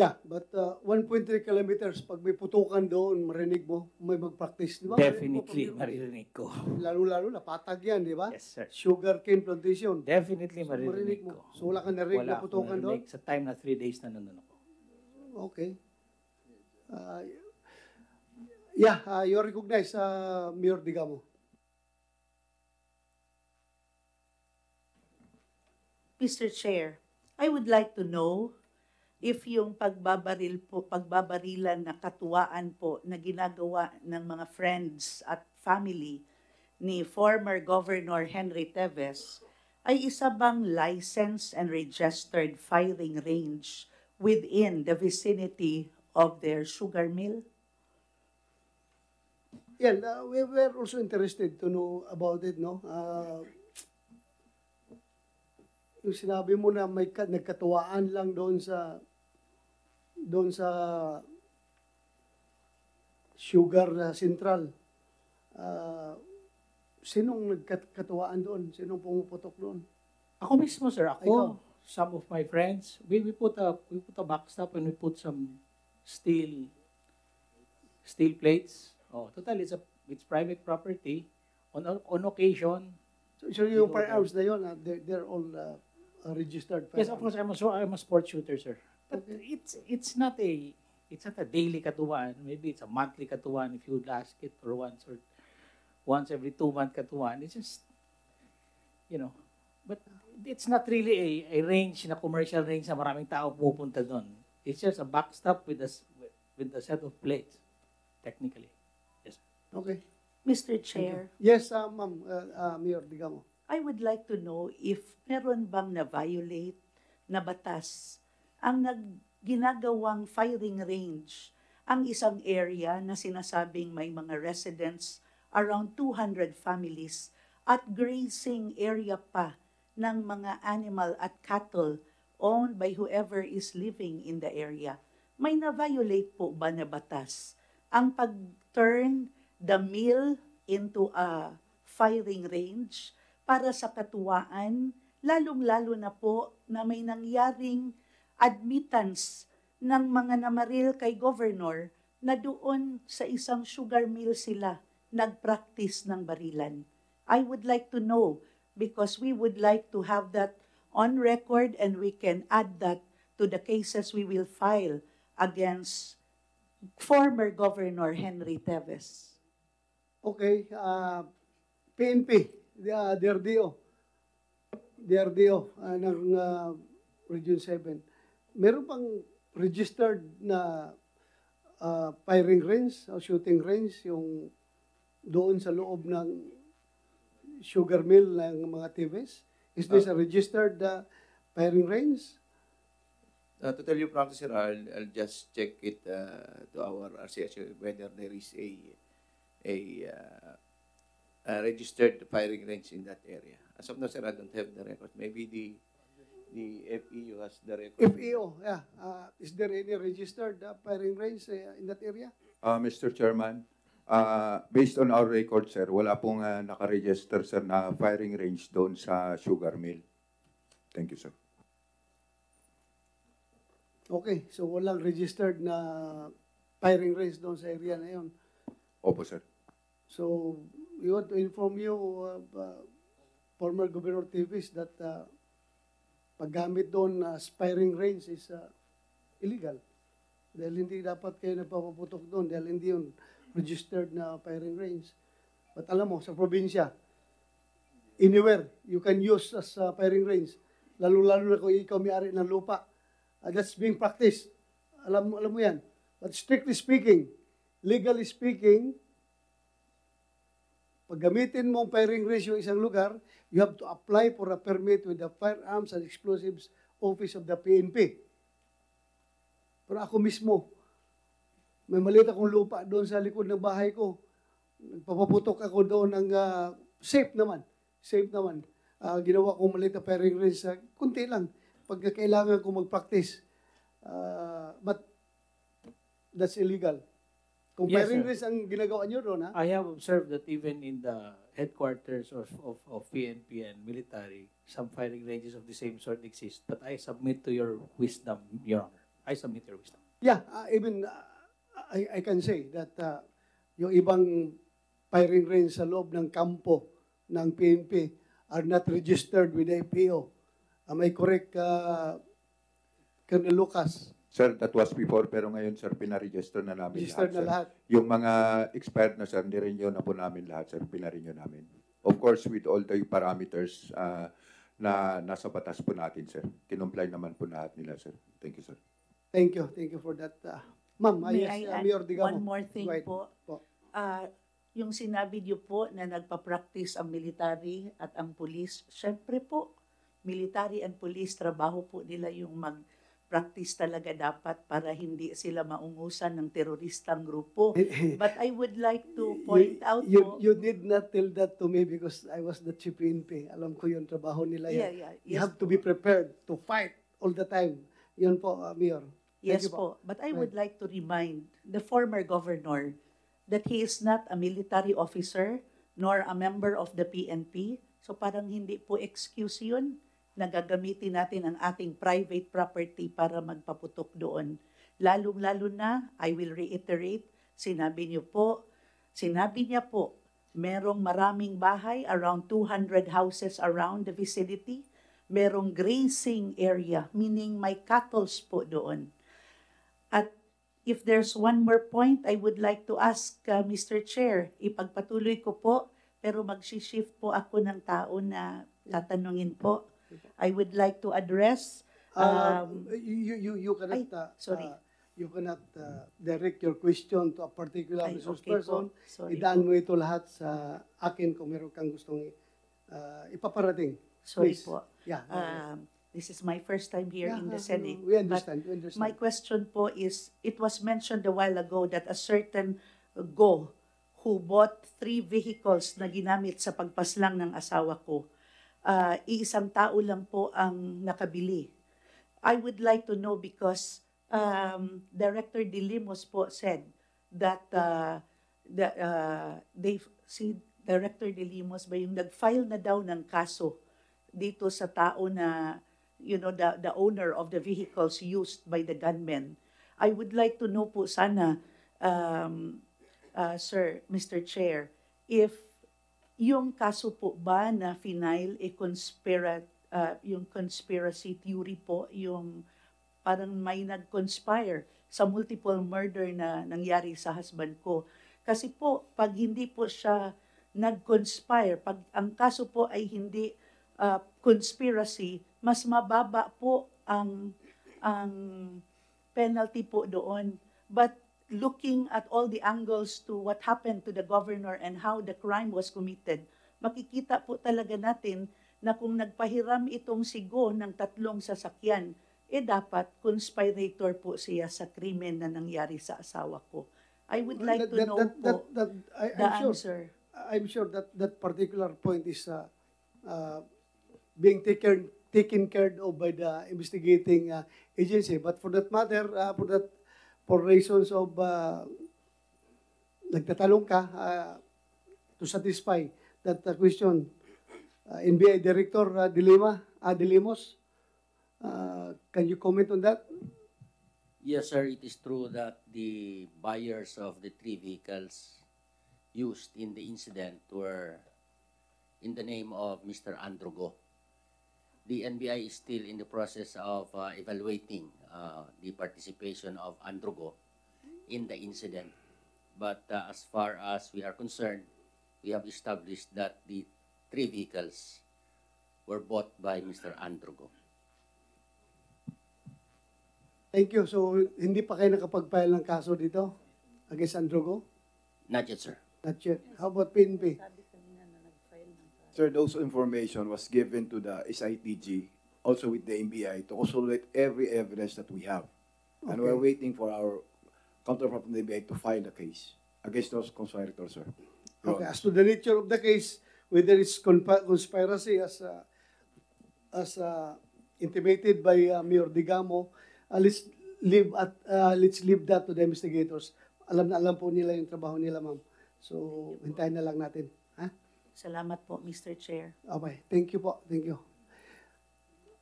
Yeah, but uh, 1.3 kilometers, pag may putukan doon, marinig mo, may mag-practice, di ba? Definitely, maririnig ko. Lalo-lalo na patag yan, di ba? Yes, sir. Sugar cane plantation. Definitely So, maririnig ko. So wala kang narinig Wala na putukan doon? Sa time na three days na nandun ako. Okay. Uh, yeah, uh, you're recognized, uh, Mayor Digamo. Mr. Chair, I would like to know if yung pagbabaril po, pagbabarilan na katuwaan po na ginagawa ng mga friends at family ni former Governor Henry Teves ay isa bang licensed and registered firing range within the vicinity of their sugar mill? Yeah, uh, we were also interested to know about it, no? Uh, yung sinabi mo na may ka, nagkatuwaan lang doon sa doon sa sugar uh, central. Uh, sinong nagkatuwaan doon? Sinong pumuputok doon? Ako mismo, sir. Ako, Ikaw. some of my friends, we, we put a we put a backstop and we put some steel steel plates. Oh, total, it's a it's private property. On on occasion, So, so yung firearms na yun, uh, they're, they're all uh, registered yes, of firearms. course, I'm a, so I'm a sports shooter, sir. But it's it's not a it's not a daily katuwaan. Maybe it's a monthly katuwaan if you would ask it, or once or once every two month katuwaan. It's just you know, but it's not really a, a range na commercial range na maraming tao pupunta doon. It's just a backstop with a with a set of plates, technically. Yes. Okay. Mr. Chair, Yes, uh, ma'am, uh, uh, Mayor, digamo. I would like to know if meron bang na-violate na batas ang nag ginagawang firing range ang isang area na sinasabing may mga residents around 200 families at grazing area pa ng mga animal at cattle owned by whoever is living in the area. May na-violate po ba na batas ang pag-turn the mill into a firing range para sa katuwaan, lalong-lalo na po na may nangyaring admittance ng mga namaril kay governor na doon sa isang sugar mill sila nag-practice ng barilan. I would like to know because we would like to have that on record and we can add that to the cases we will file against former Governor Henry Teves. Okay, uh, PNP, uh, DRDO, DRDO uh, ng uh, Region 7. Meron bang registered na uh, firing range o shooting range yung doon sa loob ng sugar mill ng mga TVs? Is this a registered uh, firing range? Uh, to tell you frankly, sir, I'll, I'll just check it uh, to our RCS whether there is a a, uh, a registered firing range in that area. As of now, sir, I don't have the record. Maybe the the FEU has the record. FEO, yeah. Uh, is there any registered uh, firing range uh, in that area? Uh, Mr. Chairman, uh, based on our record, sir, wala pong uh, nakaregister, sir, na firing range doon sa sugar mill. Thank you, sir. Okay, so walang registered na firing range doon sa area na yon. Opo, sir. So, we want to inform you, uh, uh, former Governor Tivis, that uh, paggamit doon na firing range is uh, illegal. Dahil hindi dapat kayo nagpapaputok doon, dahil hindi yun registered na firing range. But alam mo, sa probinsya, anywhere you can use as a firing range, lalo-lalo na kung ikaw may-ari ng lupa. Uh, that's being practiced. Alam, alam mo yan. But strictly speaking, legally speaking, pag gamitin mo ang firing range yung isang lugar, you have to apply for a permit with the Firearms and Explosives Office of the PNP. Pero ako mismo, may maliit akong lupa doon sa likod ng bahay ko. Nagpapaputok ako doon ng ah, safe naman. Safe naman. Ah, ginawa ko maliit na firing range sa kunti lang. Pagka kailangan ko mag-practice. Ah, but that's illegal. Kung Yes, sir. range ang ginagawa nyo doon, ha? I have observed that even in the headquarters of, of, of PNP and military, some firing ranges of the same sort exist. But I submit to your wisdom, Your Honor. I submit your wisdom. Yeah, uh, even uh, I, I can say that uh, yung ibang firing range sa loob ng kampo ng PNP are not registered with FPO. Am I correct, uh, Colonel Lucas? Sir, that was before, pero ngayon, sir, pinaregister na namin Registered na sir. lahat. Yung mga expired na, sir, nirenew na po namin lahat, sir. Pinarenew namin. Of course, with all the parameters uh, na nasa batas po natin, sir. Kinumply naman po lahat nila, sir. Thank you, sir. Thank you. Thank you for that. Uh, Ma'am, ah, May yes, I uh, add Mayor Digamo. one more thing ahead. po? Po. Uh, yung sinabi niyo po na nagpa-practice ang military at ang police, syempre po, military and police, trabaho po nila yung mag-practice talaga dapat para hindi sila maungusan ng teroristang grupo. <laughs> But I would like to point you, out you, po, you did not tell that to me because I was the chief PNP. Alam ko yung trabaho nila yan. Yeah, yeah. You Yes have to be prepared to fight all the time. Yun po, uh, Mayor. Thank Yes you po. But I Right. would like to remind the former governor that he is not a military officer nor a member of the PNP. So parang hindi po excuse yun na gagamitin natin ang ating private property para magpaputok doon. Lalong-lalo na, I will reiterate, sinabi niyo po, sinabi niya po, merong maraming bahay, around 200 houses around the vicinity, merong grazing area, meaning may cattles po doon. At if there's one more point, I would like to ask uh, Mr. Chair, ipagpatuloy ko po, pero mag-shift po ako ng tao na tatanungin po. I would like to address, Uh, um, you, you, you cannot, ay, uh, sorry. uh, you cannot uh, direct your question to a particular Ay, resource okay po. person. Sorry Idaan po. mo ito lahat sa akin kung meron kang gustong uh, ipaparating. sorry Please. po. Yeah. Um, this is my first time here Yeah, in the uh, Senate. we understand, we understand. My question po is, it was mentioned a while ago that a certain go who bought three vehicles na ginamit sa pagpaslang ng asawa ko, uh, iisang tao lang po ang nakabili. I would like to know because um, Director De Limos po said that uh, the, uh, they, si Director De Limos ba yung nag-file na daw ng kaso dito sa tao na you know the the owner of the vehicles used by the gunmen. I would like to know po sana um, uh, sir Mr. Chair if yung kaso po ba na final e conspira uh, yung conspiracy theory po yung parang may nag-conspire sa multiple murder na nangyari sa husband ko. Kasi po, pag hindi po siya nag-conspire, pag ang kaso po ay hindi uh, conspiracy, mas mababa po ang ang penalty po doon. But looking at all the angles to what happened to the governor and how the crime was committed, makikita po talaga natin na kung nagpahiram itong sigo ng tatlong sasakyan, eh dapat conspirator po siya sa krimen na nangyari sa asawa ko. I would like to That- know that- po that- that- I- the I'm sure. answer. I'm sure that that particular point is uh, uh, being taken taken care of by the investigating uh, agency. But for that matter, uh, for that for reasons of uh, nagtatanong ka uh, to satisfy that uh, question, uh, NBI Director uh, Dilima, uh, Dilimos, uh, can you comment on that? Yes, sir, it is true that the buyers of the three vehicles used in the incident were in the name of Mr. Androgo. The NBI is still in the process of uh, evaluating uh, the participation of Androgo in the incident. But uh, as far as we are concerned, we have established that the three vehicles were bought by Mr. Androgo. Thank you. So, hindi pa kayo nakapag-file ng kaso dito against Androgo? Not yet, sir. Not yet. How about PNP? Sir, those information was given to the SITG, also with the NBI, to consolidate every evidence that we have. And we're waiting for our counterpart from the NBI to file the case against those conspirators, sir. Your Okay, Honor. as to the nature of the case, whether it's consp- conspiracy as uh, as uh, intimated by uh, Mayor Digamo, uh, let's leave at uh, let's leave that to the investigators. Alam na alam po nila yung trabaho nila, ma'am. So, hintayin na lang natin. Salamat po, Mr. Chair. Okay, thank you po. Thank you.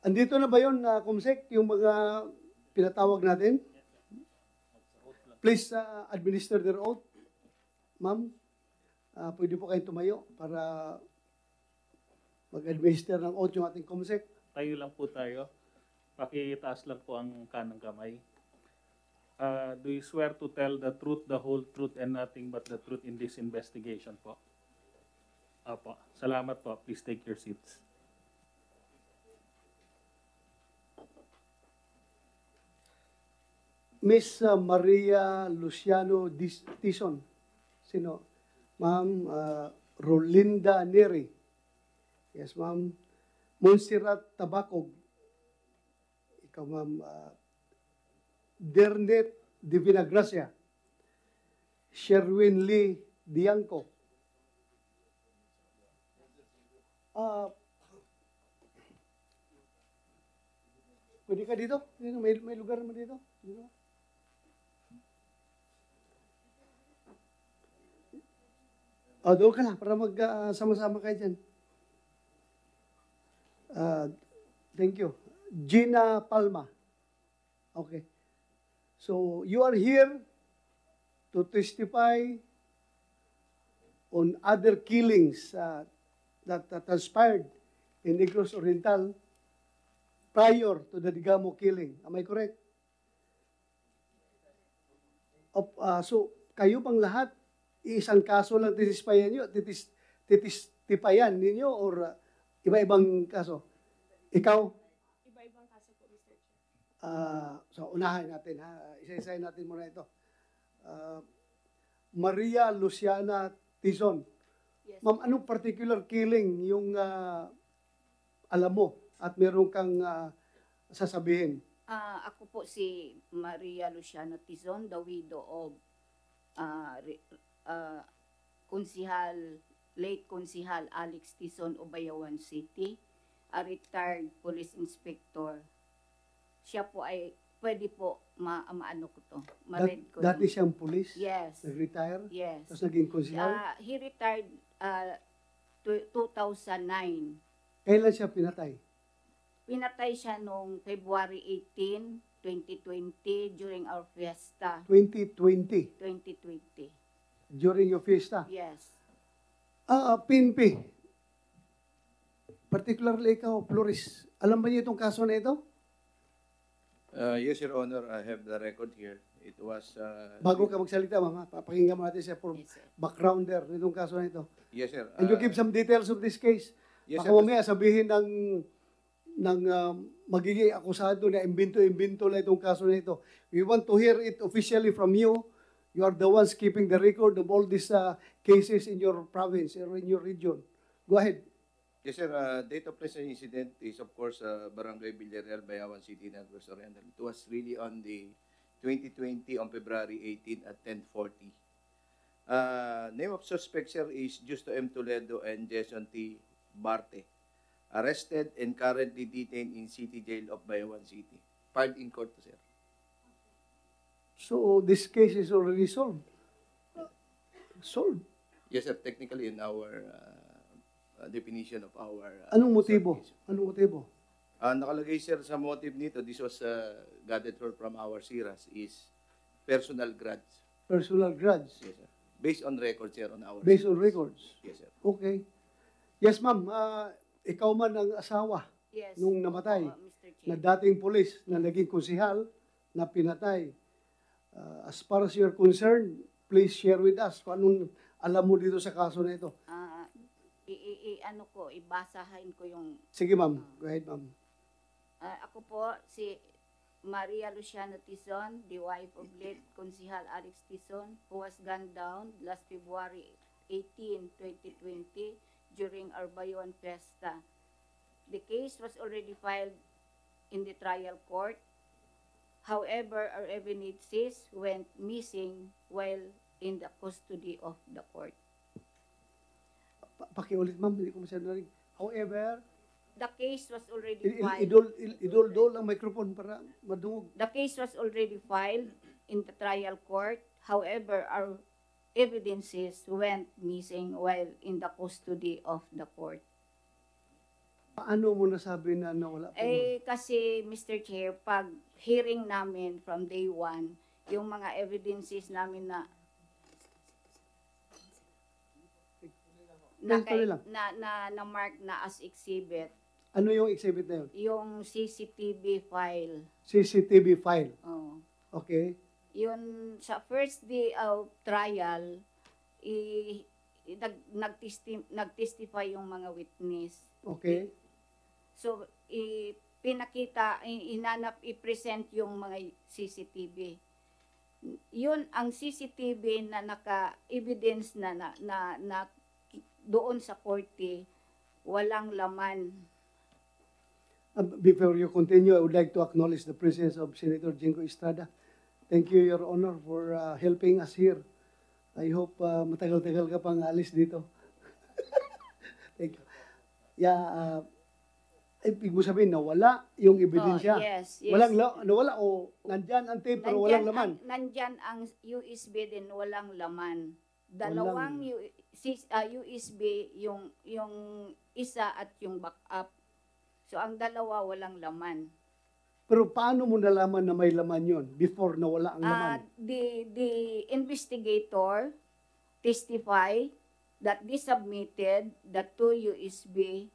Andito na ba yun, uh, Kumsek, yung mga pinatawag natin? Please uh, administer their oath. Ma'am, uh, pwede po kayong tumayo para mag-administer ng oath yung ating Kumsek. Tayo lang po tayo. Pakitaas lang po ang kanang kamay. Uh, do you swear to tell the truth, the whole truth, and nothing but the truth in this investigation po? Opo. Salamat po. Please take your seats. Miss uh, Maria Luciano Tison. Sino? Ma'am uh, Rolinda Neri. Yes, ma'am. Monserrat Tabacog. Ikaw, ma'am. Uh, Dernet de Vinagracia. Sherwin Lee Dianco. Ah, pwede ka dito? May, may lugar naman dito. Dito. O, doon ka lang para mag-sama-sama kayo dyan. Ah, thank you. Gina Palma. Okay. So, you are here to testify on other killings uh, that, that transpired in Negros Oriental prior to the Digamo killing. Am I correct? Of, uh, so, kayo bang lahat, isang kaso lang titispayan nyo, titis, titistipayan ninyo, or uh, iba-ibang kaso? Ikaw? Iba-ibang kaso po, Mr. Chair. Ah, so, unahin natin, ha? Isa-isahin natin muna ito. Ah, Maria Luciana Tizon. Yes. Ma'am, anong particular killing yung ah, alam mo at meron kang ah, sasabihin? Ah, ako po si Maria Luciano Tizon, the widow of re- ah, Konsihal, late Konsihal Alex Tizon of Bayawan City, a retired police inspector. Siya po ay, pwede po ma maano ko to, ma-read ko. Dat- dati siyang pulis? Yes. Nag-retire? Yes. Tapos naging konsihal? Ah, he retired ah, tw- 2009. Kailan siya pinatay? Pinatay siya noong February 18, 2020 during our fiesta. 2020, 2020. during your fiesta. Yes. Ah, PNP. Particularly ikaw, Flores. Alam ba niyo itong kaso na ito? Uh, yes, Your Honor, I have the record here. It was... Uh, Bago ka magsalita, mama, papakinggan mo natin siya for backgrounder nitong kaso na ito. Yes, sir. And you Uh, give some details of this case. Yes, Baka sir. mamaya sabihin ng ng um, magiging akusado na imbento-imbento lang itong kaso na ito. We want to hear it officially from you. You are the ones keeping the record of all these uh, cases in your province or in your region. Go ahead. Yes, sir. Uh, date of present incident is, of course, uh, Barangay Villarreal, Bayawan City, Negros Oriental. It was really on the 2020 on February 18 at 10.40. Uh, name of suspect, sir, is Justo M. Toledo and Jason T. Barte. Arrested and currently detained in City Jail of Bayawan City. Filed in court, sir. So this case is already solved. Solved. Yes, sir. Technically, in our uh, uh, definition of our... Uh, Anong motibo? Anong motibo? Ah, nakalagay sir sa motive nito, this was uh, gathered for from our SIRAS, is personal grudge. Personal grudge. Yes, sir. Based on records, sir, on our Based on records. Yes, sir. Okay. Yes, ma'am. Ah, ikaw man ang asawa Yes. nung namatay. Chair. na dating pulis na naging konsihal na pinatay. Ah, as far as you're concerned, please share with us kung anong alam mo dito sa kaso na ito. Ah, i, i, ano ko, ibasahin ko yung Sige, ma'am. Go ahead, ma'am. Ah, ako po si Maria Luciano Tizon, the wife of late <clears throat> Konsihal Alex Tizon, who was gunned down last February 18, 2020 during our Bayon Fiesta. The case was already filed in the trial court. However, our evidences went missing while in the custody of the court. Pa- Pakiulit, ma'am. Hindi ko masyado narinig. However, The case was already filed. idol, i- idol-dol ang microphone para madungog. The case was already filed in the trial court. However, our evidences went missing while in the custody of the court. Paano mo nasabi na nawala po? ma'am? Eh, kasi, Mr. Chair, pag hearing namin from day one, yung mga evidences namin na na, kay, na, na, na mark na as exhibit, Ano yung exhibit na yun? yung CCTV file. CCTV file. Oh. Okay. yun sa first day of trial i, i nag, nagtesti, nagtestify yung mga witness Okay. so i, pinakita i, inanap i-present yung mga CCTV yun ang CCTV na naka-evidence na, na, na, na doon sa korte, walang laman. Uh, Before you continue, I would like to acknowledge the presence of Senator Jingo Estrada. Thank you, Your Honor, for uh, helping us here. I hope uh, matagal-tagal ka pang alis dito. <laughs> Thank you. Yeah, uh, ibig mo sabihin, nawala yung ebidensya. Oh, yes, yes. Walang la- nawala o nandyan ang tape pero walang laman. Ang, nandyan ang USB din, walang laman. Dalawang Walang- U- si- ah, USB, yung, yung isa at yung backup. So, ang dalawa walang laman. Pero paano mo nalaman na may laman yon before nawala ang laman? Uh, the, the investigator testified that they submitted the two USB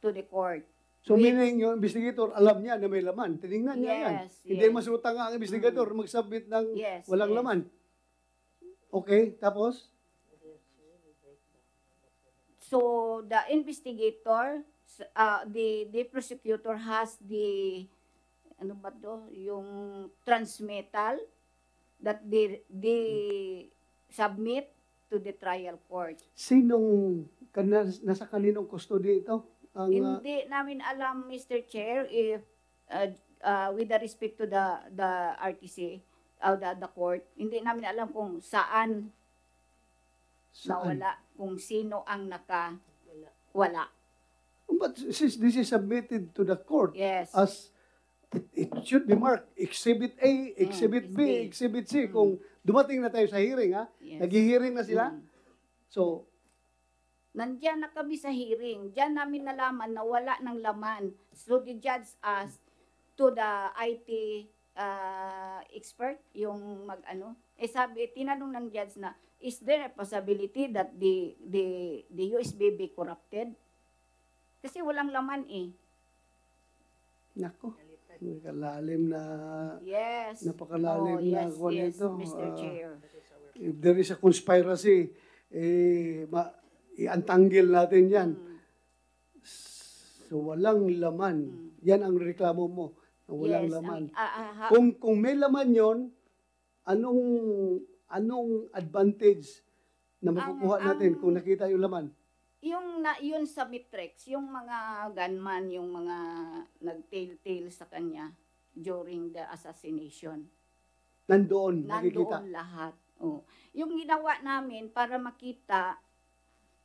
to the court. So With- meaning yung investigator alam niya na may laman. Tiningnan niya yan. Yes, Hindi yes. masuta nga ang investigator mag-submit ng Yes, walang yes. laman. Okay, tapos? So the investigator, uh, the the prosecutor has the ano ba to, yung transmittal that they they submit to the trial court. Sinong kana, nasa kaninong custody ito? Ang uh, Hindi namin alam, Mr. Chair, if uh, uh, with the respect to the the RTC, uh, the, the court, hindi namin alam kung saan Saan? nawala, kung sino ang naka wala. But since this is submitted to the court Yes. as it, it should be marked Exhibit A, Exhibit B, Mm, B. Exhibit C. Kung dumating na tayo sa hearing, ha? Yes. Nag-hearing na sila. Mm. So, Nandiyan na kami sa hearing. Diyan namin nalaman na wala ng laman. So the judge asked to the IT uh, expert, yung mag-ano, eh sabi, tinanong ng judge na, is there a possibility that the, the, the USB be corrupted? Kasi walang laman eh. nako. Napakalalim na Yes. napakalalim Oh, na yes, kuwan yes, ito. Mr. Ah, Chair. if there is a conspiracy, eh, ma, iantanggil natin yan. Mm. So, walang laman. Yan ang reklamo mo, na walang Yes, laman. ah, ah, ha- kung, kung may laman yon anong, anong advantage na makukuha Ang- natin ang- kung nakita yung laman? Yung na yun sa Mitrex, yung mga gunman, yung mga nag-tail-tail sa kanya during the assassination. Nandoon, nakikita. Nandoon lahat. Oh. Yung ginawa namin para makita,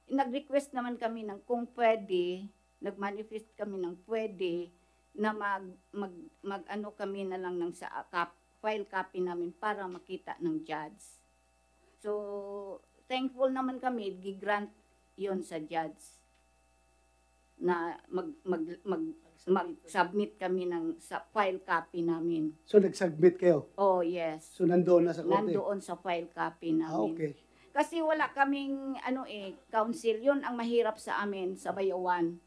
nag-request naman kami ng kung pwede, nag-manifest kami ng pwede na mag, mag, mag ano kami na lang ng sa kap, file copy namin para makita ng judge. So, thankful naman kami, gigrant yon sa judge na mag mag mag mag-submit kami ng sa file copy namin. So, nag-submit kayo. Oh, yes. So, nandoon na sa korte. Nandoon sa file copy Ah, namin. okay. Kasi wala kaming ano eh, council. Yun ang mahirap sa amin sa Bayawan.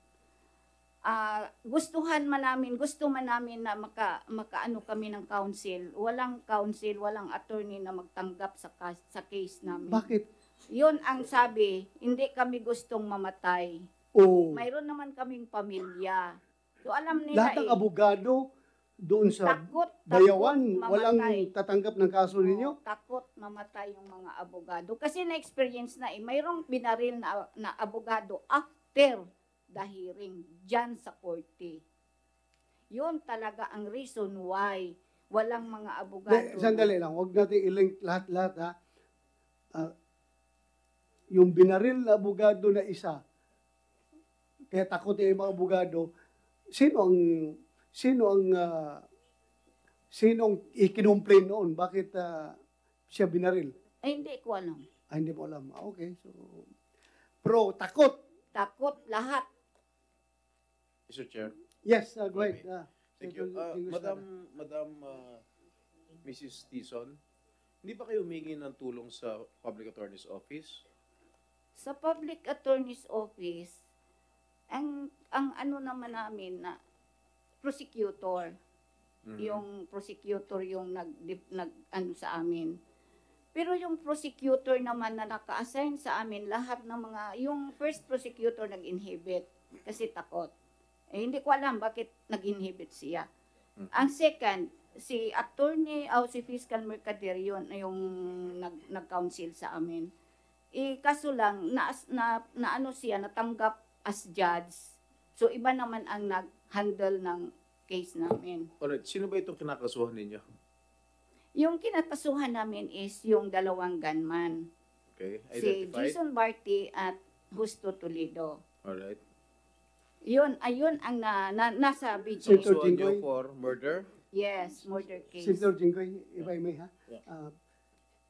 Ah, gustuhan man namin, gusto man namin na maka makaano kami ng council. Walang council, walang attorney na magtanggap sa sa case namin. Bakit? Yun ang sabi, hindi kami gustong mamatay. Oh. Mayroon naman kaming pamilya. So alam nila Lahat ng eh, abogado doon sa takot, takot Bayawan, walang mamatay. tatanggap ng kaso ninyo? takot mamatay yung mga abogado. Kasi na-experience na eh, mayroong binaril na, na abogado after the hearing, dyan sa korte. Yun talaga ang reason why walang mga abogado. De, sandali lang, huwag natin i-link lahat-lahat ha. Ah, yung binaril na abogado na isa, kaya takot yung mga abogado, sino ang sino ang ah, sino ang ikinomplain noon? Bakit ah, siya binaril? Ay, hindi ko alam. Ah, hindi mo alam. Ah, okay. So, pro, takot. Takot lahat. Mr. Chair. Yes, uh, go ahead. Ah, Thank you. Uh, Madam. Madam uh, Mrs. Tison, hindi ba kayo humingi ng tulong sa Public Attorney's Office? Sa public attorney's office, ang ang ano naman namin na prosecutor, Mhm. yung prosecutor yung nag, nag ano sa amin. Pero yung prosecutor naman na naka-assign sa amin, lahat ng mga, yung first prosecutor nag-inhibit kasi takot. Eh, hindi ko alam bakit nag-inhibit siya. Ang second, si attorney o si fiscal mercader yun yung nag nag-counsel sa amin. Eh kaso lang na, na, na ano siya natanggap as judge. So iba naman ang nag-handle ng case namin. Alright, sino ba itong kinakasuhan ninyo? Yung kinakasuhan namin is yung dalawang gunman. Okay, Si identified? Jason Barty at Justo Toledo. Alright. Yun, ayun ang na, na, nasa video. Nyo Jinggoy. for murder? Yes, murder case. Senator Jinggoy, if I may ha? Ah,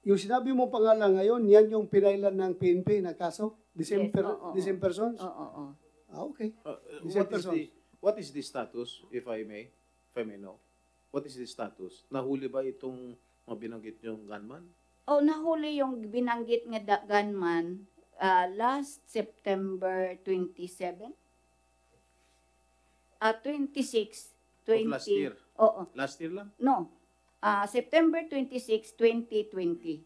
yung sinabi mo pangalan ngayon, yan yung pinailan ng PNP na kaso? December, Yes, oo, oo. December persons? Oo, oo. Ah, okay. Uh, December what is persons. the what is the status, if I may, if I may know? What is the status? Nahuli ba itong mga binanggit yung gunman? Oh, nahuli yung binanggit nga da- gunman ah, last September 27. Ah, 26, 20. Of last year? Oo. Last year lang? No. Ah, September 26, 2020.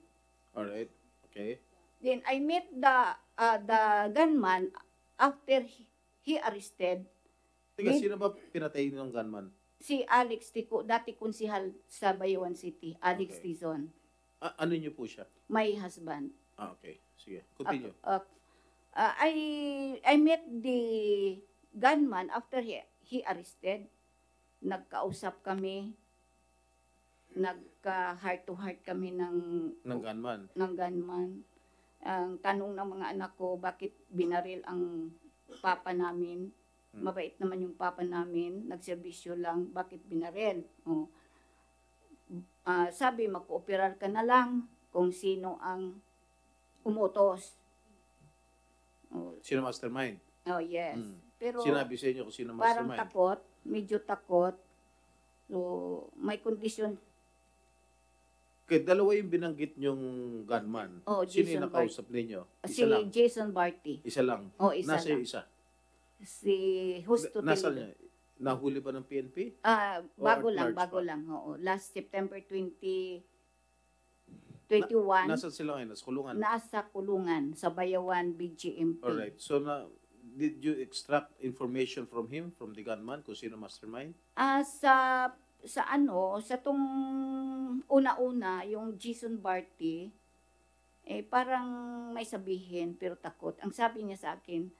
Alright. Okay. Then I met the ah, the gunman after he, he arrested Teka, With- sino ba pinatay ng gunman? si Alex Tico, dati konsihal sa Bayawan City, Alex Okay. Tizon, Ah, ano niyo po siya? my husband. Ah, okay. Sige. Continue. Uh, uh, I I met the gunman after he he arrested. Nagkausap kami. Nagka heart to heart kami ng ng gunman. ng gunman. Ang tanong ng mga anak ko, bakit binaril ang papa namin? Hmm. Mabait naman yung papa namin, nagserbisyo lang, bakit binaril? Oh. Ah, sabi, mag-cooperar ka na lang kung sino ang umutos. Oh, Sino mastermind? oh yes. Hmm. Pero Sinabi sa inyo kung sino parang mastermind? takot, medyo takot. So, may kondisyon. Okay, dalawa yung binanggit nyong gunman. Oh, sino yung Jason nakausap ninyo? Si Isa lang. Jason Barty. Isa lang. Oh, isa Nasa lang. isa? Si Justo Nasa niya? Nahuli ba ng PNP? Ah, O bago lang, bago pa? lang. Oo. Last September 20 21 Nasa sila ngayon? Nasa kulungan? nasa kulungan sa Bayawan BGMP. Alright. So, na, did you extract information from him, from the gunman, kung sino mastermind? Ah, sa sa ano, sa tong una-una, yung Jason Barty, eh parang may sabihin pero takot. Ang sabi niya sa akin,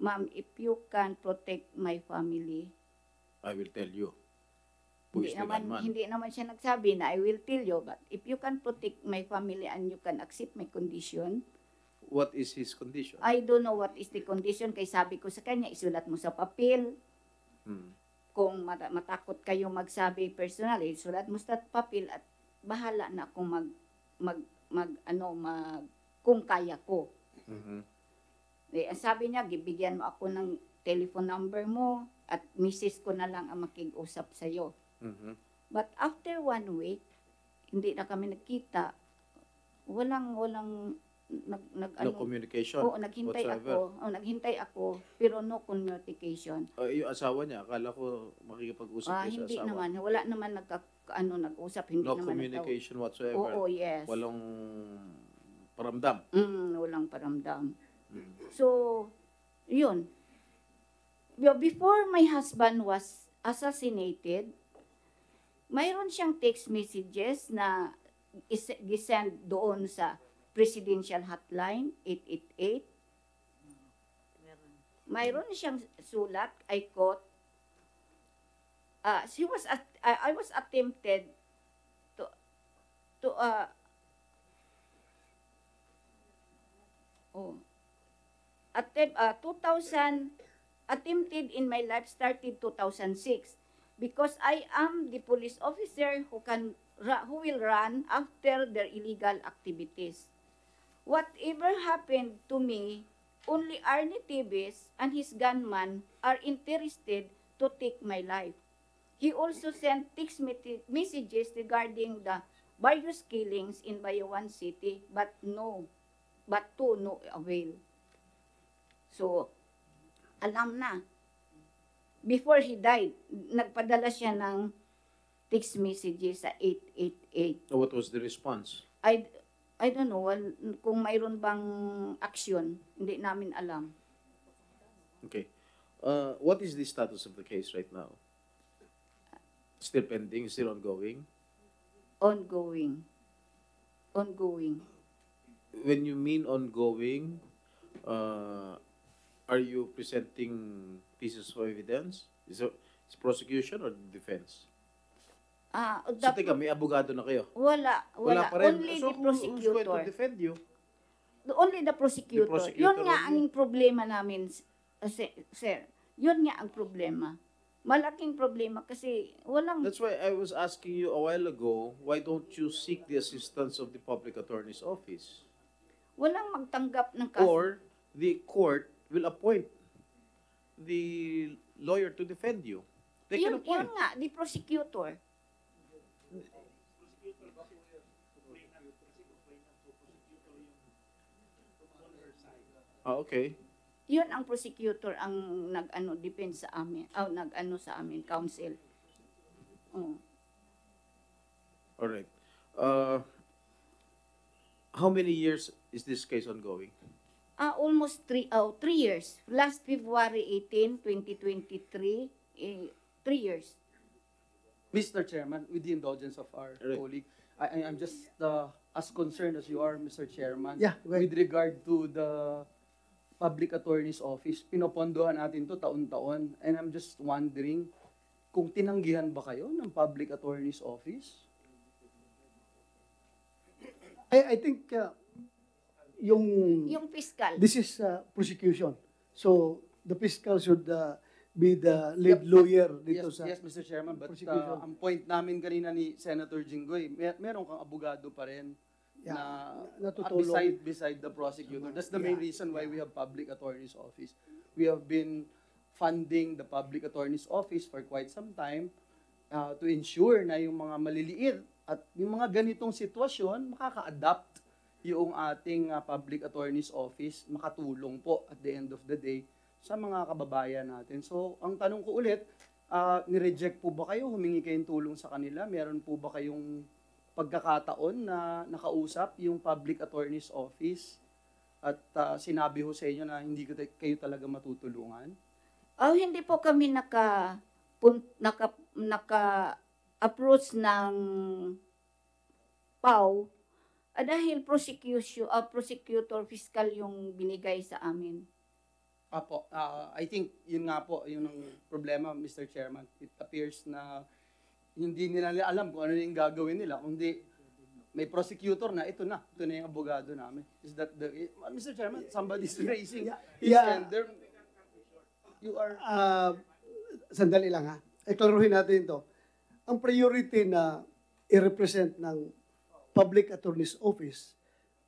Ma'am, if you can protect my family, I will tell you. Hindi naman, hindi naman siya nagsabi na I will tell you, but if you can protect my family and you can accept my condition, What is his condition? I don't know what is the condition, kay sabi ko sa kanya, isulat mo sa papel, Hmm. Kung mata- matakot kayo magsabi personal, eh, sulat mo sa papel at bahala na akong mag, mag, mag, ano, mag, kung kaya ko. Mhm. Eh, sabi niya, gibigyan mo ako ng telephone number mo at misis ko na lang ang makig-usap sa'yo. Mhm. But after one week, hindi na kami nagkita. Walang, walang, nag, nag, No communication Oo, naghintay whatsoever. ako. Oh, naghintay ako, pero no communication. Uh, yung asawa niya, akala ko makikipag-usap Ah, kayo sa hindi asawa. naman. Wala naman nagka, ano, nag-usap. Hindi No naman communication nagka- whatsoever. Oo, yes. Walang paramdam. Mm, walang paramdam. Mm. So, yun. Before my husband was assassinated, mayroon siyang text messages na is- gisend doon sa presidential hotline 888. Mayroon siyang sulat, I quote, uh, she was at, I I was attempted to to uh, oh attempt uh, 2000 attempted in my life started 2006 because I am the police officer who can who will run after their illegal activities. Whatever happened to me, only Arnie Tibes and his gunman are interested to take my life. He also sent text messages regarding the various killings in Bayawan City, but no, but to no avail. So, alam na. Before he died, nagpadala siya ng text messages sa 888. So what was the response? I, I don't know wal- kung mayroon bang action. Hindi namin alam. Okay. Uh, what is the status of the case right now? Still pending, still ongoing? Ongoing. Ongoing. When you mean ongoing, uh, are you presenting pieces of evidence? Is it prosecution or defense? Ah, So, the- teka, may abogado na kayo? wala, wala. pa rin. Only so, the who- who's going prosecutor. to defend you? The- Only the prosecutor. The prosecutor Yun nga ang problema namin, uh, si- sir. Yun nga ang problema. Malaking problema kasi walang... That's why I was asking you a while ago, why don't you seek the assistance of the public attorney's office? walang magtanggap ng kaso. Or the court will appoint the lawyer to defend you. They can yun, appoint. yun nga, the prosecutor. Ah, okay. Yun ang prosecutor ang nag-ano defense sa amin, oh, nag-ano sa amin, counsel. Oh. All right. Uh, how many years is this case ongoing? Ah, almost three, oh, three years. Last February 18, 2023, eh, three years. Mr. Chairman, with the indulgence of our colleague, I, I- I'm just uh, as concerned as you are, Mr. Chairman. Yeah. With regard to the Public Attorney's Office, pinopondohan natin to taon-taon. And I'm just wondering, kung tinanggihan ba kayo ng Public Attorney's Office? I, I think uh, yung Yung fiscal. this is uh, prosecution. So the fiscal should uh, be the lead lawyer dito yes, sa yes, Mr. Chairman, but uh, ang point namin kanina ni Senator Jinggoy, mer meron kang abogado pa rin Yeah, na natutulong. beside beside the prosecutor. That's the main reason why we have public attorney's office. We have been funding the public attorney's office for quite some time uh, to ensure na yung mga maliliit at yung mga ganitong sitwasyon makaka-adapt yung ating uh, public attorney's office makatulong po at the end of the day sa mga kababayan natin. So, ang tanong ko ulit, uh, ni-reject po ba kayo? Humingi kayong tulong sa kanila? Meron po ba kayong pagkakataon na nakausap yung public attorney's office at uh, sinabi ho sa inyo na hindi kayo talaga matutulungan? Oh, hindi po kami naka naka naka approach ng PAW ah, dahil prosecution ah, prosecutor fiscal yung binigay sa amin. Apo, ah, I think yun nga po, yun ang problema, Mr. Chairman. It appears na hindi nila alam kung ano yung gagawin nila. Kundi may prosecutor na, ito na, ito na yung abogado namin. Is that the, uh, Mr. Chairman, somebody's raising his Yeah. hand there. You are, Ah, sandali lang ha. Iklaruhin natin ito. Ang priority na i-represent ng Public Attorney's Office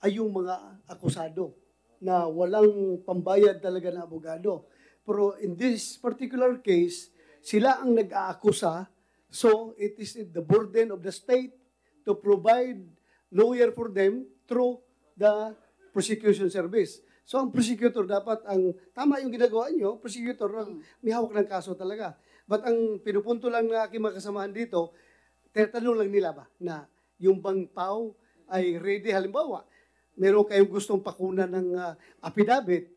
ay yung mga akusado na walang pambayad talaga na abogado. Pero in this particular case, sila ang nag-aakusa, so it is the burden of the state to provide lawyer for them through the prosecution service. So ang prosecutor dapat ang tama yung ginagawa niyo, prosecutor ang may hawak ng kaso talaga. But ang pinupunto lang na aking mga kasamahan dito, tinatanong lang nila ba na yung bang PAW ay ready halimbawa, meron kayong gustong pakuna ng ah, affidavit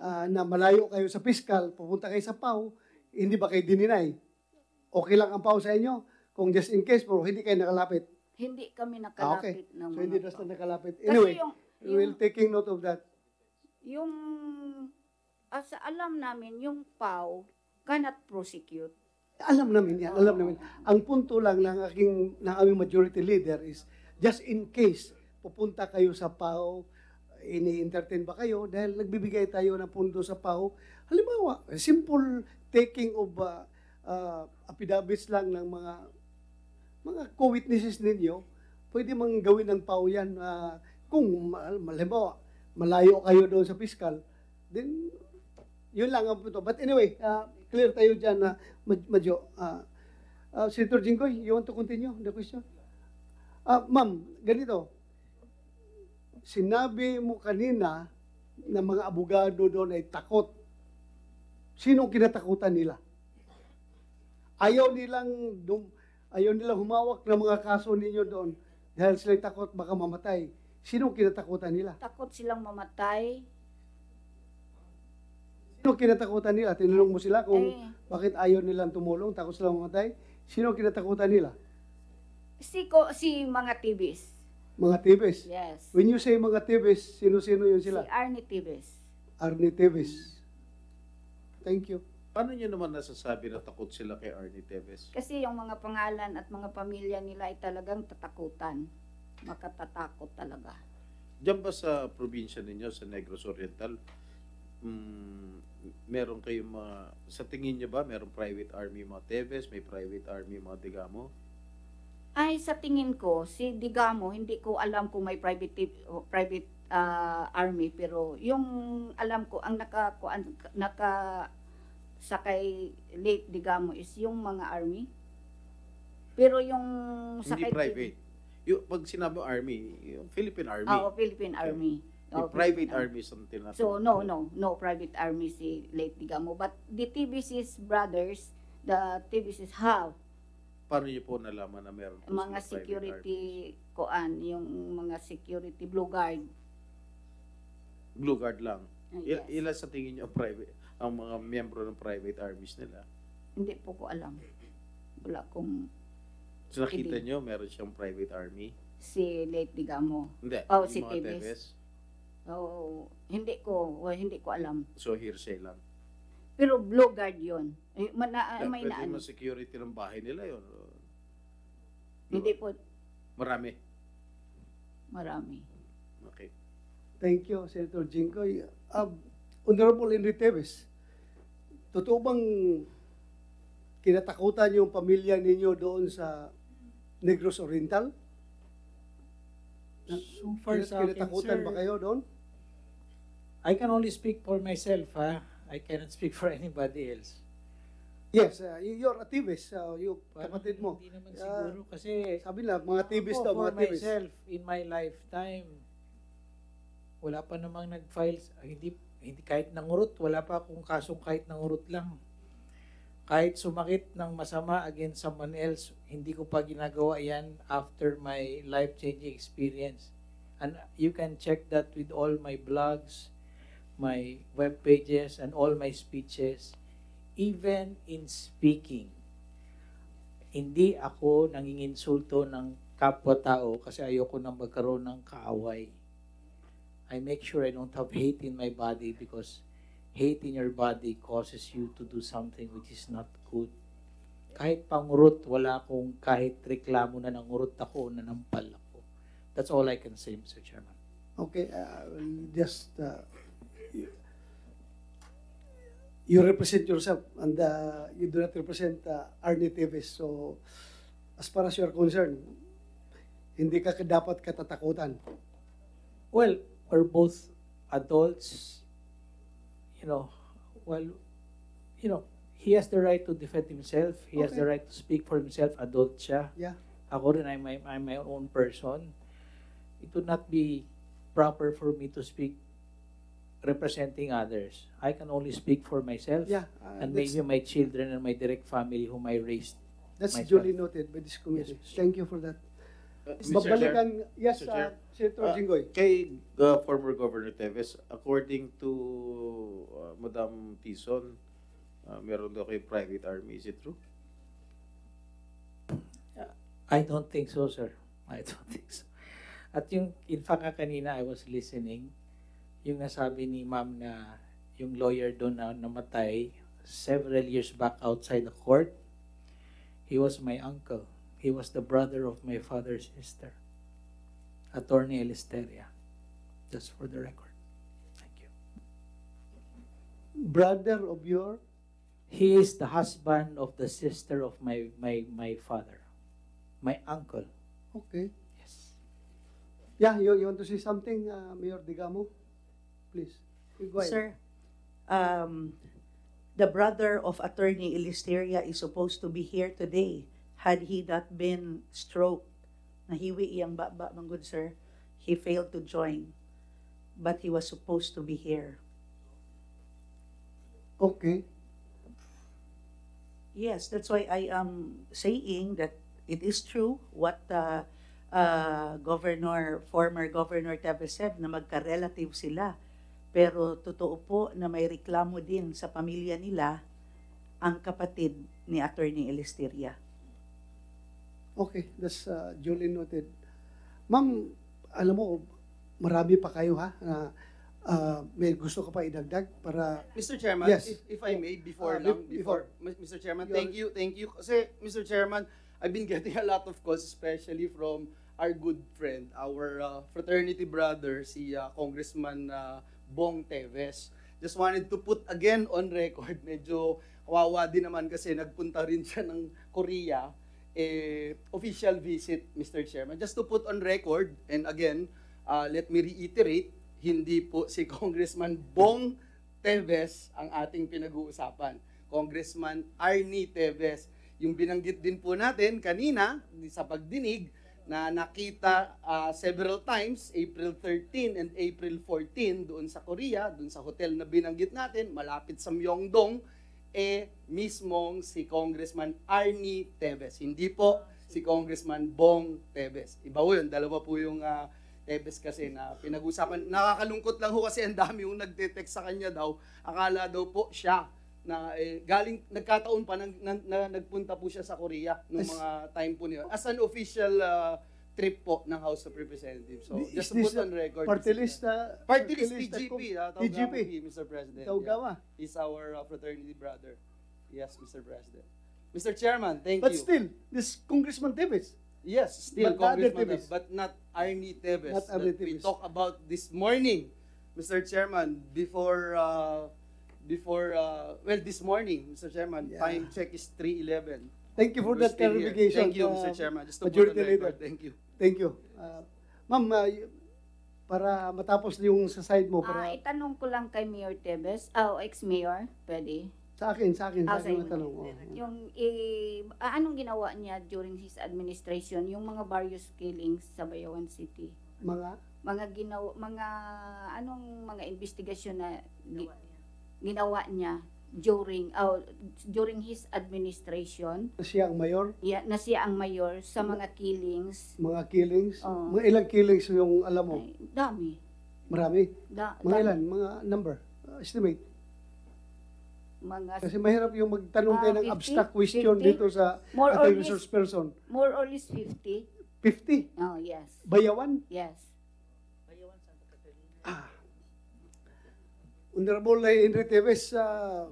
ah, na malayo kayo sa fiscal, pupunta kayo sa PAW, hindi ba kayo dininay? Okay lang ang PAW sa inyo? Kung just in case, pero hindi kayo nakalapit. Hindi kami Ah, nakalapit okay. ng So hindi basta nakalapit. Anyway, yung- we will taking note of that. Yung ah, sa alam namin yung PAW cannot prosecute. Alam namin yan, alam namin. Ang punto lang ng aking ng aming majority leader is just in case pupunta kayo sa PAO, ini-entertain ba kayo dahil nagbibigay tayo ng pundo sa PAO. Halimbawa, simple taking of uh, uh, affidavits lang ng mga mga co-witnesses ninyo, pwede mang gawin ng PAO yan ah, kung ma- halimbawa malayo kayo doon sa fiscal, then yun lang ang punto. But anyway, uh, clear tayo dyan na Mad- Madjo. Uh, uh, Senator Jinggoy, you want to continue the question? Ah, ma'am, ganito. Sinabi mo kanina na mga abogado doon ay takot. Sinong kinatakutan nila? Ayaw nilang dum, ayaw nilang humawak ng mga kaso ninyo doon dahil sila takot baka mamatay. Sinong kinatakutan nila? Takot silang mamatay. Sino kinatakutan nila? Tinanong mo sila kung Eh. bakit ayaw nilang tumulong, takot silang mamatay. Sino kinatakutan nila? Si, ko, si mga Tibis. Mga Tibes. Yes. When you say mga Tibes, sino-sino yun Si sila? Arnie Tibis. Arnie Tibes. Thank you. Paano niyo naman nasasabi na takot sila kay Arnie Teves? Kasi yung mga pangalan at mga pamilya nila ay talagang tatakutan. Makatatakot talaga. Diyan ba sa probinsya ninyo, sa Negros Oriental, mm, meron kayong mga, sa tingin niyo ba, meron private army mga Teves, may private army mga Digamo? Ay, sa tingin ko, si Digamo, hindi ko alam kung may private private ah, army, pero yung alam ko, ang naka, kuan- naka sakay late Digamo is yung mga army. Pero yung Hindi sakay private. Yung, pag sinabi army, yung Philippine Army. Ah, oh, Philippine Army. Oh, private Philippine army sa tinatawag. So no, no, no private army si late Digamo. But the TBC's brothers, the TBC's have Paano niyo po nalaman na meron po mga security koan, yung mga security blue guard. Blue Guard lang. Ah, Il- yes. Ilan sa tingin niyo private, ang mga miyembro ng private armies nila? Hindi po ko alam. Wala kong So nakita niyo meron siyang private army? si late Digamo. Hindi. Oh, si. Teves. Oh, hindi ko, well, hindi ko alam. So hearsay lang. Pero blue guard 'yon. Eh, mana, Pero may pwede naan. naman security ng bahay nila yon. Hindi po Marami. marami. Okay. Thank you, Senator Jinggoy. Uh, Honorable Henry Teves, totoo bang kinatakutan yung pamilya ninyo doon sa Negros Oriental? So far sa akin, kinatakutan sir, ba kayo doon? I can only speak for myself, ha? I cannot speak for anybody else. Yes, uh, you're a Tibes, uh, yung Parang kapatid mo. Hindi naman Ah, siguro kasi sabi lang, mga Tibes ako, daw, for mga Tibes. myself, in my lifetime, wala pa namang nag-file, ah, hindi, hindi kahit nangurot, wala pa akong kasong kahit nangurot lang. Kahit sumakit ng masama against someone else, hindi ko pa ginagawa yan after my life-changing experience. And you can check that with all my blogs, my web pages, and all my speeches. Even in speaking, hindi ako nanginginsulto ng kapwa-tao kasi ayoko nang magkaroon ng kaaway. I make sure I don't have hate in my body because hate in your body causes you to do something which is not good. Kahit pangurot, wala akong kahit reklamo na nangurot ako, na nampal ako. That's all I can say, Mr. Chairman. Okay, uh, just uh, you, you represent yourself and uh, you do not represent uh, Arnie Teves. So, as far as you're concerned, hindi ka dapat katatakutan. Well, we're both adults. You know, well, you know, he has the right to defend himself. He has the Okay. right to speak for himself. Adult siya. Yeah. Ako rin, I'm my, I'm my own person. It would not be proper for me to speak representing others. I can only speak for myself Yeah, uh, and maybe my children and my direct family whom I raised. That's myself. duly noted by this committee. Yes, Thank you for that. Uh, Mr. Babalikan, yes, Mr. uh, Chair. Senator Uh, Jinggoy. Kay uh, former Governor Teves, according to uh, Madam Tison, uh, meron daw kayo private army. Is it true? I don't think so, sir. I don't <laughs> think so. At yung, in fact, nga kanina I was listening, yung nasabi ni ma'am na yung lawyer doon na namatay several years back outside the court, he was my uncle. He was the brother of my father's sister, Attorney Elisteria. Just for the record. Thank you. Brother of your, He is the husband of the sister of my, my, my father, my uncle. okay. Yes. Yeah, you, you want to say something, uh, Mayor Digamo? Please. Go ahead. Sir, um, the brother of Attorney Elisteria is supposed to be here today. Had he not been stroke, nahiwi iyang baba, man good sir, he failed to join. But he was supposed to be here. Okay. Yes, that's why I am saying that it is true what uh, uh, Governor, former Governor Teves said na magka-relative sila. Pero totoo po na may reklamo din sa pamilya nila ang kapatid ni Attorney Elisteria. Okay, that's uh, duly noted. Ma'am, alam mo, marami pa kayo ha, na uh, may gusto ka pa idagdag para... Mr. Chairman, Yes. if, if I may, before Ah, lang, be- before, Mr. Chairman, thank you, thank you. Kasi, Mr. Chairman, I've been getting <laughs> a lot of calls, especially from our good friend, our uh, fraternity brother, si uh, Congressman uh, Bong Teves. Just wanted to put again on record, <laughs> medyo kawawa din naman kasi nagpunta rin siya ng Korea, eh, official visit, Mr. Chairman. Just to put on record, and again, uh, let me reiterate, hindi po si <laughs> Congressman Bong Teves ang ating pinag-uusapan. Congressman Arnie Teves. Yung binanggit din po natin kanina sa pagdinig na nakita ah, several times, April 13 and April 14 doon sa Korea, doon sa hotel na binanggit natin, malapit sa Myeongdong, eh mismong si Congressman Arnie Teves. Hindi po si Congressman Bong Teves. Iba po yun, dalawa po yung ah, Teves kasi na pinag-usapan. Nakakalungkot lang ho kasi ang dami yung nagte-text sa kanya daw. Akala daw po siya na eh, galing nagkataon pa nang, na, na- nagpunta po siya sa Korea nung mga time po niya as an official ah, trip po ng House of Representatives. So Is just to put on record. Party list, uh, Party list TGP, Taugama TGP. Mr. President. Taugama. Yeah. He's our uh, fraternity brother. Yes, Mr. President. Mr. Chairman, thank But you. still, this Congressman Teves. Yes, still But Congressman, Teves. but not Arnie Teves Not Arnie we Teves. talk about this morning, Mr. Chairman, before uh, before uh, well this morning, Mr. Chairman, Yeah. time check is 3:11. Thank you for We're that here. clarification. Thank you, uh, Mr. Chairman. Just to put on record. Thank you. Thank you. Uh, Ma'am, uh, para matapos na yung sa side mo, Ah, para itanong ko lang kay Mayor Tebes, ah, o ex-mayor, pwede. sa akin, sa akin, Ah, sa sa akin inyo. matanong. Oh. Yung, eh, ah, anong ginawa niya during his administration, yung mga various killings sa Bayawan City? Mga, Mga ginawa, mga, anong mga investigasyon na gi- ginawa niya during, oh, during his administration, siya ang mayor, ya, na siya ang mayor sa mga killings, mga killings, Oo. mga ilang killings yung alam mo? dami. Marami. Da, Mga dami. ilan? Mga number? Uh, estimate. Mga, Kasi mahirap yung magtanong Ah, tayo ng 50? abstract question 50? dito sa More or ating resource person. more or less 50. 50? Oh, yes. Bayawan? Yes. Honorable uh, Henry Teves, uh,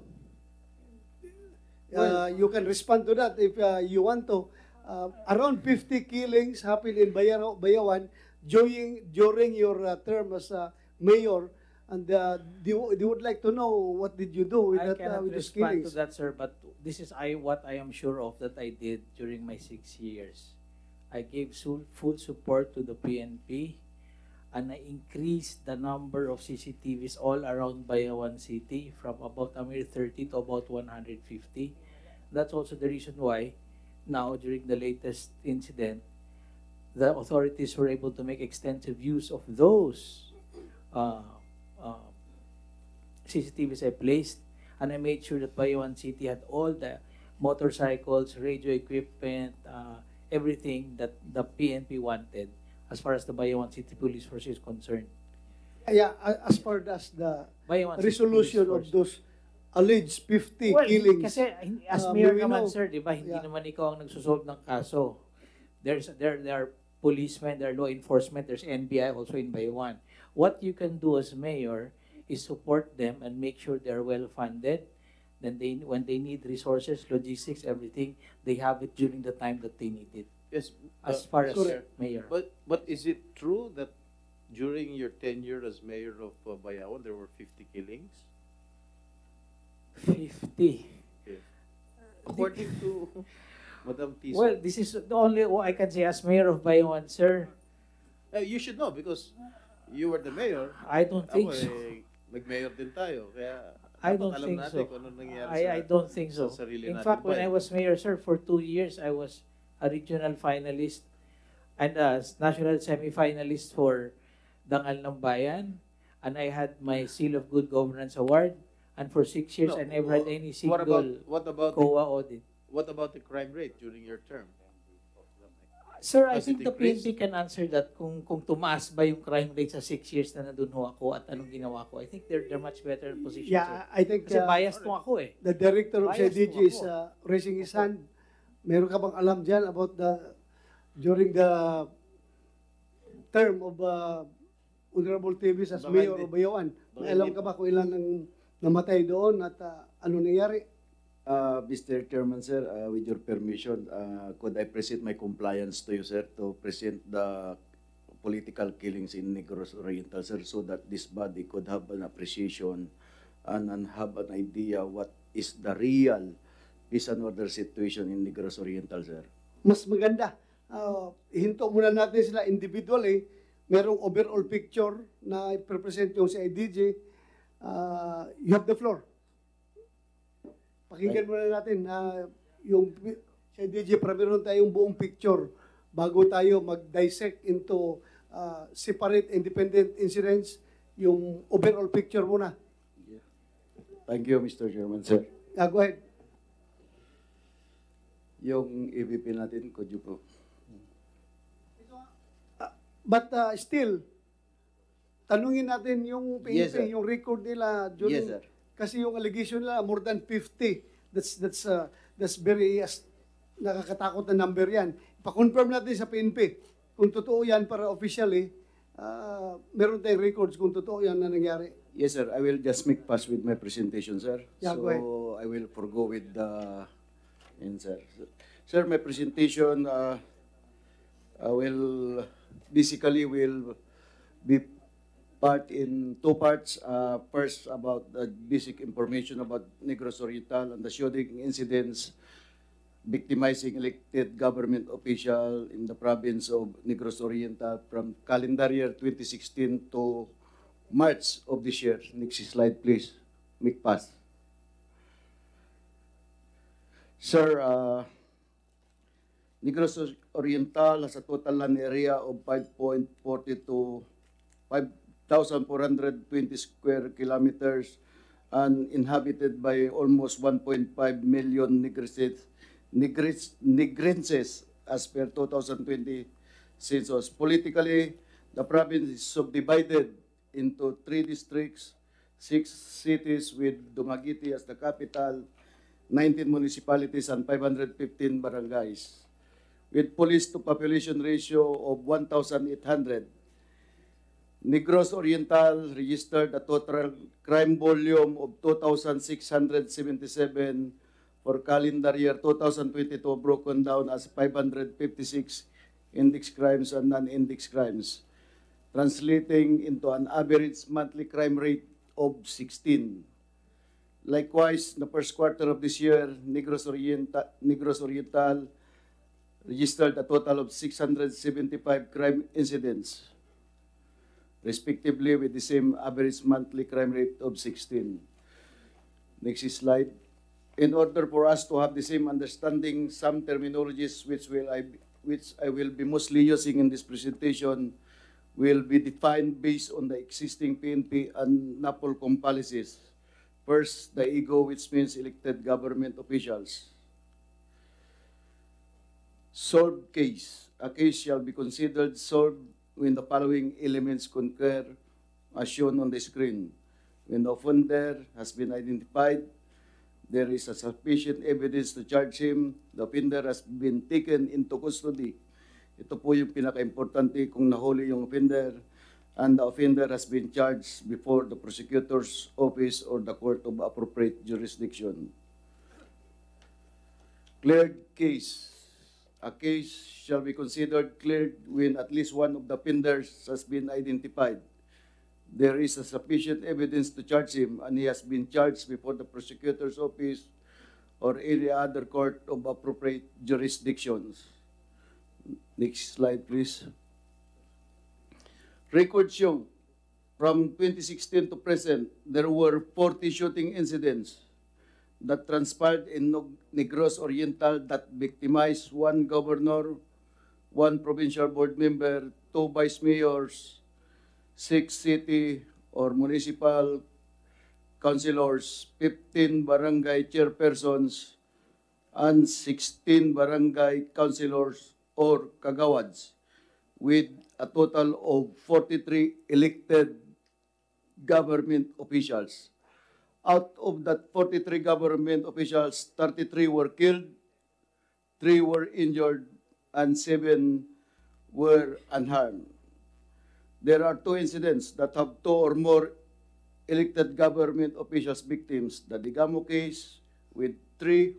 uh, you can respond to that if uh, you want to. Uh, around 50 killings happened in Bayaro, Bayawan during, during your uh, term as uh, mayor. And uh, they, they would like to know what did you do with, I that, uh, with those respond killings. to that, sir, but this is I what I am sure of that I did during my six years. I gave full support to the PNP, and I increased the number of CCTVs all around Bayawan City from about a mere 30 to about 150. That's also the reason why now during the latest incident, the authorities were able to make extensive use of those uh, uh, CCTVs I placed, and I made sure that Bayawan City had all the motorcycles, radio equipment, uh, everything that the PNP wanted as far as the Bayawan City Police Force is concerned. Yeah, as far as the Bayawan resolution of those alleged 50 Well, killings. kasi as uh, mayor naman, know- sir, di ba, hindi Yeah. naman ikaw ang nagsusolve ng kaso. There's, there, there are policemen, there are law enforcement, there's NBI also in Baywan. What you can do as mayor is support them and make sure they're well-funded. Then they, when they need resources, logistics, everything, they have it during the time that they need it. Yes. As uh, far as Sir, mayor. But but is it true that during your tenure as mayor of uh, Bayawan there were 50 killings? 50. Yes. According to <laughs> Madam Tisa. Well, this is the only what I can say as mayor of Bayawan, sir. Eh, you should know because you were the mayor. I don't think Ako, so. eh, nag-mayor din tayo. Kaya I don't think so. kung ano nangyari I, sa, I don't think so. In fact, when I was mayor, sir, for two years, I was a regional finalist and a national semi-finalist for Dangal ng Bayan. And I had my Seal of Good Governance Award. And for six years, No, I never had any single what about what about COA the, audit. what about the crime rate during your term? Sir, I Has think it the? PNP can answer that kung kung tumaas ba yung crime rate sa six years na nandun ho ako at anong ginawa ko. I think they're, they're much better in position, Yeah, sir. I think Kasi uh, biased mo ako eh. The director of mo is uh, raising his hand. Meron ka bang alam dyan about the during the term of uh, Honorable Tevis as Baka mayor hindi- of Bayawan. baka May alam hindi- ka ba kung ilan ang namatay doon at uh, ano nangyari? Uh, Mr. Chairman, sir, uh, with your permission, uh, could I present my compliance to you, sir, to present the political killings in Negros Oriental, sir, so that this body could have an appreciation and, and have an idea what is the real peace and order situation in Negros Oriental, sir. Mas maganda. Uh, hinto muna natin sila individually. Merong overall picture na i-present yung si IDG. Uh, you have the floor. Pakinggan muna natin na yung si IDG para meron tayong buong picture bago tayo mag-dissect into uh, separate independent incidents yung overall picture muna. Thank you, Mr. Chairman, sir. Uh, go ahead. Yung EVP natin, could you po? But uh, still, tanungin natin yung PNP, Yes, sir. yung record nila during, Yes, sir. kasi yung allegation nila more than 50. That's that's uh, that's very as, nakakatakot na number 'yan. Pa-confirm natin sa PNP kung totoo 'yan para officially uh, meron tayong records kung totoo 'yan na nangyari. Yes, sir. I will just make pass with my presentation, sir. Yeah, so go ahead. I will forgo with the answer. Sir, my presentation uh, uh, will basically will be part in two parts. Uh, first, about the basic information about Negros Oriental and the shooting incidents victimizing elected government official in the province of Negros Oriental from calendar year 2016 to March of this year. Next slide, please. Make pass. Sir, uh, Negros Oriental has a total land area of 5.42 5,420 square kilometers and inhabited by almost 1.5 million Negrises, Negris, Negrenses as per 2020 census. Politically, the province is subdivided into three districts, six cities with Dumaguete as the capital, 19 municipalities and 515 barangays. With police to population ratio of 1,800, Negros Oriental registered a total crime volume of 2,677 for calendar year 2022 broken down as 556 index crimes and non-index crimes, translating into an average monthly crime rate of 16. Likewise, the first quarter of this year, Negros Oriental, Negros Oriental registered a total of 675 crime incidents, respectively with the same average monthly crime rate of 16. Next slide. In order for us to have the same understanding, some terminologies which will I which I will be mostly using in this presentation will be defined based on the existing PNP and NAPOLCOM policies. First, the ego, which means elected government officials. Solved case. A case shall be considered solved when the following elements concur as shown on the screen. When the offender has been identified, there is a sufficient evidence to charge him, the offender has been taken into custody. Ito po yung pinaka-importante kung nahuli yung offender and the offender has been charged before the prosecutor's office or the court of appropriate jurisdiction. Cleared case. A case shall be considered cleared when at least one of the offenders has been identified. There is a sufficient evidence to charge him and he has been charged before the prosecutor's office or any other court of appropriate jurisdictions. Next slide, please. Record show from 2016 to present, there were 40 shooting incidents that transpired in Negros Oriental that victimized one governor, one provincial board member, two vice mayors, six city or municipal councilors, 15 barangay chairpersons, and 16 barangay councilors or kagawads with a total of 43 elected government officials. Out of that 43 government officials, 33 were killed, 3 were injured, and seven were unharmed. There are two incidents that have two or more elected government officials victims. The Digamo case with three,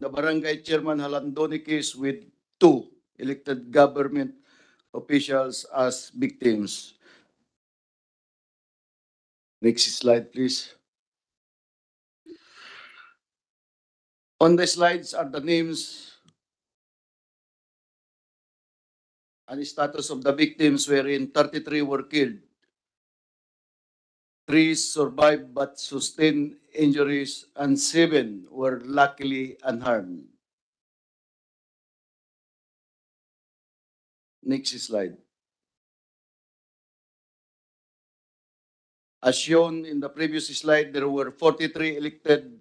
the Barangay Chairman Halandoni case with two elected government officials as victims. Next slide, please. On the slides are the names and status of the victims wherein 33 were killed. Three survived but sustained injuries and seven were luckily unharmed. Next slide. As shown in the previous slide, there were 43 elected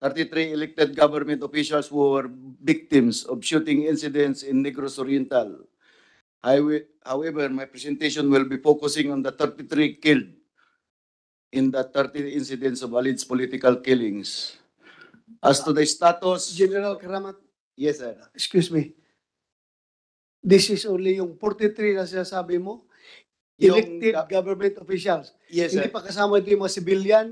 33 elected government officials who were victims of shooting incidents in Negros Oriental. Highway- However, my presentation will be focusing on the 33 killed in the 30 incidents of alleged political killings. As to the status... General Karamat, Yes, sir. excuse me. This is only yung 43 na sinasabi mo, Yung elected ga- government officials. Yes, Hindi sir. pa kasama ito yung mga civilian,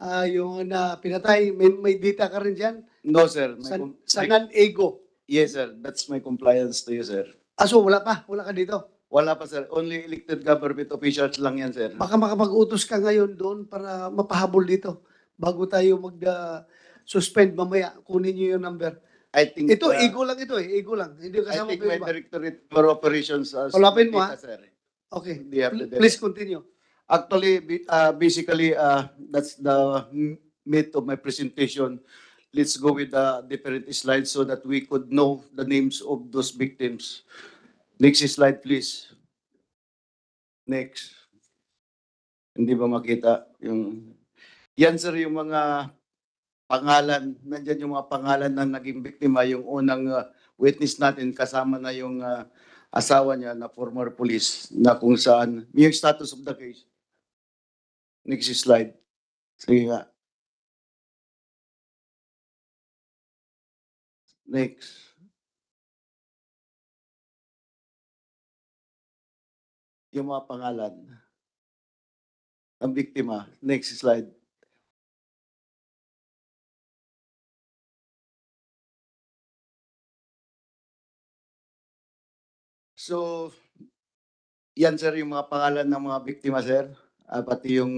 ah, yung na pinatay, may, may data ka rin dyan. No, sir. My Sa, sa non-ego. Yes, sir. That's my compliance to you, sir. Aso, wala pa, wala ka dito. Wala pa, sir. Only elected government officials lang yan, sir. Baka makapag-utos ka ngayon doon para mapahabol dito bago tayo mag-suspend mamaya. Kunin niyo yung number. I think... Ito, uh, ego lang ito eh. Ego lang. Hindi I kasama think yung my iba. directorate for operations has Palapin mo, data, ha? sir. Okay. They have. Please continue. Actually, bi- uh, basically, uh, that's the m- meat of my presentation. Let's go with the different slides so that we could know the names of those victims. Next slide, please. Next. Hindi ba makita yung... Yan, sir, yung mga pangalan. Nandyan yung mga pangalan ng naging biktima. Yung unang uh, witness natin, kasama na yung uh, asawa niya na former police na kung saan, yung status of the case. Next slide. Sige nga. Next. Yung mga pangalan. Ang biktima. Next slide. So, yan sir yung mga pangalan ng mga biktima sir. Ah, pati yung,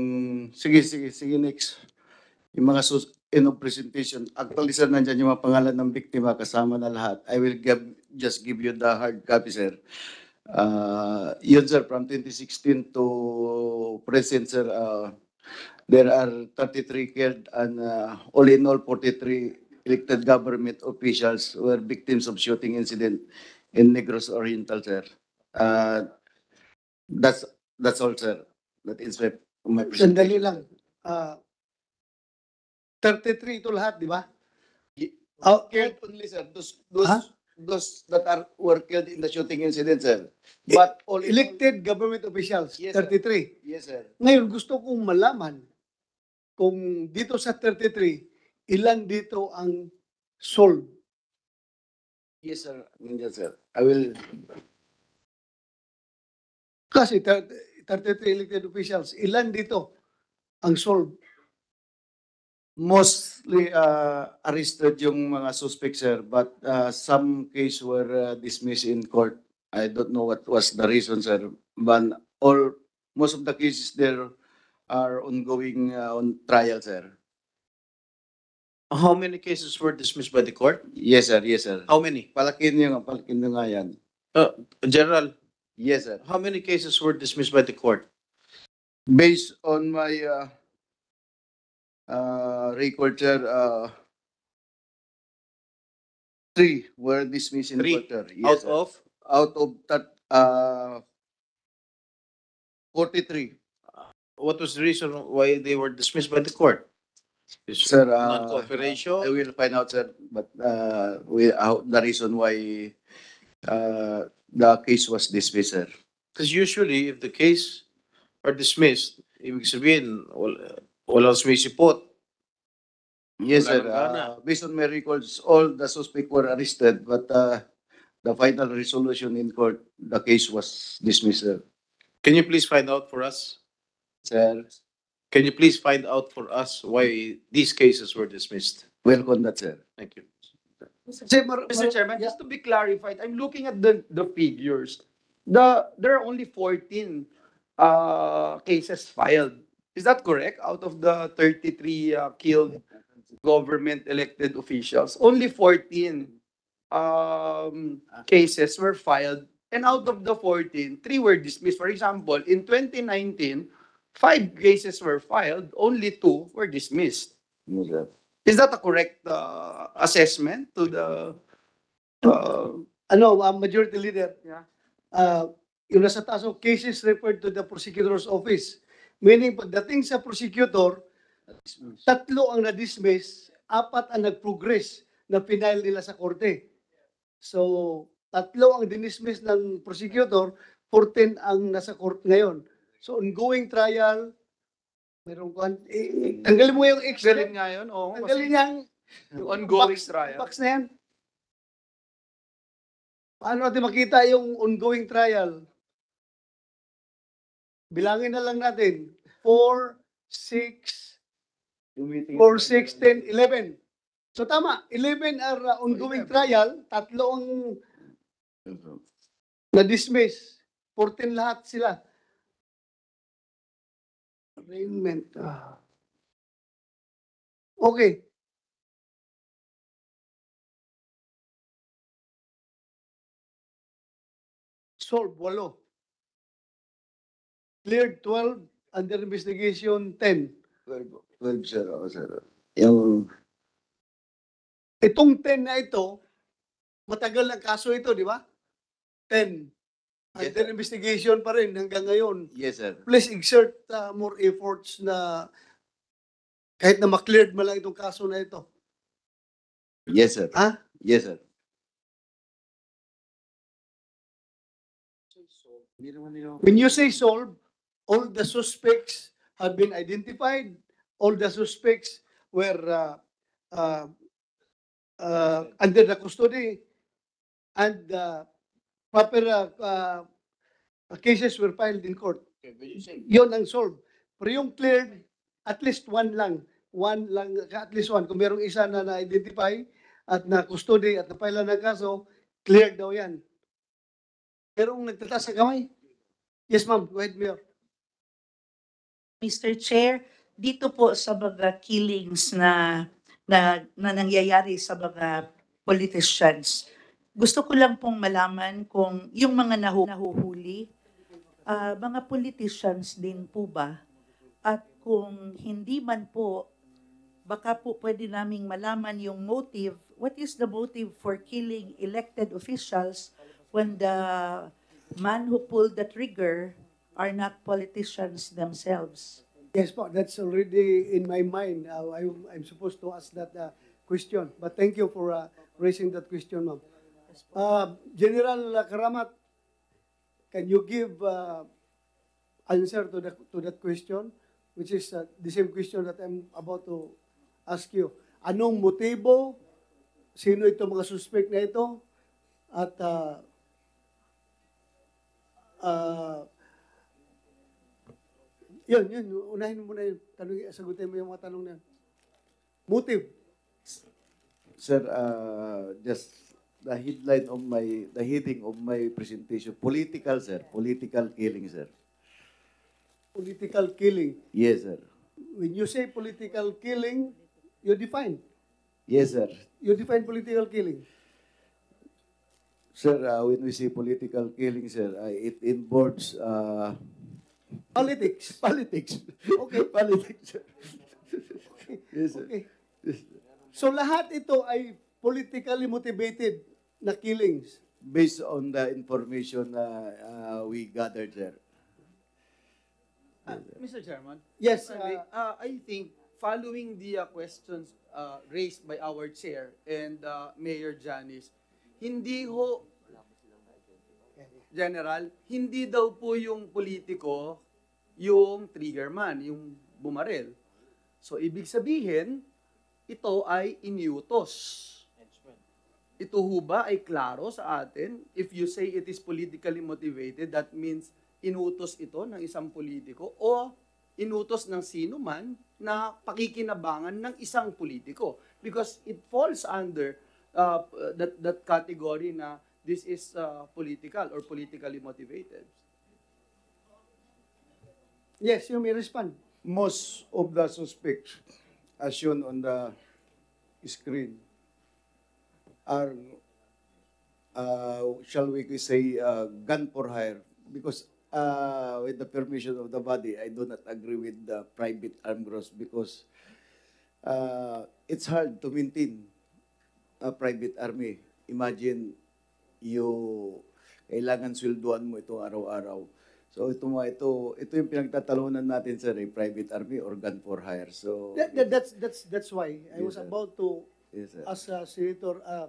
sige, sige, sige next. Yung mga sus in presentation. Actually sir, nandyan yung mga pangalan ng biktima kasama na lahat. I will give, just give you the hard copy sir. Uh, yun sir, from 2016 to present sir, uh, there are 33 killed and uh, all in all 43 elected government officials were victims of shooting incident in Negros Oriental sir. Uh, that's that's all sir. That is my, my Sandali lang. Ah, 33 ito lahat, di ba? Oh, killed only sir. Those those Huh? those that are were killed in the shooting incident sir. But all in all- elected government officials, Yes, sir. 33. Yes sir. Ngayon, gusto kong malaman kung dito sa 33, ilan dito ang sold. Yes sir. Nandiyan sir. I will Kasi 30 33 elected officials, ilan dito ang sold? mostly uh, arrested yung mga suspects sir but uh, some case were uh, dismissed in court. I don't know what was the reason sir but all most of the cases there are ongoing uh, on trial sir. How many cases were dismissed by the court? Yes sir, yes sir. How many? Palakin nga, palakin niyo nga yan. Uh, General, Yes sir. how many cases were dismissed by the court? Based on my uh, uh, record sir, uh, three were dismissed in Three? court sir. Yes, Out sir. of? out of that uh 43 What was the reason why they were dismissed by the court? Sir uh, Non-cooperation? I will find out sir but uh we uh, the reason why uh the case was dismissed sir Because usually, if the case are dismissed, ibig sabihin, wala, walang sumisipot. yes sir uh, based on my records all the suspects were arrested but uh the final resolution in court, the case was dismissed, sir. Can you please find out for us? Sir, Can you please find out for us why these cases were dismissed? welcome that, sir. Thank you. Mr. Mr. Chairman, just to be clarified, I'm looking at the, the figures. The, there are only 14 uh, cases filed. Is that correct? Out of the 33 uh, killed government elected officials, only 14 um, cases were filed. And out of the 14, three were dismissed. For example, in 2019, five cases were filed, only two were dismissed. Sir. Is that a correct uh, assessment to the uh, Ano, uh, Majority Leader, Yeah. uh, yung nasa taas of cases referred to the prosecutor's office. Meaning, pagdating sa prosecutor, tatlo ang na-dismiss, apat ang nag-progress na final nila sa korte. So, tatlo ang dinismiss ng prosecutor, 14 ang nasa court ngayon. So, ongoing trial, meron ko, eh, eh, tanggalin mo yung X. Galing nga yun, oo. Tanggalin niyang Yung ongoing box, trial. box na yan. Paano natin makita yung ongoing trial? Bilangin na lang natin. 4, 6, 4, 6, 10, 11. So tama, 11 are uh, ongoing trial, tatlo ang na-dismiss. 14 lahat sila. Arraignment. ah. Okay. Solved, walo. Cleared 12, under investigation 10. 12, 12, sir. Oo, sir. Yung, Itong 10 na ito, matagal ng kaso ito, di ba? 10. Under investigation pa rin hanggang ngayon. yes, sir. Please exert uh, more efforts na kahit na makleared mo lang itong kaso na ito. Yes, sir. Ha? Yes, sir. When you say solved, all the suspects have been identified, all the suspects were uh, uh, uh, under the custody, and uh, proper uh, uh, cases were filed in court. Yon ang solved. Pero yung cleared, at least one lang. One lang, at least one. Kung merong isa na na-identify at na-custody at na-file ng kaso, cleared daw yan. Pero kung nagtataas sa kamay, yes ma'am, go ahead, Mayor. Mr. Chair, dito po sa mga killings na, na, na nangyayari sa mga politicians, gusto ko lang pong malaman kung yung mga nahu- nahuhuli, ah, mga politicians din po ba? At kung hindi man po, baka po pwede naming malaman yung motive. What is the motive for killing elected officials when the man who pulled the trigger are not politicians themselves? Yes po, that's already in my mind. Uh, I, I'm supposed to ask that uh, question. But thank you for uh, raising that question, ma'am. Uh, General Karamat, can you give uh, answer to, the, to that question, which is uh, the same question that I'm about to ask you? Anong motibo? Sino ito mga suspect na ito? At uh, uh, yun, yun. Unahin mo muna yung tanong, sagutin mo yung mga tanong na yun. Motive. Sir, uh, just the headline of my, the heading of my presentation, political, sir. Political killing, sir. Political killing. Yes, sir. When you say political killing, you define. Yes, sir. You define political killing. Sir, uh, when we say political killing, sir, uh, it involves uh, Politics. <laughs> politics. Okay. <laughs> politics, sir. yes, sir. Okay. So lahat ito ay politically motivated na killings. Based on the information na uh, we gathered, sir. Uh, Mr. Chairman? Yes, may, uh, I think following the uh, questions uh, raised by our chair and uh, Mayor Janice, hindi ho, General, hindi daw po yung politiko yung trigger man, yung bumarel. So, ibig sabihin, ito ay iniutos. Ito ho ba ay klaro sa atin? If you say it is politically motivated, that means inutos ito ng isang politiko o inutos ng sino man na pakikinabangan ng isang politiko. Because it falls under uh, that, that category na this is uh, political or politically motivated. Yes, you may respond. most of the suspects, as shown on the screen, are, uh, shall we say, uh, gun for hire. Because uh, with the permission of the body, I do not agree with the private armed groups because uh, it's hard to maintain a private army. Imagine you kailangan sweldoan mo ito araw-araw. So ito mga ito, ito yung pinagtatalunan natin sa private army or gun for hire. So That, that, that's that's that's why I Yes, was sir. about to Yes, sir. ask uh, Senator uh,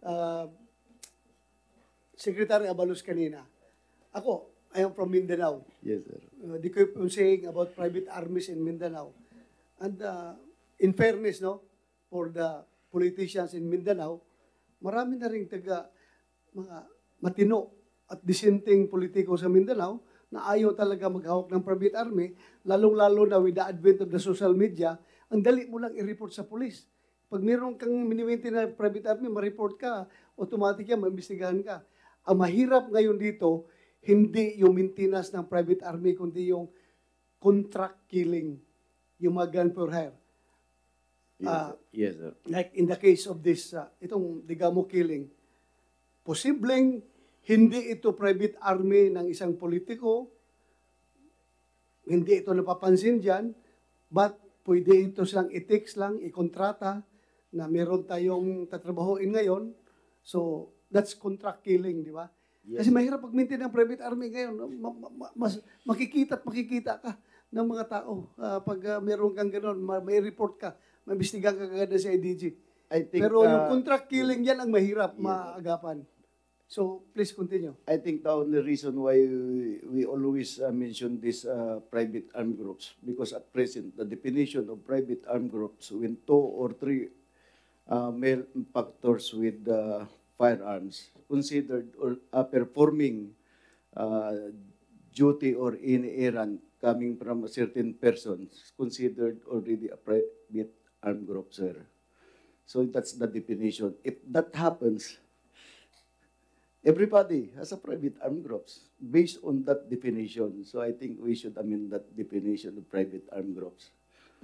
uh, Secretary Abalos kanina. Ako, I am from Mindanao. yes sir. Uh, they keep on saying about private armies in Mindanao. And uh, in fairness, no, for the politicians in Mindanao, marami na rin taga mga matino at dissenting politiko sa Mindanao na ayaw talaga maghawak ng private army, lalong-lalo na with the advent of the social media, ang dali mo lang i-report sa police. Pag meron kang minimaintain na private army, ma-report ka, automatic yan, maimbestigahan ka. Ang mahirap ngayon dito, hindi yung maintenance ng private army, kundi yung contract killing, yung mga gun for hire. Yes, Ah, sir. yes sir. like in the case of this, uh, itong Digamo killing, posibleng hindi ito private army ng isang politiko, hindi ito napapansin dyan, but pwede ito silang i-text lang, i-kontrata, na meron tayong tatrabahoin ngayon. So, that's contract killing, di ba? Yes. Kasi mahirap pag-maintain ng private army ngayon. Ma- ma- ma- mas, makikita at makikita ka ng mga tao. Ah, pag ah, meron kang gano'n, ma- may report ka, may bistigan ka kagad sa IDG. I think, Pero yung uh, contract killing yan ang mahirap maagapan. So, please continue. I think the only reason why we, we always uh, mention these uh, private armed groups because at present the definition of private armed groups when two or three uh, male factors with uh, firearms considered or uh, performing uh, duty or in errand coming from a certain person considered already a private armed group, sir. So that's the definition. If that happens, everybody has a private armed groups based on that definition. So I think we should amend that definition of private armed groups.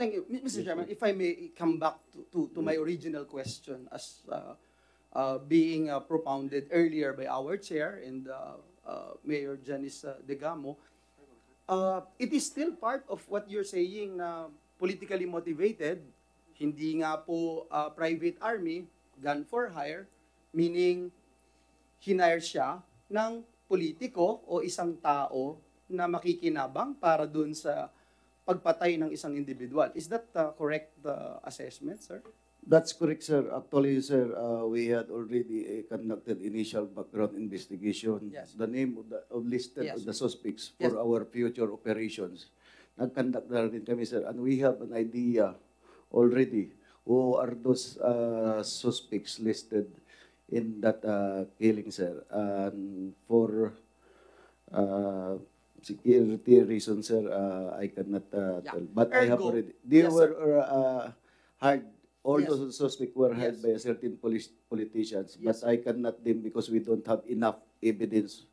Thank you. Mr. Chairman, if I may come back to, to, to my original question as uh, uh, being uh, propounded earlier by our chair and uh, uh, Mayor Janice uh, Degamo, uh, it is still part of what you're saying na politically motivated, hindi nga po uh, private army, gun for hire, meaning hinire siya ng politiko o isang tao na makikinabang para dun sa pagpatay ng isang individual. Is that uh, correct uh, assessment, sir? That's correct, sir. Actually, sir, uh, we had already uh, conducted initial background investigation. Yes. The name of the of listed Yes. of the suspects Yes. for our future operations. Nag-conduct na rin kami, sir, and we have an idea already who are those uh, suspects listed in that uh, killing, sir. And for uh, security reasons, sir, uh, I cannot uh, Yeah. tell. But I have Ergo- already. They Yes, were uh, hired. All Yes. those suspects were hired Yes. by a certain police politicians, Yes, but I cannot name because we don't have enough evidence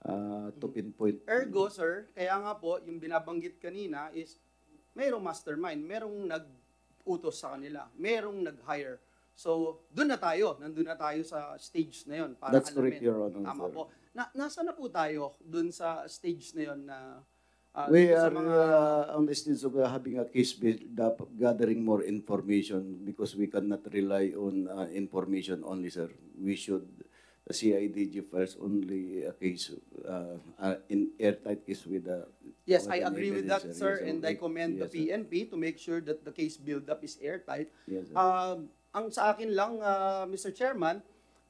uh, to pinpoint. Ergo, sir, kaya nga po, yung binabanggit kanina is mayroong mastermind, merong nag-utos sa kanila, merong nag-hire. So, doon na tayo, nandun na tayo sa stage na yon para That's alamin. correct, Your Honor, Tama sir. po. Na, nasa na po tayo doon sa stage na yon na ah, we are mga uh, on the stage of uh, having a case build up, gathering more information because we cannot rely on uh, information only, sir. We should, the CIDG files only a case, uh, uh, in airtight case with the. Yes, I agree with that, sir, Yes, and I commend the yes, sir. PNP to make sure that the case build-up is airtight. Yes, sir. Um, ang sa akin lang, uh, Mr. Chairman,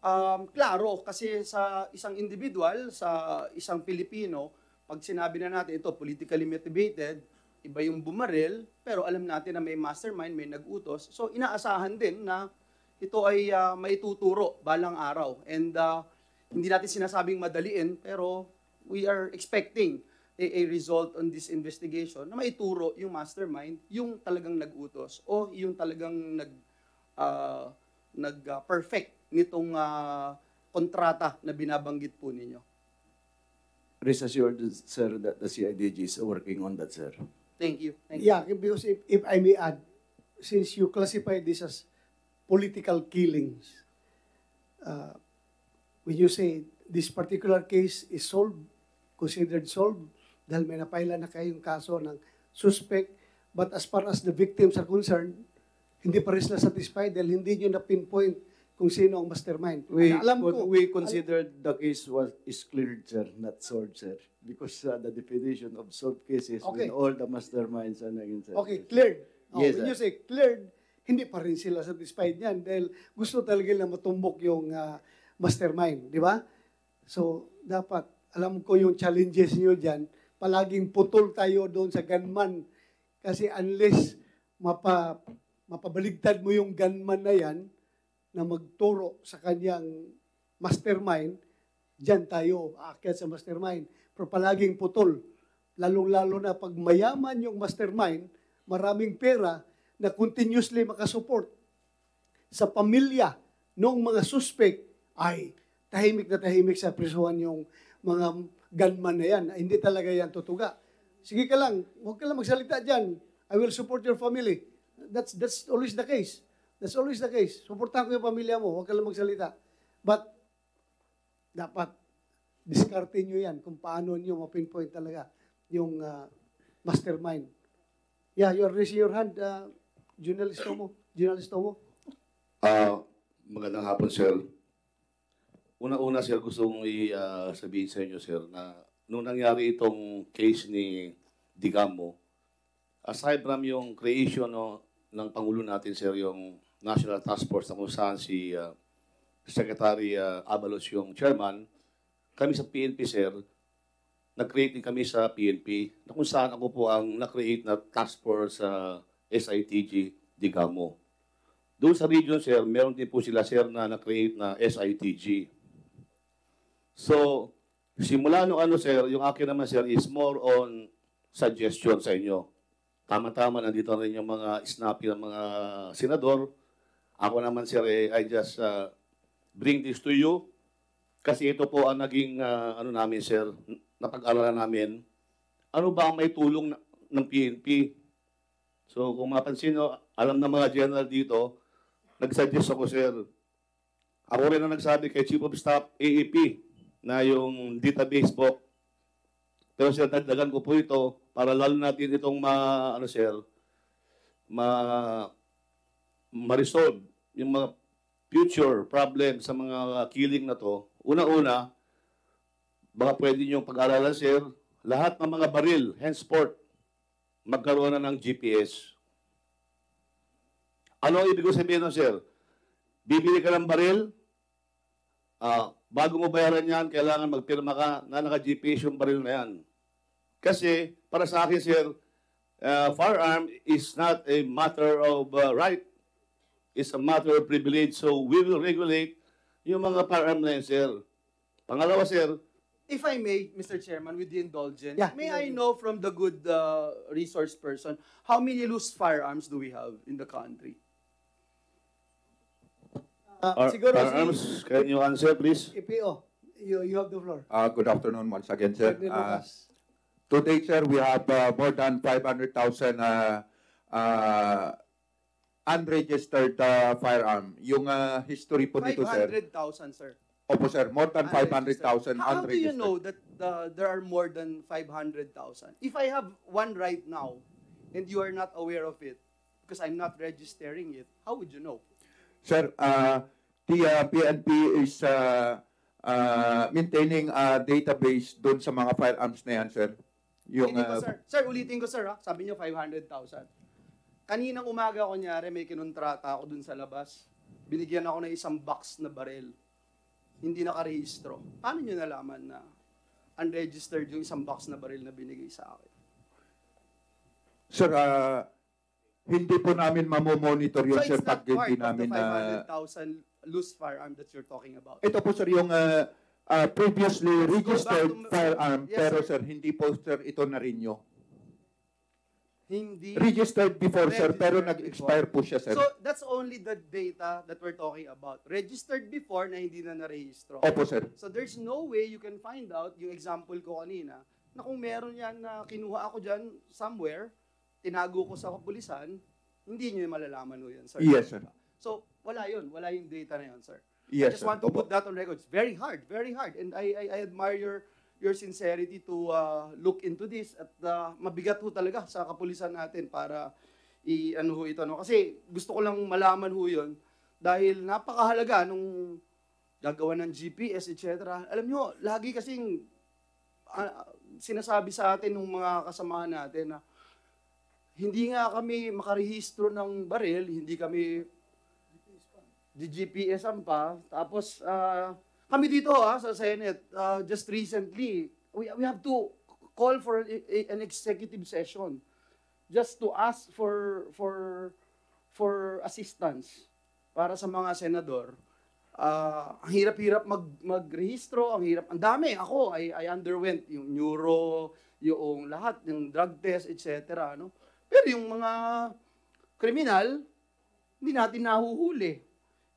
um, klaro, kasi sa isang individual, sa isang Pilipino, pag sinabi na natin ito, politically motivated, iba yung bumaril, pero alam natin na may mastermind, may nag-utos. So, inaasahan din na ito ay ah, maituturo balang araw. And ah, hindi natin sinasabing madaliin, pero we are expecting a, a result on this investigation na maituro yung mastermind, yung talagang nag-utos o yung talagang nag ah, nag-perfect nitong ah, kontrata na binabanggit po ninyo. Rest assured, sir, that the CIDG is working on that, sir. Thank you. Thank Yeah, because if, if I may add, since you classify this as political killings, uh, when you say this particular case is solved, considered solved, dahil may napaila na kayong kaso ng suspect, but as far as the victims are concerned, hindi pa rin sila satisfied dahil hindi nyo na-pinpoint kung sino ang mastermind. We, Ano, alam ko, we considered the case was is cleared, sir, not solved, sir. Because uh, the definition of solved cases Okay. when all the masterminds are naging, sir. Okay, cleared. Oh, Yes, when sir. you say cleared, hindi pa rin sila satisfied yan dahil gusto talaga nila matumbok yung ah, mastermind, di ba? So, dapat, alam ko yung challenges niyo dyan, palaging putol tayo doon sa gunman. Kasi unless mapa, mapabaligtad mo yung gunman na yan, na magturo sa kanyang mastermind, dyan tayo aakyat sa mastermind. Pero palaging putol. Lalong-lalo na pag mayaman yung mastermind, maraming pera na continuously makasupport sa pamilya ng mga suspect ay tahimik na tahimik sa prisuhan yung mga gunman na yan. Hindi talaga yan tutuga. Sige ka lang, huwag ka lang magsalita dyan. I will support your family. That's that's always the case. That's always the case. Suportahan ko yung pamilya mo, huwag ka lang magsalita. But, dapat, diskarte nyo yan kung paano nyo mapinpoint talaga yung ah, mastermind. Yeah, you are raising your hand, uh, journalist mo. Journalist mo. Ah, magandang hapon, sir. Una-una, sir, gusto kong i-sabihin sa inyo, sir, na nung nangyari itong case ni Digamo, aside from yung creation no, ng Pangulo natin, sir, yung National Task Force na kung saan si ah, Secretary ah, Abalos yung chairman, kami sa PNP, sir, nag-create din kami sa PNP na kung saan ako po ang na-create na task force sa SITG Digamo. Doon sa region, sir, meron din po sila, sir, na na-create na SITG. So, simula nung ano, sir, yung akin naman, sir, is more on suggestion sa inyo. Tama-tama, nandito rin yung mga snappy ng mga senador. Ako naman, sir, eh, I just uh, bring this to you. Kasi ito po ang naging, uh, ano namin, sir, napag-aralan namin. Ano ba ang may tulong na- ng PNP? So, kung mapansin nyo, alam ng mga general dito, nag-suggest ako, sir. Ako rin ang nagsabi kay Chief of Staff AAP na yung database po. Pero sir, dagdagan ko po ito para lalo natin itong ma, ano sir, ma, ma-resolve yung mga future problem sa mga killing na to. Una-una, baka pwede niyong pag-aralan, sir, lahat ng mga baril, henceforth, magkaroon na ng GPS. Ano ibig ko sabihin nun, sir? Bibili ka ng baril, ah, bago mo bayaran yan, kailangan magpirma ka na naka-GPS yung baril na yan. Kasi, para sa akin, sir, uh, firearm is not a matter of uh, right. It's a matter of privilege. So, we will regulate yung mga firearm na sir. Pangalawa, sir, If I may, Mr. Chairman, with the indulgence, Yeah, may I know from the good uh, resource person, how many loose firearms do we have in the country? Uh, Our- siguro firearms, si can you answer, please? EPO, you, you have the floor. Uh, good afternoon once again, sir. Uh, today, sir, we have uh, more than 500,000 uh, uh, unregistered uh, firearm. Yung uh, history po nito, sir. 500,000, sir. Opo, sir. More than 500,000 How, how do you unregistered. know that uh, there are more than 500,000? If I have one right now, and you are not aware of it, because I'm not registering it, how would you know? Sir, uh, the uh, PNP is uh, uh, maintaining a database doon sa mga firearms na yan, sir. Yung, Hindi po, uh, sir. Sir, ulitin ko, sir. Ha? Sabi niyo 500,000. Kaninang umaga, kunyari, may kinontrata ako dun sa labas. Binigyan ako ng isang box na baril. Hindi nakarehistro. Paano niyo nalaman na unregistered yung isang box na baril na binigay sa akin? Sir, uh, hindi po namin mamomonitor yun, So sir, pag hindi namin na... 500,000 loose firearm that you're talking about. Ito po, sir, yung uh, uh, previously registered to- firearm, Yes, pero sir. sir, hindi po, sir, ito na renew. Hindi. Registered before, sir, pero Registered nag-expire po siya, sir. So that's only the data that we're talking about. Registered before na hindi na narehistro. Opo, sir. So there's no way you can find out, yung example ko kanina, na kung meron yan na kinuha ako dyan somewhere, tinago ko sa kapulisan, hindi nyo malalaman ho yan, sir. Yes, sir. So wala yun. Wala yung data na yun, sir. Yes, I just sir. want to Opo. put that on record. It's very hard, very hard. And I, I, I admire your your sincerity to uh, look into this at uh, mabigat ho talaga sa kapulisan natin para i ano ho ito no kasi gusto ko lang malaman ho 'yon dahil napakahalaga nung gagawa ng GPS etc. Alam nyo, lagi kasing ah, sinasabi sa atin ng mga kasamahan natin na hindi nga kami makarehistro ng baril, hindi kami di GPS pa. Tapos, ah, kami dito ah, sa Senate, ah, just recently, we, we have to call for a- a- an executive session just to ask for for for assistance para sa mga senador. Ah, ang hirap-hirap mag magrehistro, ang hirap. Ang dami ako I I underwent yung neuro, yung lahat, yung drug test, etc. no? Pero yung mga kriminal, hindi natin nahuhuli.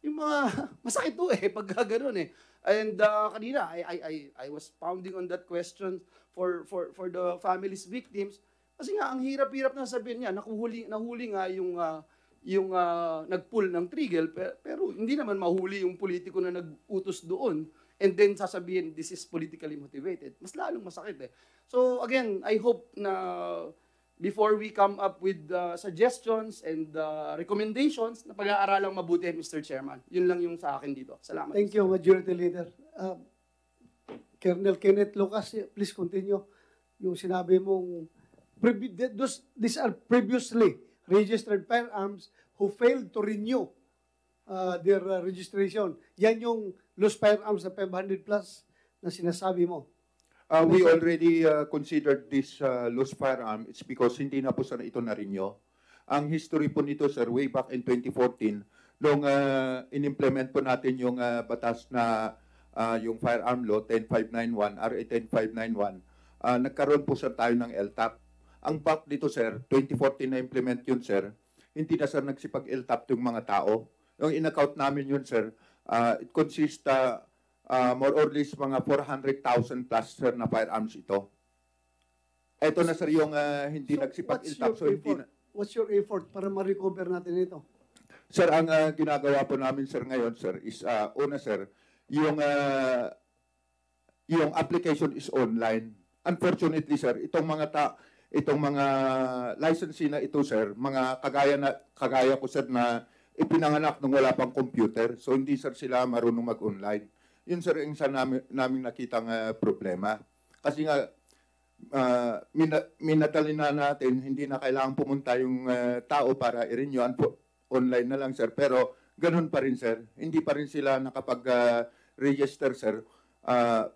Yung mga <laughs> masakit to eh pag gano'n eh. And uh, kanina I, I I I was pounding on that question for for for the families victims. Kasi nga ang hirap-hirap na sabihin niya nakuhuli nahuli nga yung uh, yung uh, nagpull ng trigger pero, pero hindi naman mahuli yung politiko na nag-utos doon. And then sasabihin this is politically motivated. Mas lalong masakit eh. So again I hope na before we come up with uh, suggestions and uh, recommendations na pag-aaralang mabuti Mr. Chairman yun lang yung sa akin dito salamat Thank you, Majority Leader. Uh, Colonel Kenneth Lucas, please continue. Yung sinabi mong, those, these are previously registered firearms who failed to renew uh, their uh, registration. Yan yung loose firearms na 500 plus na sinasabi mo. Uh, we already uh, considered this uh, loose firearm. It's because hindi na po sir ito na-renew. Ang history po nito sir, way back in 2014, nung uh, in-implement po natin yung uh, batas na uh, yung firearm law 10591, RA 10591, uh, nagkaroon po sir tayo ng LTAP. Ang fact dito sir, 2014 na implement yun sir, hindi na sir nagsipag-LTAP yung mga tao. Yung in-account namin yun sir, uh, it consists uh, uh, more or less mga 400,000 plus sir na firearms ito. Ito na sir yung uh, hindi nagsipag-LTAP. your So hindi na, What's your effort para ma-recover natin ito? Sir, ang uh, ginagawa po namin sir ngayon sir is uh, una sir, yung uh, yung application is online. Unfortunately sir, itong mga ta itong mga licensee na ito sir, mga kagaya na kagaya ko sir na ipinanganak nung wala pang computer. So hindi sir sila marunong mag-online. Yun sir yung isa namin, namin nakitang uh, problema. Kasi nga uh, mina, minadali na natin, hindi na kailangan pumunta yung uh, tao para i-renew. Unfo- online na lang, sir. Pero ganun pa rin, sir. Hindi pa rin sila nakapag-register, sir. Uh,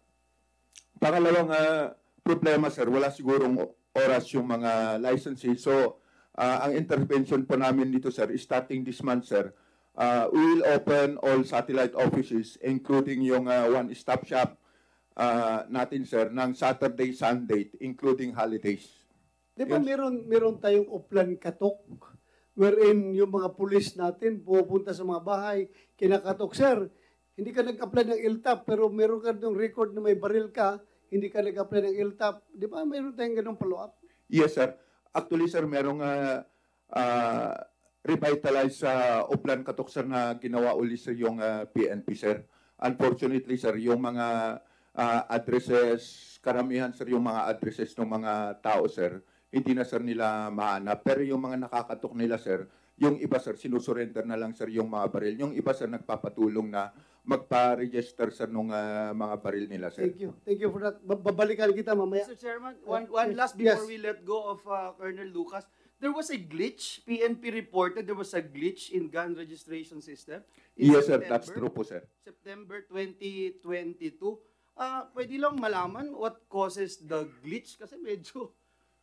pangalawang uh, problema, sir, wala sigurong oras yung mga licensee. So, uh, ang intervention po namin dito, sir, starting this month, sir. Uh, we will open all satellite offices, including yung uh, one-stop shop, uh, natin sir ng Saturday, Sunday, including holidays. Di ba meron, meron tayong uplan katok wherein yung mga pulis natin pupunta sa mga bahay, kinakatok, Sir, hindi ka nag-apply ng LTAP pero meron ka ng record na may baril ka, hindi ka nag-apply ng LTAP. Di ba meron tayong ganong follow-up? Yes sir. Actually sir, merong uh, uh, revitalize sa uh, Uplan Katok sir na ginawa uli sir yung uh, PNP sir. Unfortunately sir, yung mga uh, addresses, karamihan sir yung mga addresses ng mga tao sir, hindi na sir nila mahanap. Pero yung mga nakakatok nila sir, yung iba sir, sinusurrender na lang sir yung mga baril. Yung iba sir, nagpapatulong na magpa-register sir nung uh, mga baril nila sir. Thank you. Thank you for that. Ba- Babalikan kita mamaya. Mr. Chairman, one, one last before yes. we let go of uh, Colonel Lucas. There was a glitch. PNP reported there was a glitch in gun registration system. in Yes sir, that's September- true po sir. September 2022. Ah, pwede lang malaman what causes the glitch kasi medyo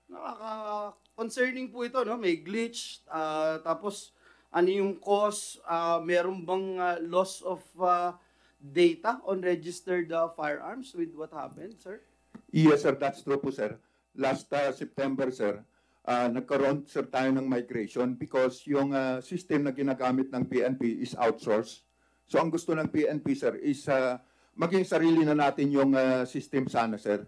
Nakaka-concerning po ito, no? May glitch, ah, tapos ano yung cause, ah, meron bang ah, loss of ah, data on registered ah, firearms with what happened, sir? Yes, sir. That's true po, sir. Last uh, September, sir, uh, nagkaroon, sir, tayo ng migration because yung uh, system na ginagamit ng PNP is outsourced. So, ang gusto ng PNP, sir, is uh, maging sarili na natin yung uh, system sana, sir.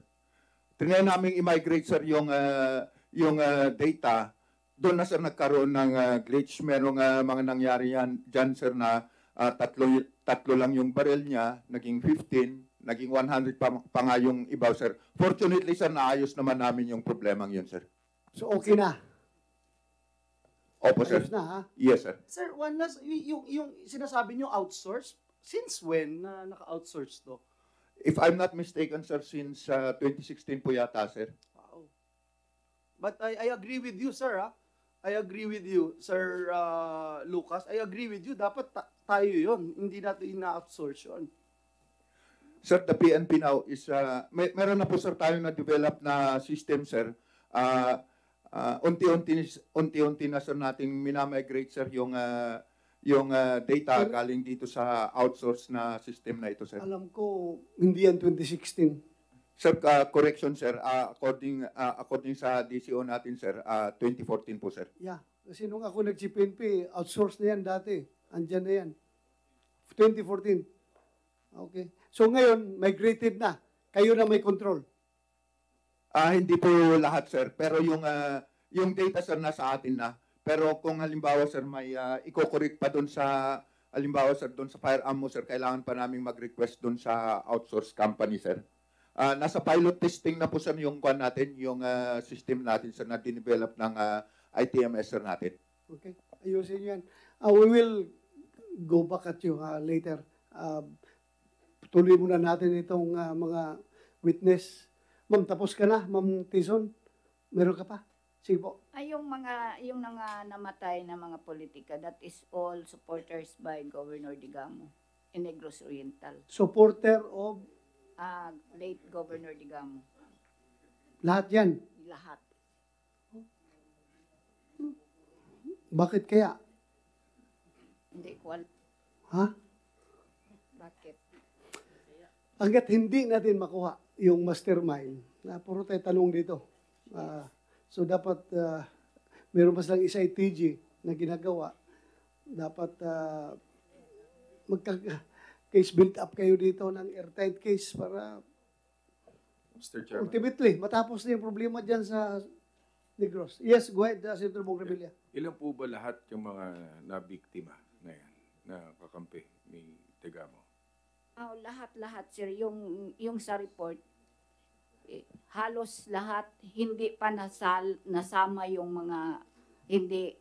Trinay namin i-migrate, sir, yung, uh, yung uh, data. Doon na, sir, nagkaroon ng uh, glitch. Merong uh, mga nangyari yan, dyan, sir, na uh, tatlo, tatlo lang yung barrel niya, naging 15, naging 100 pa, pa nga yung ibaw, sir. Fortunately, sir, naayos naman namin yung problemang yun, sir. So okay na. Opo, sir. Ayos na, ha? Yes, sir. Sir, one last, y- yung, yung sinasabi nyo outsource, since when na naka-outsource to? If I'm not mistaken, sir, since uh, 2016 po yata, sir. Wow. But I, I agree with you, sir, ha? I agree with you, Sir uh, Lucas. I agree with you. Dapat ta- tayo yon Hindi natin ina-outsource yun. Sir, the PNP now is, uh, may, meron na po sir tayong na-develop na system, sir. Uh, uh, unti-unti, unti-unti na sir nating minamigrate, sir, yung, uh, yung uh, data galing dito sa outsource na system na ito, sir. Alam ko, hindi yan 2016. Sir, uh, correction, sir. Uh, according, uh, according sa DCO natin, sir, uh, 2014 po, sir. Yeah. Kasi nung ako nag-PNP, outsource na yan dati. Andyan na yan. 2014. Okay. So ngayon, migrated na. Kayo na may control. Ah, hindi po lahat, sir. Pero yung ah, yung data, sir, nasa atin na. Pero kung halimbawa, sir, may uh, iko-correct pa doon sa halimbawa, sir, doon sa firearm mo, sir, kailangan pa naming mag-request doon sa outsource company, sir. Ah, nasa pilot testing na po, sir, yung kwan natin, yung ah, system natin, sir, na dinevelop ng ah, ITMS, sir, natin. Okay? Ayusin yan. Uh, we will go back at you uh, later. Uh, tuloy muna natin itong uh, mga witness. Ma'am, tapos ka na, Ma'am Tison? Meron ka pa? Sige po. Ay, yung mga, yung mga namatay na mga politika, that is all supporters by Governor Digamo in Negros Oriental. Supporter of Ah, late Governor Digamo. lahat yan. Lahat. Bakit kaya? Hindi ko alam. Ha? Bakit? Hanggat hindi natin makuha yung mastermind, na puro tayo tanong dito. Ah, so dapat uh, meron pa silang isa ITG na ginagawa. Dapat uh, magka case build up kayo dito ng airtight case para Mr. Chairman. ultimately matapos na yung problema dyan sa Negros. Yes, go ahead, uh, Senator Bong Revilla. Ilan po ba lahat yung mga nabiktima na yan, na kakampi ni Tegamo? Oh, lahat-lahat, sir. Yung, yung sa report, eh, halos lahat hindi pa nasal, nasama yung mga hindi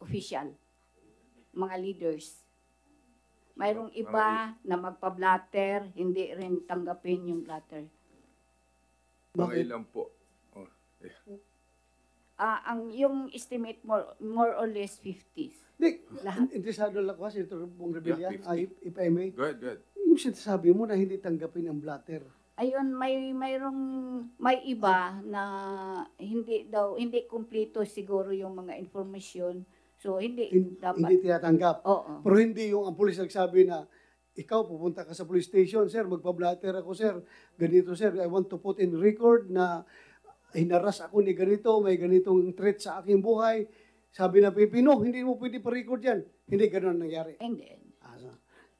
official, mga leaders. Mayroong iba na magpa-blatter, hindi rin tanggapin yung blatter. Mga ilan po? Oh, eh. Ah, ang yung estimate more more or less 50s. Hindi, Lahat. interesado lang ako, Senator Bong Revilla, Yeah, 50. ah, if, if I may. Go ahead, go ahead. Yung sinasabi mo na hindi tanggapin ang blatter. Ayun, may mayroong may iba na hindi daw hindi kumpleto siguro yung mga informasyon. So hindi Hin- dapat Hindi tinatanggap. Oo. Pero hindi yung ang pulis nagsabi na, ikaw pupunta ka sa police station, sir, magpa-blatter ako, sir. Ganito, sir, I want to put in record na hinaras ako ni ganito, may ganitong threat sa aking buhay. Sabi na Pilipino, hindi mo pwede pa-record yan. Hindi ganun ang nangyari. Hindi.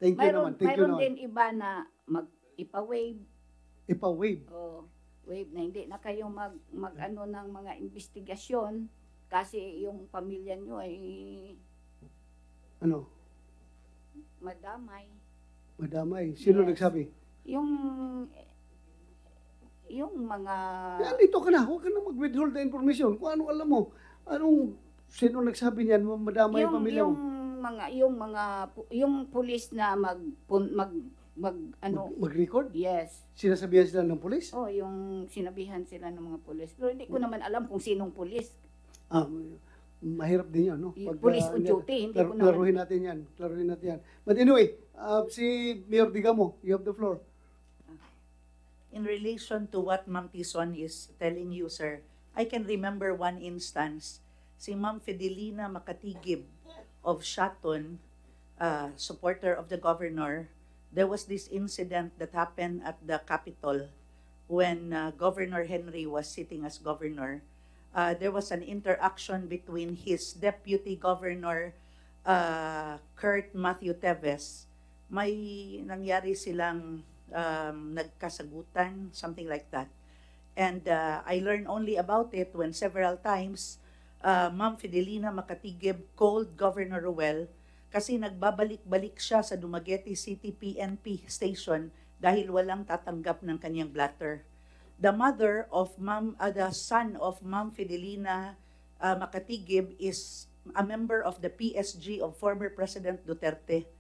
Thank you mayroon naman, thank you mayroon naman. din iba na mag ipa-wave Ipa-wave. o wave na hindi na kayo mag mag ano ng mga investigasyon kasi yung pamilya nyo ay Ano? madamay. Madamay. Sino Yes. nagsabi? Yung yung mga Yan, dito ka na. Huwag ka na mag-withhold the information. Kung ano alam mo. Anong, sino nagsabi niyan? Madamay yung, pamilya yung mo. Mga yung mga yung pulis na mag pun- mag mag ano Mag-record? yes Sinasabihan sila ng pulis? oh yung sinabihan sila ng mga pulis pero hindi ko naman alam kung sinong pulis Ah, mahirap din yan, no? Yung police on duty, hindi ko naman- Klaruhin natin yan. Klaruhin natin yan. But anyway, uh, si Mayor Digamo, you have the floor. In relation to what Ma'am Tison is telling you, sir, I can remember one instance, si Ma'am Fidelina Makatigib of Shaton, uh, supporter of the governor, there was this incident that happened at the Capitol when uh, Governor Henry was sitting as governor. Uh, there was an interaction between his deputy governor, uh, Kurt Matthew Teves. May nangyari silang um, nagkasagutan, something like that. And uh, I learned only about it when several times uh, Ma'am Fidelina Makatigib called Governor Ruel kasi nagbabalik-balik siya sa Dumaguete City PNP station dahil walang tatanggap ng kanyang blatter. The mother of Ma'am, uh, the son of Ma'am Fidelina uh, Makatigib is a member of the PSG of former President Duterte.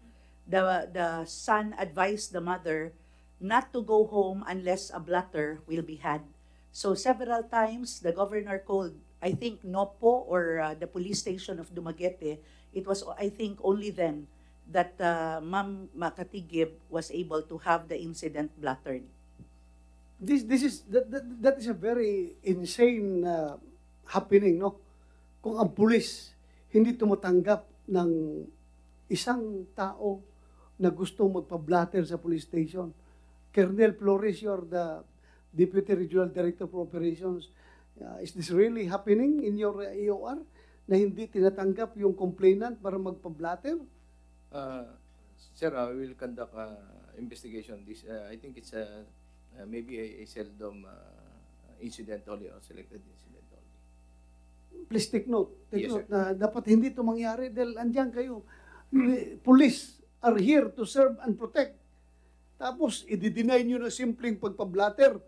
The, the son advised the mother not to go home unless a blatter will be had. So several times the governor called, I think Nopo or uh, the police station of Dumaguete. It was, I think, only then that uh, Ma'am Makatigib was able to have the incident blattered. This this is that, that, that is a very insane uh, happening, no? Kung ang pulis hindi tumatanggap ng isang tao na gustong magpa-blatter sa police station. Colonel Flores, you're the Deputy Regional Director for Operations. Uh, is this really happening in your uh, EOR na hindi tinatanggap yung complainant para magpa-blatter? Uh, sir, uh, we will conduct uh, investigation. This, uh, I think it's a, uh, maybe a, a seldom uh, incident only or selected incident only. Please take note. Take Yes, note na dapat hindi ito mangyari dahil andyan kayo. <clears throat> Police are here to serve and protect. Tapos, i-deny nyo na simpleng pagpa-blatter.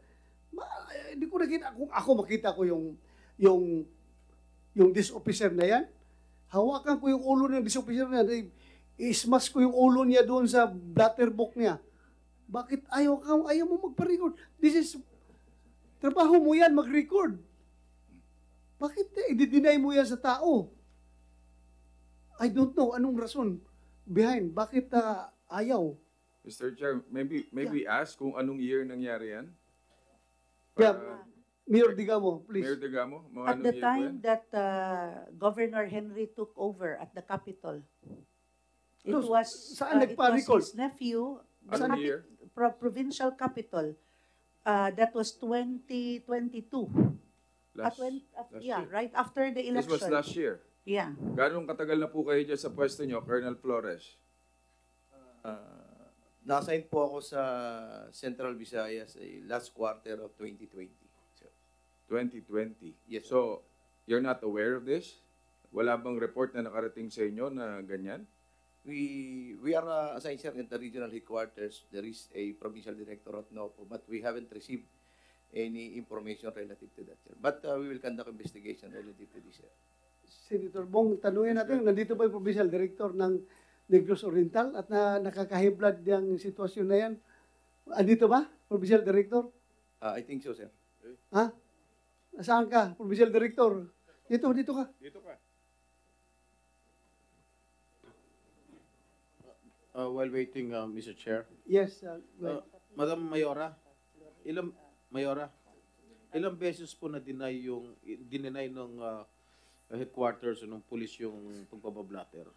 Ma- Hindi ko nakita, kung ako makita ko yung, yung, yung this officer na yan, hawakan ko yung ulo ng this officer na yan, ismas ko yung ulo niya doon sa blatter book niya. Bakit ayaw ka, ayaw mo magpa-record? This is, trabaho mo yan, mag-record. Bakit eh, i-deny mo yan sa tao? I don't know anong rason behind. Bakit ah, ayaw? Mr. Chair, maybe maybe ask kung anong year nangyari yan? Yeah, Para- Mayor Digamo, please. Mayor Degamo, mga At the time yan? that uh, Governor Henry took over at the Capitol, it No, was, saan uh, it was his nephew, the Anong capi- pro- provincial capital. Uh, that was 2022. Last, At when, at- last yeah, year. right after the This election. was last year. Yeah. Gano'ng katagal na po kayo dyan sa pwesto nyo, Colonel Flores? Uh, na-assign po ako sa Central Visayas eh, last quarter of 2020. sir. 2020. Yes. So, you're not aware of this? Wala bang report na nakarating sa inyo na ganyan? We we are uh, assigned sir in the regional headquarters. There is a provincial director at NOPO, but we haven't received any information relative to that, sir. But uh, we will conduct investigation relative to this, sir. Senator Bong, tanungin natin, nandito ba yung provincial director ng Negros Oriental at na nakakahiblad yung sitwasyon na yan? Andito ba, provincial director? Uh, I think so, sir. Ha? Nasaan ka, provincial director? Dito, dito ka. Dito ka. Uh, while waiting, uh, Mr. Chair. Yes, uh, Uh, Madam Mayora, ilang Mayora, ilang beses po na deny yung dineny ng uh, headquarters ng police yung pagbabablatter?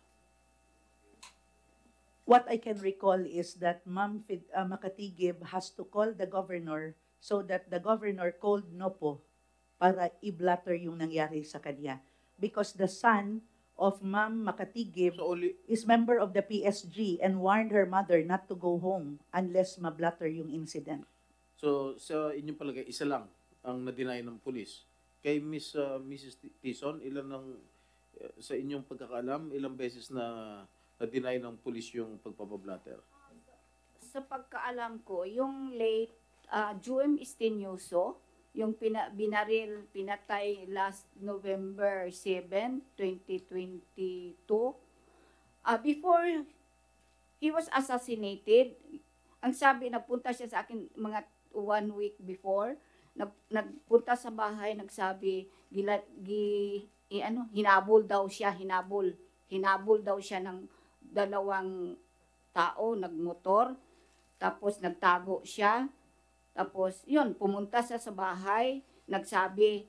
What I can recall is that Ma'am uh, Makatigib has to call the governor so that the governor called Nopo para i-blatter yung nangyari sa kanya. Because the son of Ma'am Makatigib is member of the PSG and warned her mother not to go home unless ma-blatter yung incident. So, sa inyong palagay, isa lang ang na-deny ng police. Kay Miss uh, Mrs. Tison, ilan ng uh, sa inyong pagkakaalam, ilang beses na na-deny ng police yung pagpapablatter? Sa pagkaalam ko, yung late uh, Juem Estinioso, yung pina, binaril, pinatay last November 7, 2022. Uh, before he was assassinated, ang sabi, nagpunta siya sa akin mga one week before, nag, nagpunta sa bahay, nagsabi, gila, gi, i, ano, hinabol daw siya, hinabol. Hinabol daw siya ng dalawang tao, nagmotor, tapos nagtago siya, tapos, yun, pumunta siya sa bahay, nagsabi,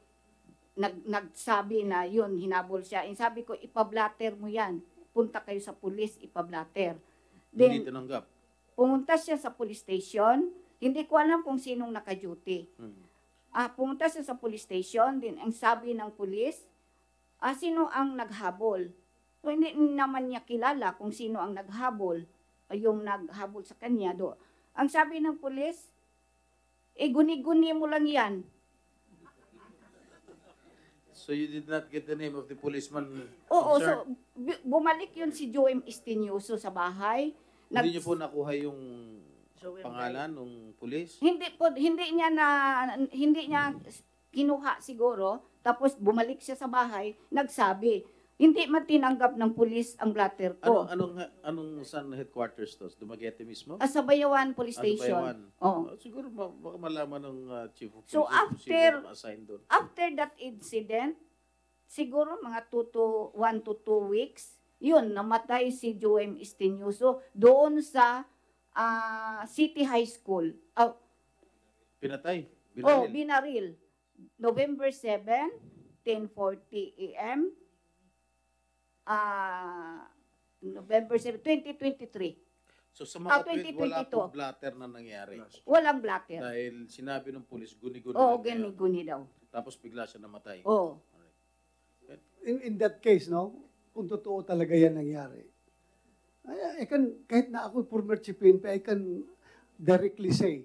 nag, nagsabi na yun, hinabol siya. And sabi ko, ipablatter mo yan. Punta kayo sa pulis, ipablatter. Hindi Then, tinanggap. pumunta siya sa police station. Hindi ko alam kung sinong naka-duty. Hmm. Ah, pumunta siya sa police station, din ang sabi ng pulis, ah, sino ang naghabol? So, hindi naman niya kilala kung sino ang naghabol, o yung naghabol sa kanya. Do. Ang sabi ng pulis, eh, guni-guni mo lang yan. So you did not get the name of the policeman Oo, concerned? so, bu- bumalik yun si Joem Estinioso sa bahay. Nag- Hindi niyo po nakuha yung pangalan ng pulis? Hindi po hindi niya na hindi niya kinuha siguro tapos bumalik siya sa bahay nagsabi hindi man tinanggap ng pulis ang blatter Ano, ko. anong, anong saan headquarters to? Dumaguete mismo? Ah, sa Bayawan Police Ah, Station. Bayawan. Oo. Ah, siguro ma- baka malaman ng ah, chief of police So after after that incident, siguro mga 2 to 1 to 2 weeks, yun namatay si Joem Estinioso doon sa ah, City High School. Ah, Pinatay. Oh, Binaril. binaril. November 7, 10:40 AM. Ah, November 7, 2023. So sa Ah, mga tweet, wala 2022. pong blatter na nangyari. Walang blatter. Dahil sinabi ng pulis, guni-guni Oo, lang guni-guni daw. Tapos bigla siya namatay. Oo. in, in that case, no, kung totoo talaga yan nangyari, I, I can, kahit na ako former chief PNP, I can directly say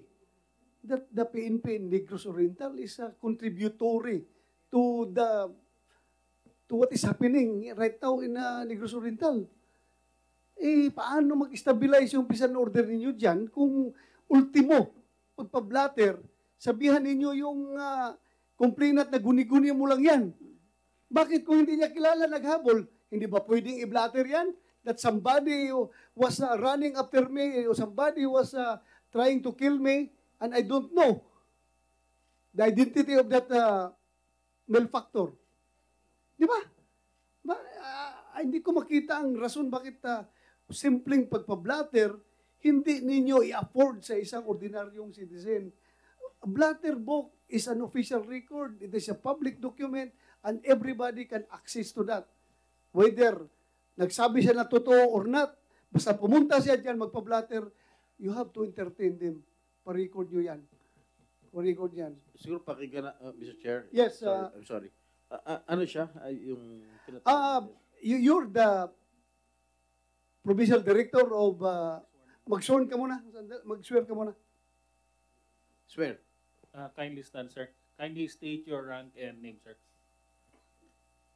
that the PNP in Negros Oriental is a contributory to the to what is happening right now in uh, Negros Oriental. Eh, paano mag-stabilize yung peace order ninyo dyan kung ultimo, pagpa-blatter, sabihan ninyo yung uh, complainant na guni-guni mo lang yan. Bakit kung hindi niya kilala naghabol, hindi ba pwedeng i-blatter yan? That somebody was uh, running after me, or somebody was uh, trying to kill me, and I don't know the identity of that uh, malefactor. Di ba? ba ah, hindi ko makita ang rason bakit uh, simpleng pagpa-blatter, hindi ninyo i-afford sa isang ordinaryong citizen. A blatter book is an official record. It is a public document and everybody can access to that. Whether nagsabi siya na totoo or not, basta pumunta siya dyan magpa-blatter, you have to entertain them. Pa-record nyo yan. Pa-record yan. Siguro pakinggan na, uh, Mr. Chair. Yes, Sorry, uh, I'm sorry. Ah, ah, ano siya? Ay, yung pinatay. Ah, you, you're the provincial director of, uh, mag-sworn ka muna, mag-swear ka muna. Swear. Uh, kindly stand, sir. Kindly state your rank and name, sir.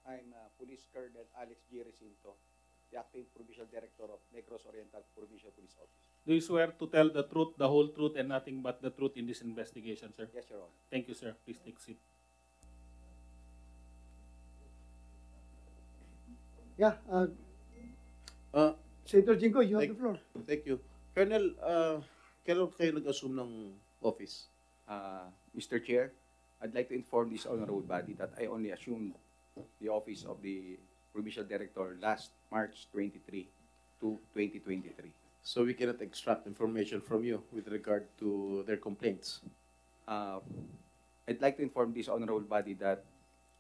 I'm uh, Police Colonel Alex G. Recinto, the Acting Provincial Director of Negros Oriental Provincial Police Office. Do you swear to tell the truth, the whole truth, and nothing but the truth in this investigation, sir? Yes, Your Honor. Thank you, sir. Please take a seat. Yeah, uh, Uh, Senator Jingo, you have thank- the floor. Thank you. Colonel, uh, kailan kayo nag-assume ng office? Uh, Mr. Chair, I'd like to inform this honorable body that I only assumed the office of the Provincial Director last March 23 to 2023. So we cannot extract information from you with regard to their complaints. Uh, I'd like to inform this honorable body that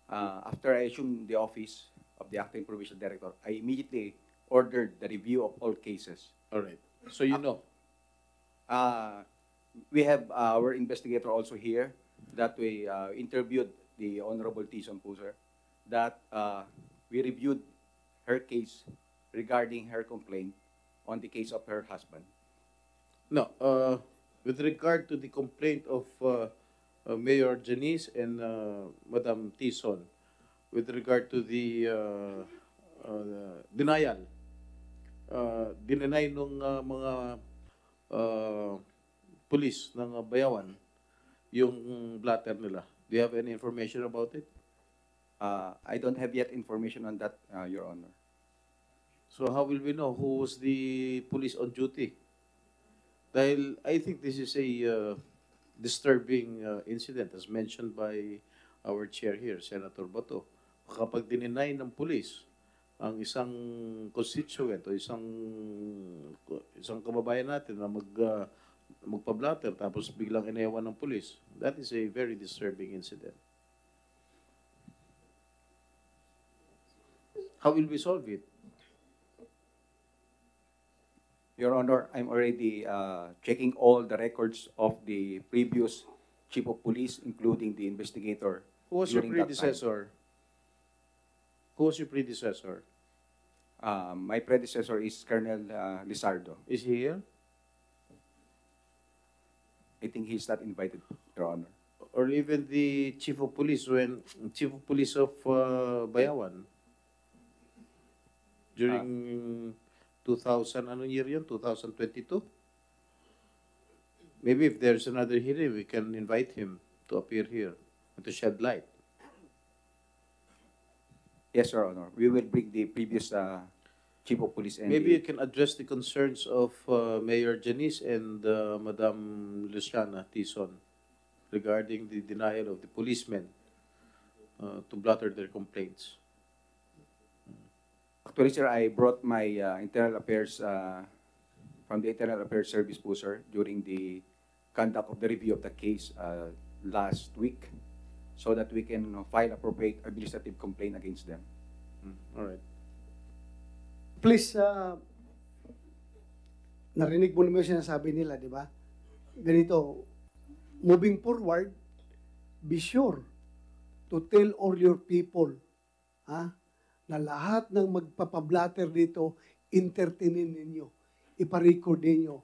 uh, after I assumed the office of the acting provincial director, I immediately ordered the review of all cases. All right. So you know. Uh, we have our investigator also here that we uh, interviewed the Honorable Tison Puser that uh, we reviewed her case regarding her complaint on the case of her husband. No, uh, with regard to the complaint of uh, uh, Mayor Janice and uh, Madam Tison, with regard to the uh, uh, denial, uh, dinenay nung uh, mga uh, police ng uh, Bayawan yung blatter nila. Do you have any information about it? Uh, I don't have yet information on that, uh, Your Honor. So how will we know who was the police on duty? Dahil I think this is a uh, disturbing uh, incident as mentioned by our chair here, Senator Bato. Kapag dininay ng police ang isang constituent o isang isang kababayan natin na mag uh, magpa-blatter tapos biglang inewan ng police, that is a very disturbing incident. How will we solve it? Your Honor, I'm already uh, checking all the records of the previous chief of police, including the investigator. Who was your predecessor? Who was your predecessor? Uh, my predecessor is Colonel uh, Lizardo. Is he here? I think he's not invited, Your Honor. Or even the chief of police when chief of police of uh, Bayawan? During 2000, ano year yun? 2022? Maybe if there's another hearing, we can invite him to appear here and to shed light. Yes, Your Honor. We will bring the previous uh, chief of police and Maybe you can address the concerns of uh, Mayor Janice and uh, Madam Luciana Tison regarding the denial of the policemen uh, to blatter their complaints. Actually, sir, I brought my uh, internal affairs uh, from the internal affairs service po, sir, during the conduct of the review of the case uh, last week so that we can uh, file appropriate administrative complaint against them. All right. Please, uh, narinig mo naman yung sinasabi nila, di ba? Ganito, moving forward, be sure to tell all your people ha, na lahat ng magpapablatter dito, entertainin ninyo. Iparecord ninyo.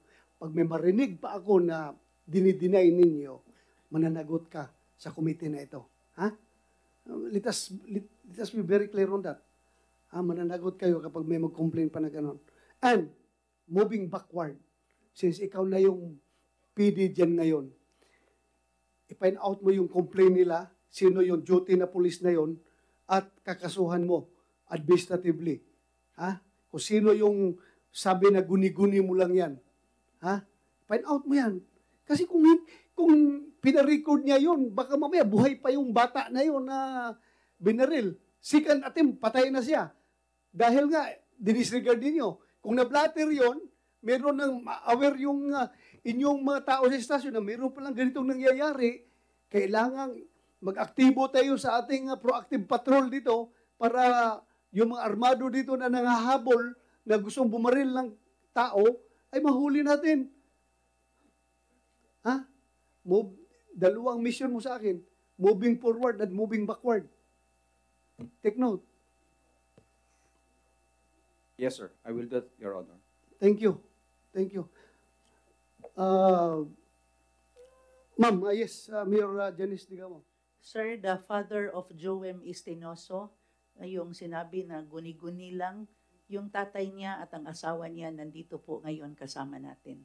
Pag may marinig pa ako na dinideny ninyo, mananagot ka sa committee na ito. Ha? Let us, let, let us be very clear on that. Ah, mananagot kayo kapag may mag-complain pa na gano'n. And, moving backward, since ikaw na yung PD dyan ngayon, i-find out mo yung complaint nila, sino yung duty na police na yon at kakasuhan mo administratively. Ha? Kung sino yung sabi na guni-guni mo lang yan. Ha? Find out mo yan. Kasi kung, kung pinarecord niya yon baka mamaya buhay pa yung bata na yon na binaril. Second attempt, patay na siya. Dahil nga, dinisregard ninyo. Kung na-blatter yon meron ng aware yung uh, inyong mga tao sa estasyon na meron palang ganitong nangyayari, kailangan mag-aktibo tayo sa ating uh, proactive patrol dito para yung mga armado dito na nangahabol na gustong bumaril ng tao ay mahuli natin. Ha? Move, dalawang mission mo sa akin. Moving forward and moving backward. Take note. Yes, sir. I will do that, Your Honor. Thank you. Thank you. Uh, Ma'am, uh, yes, uh, Mayor uh, Janice Digamo. Sir, the father of Joem Istinoso, uh, yung sinabi na guni-guni lang, yung tatay niya at ang asawa niya nandito po ngayon kasama natin.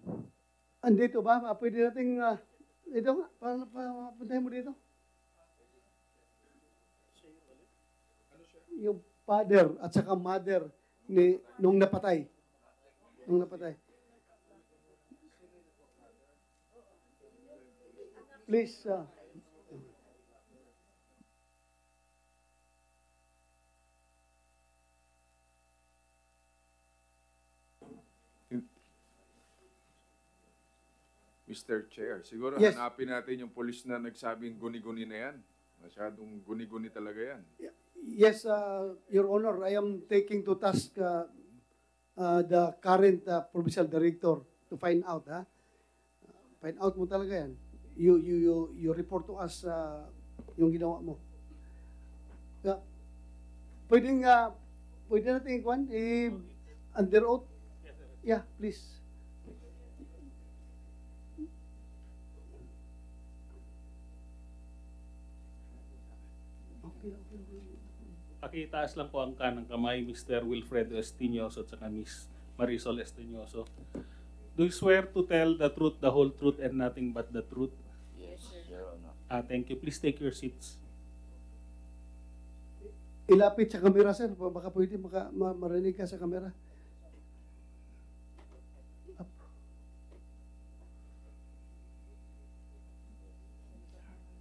Andito ba? Pwede nating, uh, ito nga, para, para puntahin mo dito. Yung father at saka mother ni nung napatay. Nung napatay. Please, uh, Mr. Chair, siguro Yes. hanapin natin yung polis na nagsabing guni-guni na yan. Masyadong guni-guni talaga yan. Yes, uh, Your Honor, I am taking to task uh, uh, the current uh, provincial director to find out. Ha? Find out mo talaga yan. You, you, you, you report to us uh, yung ginawa mo. Yeah. Pwedeng, uh, pwede natin ikuan, eh, under oath? Yeah, please. Pakitaas lang po ang kanang kamay, Mr. Wilfredo Espinoso at saka Miss Marisol Espinoso. Do you swear to tell the truth, the whole truth, and nothing but the truth? Yes, Your Honor. Ah, thank you. Please take your seats. Ilapit sa kamera, sir. Baka pwede maka, ma- marinig ka sa kamera. Up.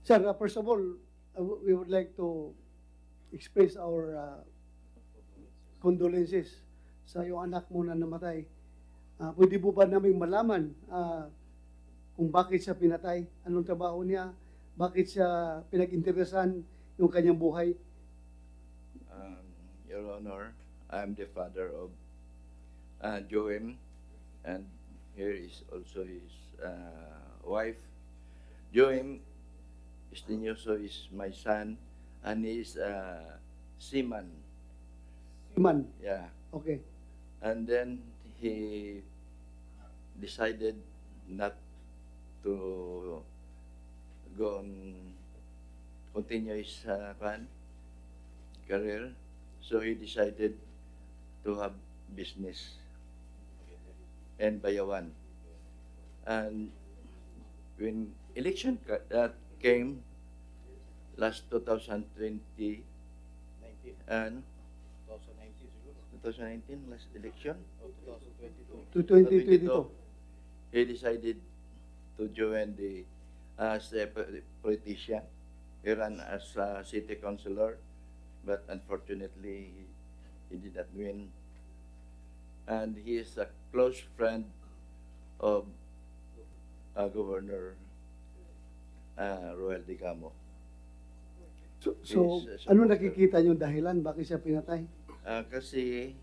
Sir, uh, first of all, uh, we would like to express our uh, condolences sa iyong anak mo na namatay. Uh, pwede po ba namin malaman uh, kung bakit siya pinatay? Anong trabaho niya? Bakit siya pinag-interesan yung kanyang buhay? Um, Your Honor, I'm the father of uh, Joem, and here is also his uh, wife. Joem Estinoso is my son, and he's uh, seaman. Iman. Yeah. Okay. And then he decided not to go on continue his uh, career. So he decided to have business and Bayawan. And when election that came last 2020 19. and 2019 siguro. 2019 last election O 2022. To 2022. he decided to join the as a po- politician. He ran as a city councilor, but unfortunately he, he did not win. And he is a close friend of uh, Governor uh, Roel Digamo. So, so ano nakikita niyo dahilan? Bakit siya pinatay? Ah, kasi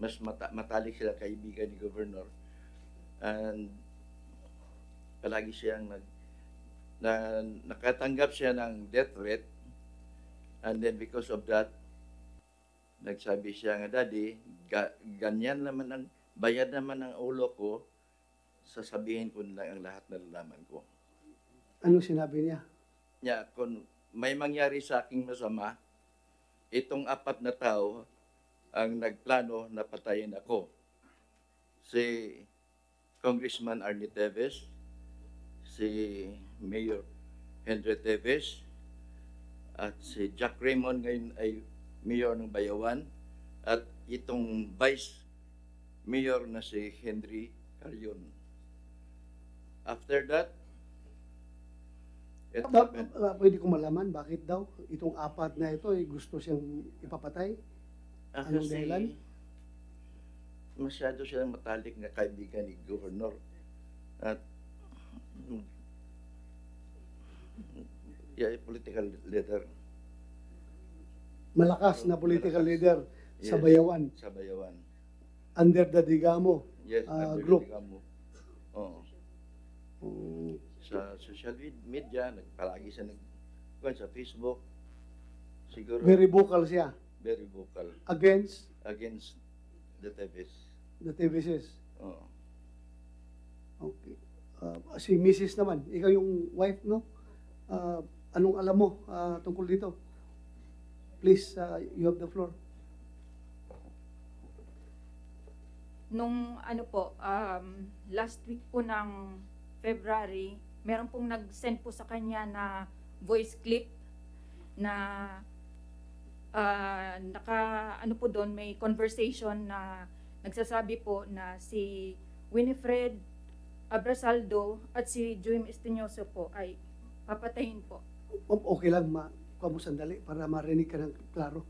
mas mata- matalik sila kaibigan ni Governor. And palagi siyang nag na, nakatanggap siya ng death threat. And then because of that, nagsabi siya nga, Daddy, ga, ganyan naman ang, bayad naman ang ulo ko, sasabihin ko na ang lahat na nalaman ko. Ano sinabi niya? Nya, kung may mangyari sa aking masama, itong apat na tao ang nagplano na patayin ako. Si Congressman Arnie Teves, si Mayor Henry Teves, at si Jack Raymond ngayon ay mayor ng Bayawan, at itong vice mayor na si Henry Carrion. After that, it Da- happened. uh, pwede ko malaman bakit daw itong apat na ito ay gusto siyang ipapatay? Ah, Anong kasi dahilan? masyado silang matalik na kaibigan ni Governor. At yeah, political leader. Malakas na political leader sa Yes, Bayawan Sa Bayawan. under the Digamo Yes, uh, under group. Digamo. Oo. Mm, Sa social med- media, nagpalagi siya nag kuwan sa Facebook. Siguro Very vocal siya very vocal against against the Teves. the TVCs. Oo. Okay. Uh, si Mrs. naman, ikaw yung wife, no? Uh, anong alam mo uh, tungkol dito? Please, uh, you have the floor. Nung ano po, um, last week po ng February, meron pong nag-send po sa kanya na voice clip na ah, naka ano po doon may conversation na nagsasabi po na si Winifred Abrasaldo at si Juim Estinoso po ay papatayin po. O- Okay lang, ma kuha mo sandali para marinig ka ng klaro.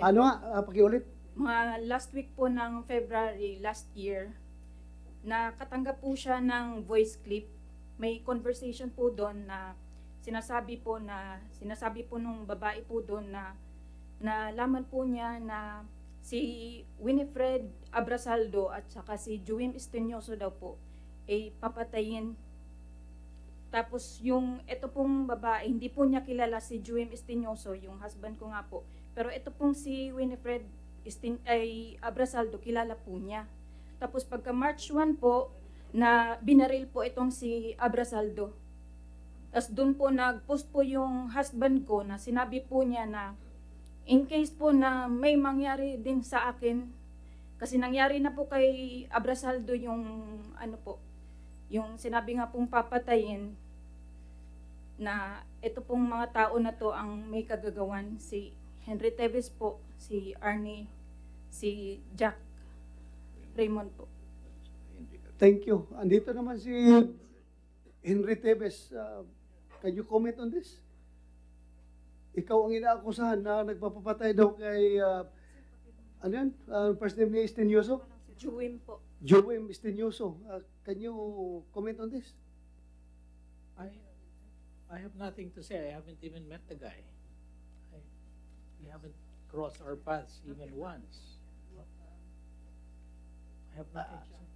Ano nga, uh, pakiulit? mga last week po ng February last year, nakatanggap po siya ng voice clip. May conversation po doon na sinasabi po na sinasabi po nung babae po doon na nalaman po niya na si Winifred Abrasaldo at saka si Juim Estenoso daw po ay papatayin. Tapos yung ito pong babae, hindi po niya kilala si Juim Estenoso, yung husband ko nga po. Pero ito pong si Winifred Estin, ay Abrasaldo, kilala po niya. Tapos pagka March 1 po, na binaril po itong si Abrasaldo. Tapos doon po nag-post po yung husband ko na sinabi po niya na in case po na may mangyari din sa akin, kasi nangyari na po kay Abrasaldo yung ano po, yung sinabi nga pong papatayin na ito pong mga tao na to ang may kagagawan si Henry Teves po, si Arnie, si Jack Raymond po. Thank you. Andito naman si Henry Tevez. Uh, can you comment on this? Ikaw ang inaakusahan na nagpapapatay daw kay, uh, ano yan? Uh, first name ni Estinioso? Juwim po. Joem Estinioso. Uh, can you comment on this? I, I have nothing to say. I haven't even met the guy. I, we haven't crossed our paths even once. Have.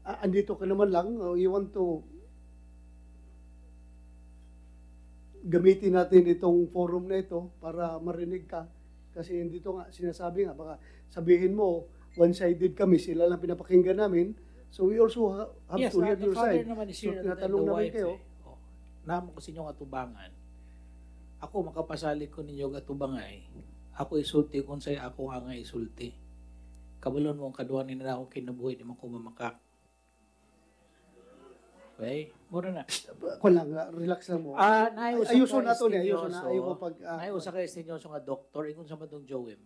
Ah, andito ka naman lang, oh, you want to gamitin natin itong forum na ito para marinig ka. Kasi dito nga, sinasabi nga, baka sabihin mo, one-sided kami, sila lang pinapakinggan namin. So we also ha- have yes, to hear uh, the your side. is So tinatanong namin wife kayo, eh. Oh, namo ko sa inyong atubangan. Ako makapasali ko ninyo atubangay. Ako isulti kung say ako nga isulti. Kabalon mo ang kaduan ni na akong kinabuhi di man ko mamakak. Okay? Mura na. Ako lang, ah, relax lang mo. Ah, naiusa ayuso ka, na to ni, ayuso na. Ayoko pag... ah, Naiusa ka Estinyoso nga doktor, ingon sa madong Joem.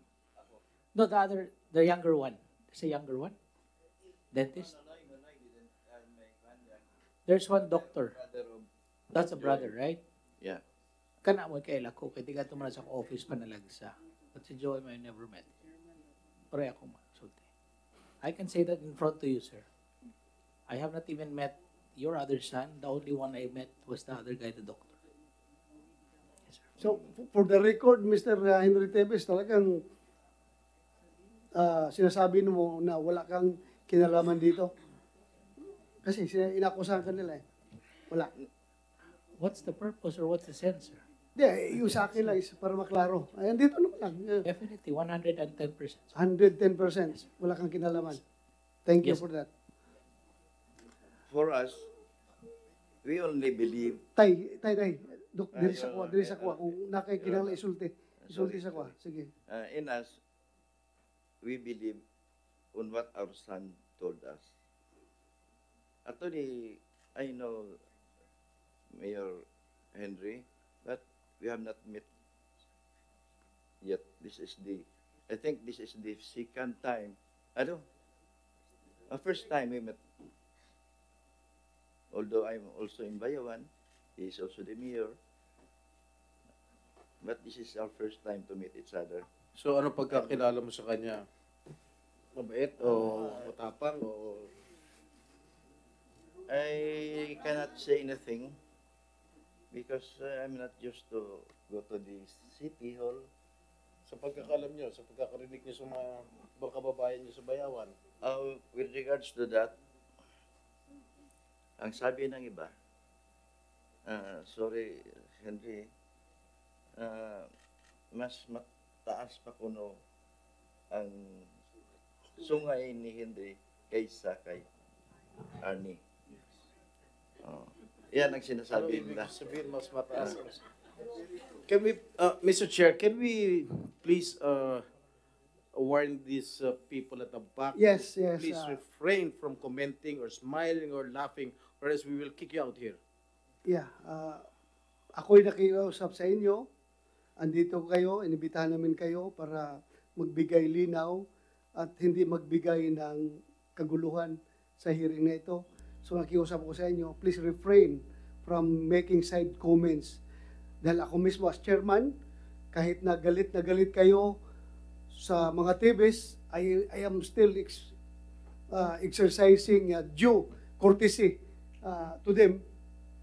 No, the other, the younger one. There's a younger one? Dentist? There's one doctor. That's a brother, right? Yeah. Kana mo kay lako kay tiga man sa office pa nalagsa. But si Joem I never met. Pare ako man, sulti. I can say that in front to you, sir. I have not even met your other son. The only one I met was the other guy, the doctor. So, f- for the record, Mr. Henry Tevez, talagang ah, sinasabi mo na wala kang kinalaman dito. Kasi inakusahan ka nila eh. Wala. What's the purpose or what's the sense, sir? Hindi, yung sa akin lang is para maklaro. Ayan, dito naman lang. Eh, Definitely, 110%. 110%. Wala kang kinalaman. Thank you Yes. for that. For us, we only believe Tay, tay, tay. Dok, diri sa yun, kuha, diri sa kuha. Kung nakikinala, yun. isulti. Isulti sa kuha. Sige. uh, in us, we believe on what our son told us. Actually, I know Mayor Henry, we have not met yet. This is the, I think this is the second time. Ano? The first time we met. Although I'm also in Bayawan, he is also the mayor. But this is our first time to meet each other. So ano pagkakilala mo sa kanya? Mabait o matapang o I cannot say anything because uh, I'm not used to go to the city hall. sa pagkakalam niyo, sa pagkakarinig niyo sa mga kababayan niyo sa Bayawan? Uh, with regards to that, ang sabi ng iba, uh, sorry Henry, uh, mas mataas pa kuno ang sungay ni Henry kaysa kay Arnie. Oh. Yan ang Ano sinasabi nila. sabihin mas mataas? Can we, uh, Mr. Chair, can we please uh, warn these uh, people at the back? Yes, yes, Please uh, refrain from commenting or smiling or laughing or else we will kick you out here. Yeah. ah, ako'y nakiusap sa inyo. Andito kayo, inibitahan namin kayo para magbigay linaw at hindi magbigay ng kaguluhan sa hearing na ito. So nakiusap ko sa inyo, please refrain from making side comments. Dahil ako mismo as chairman, kahit na galit na galit kayo sa mga TVs, I, I am still ex, uh, exercising uh, due courtesy uh, to them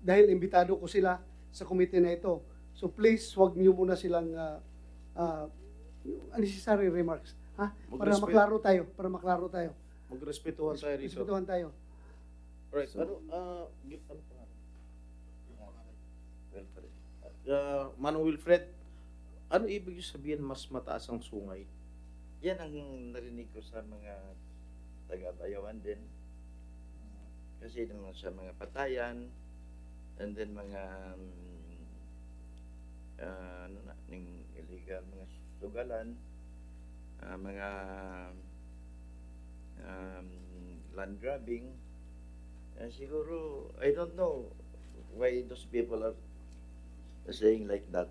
dahil imbitado ko sila sa committee na ito. So please, wag niyo muna silang uh, uh, unnecessary remarks. Ha? Para maklaro tayo. Para maklaro tayo. Magrespetuhan tayo rito. Respetuhan tayo. Alright, ano, uh, gi- ano pa? Uh, Manong Wilfred, ano ibig sabihin mas mataas ang sungay? Yan ang narinig ko sa mga taga-bayawan din. Kasi naman sa mga patayan, and then mga um, ah, ano na, ning illegal mga sugalan, ah, mga um, land grabbing. Eh, siguro, I don't know why those people are saying like that.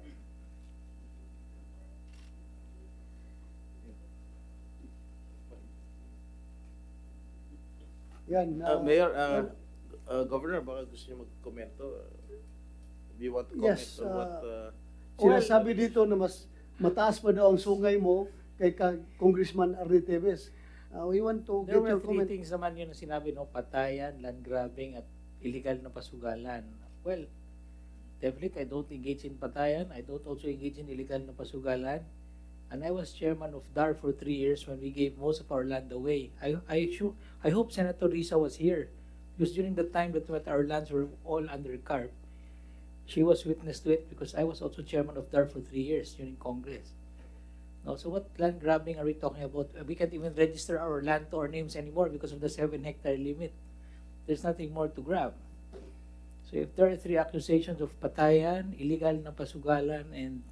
Yan. Uh, uh, Mayor, uh, uh, Governor, baka gusto niyo magkomento. Uh, if you want to comment Yes, on what... uh, Uh, Sinasabi dito na mas mataas pa daw ang sungay mo kay ka Congressman Arnie Teves. Uh, we want to There get were your three comment. things naman yun na sinabi, no? Patayan, land grabbing, at illegal na pasugalan. Well, definitely, I don't engage in patayan. I don't also engage in illegal na pasugalan. And I was chairman of DAR for three years when we gave most of our land away. I, I, sure, I hope Senator Risa was here because during the time that our lands were all under CARP, she was witness to it because I was also chairman of DAR for three years during Congress. No, so what land grabbing are we talking about? We can't even register our land to our names anymore because of the seven hectare limit. There's nothing more to grab. So if there are three accusations of patayan, illegal na pasugalan, and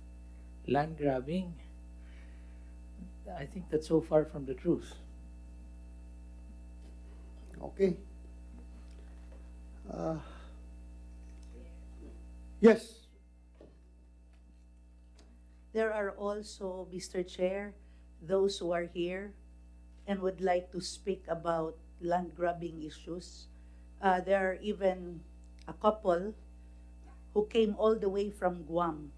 land grabbing, I think that's so far from the truth. Okay. Uh, yes, There are also, Mr. Chair, those who are here and would like to speak about land grabbing issues. Uh, there are even a couple who came all the way from Guam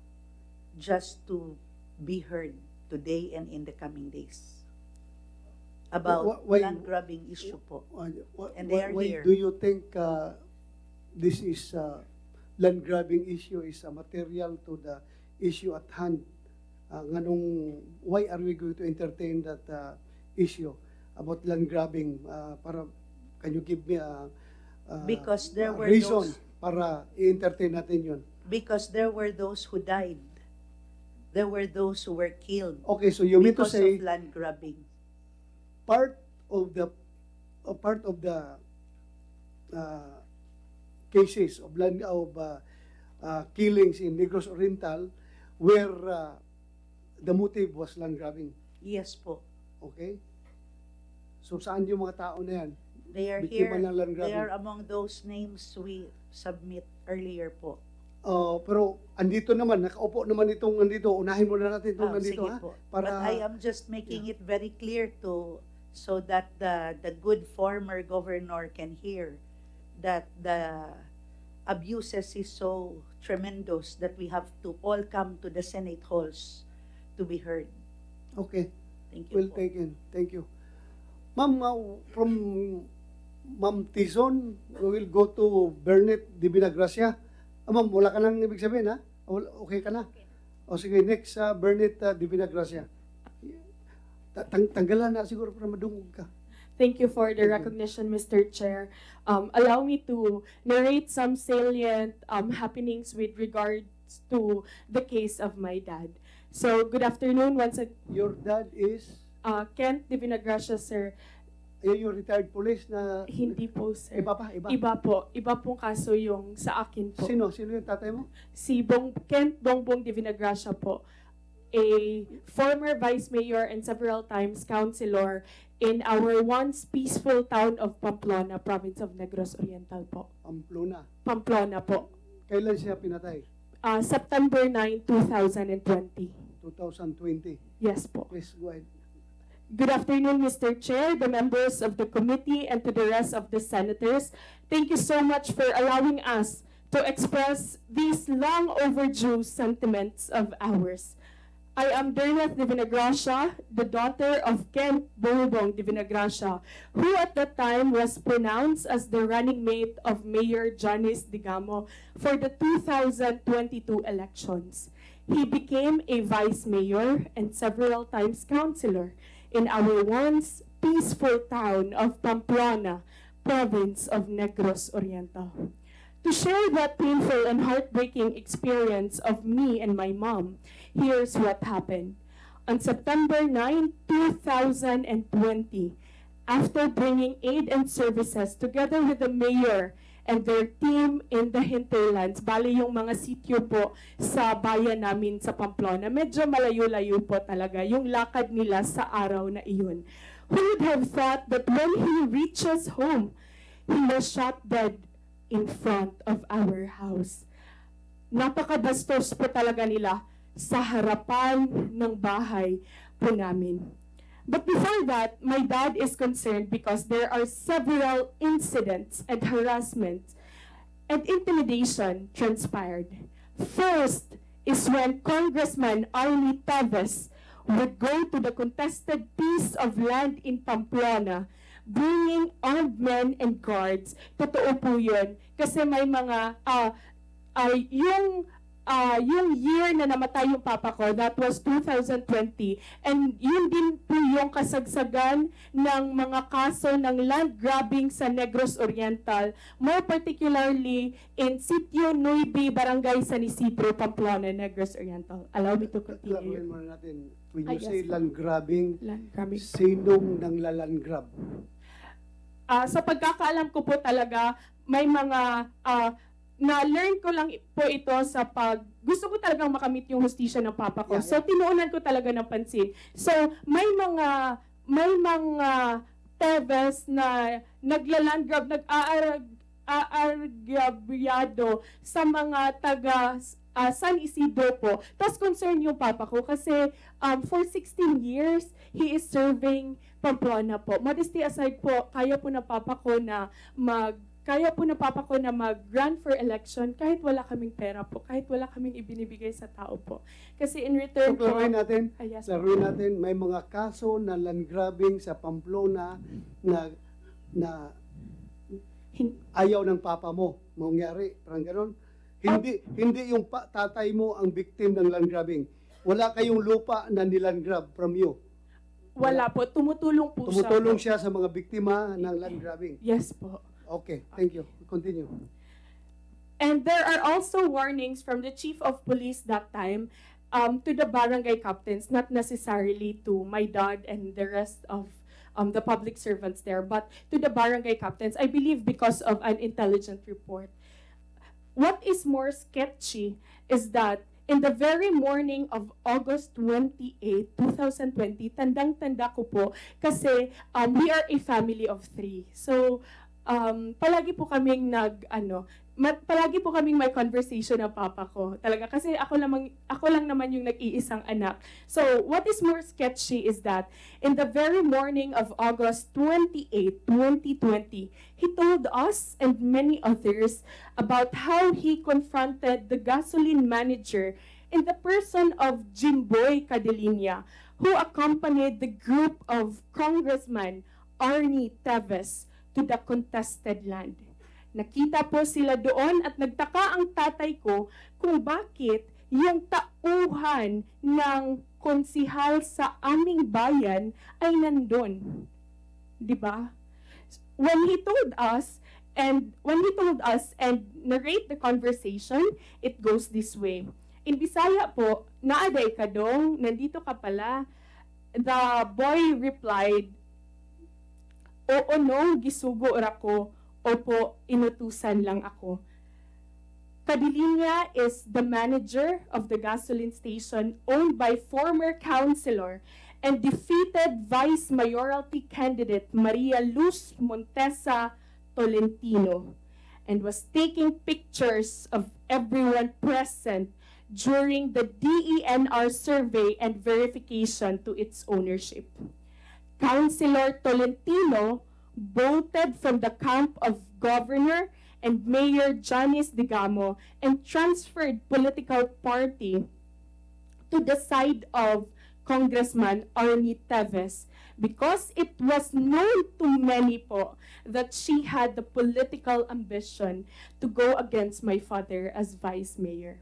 just to be heard today and in the coming days about Wh- why- land grabbing issue po. Why, why- And they are why here. do you think uh, this is uh, land grabbing issue is a material to the issue at hand? Uh, nganong, why are we going to entertain that uh, issue about land grabbing? Uh, para, can you give me a, a Because there were reason those- para i-entertain natin yun? Because there were those who died. There were those who were killed. Okay, so you mean to say of land grabbing. part of the a part of the uh, cases of land of uh, uh, killings in Negros Oriental where uh, the motive was land grabbing. Yes po. Okay? So saan yung mga tao na yan? They are Biktima here. ng land They are among those names we submit earlier po. Uh, pero andito naman, nakaupo naman itong nandito. Unahin muna natin itong Ah, nandito sige ha. po. Para But I am just making it very clear to so that the the good former governor can hear that the abuses is so tremendous that we have to all come to the Senate halls to be heard. Okay. Thank you Well po. taken. Thank you. Ma'am, uh, from Ma'am Tizon, we will go to Bernette Di Binagracia. Ah, ma'am, wala ka nang ibig sabihin, ha? Wala- Okay ka na? O sige, next, uh, Bernette uh, Di Binagracia. Ta- Tang tanggalan na siguro para madungog ka. Thank you for the recognition, Mr. Chair. Um, allow me to narrate some salient um, happenings with regards to the case of my dad. So, good afternoon once again. Your dad is? Uh, Kent de Vinagracia, sir. Ayun yung retired police na... Hindi po, sir. Iba pa? Iba? Iba po. Iba pong kaso yung sa akin po. Sino? Sino yung tatay mo? Si Bong, Kent Bongbong de Vinagracia po. A former vice mayor and several times councilor in our once peaceful town of Pamplona, province of Negros Oriental po. Pamplona. Pamplona po. Kailan siya pinatay? Uh, September 9, 2020. 2020. Yes po. Please go ahead. Good afternoon, Mr. Chair, the members of the committee, and to the rest of the senators. Thank you so much for allowing us to express these long overdue sentiments of ours. I am Dernath de Vinagracia, the daughter of Kent Bongbong de Vinagracia, who at that time was pronounced as the running mate of Mayor Janice Digamo for the 2022 elections. He became a vice mayor and several times councilor in our once peaceful town of Pamplona, province of Negros Oriental. To share that painful and heartbreaking experience of me and my mom, here's what happened. On September 9, 2020, after bringing aid and services together with the mayor and their team in the hinterlands, bali yung mga sityo po sa bayan namin sa Pamplona, medyo malayo-layo po talaga yung lakad nila sa araw na iyon. Who would have thought that when he reaches home, he was shot dead in front of our house. Napakabastos po talaga nila sa harapan ng bahay po namin. But before that, my dad is concerned because there are several incidents and harassment and intimidation transpired. First is when Congressman Arnie Taves would go to the contested piece of land in Pamplona bringing armed men and guards. Totoo po yun. Kasi may mga, ah, ay yung ah, yung year na namatay yung papa ko, that was 2020. And yun din po yung kasagsagan ng mga kaso ng land grabbing sa Negros Oriental, more particularly in Sitio Nuibi, Barangay San Isidro, Pamplona, Negros Oriental. Allow me to continue. Muna natin. When Ah, you yes say land grabbing, Land grabbing. sinong nang laland grab? Ah, sa pagkakaalam ko po talaga, may mga ah, na-learn ko lang po ito sa pag gusto ko talagang makamit yung hustisya ng papa ko. So tinuunan ko talaga ng pansin. So may mga may mga teves na naglaland grab, nag-aarag aargabyado sa mga taga ah, San Isidro po. Tapos concern yung papa ko kasi um, for 16 years, he is serving Pamplona po. Modesty aside po, kaya po na papa ko na mag kaya po na papa ko na mag-run for election kahit wala kaming pera po, kahit wala kaming ibinibigay sa tao po. Kasi in return So, klaruhin natin, Ah, yes po. natin, may mga kaso na land grabbing sa Pamplona na na ayaw ng papa mo mangyari, parang ganon. Hindi hindi yung pa, tatay mo ang victim ng land grabbing. Wala kayong lupa na niland grab from you. Wala po, tumutulong po Tumutulong siya. siya sa mga biktima ng land grabbing. Yes po. Okay, thank you. Continue. And there are also warnings from the chief of police that time um, to the barangay captains, not necessarily to my dad and the rest of um, the public servants there, but to the barangay captains, I believe because of an intelligent report. What is more sketchy is that in the very morning of August 28, 2020, tandang-tanda ko po kasi um, we are a family of three. So, um, palagi po kaming nag, ano, ma- palagi po kaming may conversation ng papa ko. Talaga, kasi ako, lamang, ako lang naman yung nag-iisang anak. So, what is more sketchy is that in the very morning of August 28, 2020, he told us and many others about how he confronted the gasoline manager in the person of Jimboy Cadelinia, who accompanied the group of Congressman Arnie Teves to the contested land. Nakita po sila doon at nagtaka ang tatay ko kung bakit yung tauhan ng konsihal sa aming bayan ay nandun. 'Di ba? When he told us and when he told us and narrate the conversation, it goes this way. In Bisaya po, naaday ka dong, nandito ka pala. The boy replied, Oo no, gisugo ra ko. Opo, inutusan lang ako. Cadilinia is the manager of the gasoline station owned by former councilor and defeated vice mayoralty candidate Maria Luz Montesa Tolentino and was taking pictures of everyone present during the DENR survey and verification to its ownership. Councilor Tolentino bolted from the camp of Governor and Mayor Janice Digamo and transferred political party to the side of Congressman Arnie Teves because it was known to many po that she had the political ambition to go against my father as vice mayor.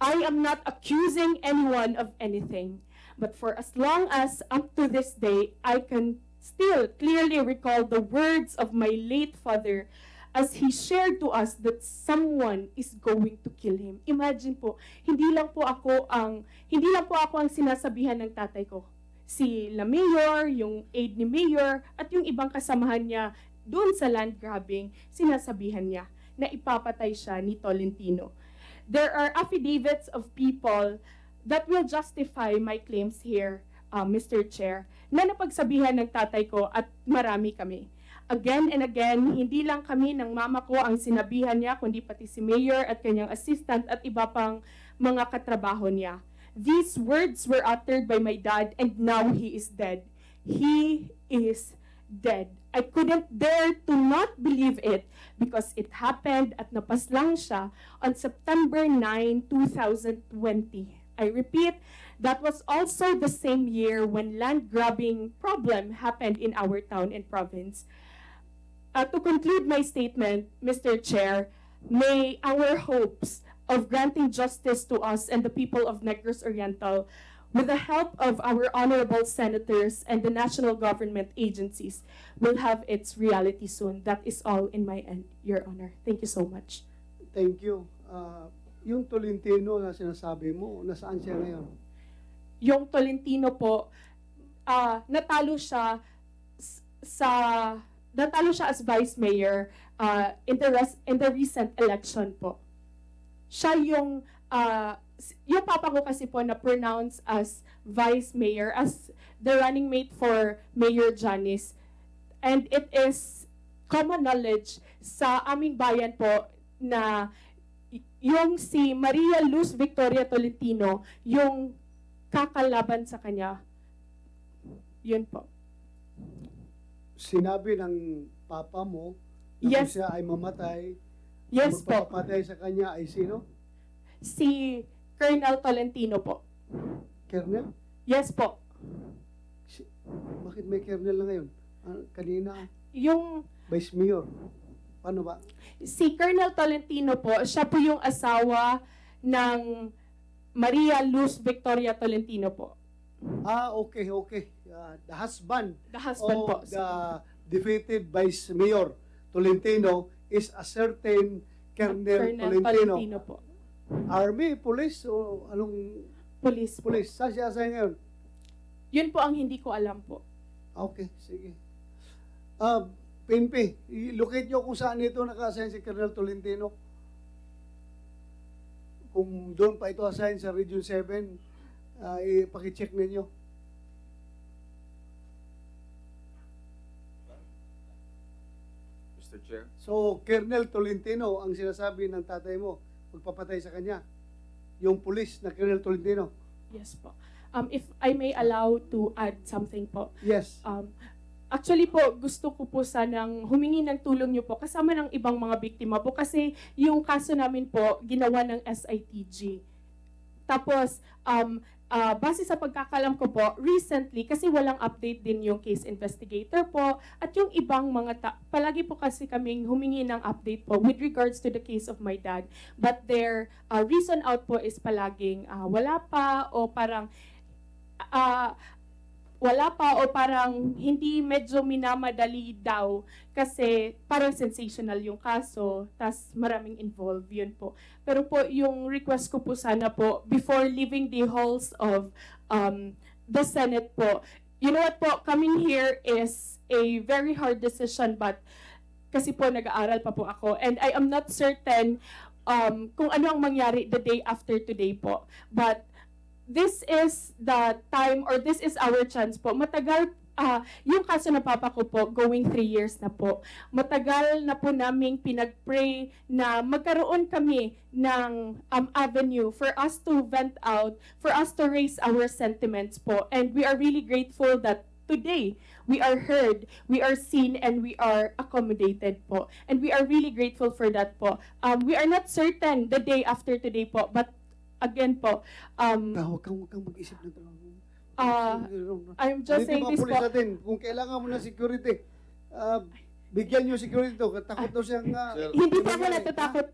I am not accusing anyone of anything, but for as long as up to this day, I can still clearly recall the words of my late father as he shared to us that someone is going to kill him. Imagine po, hindi lang po ako ang hindi lang po ako ang sinasabihan ng tatay ko. Si La Mayor, yung aide ni Mayor, at yung ibang kasamahan niya doon sa land grabbing, sinasabihan niya na ipapatay siya ni Tolentino. There are affidavits of people that will justify my claims here, uh, Mr. Chair, na napagsabihan ng tatay ko at marami kami. Again and again, hindi lang kami ng mama ko ang sinabihan niya, kundi pati si Mayor at kanyang assistant at iba pang mga katrabaho niya. These words were uttered by my dad and now he is dead. He is dead. I couldn't dare to not believe it because it happened at napaslang siya on September 9, 2020. I repeat, that was also the same year when land grabbing problem happened in our town and province. Uh, to conclude my statement, Mr. Chair, may our hopes of granting justice to us and the people of Negros Oriental with the help of our honorable senators and the national government agencies will have its reality soon. That is all in my end, Your Honor. Thank you so much. Thank you. Ah, yung Tolentino na sinasabi mo, nasaan siya ngayon? Yung Tolentino po, ah, natalo siya sa natalo siya as vice mayor ah, in the res- in the recent election po. Siya yung s- yung papa ko kasi po na pronounce as vice mayor as the running mate for Mayor Janice and it is common knowledge sa aming bayan po na yung si Maria Luz Victoria Tolentino yung kakalaban sa kanya. Yun po. Sinabi ng papa mo na Yes. siya ay mamatay, Yes po. magpapatay sa kanya ay sino? Si Colonel Tolentino po. Kernel? Yes po. Bakit may kernel na ngayon? Ah, kanina, Yung Vice Mayor. Paano ba? si Colonel Tolentino po, siya po yung asawa ng Maria Luz Victoria Tolentino po. Ah, okay, okay. Ah, the husband, The husband of po. the defeated Vice Mayor Tolentino is a certain Colonel, Colonel Tolentino. Tolentino po. Army, police, o anong Police po. police? Saan siya sa ngayon? Yun po ang hindi ko alam po. Okay, sige. Ah, PNP, i-locate nyo kung saan ito naka-assign si Colonel Tolentino. Kung doon pa ito assign sa Region 7, uh, ipakicheck ninyo. Mr. Chair. So, Colonel Tolentino ang sinasabi ng tatay mo, magpapatay sa kanya. Yung pulis na Colonel Tolentino. Yes po. Um, if I may allow to add something po. Yes. Um, actually po, gusto ko po sanang humingi ng tulong niyo po kasama ng ibang mga biktima po kasi yung kaso namin po ginawa ng SITG. Tapos, um, ah, base sa pagkakalam ko po, recently, kasi walang update din yung case investigator po, at yung ibang mga, ta- palagi po kasi kaming humingi ng update po with regards to the case of my dad. But their ah, reason out po is palaging ah, wala pa o parang ah, wala pa o parang hindi medyo minamadali daw kasi parang sensational yung kaso tas maraming involved yun po. Pero po yung request ko po sana po before leaving the halls of um, the Senate po, you know what po, coming here is a very hard decision but kasi po nag-aaral pa po ako and I am not certain um, kung ano ang mangyari the day after today po. But this is the time or this is our chance po. Matagal ah yung kaso na papa ko po, going three years na po. Matagal na po naming pinag-pray na magkaroon kami ng um, avenue for us to vent out, for us to raise our sentiments po. And we are really grateful that today we are heard, we are seen, and we are accommodated po. And we are really grateful for that po. Um, we are not certain the day after today po, but again po, um, Ah, huwag kang, huwag kang mag-isip ng talagang. uh, I'm just saying this po. natin, kung kailangan mo ng security, ah, bigyan nyo security to. Takot daw siyang... ah, Hindi po ako natatakot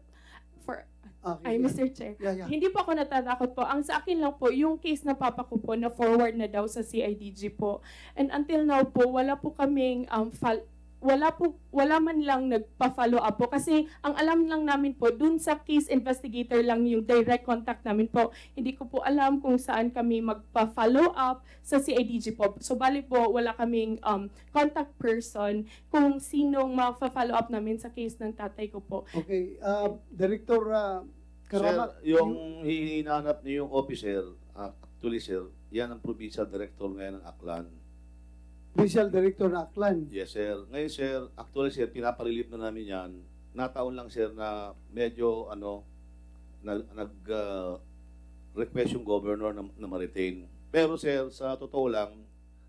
for Okay, ay, yeah. Mr. Chair. Yeah, yeah. Hindi po ako natatakot po. Ang sa akin lang po, yung case na papa ko po na forward na daw sa CIDG po. And until now po, wala po kaming um, fal- wala po wala man lang nagpa-follow up po kasi ang alam lang namin po dun sa case investigator lang yung direct contact namin po hindi ko po alam kung saan kami magpa-follow up sa CIDG po so bali po wala kaming um, contact person kung sinong ma-follow up namin sa case ng tatay ko po Okay, ah, Director ah, Karamat. Sir, yung hinahanap niyo yung officer, actually sir, yan ang provincial director ngayon ng Aklan. Provincial Director na Aklan. Yes sir. Ngayon sir, actually sir, pinaparelieve na namin yan. Nataon lang sir na medyo ano, nag, nag ah, request yung governor na, na ma-retain. Pero sir, sa totoo lang,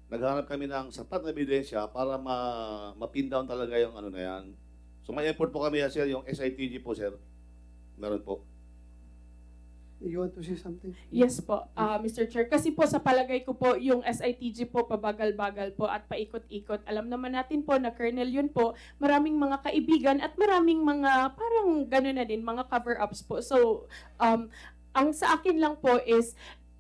naghanap kami ng sapat na ebidensya para ma, ma-pin down talaga yung ano na yan. So may effort po kami yan sir, yung SITG po sir. Meron po. You want to say something? Yes po, ah, Mr. Chair. Kasi po sa palagay ko po, yung SITG po pabagal-bagal po at paikot-ikot. Alam naman natin po na Colonel yun po, maraming mga kaibigan at maraming mga parang gano'n na din, mga cover-ups po. So, um, ang sa akin lang po is,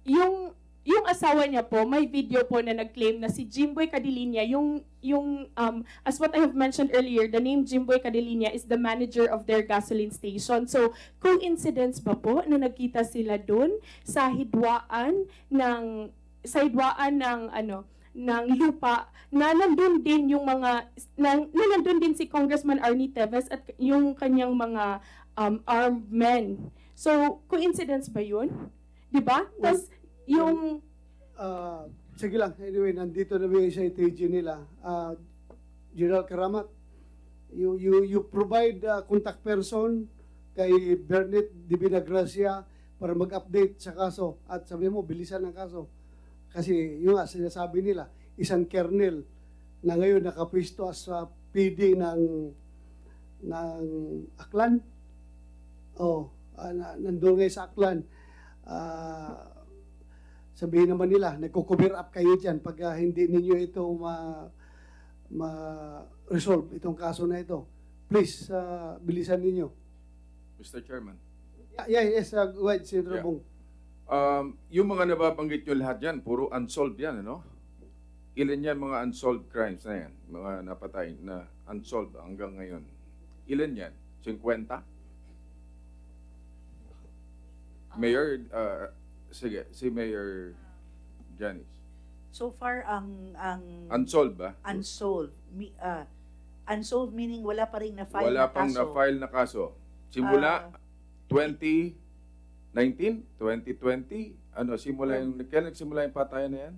yung yung asawa niya po, may video po na nag-claim na si Jimboy Cadilinia, yung, yung um, as what I have mentioned earlier, the name Jimboy Cadilinia is the manager of their gasoline station. So, coincidence ba po na nagkita sila doon sa hidwaan ng sa hidwaan ng ano ng lupa na nandun din yung mga na, na nandun din si Congressman Arnie Teves at yung kanyang mga um, armed men. So, coincidence ba yun? 'Di ba? Yung Ah, sige lang, anyway, nandito na yung sa ITG nila. Ah, General Karamat, you, you, you provide a contact person kay Bernet de Vinagracia para mag-update sa kaso at sabi mo, bilisan ang kaso. Kasi yung nga, sinasabi nila, isang kernel na ngayon nakapwisto as uh, PD ng ng Aklan. Oh, uh, na, nandun ngayon sa Aklan. Ah, sabihin naman nila, nagko-cover up kayo dyan pag ah, hindi ninyo ito ma, ma-resolve itong kaso na ito. Please, ah, bilisan ninyo. Mr. Chairman. Yeah, yeah yes, uh, go ahead, Senator Yeah. Bong. Um, yung mga nababanggit nyo lahat yan, puro unsolved yan, ano? Ilan yan mga unsolved crimes na yan? Mga napatay na unsolved hanggang ngayon. Ilan yan? 50? Mayor, uh, sige, si Mayor Janice. So far, ang... ang Unsolved ba? Unsolved. Mi, ah, unsolved meaning wala pa rin na-file Wala na pang kaso. na-file na kaso. Simula 2019, 2020, ano, simula yung, kailan nagsimula yung patayan na yan?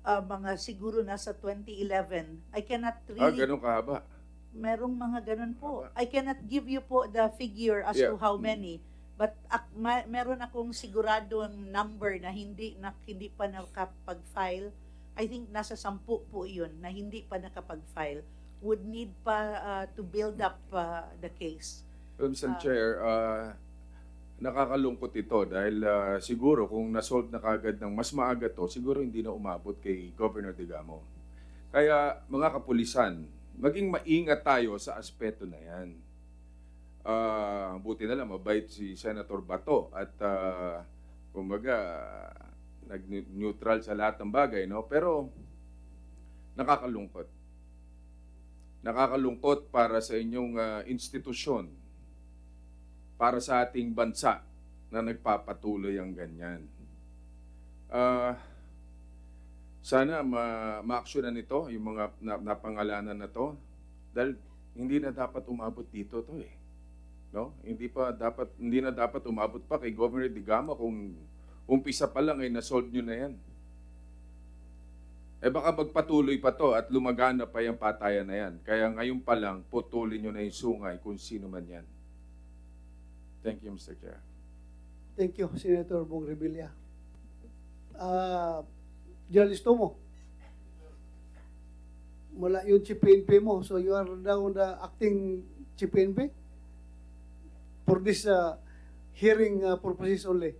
Ah, mga siguro nasa 2011. I cannot Ah, really... ganun kahaba. Merong mga ganun po. I cannot give you po the figure as Yeah. to how many. But ak, ma- meron akong siguradong number na hindi na hindi pa nakapag-file. I think nasa sampu po 'yun na hindi pa nakapag-file. Would need pa uh, to build up uh, the case. Well, Mr. Ah. Chair, uh, nakakalungkot ito dahil uh, siguro kung nasolve na kagad ng mas maaga to, siguro hindi na umabot kay Governor Digamo. Kaya mga kapulisan, maging maingat tayo sa aspeto na yan. Ah, buti na lang, mabait si Senator Bato at uh, kumbaga nag-neutral sa lahat ng bagay, no? Pero nakakalungkot. Nakakalungkot para sa inyong ah, institusyon, para sa ating bansa na nagpapatuloy ang ganyan. Ah, sana ma- ma-actionan ito, yung mga na- napangalanan na to, dahil hindi na dapat umabot dito to eh. No? Hindi pa dapat hindi na dapat umabot pa kay Governor Digamo kung umpisa pa lang ay na-solve nyo na yan. Eh baka magpatuloy pa to at lumagana pa yung patayan na yan. Kaya ngayon pa lang, putulin nyo na yung sungay kung sino man yan. Thank you, Mr. Chair. Thank you, Senator Bong Revilla. Ah, journalisto mo. Mula yung chief PNP mo. So you are now the acting chief? For this uh, hearing uh, purposes only.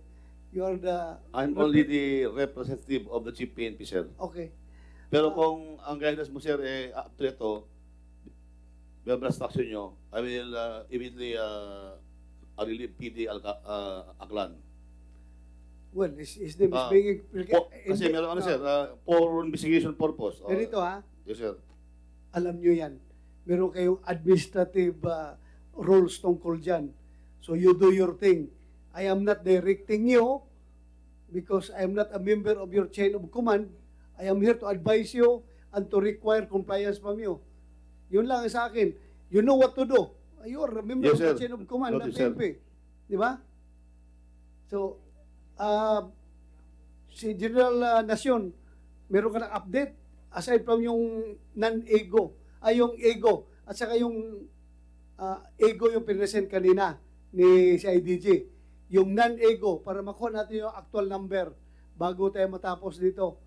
You are the... I'm only the representative of the Chief PNP, sir. Okay. Pero kung ang guidance mo, sir, eh, to ito, Bebras action nyo, I will uh, immediately uh, I relieve PD Alca, uh, Aklan. Well, his, his name is Ah, being... po- kasi meron ano, Ah. sir, uh, for investigation purpose. Uh, Ganito ha, Yes, sir. alam nyo yan. Meron kayong administrative uh, rules tungkol dyan. So you do your thing. I am not directing you because I am not a member of your chain of command. I am here to advise you and to require compliance from you. Yun lang ang sa akin. You know what to do. You are a member Yes, of the chain of command ng sir. PNP. Di ba? So, uh, si General uh, Nacion, meron ka ng update aside from yung non-ego, ay yung ego, at saka yung uh, ego yung pinresent kanina ni CIDG. Yung non-ego, para makuha natin yung actual number bago tayo matapos dito.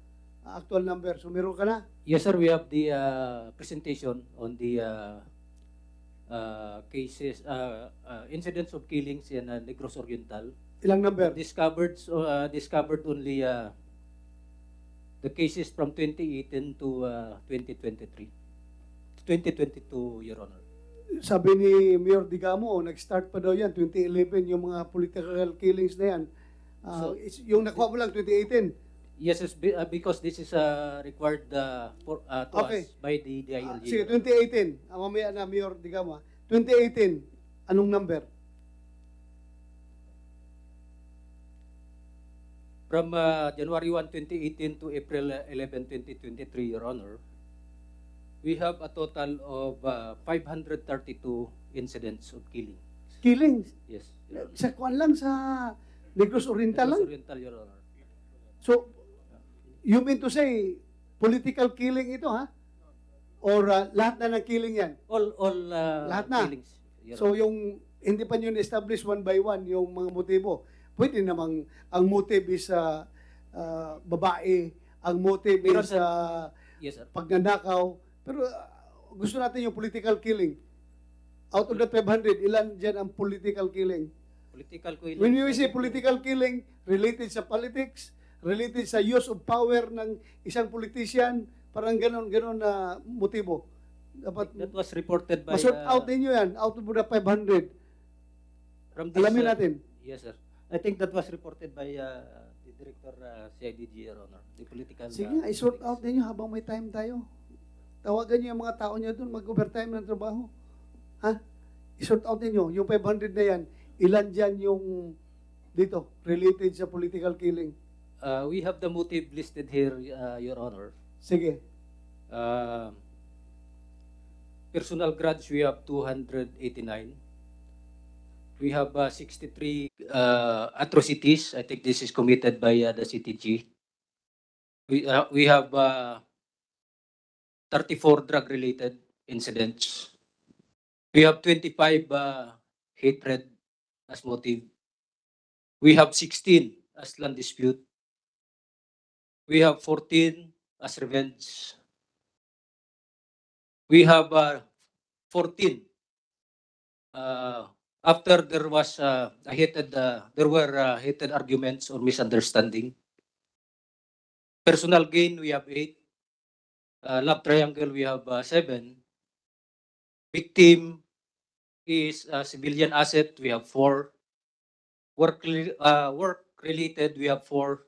uh, actual number. So meron ka na? Yes, sir. We have the uh, presentation on the uh, uh, cases, uh, uh, incidents of killings in uh, Negros Oriental. Ilang number? Discovered, so, uh, discovered only uh, the cases from 2018 to uh, 2023. 2022, Your Honor. Sabi ni Mayor Digamo, nag-start pa daw yan, 2011, yung mga political killings na yan. Ah, So- it's- yung nakuha mo lang, 2018. Yes, be- uh, because this is uh, required uh, for, uh, to Okay. us by the Ah, DILG. sige, 2018. Ang mamaya na, Mayor Digamo. ah. 2018, anong number? From uh, January 1, 2018 to April 11, 2023, Your Honor, we have a total of uh, 532 incidents of killing. Killings? Yes. Sa kuan lang, sa Negros Oriental lang? Negros Oriental, Your Honor. So, you mean to say, political killing ito, ha? Or uh, lahat na ng killing yan? All, all uh, lahat na? killings. Your So, yung hindi pa nyo na-establish one by one yung mga motibo. Pwede namang ang motive is uh, uh, babae, ang motive is uh, Yes, sir. pagnanakaw. Pero uh, gusto natin yung political killing. Out of the 500, ilan dyan ang political killing? Political killing. When you say political killing, related sa politics, related sa use of power ng isang politician, parang ganon, ganon na motibo. Dapat That was reported by... masort uh, out ninyo yan, out of the 500. From this, Alamin uh, natin. Yes, sir. I think that was reported by uh, the Director uh, CIDG, Your Honor. The political... Sige uh, i-sort out ninyo habang may time tayo. Tawagan niyo yung mga tao niyo doon, mag-overtime ng trabaho. Ha? I-sort out ninyo. Yung 500 na yan, ilan dyan yung dito, related sa political killing. Uh, we have the motive listed here, uh, Your Honor. Sige. Uh, personal grudge, we have 289. We have uh, 63 uh, atrocities. I think this is committed by uh, the CTG. We, uh, we have uh, 34 drug-related incidents. We have 25 uh, hatred as motive. We have 16 as land dispute. We have 14 as revenge. We have uh, 14 uh, after there was uh, a heated, uh, there were uh, heated arguments or misunderstanding. Personal gain, we have eight. Uh, love triangle, we have uh, seven. Victim is uh, civilian asset, we have four. Work, uh, work related, we have four.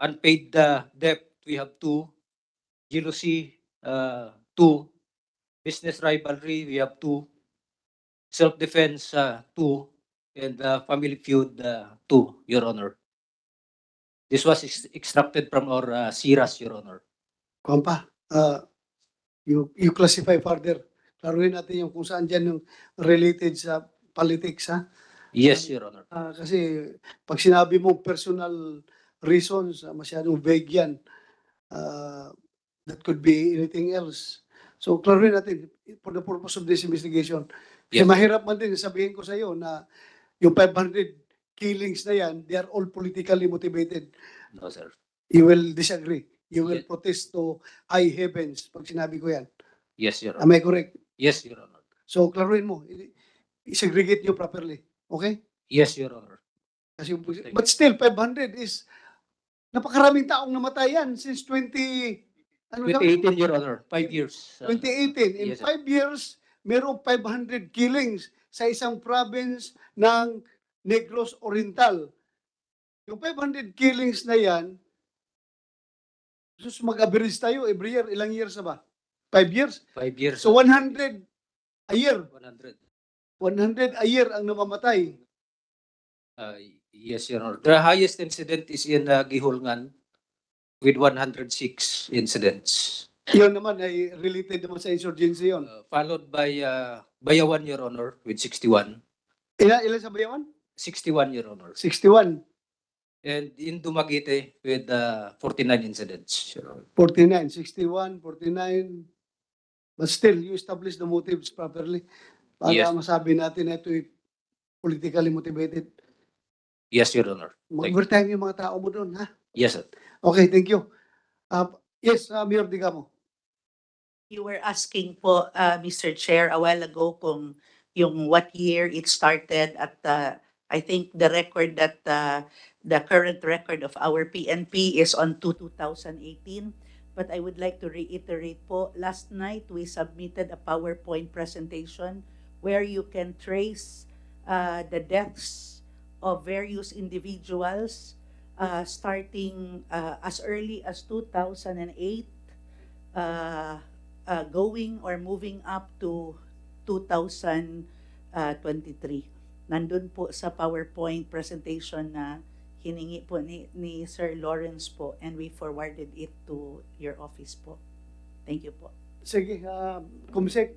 Unpaid uh, debt, we have two. Jealousy, uh, two. Business rivalry, we have two. Self-defense, uh, two. And uh, family feud, uh, two, Your Honor. This was ex- extracted from our uh, SIRAS, Your Honor. Kompa, uh, you, you classify further. Klaruhin natin yung kung saan dyan yung related sa politics, ha? Yes, Your Honor. Ah, kasi pag sinabi mo personal reasons, ah, masyadong vague yan. Ah, that could be anything else. So, klaruhin natin for the purpose of this investigation. Kasi Yes. mahirap man din sabihin ko sa iyo na yung 500 killings na yan, they are all politically motivated. No, sir. You will disagree. You will protest to high heavens pag sinabi ko yan. Yes, Your Am Honor. I correct? Yes, Your Honor. So, klaruhin mo. I- I-segregate nyo properly. Okay? Yes, Your Honor. Kasi, but still, 500 is napakaraming taong namatay yan since 20... Ano sabi? 2018, Your Honor. Five years. uh, 2018. In yes, sir. five years, merong 500 killings sa isang province ng Negros Oriental. Yung 500 killings na yan, sus mag-average tayo every year. Ilang years na ba? Five years? Five years. So 100 a year. 100. 100 a year ang namamatay. Uh, yes, Your Honor. The highest incident is in uh, Gihulngan with 106 incidents. Yun naman ay related naman sa insurgency yun. Uh, followed by uh, Bayawan, Your Honor, with 61. Ilan, ilan sa Bayawan? 61, Your Honor. 61. And in Dumaguete with uh, 49 incidents, Your Honor. 49, 61, 49. But still, you establish the motives properly para Yes. masabi natin na ito ay politically motivated. Yes, Your Honor. Thank. Mag-overtime yung mga tao mo doon, ha? Yes, sir. Okay, thank you. Uh, yes, uh, Mayor Digamo. You were asking po, uh, Mr. Chair, a while ago kung yung what year it started at uh, I think the record that, uh, the current record of our PNP is on to 2018. But I would like to reiterate po, last night we submitted a PowerPoint presentation where you can trace uh, the deaths of various individuals uh, starting uh, as early as 2008, uh, uh, going or moving up to 2023. Nandun po sa PowerPoint presentation na hiningi po ni, ni Sir Lawrence po and we forwarded it to your office po. Thank you po. Sige, uh, Kumsek,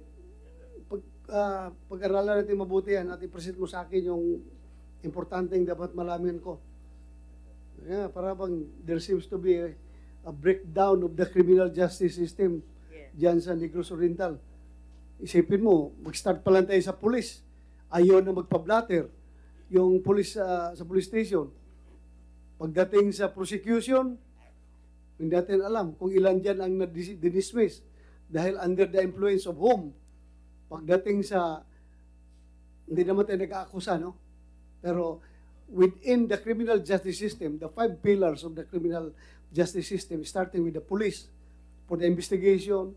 pag, ah, pag-aralan natin mabuti yan at i-present mo sa akin yung importanteng dapat malaman ko. Yeah, para bang there seems to be a, a breakdown of the criminal justice system dyan sa Negros Oriental. Isipin mo, mag-start pa lang tayo sa police. Ayaw na magpa-blatter yung police ah, sa police station. Pagdating sa prosecution, hindi natin alam kung ilan dyan ang na-dismiss dahil under the influence of whom. Pagdating sa, hindi naman tayo nag-aakusa, no? Pero within the criminal justice system, the five pillars of the criminal justice system, starting with the police for the investigation,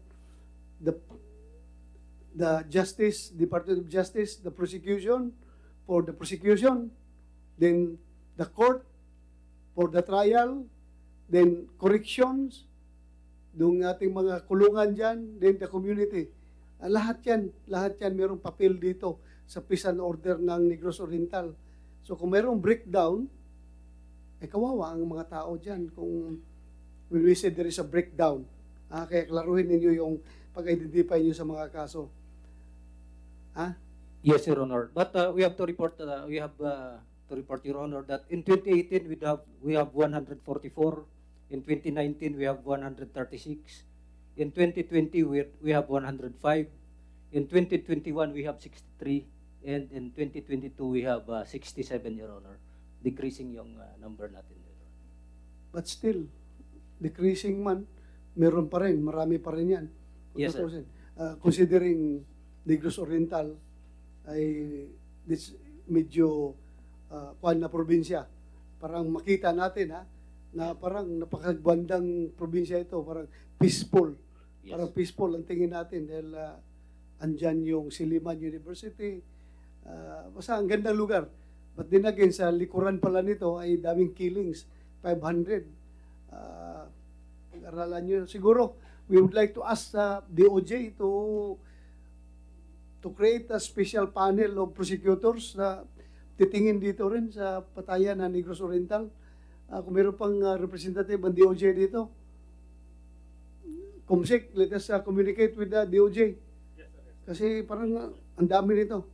the the justice, Department of Justice, the prosecution for the prosecution, then the court for the trial, then corrections, yung ating mga kulungan dyan, then the community. Ah, lahat yan, lahat yan mayroong papel dito sa peace and order ng Negros Oriental. So kung mayroong breakdown, eh kawawa ang mga tao dyan kung when we say there is a breakdown. Ah, kaya klaruhin ninyo yung pag-identify nyo sa mga kaso. Ha? Yes, Your Honor. But uh, we have to report, uh, we have uh, to report, Your Honor, that in 2018, we have, we have 144. In 2019, we have 136. In 2020, we, we have 105. In 2021, we have 63. And in 2022, we have uh, 67, Your Honor. Decreasing yung uh, number natin. But still, decreasing man, meron pa rin, marami pa rin yan. Yes, sir. Uh, considering Negros Oriental ay this medyo uh, kuan na probinsya. Parang makita natin ha, na parang napakagwandang probinsya ito, parang peaceful. Yes. Parang peaceful ang tingin natin dahil uh, andyan yung Siliman University. Uh, basta ang gandang lugar. But then again, sa likuran pala nito ay daming killings. 500. Uh, pag-aralan nyo. Siguro, we would like to ask sa DOJ to to create a special panel of prosecutors na titingin dito rin sa patayan ng Negros Oriental. Uh, kung meron pang uh, representative ng DOJ dito, Kumsik, let us uh, communicate with the DOJ. Kasi parang uh, ang dami nito.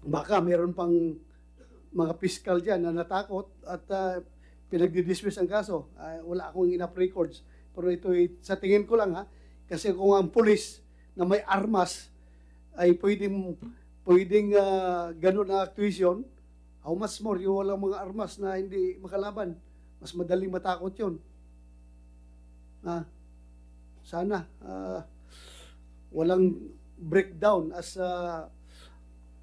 Baka meron pang mga piskal dyan na natakot at uh, pinagdi-dismiss ang kaso. Uh, wala akong enough records. Pero ito ay- sa tingin ko lang ha, kasi kung ang pulis na may armas ay pwedeng pwedeng uh, ganun ang actuation, how much more yung walang mga armas na hindi makalaban. Mas madaling matakot yun. Ah, sana ah, walang breakdown as uh,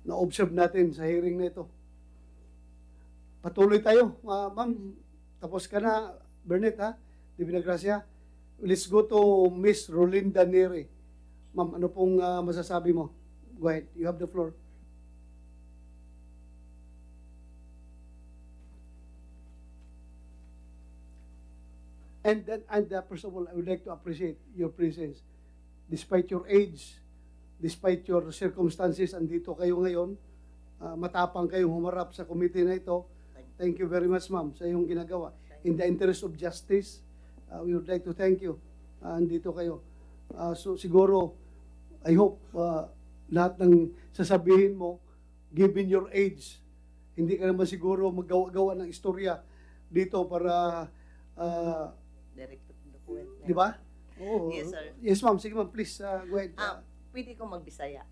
na-observe natin sa hearing na ito. Patuloy tayo. Ah, ma'am, tapos ka na, Bernette, ha? Di Vinagracia. Let's go to Miss Rolinda Neri. Ma'am, ano pong ah, masasabi mo? Go ahead. You have the floor. And then, and uh, first of all, I would like to appreciate your presence. Despite your age, despite your circumstances, andito kayo ngayon, uh, matapang kayong humarap sa committee na ito. Thank you very much, ma'am, sa iyong ginagawa. In the interest of justice, uh, we would like to thank you. Uh, andito kayo. Uh, so siguro, I hope uh, lahat ng sasabihin mo, given your age, hindi ka naman siguro magawa-gawa ng istorya dito para uh, Direct point. Di ba? Oo. Yes, sir. Yes, ma'am. Sige, ma'am. Please, uh, go ahead. Ah, pwede ko magbisaya.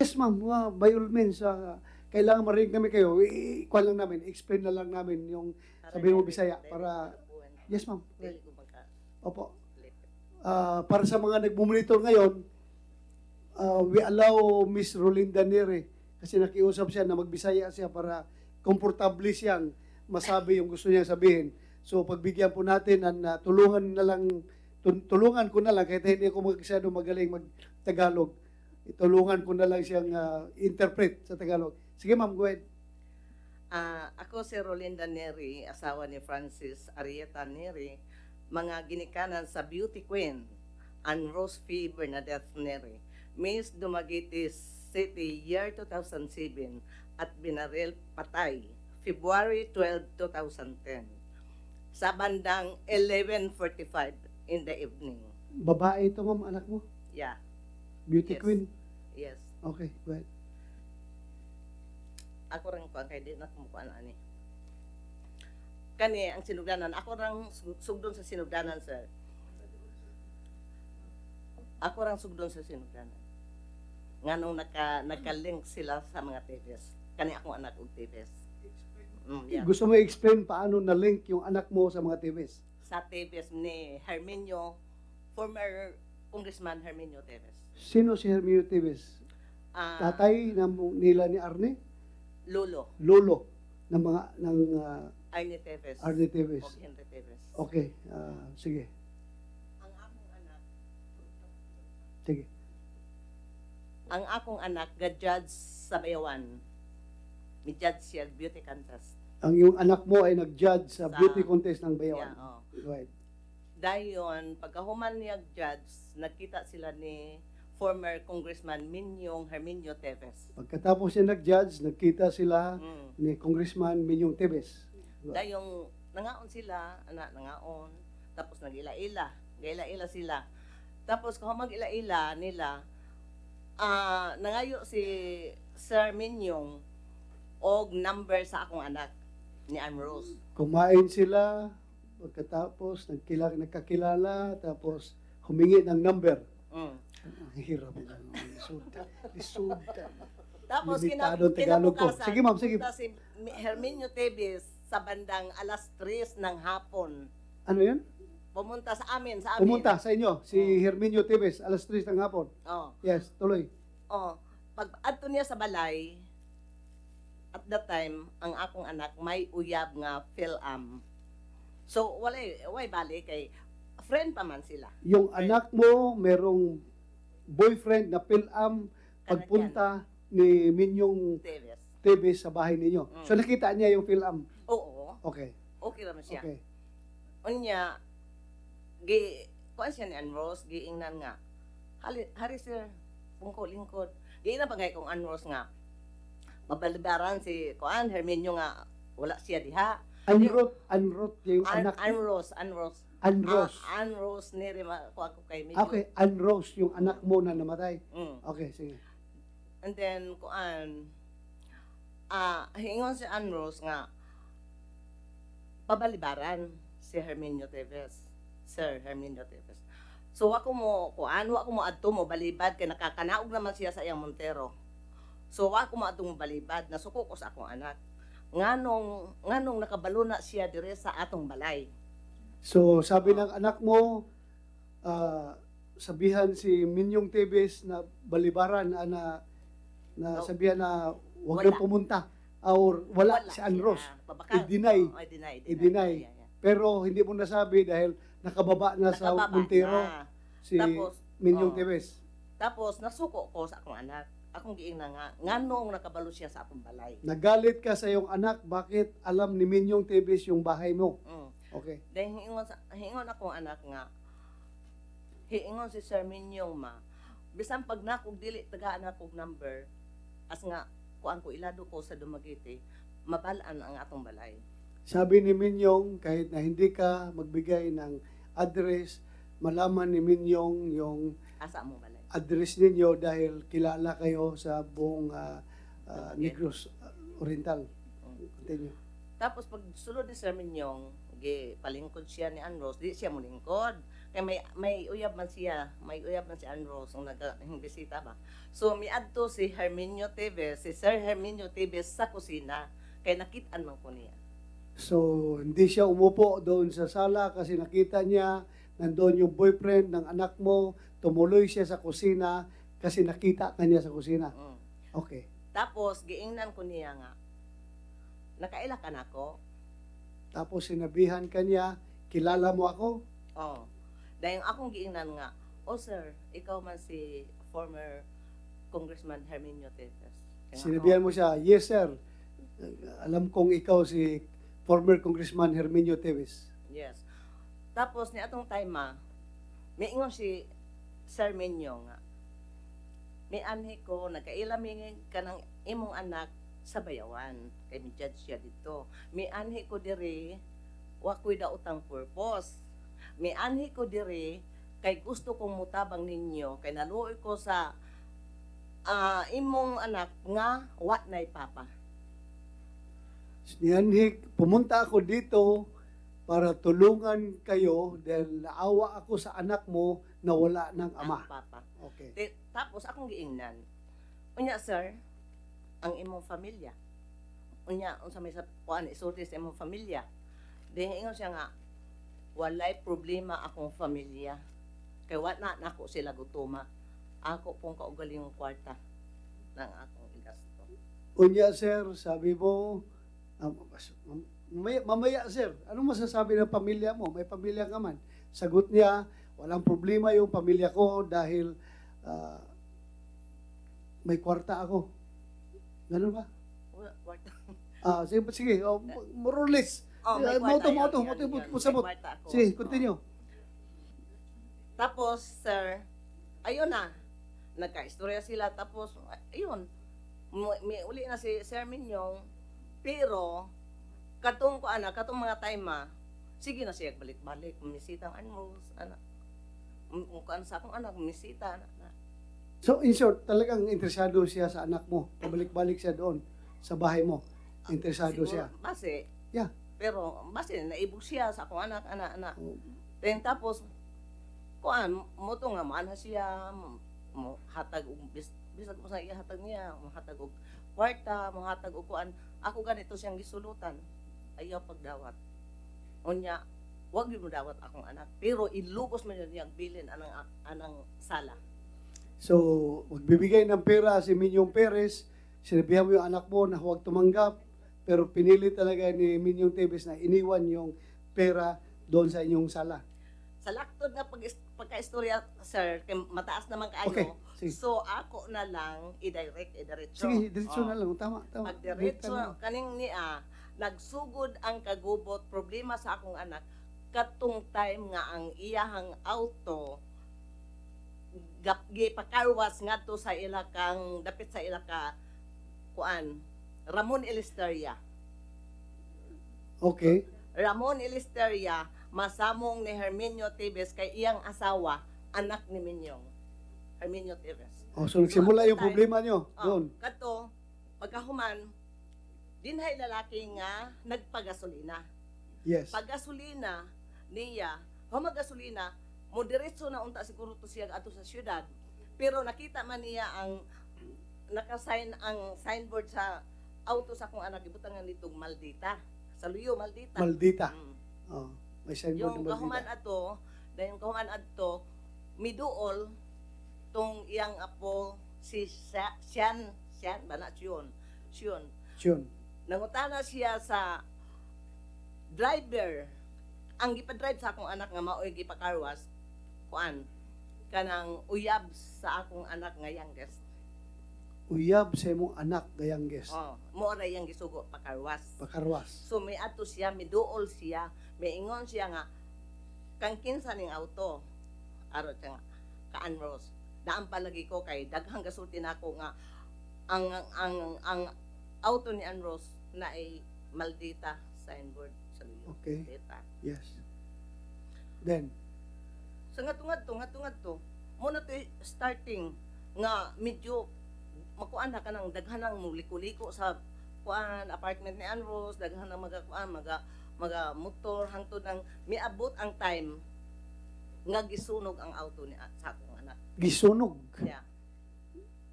yes, ma'am. Uh, by all means, uh, kailangan marinig namin kayo. I- Ikuha lang namin. Explain na lang namin yung sabihin mo Bisaya para... Yes, ma'am. Opo. Ah, para sa mga nagmumonitor ngayon, uh, we allow Miss Rolinda Nere Kasi nakiusap siya na magbisaya siya para komportable siyang masabi yung gusto niyang sabihin. So pagbigyan po natin at na tulungan na lang tul- tulungan ko na lang kahit hindi ako masyado magaling mag-Tagalog. Itulungan ko na lang siyang ah, interpret sa Tagalog. Sige ma'am, go ahead. Ah, ako si Rolinda Neri, asawa ni Francis Arieta Neri, mga ginikanan sa Beauty Queen, and Rose Fee Bernadette Neri, Miss Dumaguete City, year 2007, at Binaril Patay, February 12, 2010. Sa bandang 11.45 in the evening. Babae ito ma'am, anak mo? Yeah, Beauty Yes. queen? yes. Okay, go ahead. Ako rin ko, kaya di na kumukuha na ani. Kani, ang sinugdanan, ako sug- sugdon sa sinugdanan, sir. Ako rang sugdon sa sinugdanan. Nga nung naka, naka-link sila sa mga TVS. Kani akong anak og TVS. Mm, yeah. Gusto mo i-explain paano na-link yung anak mo sa mga TVs? Sa TVS ni Herminio, former Congressman Herminio Teves. Sino si Hermio TVs? Ah, Tatay ng nila ni Arne? Lolo, Lolo ng mga ng ah, Arnie Teves. Arnie Teves. O Henry Teves. Okay, ah, sige. Ang akong anak, Sige. Ang akong anak ga-judge sa Bayawan. Mi-judge siya beauty contest. Ang yung anak mo ay nag-judge sa, Sa- beauty contest ng Bayawan. Yeah, oh. Ahead. Dayon, pagkahuman niya judge, nagkita sila ni former Congressman Minyong Herminio Teves. Pagkatapos siya nag-judge, nagkita sila Mm. ni Congressman Minyong Tevez. Dayong nangaon sila, anak nangaon, tapos nagila-ila, gaila-ila sila. Tapos kung mag-ila-ila nila, ah nangayo si Sir Minyong og number sa akong anak ni Amrose. Kumain sila, pagkatapos nagkila, nagkakilala, tapos humingi ng number. Mm. Ang hirap na. Lisuda. Lisuda. Tapos Limitado Tagalog ko. Sige ma'am, sige. si Herminio Teves sa bandang alas 3 ng hapon. Ano yan? Pumunta sa amin, sa amin. Pumunta sa inyo, si Herminio Tevez, alas 3 ng hapon. Oh. Yes, tuloy. Oh, pag adto niya sa balay, at that time, ang akong anak may uyab nga PhilAm. So, wala, way bali kay friend pa man sila. Yung anak mo, merong boyfriend na Pilam pagpunta ni Minyong Teves. Tevez sa bahay ninyo. Mm. So nakita niya yung Pilam. Oo. Okay. Okay naman siya. Okay. Unya, gi, kuan siya ni Anros, giingnan nga. Hali, hari sir, pungko lingkod. Giingnan pa kong Anros nga. Mabalibaran si kuan Herminio nga wala siya diha. Unrot, unrot yung An, anak. Anros, Anros. Anros. Ah, Anros ni Rima, ko ako kay medyo. Okay, Unrose, yung anak mo na namatay. Mm. Okay, sige. And then, kuan, ah, hingon si Anros nga, pabalibaran si Herminio Teves. Sir Herminio Teves. So, ako mo, kuan, wa ko mo adto mo balibad, kay nakakanaog naman siya sa iyang Montero. So, wa ko mo adto mo balibad, nasuko ko sa akong anak. Nganong, nganong nakabalo na siya dire sa atong balay. So sabi ng anak mo, ah, sabihan si Minyong Tevez na balibaran ah, na na No. sabihan na Wala. na pumunta or wala, si Anros. I-deny. Oh, i-deny, i-deny. I-deny. Yeah, yeah. Pero hindi mo nasabi dahil nakababa na sa Nakababa Montero na. si Tapos, Minyong oh. Tevez. Tapos nasuko ko sa akong anak. Akong giing na nga, nganong nakabalo siya sa akong balay. Nagalit ka sa iyong anak, bakit alam ni Minyong Tevez yung bahay mo? Mm. Okay. Dahil hingon, sa, hingon akong anak nga, hiingon si Sir Minyong ma, bisan pag nakog dili tagaan akong number, as nga, kuan ko ilado ko sa Dumaguete, mabalaan ang atong balay. Sabi ni Minyong, kahit na hindi ka magbigay ng address, malaman ni Minyong yung Asa mo balay. address ninyo dahil kilala kayo sa buong ah, ah, Negros Oriental. Continue. Tapos pag sulod ni Sir Minyong, gi palingkod siya ni Anros, di siya mulingkod. Kaya may may uyab man siya, may uyab man si Anros ang nag-bisita ba. So miadto si Herminio Teves, si Sir Herminio Teves sa kusina kay nakitaan man ko niya. So, hindi siya umupo doon sa sala kasi nakita niya nandoon yung boyfriend ng anak mo, tumuloy siya sa kusina kasi nakita ka niya sa kusina. Mm. Okay. Tapos giingnan ko niya nga nakaila ka na ako. Tapos sinabihan ka niya, kilala mo ako? Oh. Dahil akong giingnan nga, oh sir, ikaw man si former Congressman Herminio nga, Sinabihan mo siya, yes sir, alam kong ikaw si former Congressman Herminio Teves. Yes. Tapos ni atong time ma, may ingon si Sir Minyo nga. May anhi ko, nagkailamingin ka ng imong anak sa bayawan. Kay mi judge siya dito. May anhi ko diri, wa ko'y daotang purpose. May anhi ko diri, kay gusto kong mutabang ninyo, kay naluoy ko sa ah, imong anak nga wa nay papa. Niyanhik, pumunta ako dito para tulungan kayo dahil naawa ako sa anak mo na wala ng ama. Ang papa. Okay. Te- tapos akong giingnan. Unya sir, ang imong pamilya. Unya unsa may sa kuan isulti sa imong pamilya. Di ingon siya nga walay problema akong pamilya. Kay wa na nako sila gutuma. Ako pong kaugalingong kwarta ng akong igasto. Unya sir, sabi mo, um, mamaya, mamaya sir, ano masasabi ng pamilya mo? May pamilya ka man. Sagot niya, walang problema yung pamilya ko dahil ah, may kwarta ako. Ganun ba? Kwarta. Ah, sige, sige, oh, more or less. Oh, may Ah, kwarta moto, yun, moto, moto, May sabot. Sige, Oh. continue. Tapos, sir, ayun na, nagka-istorya sila. Tapos, ayun, mu- may uli na si Sir Minyong. Pero, katong ko ana, katong mga time ma, sige na siya balik-balik, misita ang animals, anak. Kung ano sa akong anak, misita, anak. na. So, in short, talagang interesado siya sa anak mo. Pabalik-balik siya doon sa bahay mo. Interesado Siguro, siya. Base. Yeah. Pero, base, naibog siya sa akong anak, anak, anak. Then, tapos, kuan, mo to nga, maana siya, mo, hatag og bis, bisag mo sa iya hatag niya, mo hatag og kwarta, mo hatag og kuan. Ako ganito siyang gisulutan. Ayaw pagdawat. Unya, wag mo dawat akong anak. Pero ilugos man niya ang bilin anang anang sala. So, magbibigay ng pera si Minyong Perez, sinabihan mo yung anak mo na huwag tumanggap, pero pinili talaga ni Minyong Tevez na iniwan yung pera doon sa inyong sala. Sa laktod nga pag pagka-istorya, sir, mataas naman kaayo. Okay, sige. So ako na lang i-direct, i-diretso. Sige, diretso Oh. na lang. Tama, tama. Pag diretso, Direct ka na. kaning niya, nagsugod ang kagubot, problema sa akong anak, katong time nga ang iyahang auto, gipakarwas ngadto sa ila kang dapit sa ila ka kuan Ramon Elisteria. Okay. Ramon Elisteria masamong ni Herminio Tevez kay iyang asawa anak ni Minyong. Herminio Tevez. Oh, so nagsimula yung problema nyo Oh, doon. Kato, pagkahuman, dinhay lalaki nga nagpagasolina. Yes. Paggasolina niya, humagasolina, mo diretso na unta siguro to siya ato sa syudad. Pero nakita man niya ang nakasign ang signboard sa auto sa akong anak ibutangan nitong Maldita. Sa Luyo Maldita. Maldita. Mm. Oh, may signboard Yung ng kahuman Maldita. ato, dahil yung kahuman ato, miduol tong iyang apo si Sian, Sian ba na Siyon? Siyon. Yun. Nangutana siya sa driver. Ang gipa-drive sa akong anak nga maoy gipakarwas, kuan, kanang uyab sa akong anak nga youngest. Uyab sa imong anak gayang guest. Oh, mo ra yang gisugo pakarwas. Pakarwas. So may ato siya, may duol siya, may ingon siya nga, kang kinsa ning auto, aro siya nga, kaan Rose. Daan palagi ko kay daghang gasulti na ako nga ang ang ang, ang auto ni Anros na ay Maldita signboard sa Luyo. Okay. Maldita. Yes. Then, Sa nga tungad to, nga tungad to, mo na to starting nga medyo makuan na ka ng daghanang mo liko-liko sa kuan apartment ni Anros, daghan ng mga kuan, mga mga motor hangtod ang miabot ang time nga gisunog ang auto ni sa akong. Gisunog. Yeah.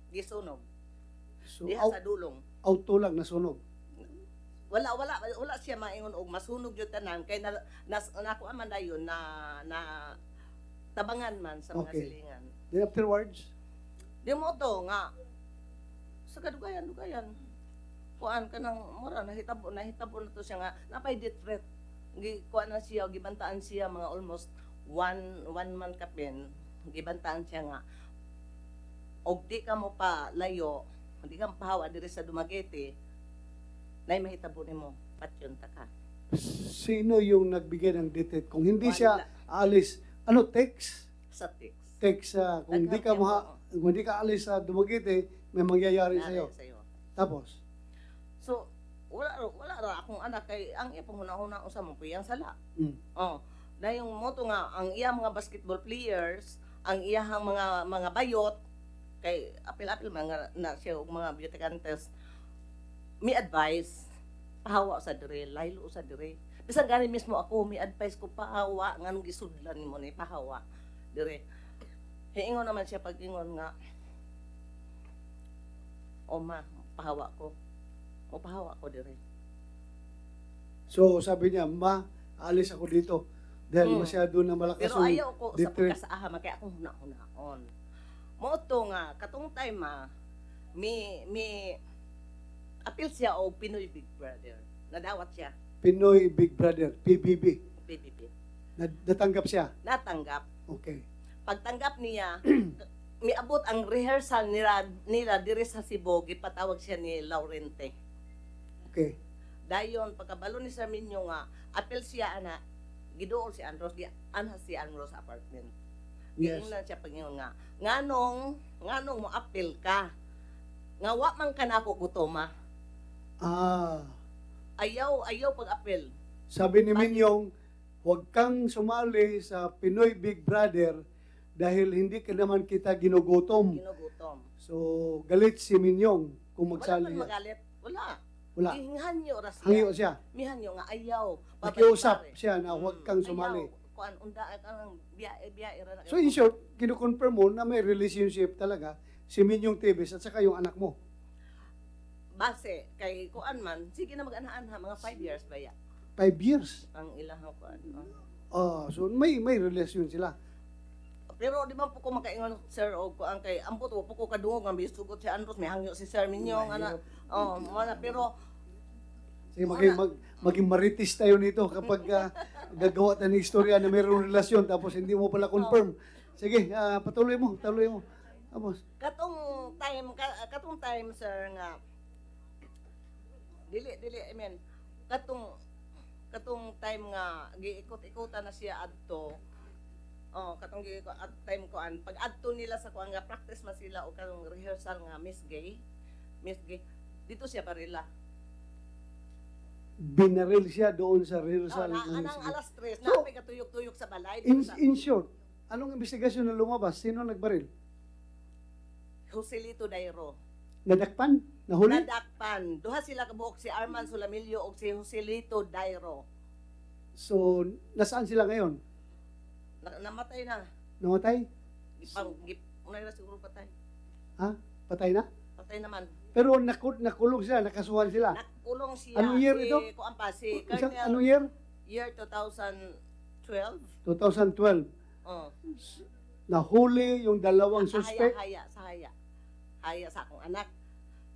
Gisunog. So, Diha au- sa dulong. auto lang nasunog. Wala wala wala siya maingon og masunog yung tanan kay na nas nako man dayon na na tabangan man sa mga Okay. silingan. Then afterwards, Di mo to nga sa kadugayan dugayan kuan ka nang mura nahitabo nahitabo na to siya nga napay death threat gi kuan na siya gibantaan siya mga almost one one month kapin gibantaan siya nga og di ka mo pa layo di ka pahawa diri sa Dumaguete nay mahitabo nimo patyon ta ka Sino yung nagbigay ng detet? Kung hindi siya alis, ano, text? sa text Text, ah, kung hindi ka, maha, kung hindi ka alis sa Dumaguete, may mangyayari sa'yo. sa'yo. Tapos, So, wala wala ra akong anak kay ang iya panghuna-huna usa mo piyang sala. Mm. Oh, na yung moto nga ang iya mga basketball players, ang iyahang mga mga bayot kay apil-apil mga na siya mga beauty contest mi advice pahawa sa dire laylo sa dire. Bisan gani mismo ako mi advice ko pahawa nganong gisudlan nimo ni pahawa dire. Hiingon naman siya pag ingon nga o ma pahawa ko o pahawa ko dire. So sabi niya, ma, alis ako dito. Dahil Mm. masyado na malakas Pero ayaw ko sa pagkasaaha kaya akong huna-hunaon. Mo to nga katong time ma mi mi apil siya og Pinoy Big Brother. Nadawat siya Pinoy Big Brother, PBB. PBB. Na- Natanggap siya. Natanggap. Okay. Pagtanggap niya <clears throat> miabot ang rehearsal nila nila diri sa Cebu gipatawag siya ni Laurente. Okay. Dayon pagkabalo ni Sir Minyo nga apil siya ana giduol si Andros gi anha si Andros apartment. Yes. Giingnan siya pag nga nganong nganong mo apil ka. Nga wa man ka nako gutoma. Ah, Ayaw ayaw pag apil. sabi ni Minyong, huwag kang sumali sa Pinoy Big Brother dahil hindi ka naman kita ginugutom. Ginugutom. So, galit si Minyong kung Wala magsali. man magalit. Wala. Wala. Gihanyo ra siya. Hangyo siya. Mihanyo nga ayaw. Nakiusap siya na huwag kang sumali. Ayaw. Kuan unda kanang biya biya ira na. So in short, kinukonfirm mo na may relationship talaga si Minyong Tibes at saka yung anak mo. base kay kuan man sige na mag-anahan ha mga 5 years ba ya Five years. ang ilang kuan. oh. Oh, so may may relasyon sila. Pero di man po ko makaingon sir og kuan kay ambot po ko kadungog nga bisugot si Andros may hangyo si Sir Minyong ana. Oh, wala pero Sige, maging, mag, maging maritis tayo nito kapag ah, gagawa tayo ng istorya na mayroong relasyon tapos hindi mo pala confirm. Sige, ah, patuloy mo, patuloy mo. Tapos, katong time ka- katong time sir nga dili dili I mean katong katong time nga giikot-ikutan na siya adto oh katong gi at time ko an pag adto nila sa kuan nga practice man sila o katong rehearsal nga Miss Gay Miss Gay dito siya barila binaril siya doon sa oh, rehearsal. na, anang music. alas 3 So, na katuyok-tuyok sa balay In, sa in short, anong investigasyon na lumabas? Sino nagbaril? Joselito Dairo Nadakpan? Nahuli? Nadakpan. Duha sila kabuok si Arman Sulamilio ug si Joselito Dairo. So, nasaan sila ngayon? Na- namatay na. Namatay? Gipang gip unay na siguro patay. Ha? Patay na? Patay naman. Pero naku, nakulong sila, nakasuhan sila. Kulong siya Anong year si ito? kuan pa si Colonel anong year? Year 2012. 2012. Oh. Nahuli yung dalawang Sa suspect haya, haya, sa haya. Haya sa akong anak.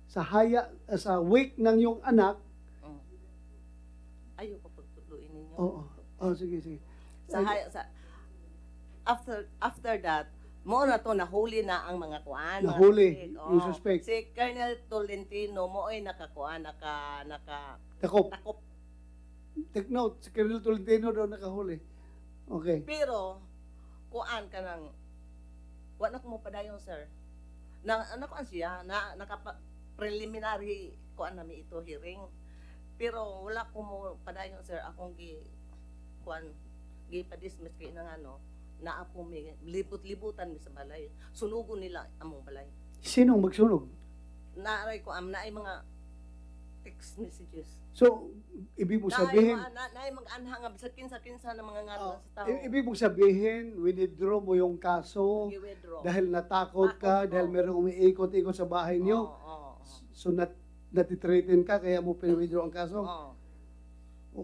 sa haya, uh, sa wake ng yung anak. Oh. Ayaw ko pagtuluin ninyo. Oo. Oh, sige, sige. Sa haya sa after after that mo na to nahuli na ang mga kuan. mga Nahuli, suspect. yung suspect. Si Colonel Tolentino mo ay nakakuan naka naka Takop. takop. Take note, si Colonel Tolentino daw nakahuli. Okay. Pero kuan ka nang wa na mo padayon sir. Na nakuan siya na naka preliminary kuan nami ito hearing. Pero wala ko mo padayon sir akong gi kuan gi pa-dismiss kay nang ano na ako mi libot-libutan mi sa balay. Sunugon nila among balay. Sinong magsunog? Naaray ko am naay mga text messages. So, ibig mo sabihin, na, na, naay mag-anha nga bisag kinsa-kinsa ng mga ngalan sa tao. ibig mo sabihin, withdraw mo yung kaso dahil natakot ka, dahil merong umiikot-ikot sa bahay niyo. So, nat natitreaten ka, kaya mo pinwithdraw ang kaso? Oo.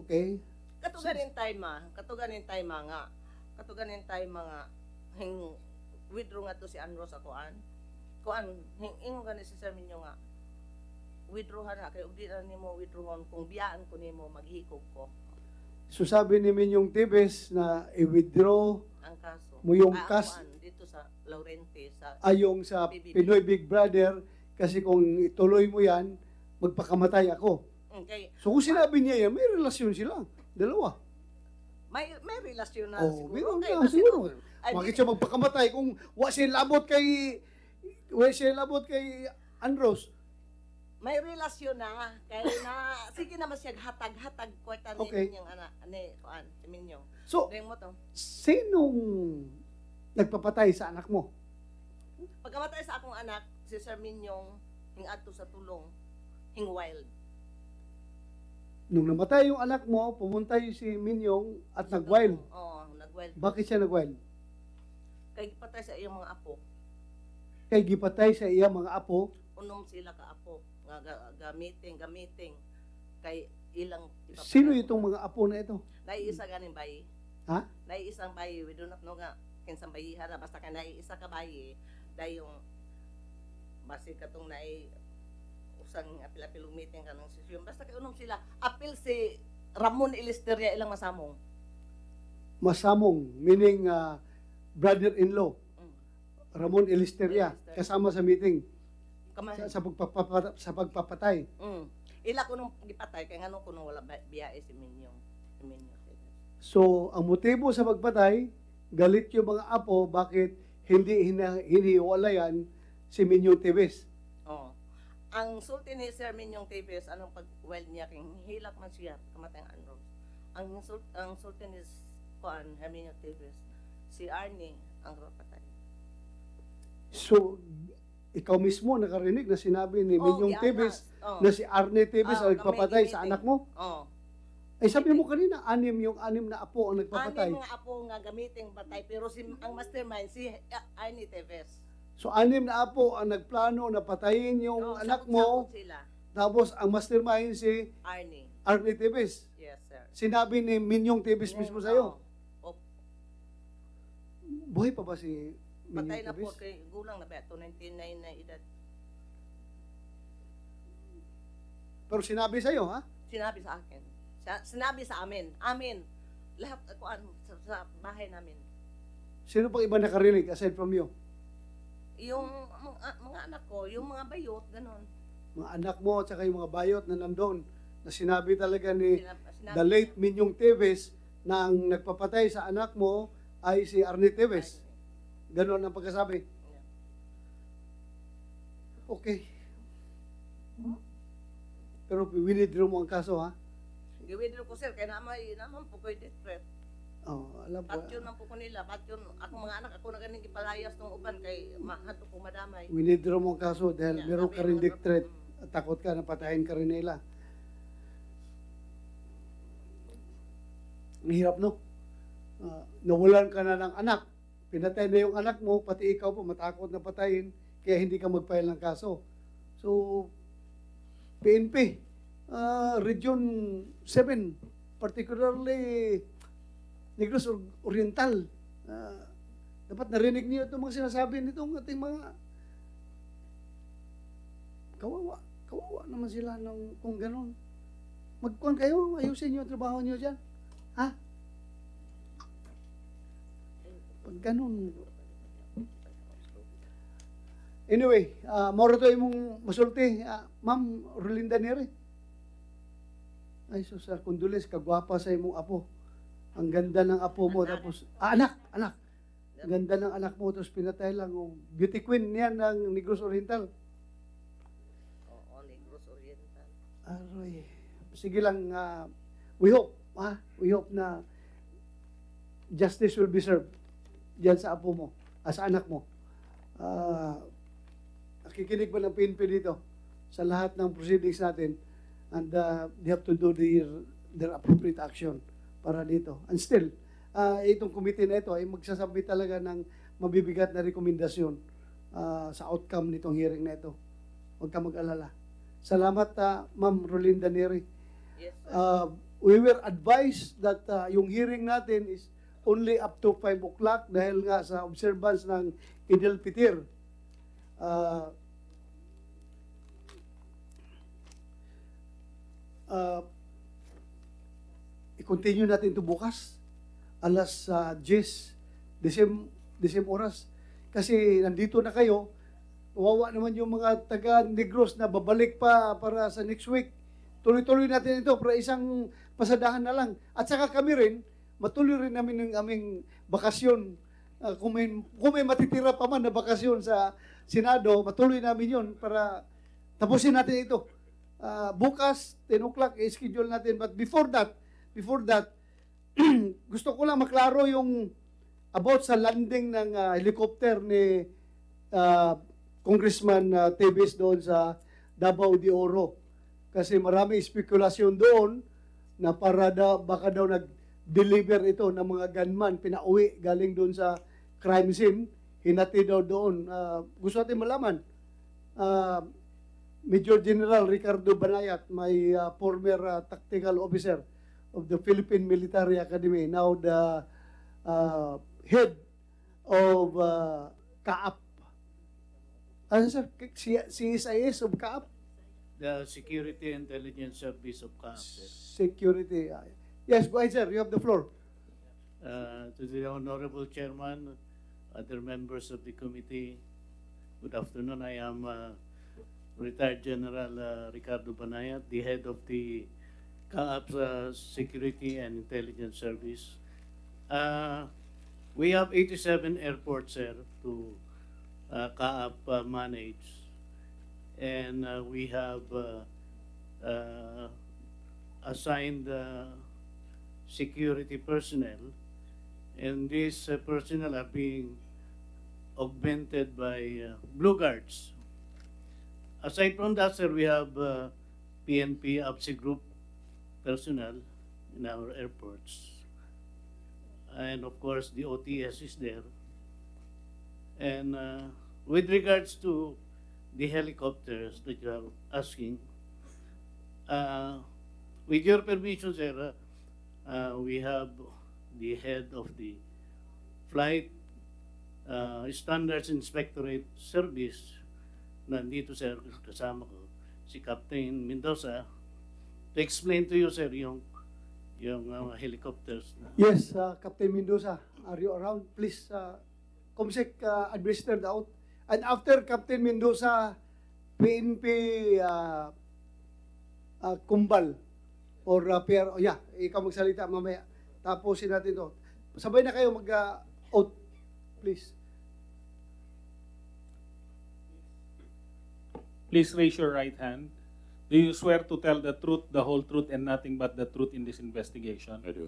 Okay. Katuganin time ma, katuganin time ma nga. Katuganin time mga hing withdraw nga to si Anro sa kuan. Kuan hing ingon gani si Sir Minyo nga withdraw na kay ug di na nimo withdrawon kung biyaan ko nimo maghikog ko So sabi ni Minyong Tibes na i-withdraw ang kaso. mo yung Ah, kas kuan, dito sa Laurente sa ayong sa PBB. Pinoy Big Brother kasi kung ituloy mo yan, magpakamatay ako. Mm, kay So kung sinabi niya yan, may relasyon sila. Dalawa. May may relasyon na Oh, siguro. meron Kay na siguro. Bakit siya magpakamatay kung wa siya labot kay wa siya labot kay Andros? may relasyon na kay na <laughs> sige naman siya hatag-hatag kwarta ni Okay. Minyong ana ni kuan si Minyong. So, Ding mo to. Sinong nagpapatay sa anak mo? Pagkamatay sa akong anak, si Sir Minyong hingadto sa tulong, hing wild. Nung namatay yung anak mo, pumunta yung si Minyong at nag-wild. Oo, nag-wild. Bakit siya nag-wild? Kay patay sa iyong mga apo. Kay gipatay sa iya mga apo, Unom sila ka apo. Nga ga- gamiting, gamiting. Kay ilang sino itong mga apo na ito? Naiisa ganing bayi. Ha? Naiisang bayi. We do not know nga kinsang bayihan na. Basta ka naiisa ka bayi. Dahil yung basi katong nai usang apil-apil meeting ka ng sesyon. Basta kay unom sila. Apil si Ramon Ilisteria ilang masamong. Masamong, meaning uh, brother-in-law. Ramon Elisteria, kasama sa meeting. Kamay. Sa, sa, pagpapata, sa pagpapatay. Mm. Ila ko nung gipatay kay ngano ko nung wala biyae si Minyong. Si Minyong. So, ang motibo sa pagpatay, galit yung mga apo, bakit hindi hina, hiniwalayan si Minyong Tibes. Ang sulti ni Sir Minyong Tibes, anong pag-weld niya, king hilak man siya, kamatay ang anro. Ang, sul ang sulti ni Kuan, Herminio Tibes, si Arnie ang rapatay. So, ikaw mismo nakarinig na sinabi ni Oo, Minyong Oo. na si Arne Tibes Oo, ang nagpapatay sa anak mo. Oo. Ay sabi mo kanina, anim yung anim na apo ang nagpapatay. Ani mga apo nga gamiting batay, pero si ang mastermind, si Arnie Tibes. So, anim na apo ang nagplano na patayin yung Oo, anak sakot-sakot mo. sila. Tapos, ang mastermind si Arnie. Arne Tibes. Yes, sir. Sinabi ni Minyong Tibes mismo sa'yo. Oo. Buhay pa ba si Patay Minyong na po Tibes? kay gulang na ba? 29 na edad. Pero sinabi sa'yo, ha? Sinabi sa akin. Sa- Sinabi sa amin. Amin. Lahat ako ano, sa, sa bahay namin. Sino pang iba nakarinig aside from you? Yung mga, mga anak ko, yung mga bayot, ganon. Mga anak mo at saka yung mga bayot na nandun na sinabi talaga ni Sinab- sinabi the late Minyong Tibes na ang nagpapatay sa anak mo ay si Arnie Tibes. Ganon ang pagkasabi. Okay. Pero winidraw mo ang kaso, ha? Giwidro ko sir, kaya naman, naman po ko'y death threat. Oh, alam ko. Patyon man po ko nila, patyon, akong mga anak, ako na ganing ipalayas ng uban kay mahato ko madamay. Winidraw mo kaso dahil Yeah, meron ka rin death threat. At takot ka na patayin ka rin nila. Ang hirap, no? Ah, nawalan ka na ng anak. Pinatay na yung anak mo, pati ikaw po matakot na patayin, kaya hindi ka mag-file ng kaso. So, PNP, ah, Region 7, particularly Negros Or- Oriental, ah, dapat narinig niyo itong mga sinasabi nitong ating mga kawawa. Kawawa naman sila ng, kung ganun. Magkuhan kayo, ayusin niyo ang trabaho niyo dyan. Ha? Pag ganun. Anyway, uh, moro to imong masulti. Ah, Ma'am Rolinda Neri. Ay, so sa kondoles, kagwapa sa imong apo. Ang ganda ng apo mo. Tapos, ah, anak, anak. Ang ganda ng anak mo. Tapos pinatay lang. Oh, beauty queen niyan ng Negros Oriental. Oo, Negros Oriental. Aroy. Sige lang, ah, we hope, ha? We hope na justice will be served diyan sa apo mo, ah, sa anak mo. Ah, nakikinig ba ng PNP dito sa lahat ng proceedings natin and uh, they have to do their, their appropriate action para dito. And still, ah, itong committee na ito ay magsasabi talaga ng mabibigat na rekomendasyon ah, sa outcome nitong hearing na ito. Huwag ka mag-alala. Salamat, uh, Ma'am Rolinda Neri. Yes, Uh, we were advised that uh, yung hearing natin is only up to 5 o'clock dahil nga sa observance ng Idil Pitir. Uh, i-continue natin ito bukas. Alas uh, 10, Decem, Decem oras. Kasi nandito na kayo, kawawa naman yung mga taga Negros na babalik pa para sa next week. Tuloy-tuloy natin ito para isang pasadahan na lang. At saka kami rin, matuloy rin namin ng aming bakasyon. Uh, kung, may, kung may matitira pa man na bakasyon sa Senado, matuloy namin yon para tapusin natin ito. Uh, bukas, 10 o'clock, i-schedule natin. But before that, before that, <clears throat> gusto ko lang maklaro yung about sa landing ng uh, helicopter ni uh, Congressman uh, Tevez doon sa Davao de Oro. Kasi marami spekulasyon doon na para da, baka daw nag-deliver ito ng mga gunman, pinauwi galing doon sa crime scene, hinati daw doon. Uh, gusto natin malaman, uh, Major General Ricardo Banayat, my uh, former uh, tactical officer of the Philippine Military Academy, now the uh, head of uh, CAAP. Ano sir? CSIS of CAAP? The Security Intelligence Service of CAAP. sir. Security. uh, Yes, go ahead sir, you have the floor. Uh, to the Honorable Chairman, other members of the committee, good afternoon. I am uh, retired General uh, Ricardo Banayat, the head of the uh, Security and Intelligence Service. Uh, we have 87 airports, sir, to uh, CAAP uh, manage. And uh, we have uh, uh, assigned uh, security personnel. And these personnel are being augmented by Blue Guards. Aside from that, sir, we have PNP APSI Group personnel in our airports. And of course, the OTS is there. And uh, with regards to the helicopters that you are asking, uh, with your permission, sir, uh, uh, we have the head of the Flight uh, Standards Inspectorate Service nandito sir kasama ko si Captain Mendoza to explain to you sir yung yung uh, helicopters na Yes, uh, Captain Mendoza, are you around? Please, uh, Comsec, uh, administer the out. And after Captain Mendoza, PNP uh, uh, Kumbal or uh, Pierre, oh, yeah, ikaw magsalita mamaya. Tapusin natin to. Sabay na kayo mag-out, please. Please raise your right hand. Do you swear to tell the truth, the whole truth, and nothing but the truth in this investigation? I do.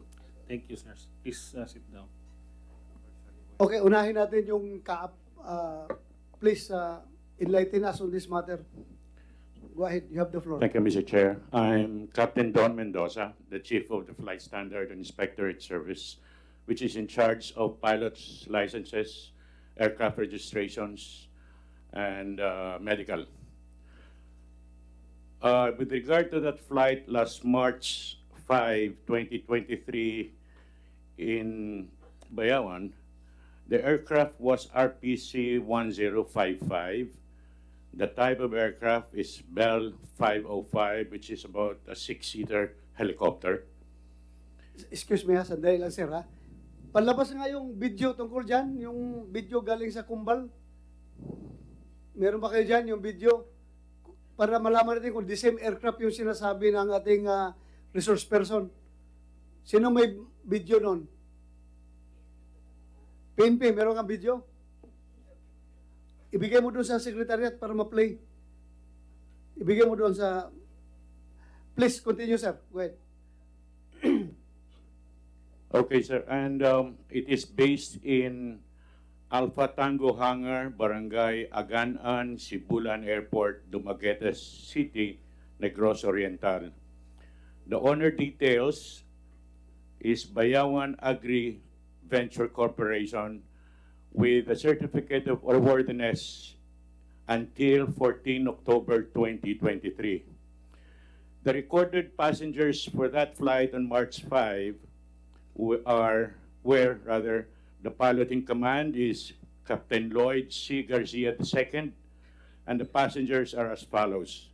Thank you, sir. Please uh, sit down. Okay, unahin natin yung kaap. Uh, please uh, enlighten us on this matter. Go ahead, you have the floor. Thank you, Mr. Chair. I'm Captain Don Mendoza, the Chief of the Flight Standard and Inspectorate Service, which is in charge of pilots' licenses, aircraft registrations, and uh, medical. Uh, with regard to that flight last March 5, 2023 in Bayawan, the aircraft was RPC 1055. The type of aircraft is Bell 505, which is about a six-seater helicopter. Excuse me ha, sandali lang sir ha. Palabas nga yung video tungkol dyan, yung video galing sa Kumbal. Meron ba kayo dyan yung video? Para malaman natin kung the same aircraft yung sinasabi ng ating ah, resource person. Sino may video nun? PNP, meron kang video? Ibigay mo doon sa secretariat para ma-play. Ibigay mo doon sa... Please, continue, sir. Go ahead. <clears throat> Okay, sir. And um, it is based in Alpha Tango Hangar, Barangay Aganan, Sibulan Airport, Dumaguete City, Negros Oriental. The owner details is Bayawan Agri Venture Corporation with a certificate of airworthiness until 14 October 2023. The recorded passengers for that flight on March 5 w- are where rather the pilot in command is Captain Lloyd C. Garcia II, and the passengers are as follows: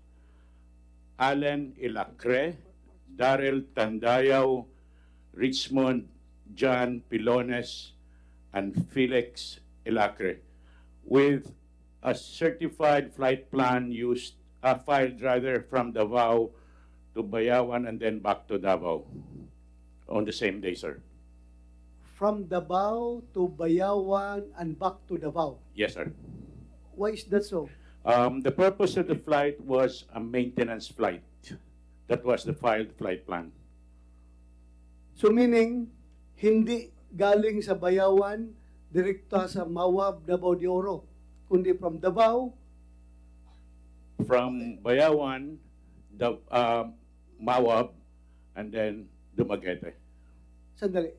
Allen Ilacre, Daryl Tandayaw, Richmond, John Pilones, and Felix Elacre with a certified flight plan used, uh, filed rather from Davao to Bayawan and then back to Davao on the same day, sir. From Davao to Bayawan and back to Davao. Yes, sir. Why is that so? Um, the purpose of the flight was a maintenance flight. That was the filed flight plan. So meaning, hindi galing sa Bayawan, direkta sa Mawab, Davao de Oro, kundi from Davao, From Bayawan, the, uh, Mawab, and then Dumaguete sandali,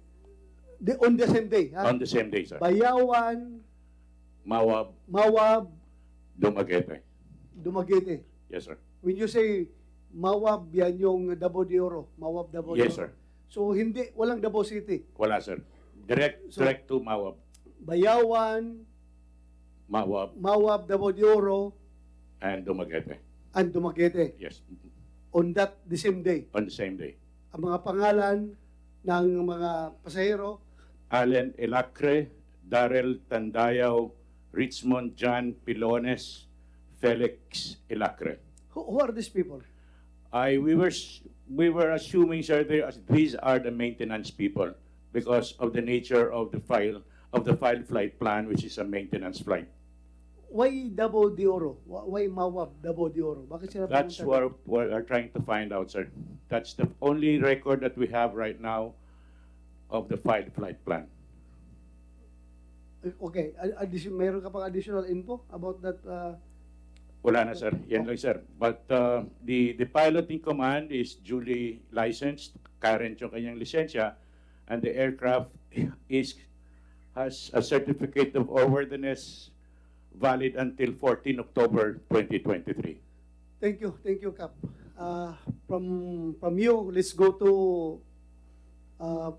the, on the same day, ha? on the same day, sir. Bayawan, Mawab, Mawab, Dumaguete. Dumaguete. Yes, sir. When you say Mawab, yan yung Davao de Oro. Mawab, Davao de Yes, Oro. sir. So hindi, walang Davao City. Wala, sir. Direct, So- direct to Mawab. Bayawan, Mawab Mawab, Davao de Oro, and Dumaguete. and Dumaguete. Yes, On that, the same day. on the same day. Ang mga pangalan ng mga pasahero, Allen Elacre, Darrell Tandayaw, Richmond John Pilones, Felix Elacre. who, who are these people? I we were we were assuming, sir, they, these are the maintenance people because of the nature of the file of the file flight plan, which is a maintenance flight. Why Davao de Oro? Wh- Why Mawab, Davao de Oro? Bakit sila That's what we are trying to find out, sir. That's the only record that we have right now of the file flight plan. doon? Okay, ad- addition, mayroon ka pang additional info about that? Uh, Wala na, sir. Yan lang, sir. But uh, the, the piloting command is duly licensed, current yung kanyang lisensya, and the aircraft <laughs> is has a certificate of airworthiness valid until 14 October 2023. Thank you, thank you, Cap. Uh, from from you, let's go to uh,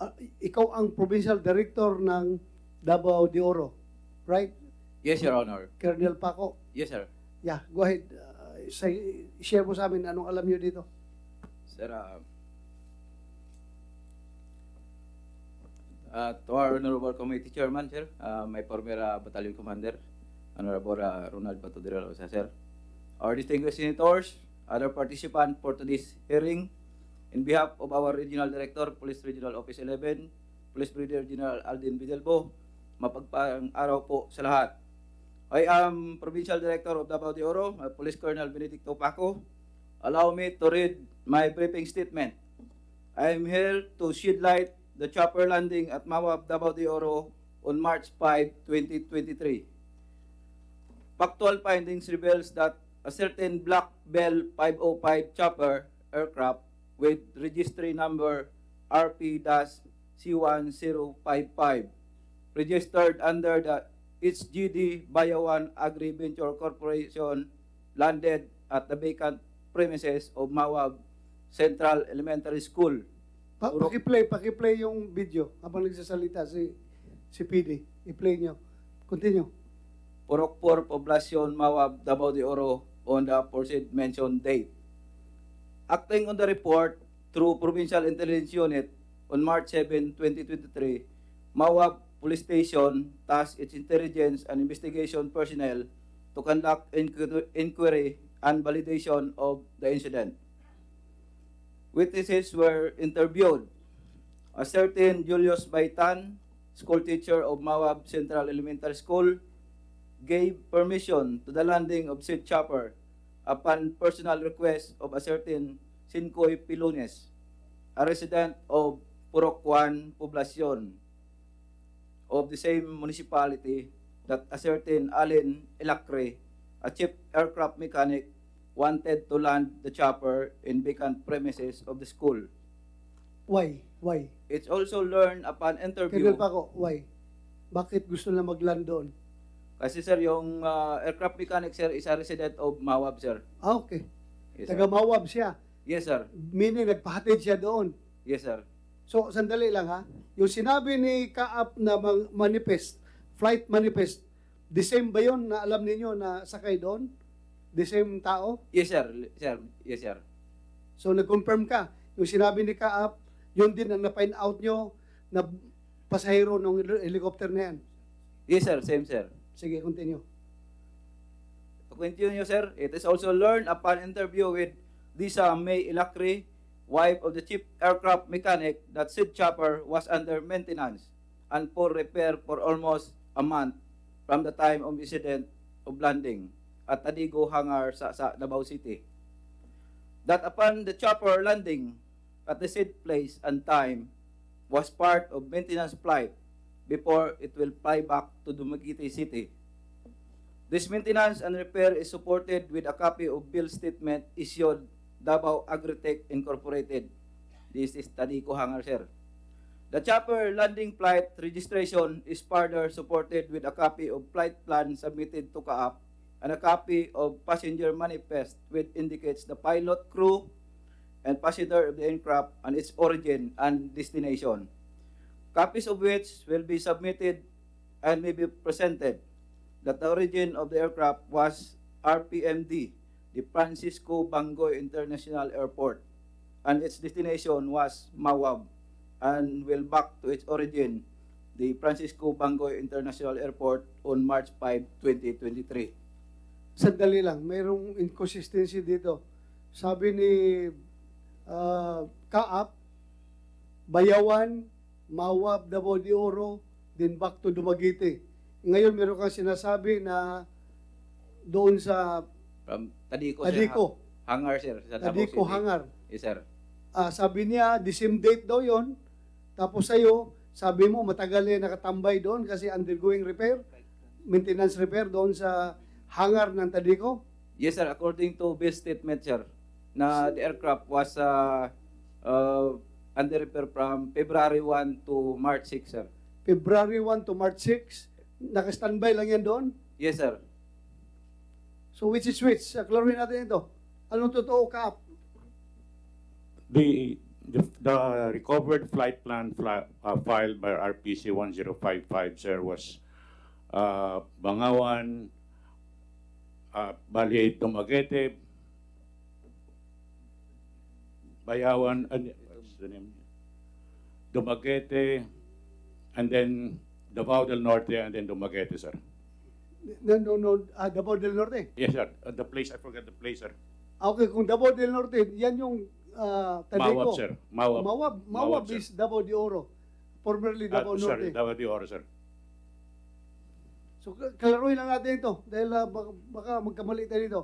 uh, ikaw ang provincial director ng Davao de Oro, right? Yes, Your Honor. Colonel Paco. Yes, sir. Yeah, go ahead. Uh, say, share mo sa amin anong alam niyo dito. Sir, uh, uh, to our Honorable Committee Chairman, sir, uh, my former uh, Battalion Commander, Honorable uh, Ronald Batodrero, sir. Our distinguished senators, other participants for today's hearing, in behalf of our Regional Director, Police Regional Office 11, Police Brigadier General Aldin Vidalbo, mapagpaang araw po sa lahat. I am Provincial Director of Davao de Oro, uh, Police Colonel Benedicto Paco. Allow me to read my briefing statement. I am here to shed light the chopper landing at Mawab, Davao de Oro on March 5, 2023. Factual findings reveals that a certain Black Bell 505 chopper aircraft with registry number RP-C1055 registered under the HGD Bayawan Agri Venture Corporation landed at the vacant premises of Mawab Central Elementary School. Pa paki-play, paki-play yung video habang nagsasalita si si PD. I-play niyo. Continue. Purokpor Poblacion, Mawab, Davao de Oro on the aforesaid mentioned date. Acting on the report through Provincial Intelligence Unit on March 7, 2023, Mawab Police Station tasked its intelligence and investigation personnel to conduct inqu- inquiry and validation of the incident. Witnesses were interviewed. A certain Julius Baitan, school teacher of Mawab Central Elementary School, gave permission to the landing of said chopper upon personal request of a certain Sinkoy Pilones, a resident of Purokwan Poblacion of the same municipality that a certain Allen Elacre, a chief aircraft mechanic, wanted to land the chopper in vacant premises of the school. Why? Why? It's also learned upon interview. Colonel Paco, why? Bakit gusto na mag-land doon? Kasi sir, yung uh, aircraft mechanic sir is a resident of Mawab sir. Ah, okay. Yes, sir. Taga Mawab siya. Yes sir. Meaning, nagpahatid siya doon. Yes sir. So, sandali lang ha. Yung sinabi ni Kaap na manifest, flight manifest, the same ba yun na alam ninyo na sakay doon? The same tao? Yes sir. Sir, yes sir. So, nag-confirm ka. Yung sinabi ni Kaap Yun din ang na-find out nyo na pasahero ng hel- helicopter na yan. Yes, sir. Same, sir. Sige, continue. To continue, sir, it is also learned upon interview with Lisa May Ilacri, wife of the chief aircraft mechanic, that said chopper was under maintenance and for repair for almost a month from the time of incident of landing at Tadigo Hangar sa, sa Davao City. That upon the chopper landing at the said place and time was part of maintenance flight before it will fly back to Dumaguete City. This maintenance and repair is supported with a copy of bill statement issued Davao Agritech Incorporated. This is Tadico Hangar, sir. The chopper landing flight registration is further supported with a copy of flight plan submitted to CAAP and a copy of passenger manifest which indicates the pilot, crew, and passenger of the aircraft and its origin and destination. Copies of which will be submitted and may be presented that the origin of the aircraft was RPMD, the Francisco Bangoy International Airport, and its destination was Mawab, and will back to its origin, the Francisco Bangoy International Airport, on March 5, 2023. Sandali lang, mayroong inconsistency dito. Sabi ni ah, Kaap, Bayawan, Mawab, Davao de Oro, then back to Dumaguete. Ngayon meron kang sinasabi na doon sa From Tadico, Tadico. sir. Ha- Hangar, sir. Sa Davao Tadico City. Hangar. Yes, sir. Ah, sabi niya, the same date daw yon. Tapos sa'yo, sabi mo, matagal na nakatambay doon kasi undergoing repair, maintenance repair doon sa hangar ng Tadico. Yes, sir. According to bill statement, sir, na the aircraft was uh, uh, under repair from February 1 to March 6, sir. February 1 to March 6, naka-standby lang yan doon. Yes, sir. So which is which? Uh, klaruhin natin ito. Anong totoo, Kaap? The, the, the recovered flight plan fly, uh, filed by RPC 1055, sir, was uh, Bangawan, uh, Bali, Dumaguete, Bayawan, uh, what's the name? Dumaguete, and then Davao del Norte, and then Dumaguete, sir. No, no, no, ah, Davao del Norte. Yes, sir. Uh, the place, I forgot the place, sir. Ah, Okay, kung Davao del Norte, yan yung ah, Tadico. Mawab, sir. Mawab. Mawab, Mawab, Mawab, is Davao de Oro. Formerly Davao Uh, sorry, Norte. Davao de Oro, sir. So, kalaruin lang natin ito dahil ah, baka, baka magkamali tayo dito.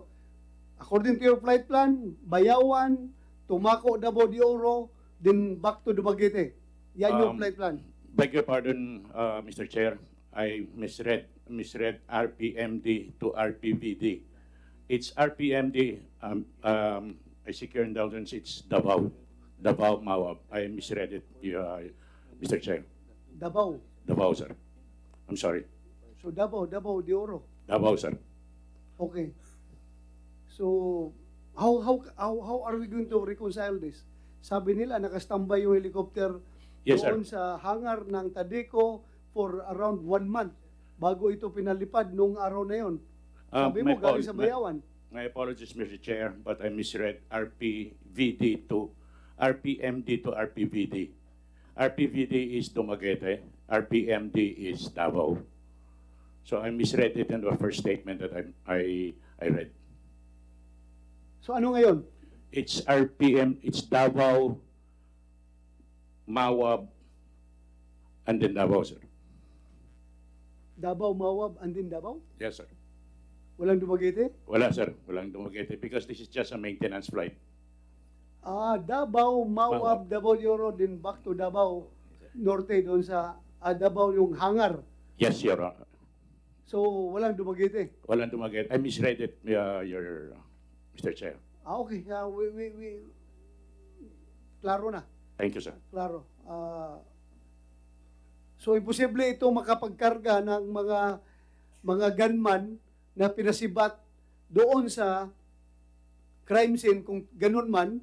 According to your flight plan, Bayawan, Tumaco, Davao de Oro, then back to Dumaguete. Yan yung Um, flight plan. Beg your pardon, uh, Mr. Chair. I misread misread RPMD to RPVD. It's RPMD. Um, um, I seek your indulgence. It's Davao, Davao Mawab. I misread it, uh, Mr. Chair. Davao. Davao, sir. I'm sorry. So Davao, Davao de Oro. Davao, sir. Okay. So, how, how, how, how are we going to reconcile this? Sabi nila, nakastambay yung helicopter Yes, sir. doon sa hangar ng Tadeco for around one month bago ito pinalipad nung araw na yon. Uh, Sabi my mo, galing sa my- Bayawan. My apologies, Mr. Chair, but I misread RPVD to RPMD to RPVD. RPVD is Dumaguete, RPMD is Davao. So I misread it in the first statement that I, I, I read. So ano ngayon? It's RPM, it's Davao, Mawab, and then Davao, sir. Davao, Mawab, and then Davao? Yes, sir. Walang Dumaguete? Wala, sir. Walang Dumaguete because this is just a maintenance flight. Ah, Davao, Mawab, Davao de Oro, then back to Davao Norte doon sa ah, Davao yung hangar. Yes, Your Honor. So, walang Dumaguete. Walang Dumaguete. I misread it, uh, Your, Mr. Chair. Ah, okay. Ah, we, we, we, klaro na. Thank you, sir. Klaro. Ah, so, imposible ito makapagkarga ng mga mga gunman na pinasibat doon sa crime scene kung ganun man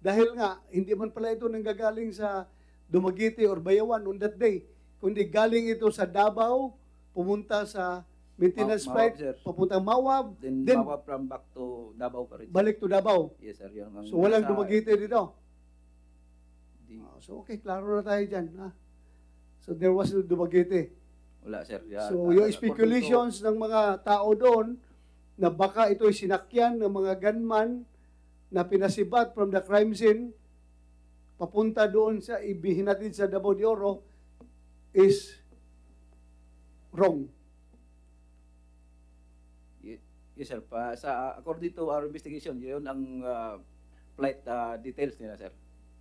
dahil nga hindi man pala ito nanggagaling sa Dumaguete or Bayawan on that day kundi galing ito sa Davao pumunta sa maintenance Ma- flight Mawab, sir. Ah, papunta Mawab Then, then Mawab from back to Davao pa rin. sir. balik to Davao Yes, sir. Yun ang so walang nasa- dito Ah, so okay, klaro na tayo dyan. Ha? So there was no Dumaguete. Wala, sir. Yeah, So uh, yung speculations ng mga tao doon na baka ito'y sinakyan ng mga gunman na pinasibat from the crime scene papunta doon sa ibihinatid sa Davao de Oro is wrong. Yes, sir. Pa, sa, according to our investigation, yun ang uh, flight uh, details nila, sir.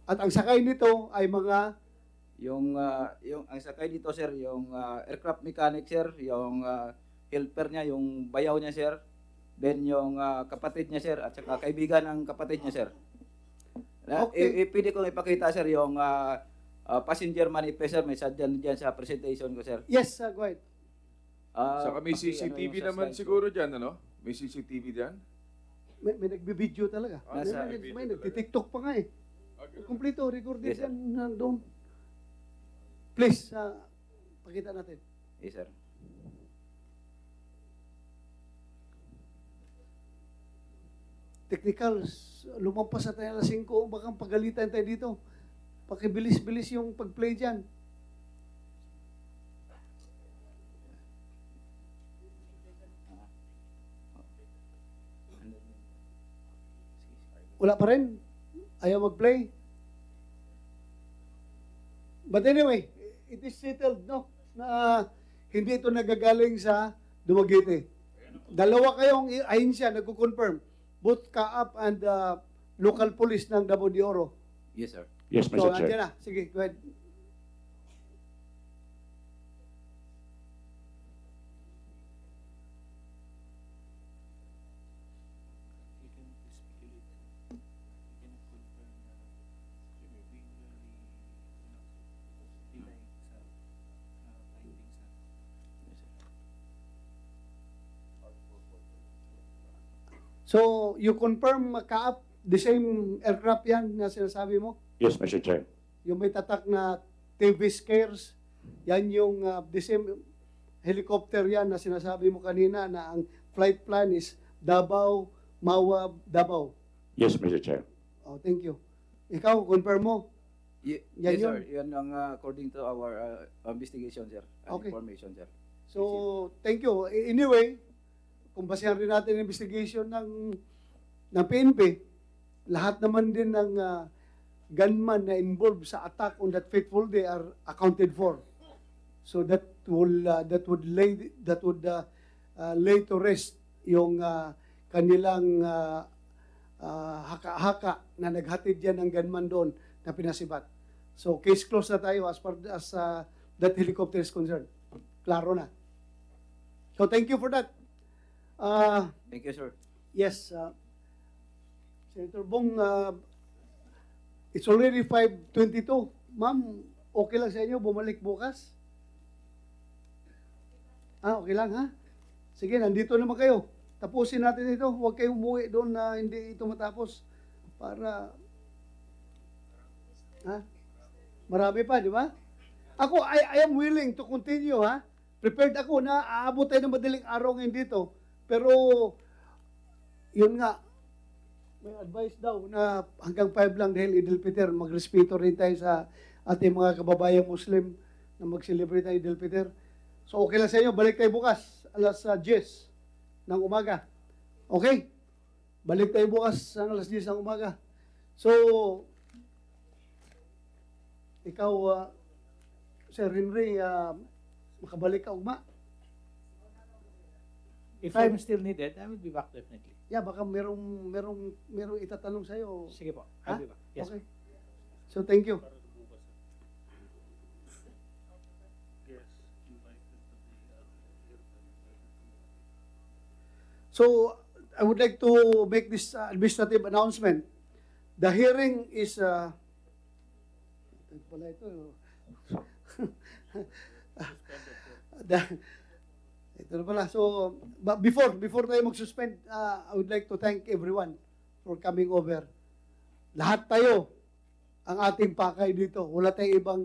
At ang sakay nito ay mga Yung, uh, yung ang sakay dito, sir, yung uh, aircraft mechanic, sir, yung uh, helper niya, yung bayaw niya, sir, then yung uh, kapatid niya, sir, at saka kaibigan ng kapatid niya, sir. Okay. i- pwede kong ipakita, sir, yung uh, uh, passenger manifest, sir, may sadyan dyan sa presentation ko, sir. Yes, uh, go ahead. Ah, Saka may ano CCTV sa naman slides ko. siguro dyan, ano? May CCTV dyan? May, may nagbibideo talaga. Ah, may, nasa- may, may nagtitiktok pa nga eh. Kompleto, recorded Yes, yan nandun. Please, uh, pakita natin. Yes, sir. Technical, lumampas na tayo alas 5, baka pagalitan tayo dito. Pakibilis-bilis yung pag-play dyan. Wala pa rin. Ayaw mag-play. But anyway, it is settled, no? Na hindi ito nagagaling sa Dumaguete. Dalawa kayong ahensya nagko-confirm. Both CAAP and uh, local police ng Davao de Oro. Yes, sir. Yes, So, Mr. Chair. andyan na. Sige, go ahead. So, you confirm, Kaap, the same aircraft yan na sinasabi mo? Yes, Mr. Chair. Yung may tatak na TV scares, yan yung uh, the same helicopter yan na sinasabi mo kanina na ang flight plan is Davao, Mawa, Davao. Yes, Mr. Chair. Oh, thank you. Ikaw, confirm mo? Ye- Yan yes, yun. sir. Yan ang uh, according to our uh, investigation, sir. Okay. information, sir. So, thank you. Anyway, kung basehan rin natin ang investigation ng, ng PNP, lahat naman din ng uh, gunman na involved sa attack on that fateful day are accounted for. So that will uh, that would lay that would uh, uh, lay to rest yung uh, kanilang uh, uh, haka-haka na naghatid yan ng gunman doon na pinasibat. So case closed na tayo as far as uh, that helicopter is concerned. Klaro na. So thank you for that. Uh, Thank you, sir. yes, uh, Senator Bong, uh, it's already 5.22. Ma'am, okay lang sa inyo bumalik bukas? Ah, okay lang ha? Sige, nandito naman kayo. Tapusin natin ito. Huwag kayong umuwi doon na hindi ito matapos. Para, ha? Marami pa, di ba? Ako, I, I am willing to continue, ha? Prepared ako na aabot tayo ng madaling araw ngayon dito. Pero, yun nga, may advice daw na hanggang 5 lang dahil Idil Peter, magrespeto rin tayo sa ating mga kababayang Muslim na mag-celebrate ng Idil Peter. So okay lang sa inyo, balik tayo bukas, alas uh, 10 ng umaga. Okay? Balik tayo bukas alas 10 ng umaga. So, ikaw, uh, Sir Henry, uh, makabalik ka ugma. If. I'm still needed, I will be back definitely. Yeah, baka merong merong merong itatanong sa iyo. Sige po, I'll be back. Yes, okay. So thank you. So I would like to make this uh, administrative announcement. The hearing is uh, pala ito. <laughs> the, ito na pala. So, before, before tayo mag-suspend, uh, I would like to thank everyone for coming over. Lahat tayo, ang ating pakay dito. Wala tayong ibang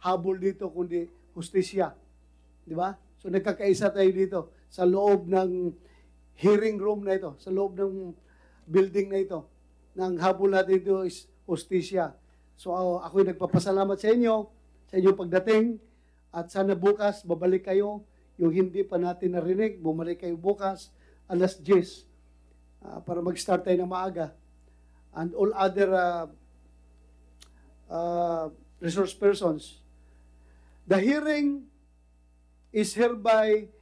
habol dito, kundi justisya. Di ba? So, nagkakaisa tayo dito sa loob ng hearing room na ito, sa loob ng building na ito. Nang habol natin dito is justisya. So uh, ako'y nagpapasalamat sa inyo sa inyong pagdating at sana bukas babalik kayo yung hindi pa natin narinig, bumalik kayo bukas alas 10 uh, para mag-start tayo ng maaga. And all other uh, uh, resource persons. The hearing is hereby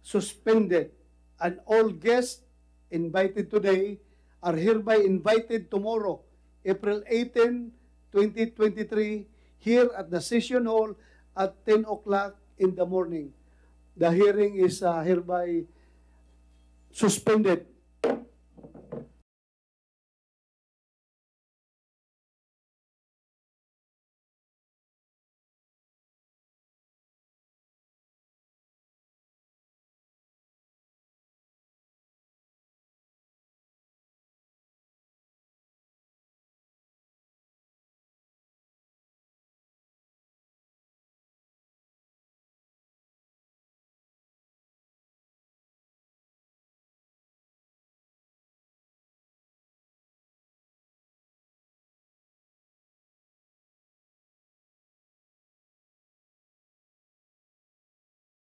suspended and all guests invited today are hereby invited tomorrow, April 18, 2023, here at the session hall at 10 o'clock in the morning. The hearing is uh, hereby suspended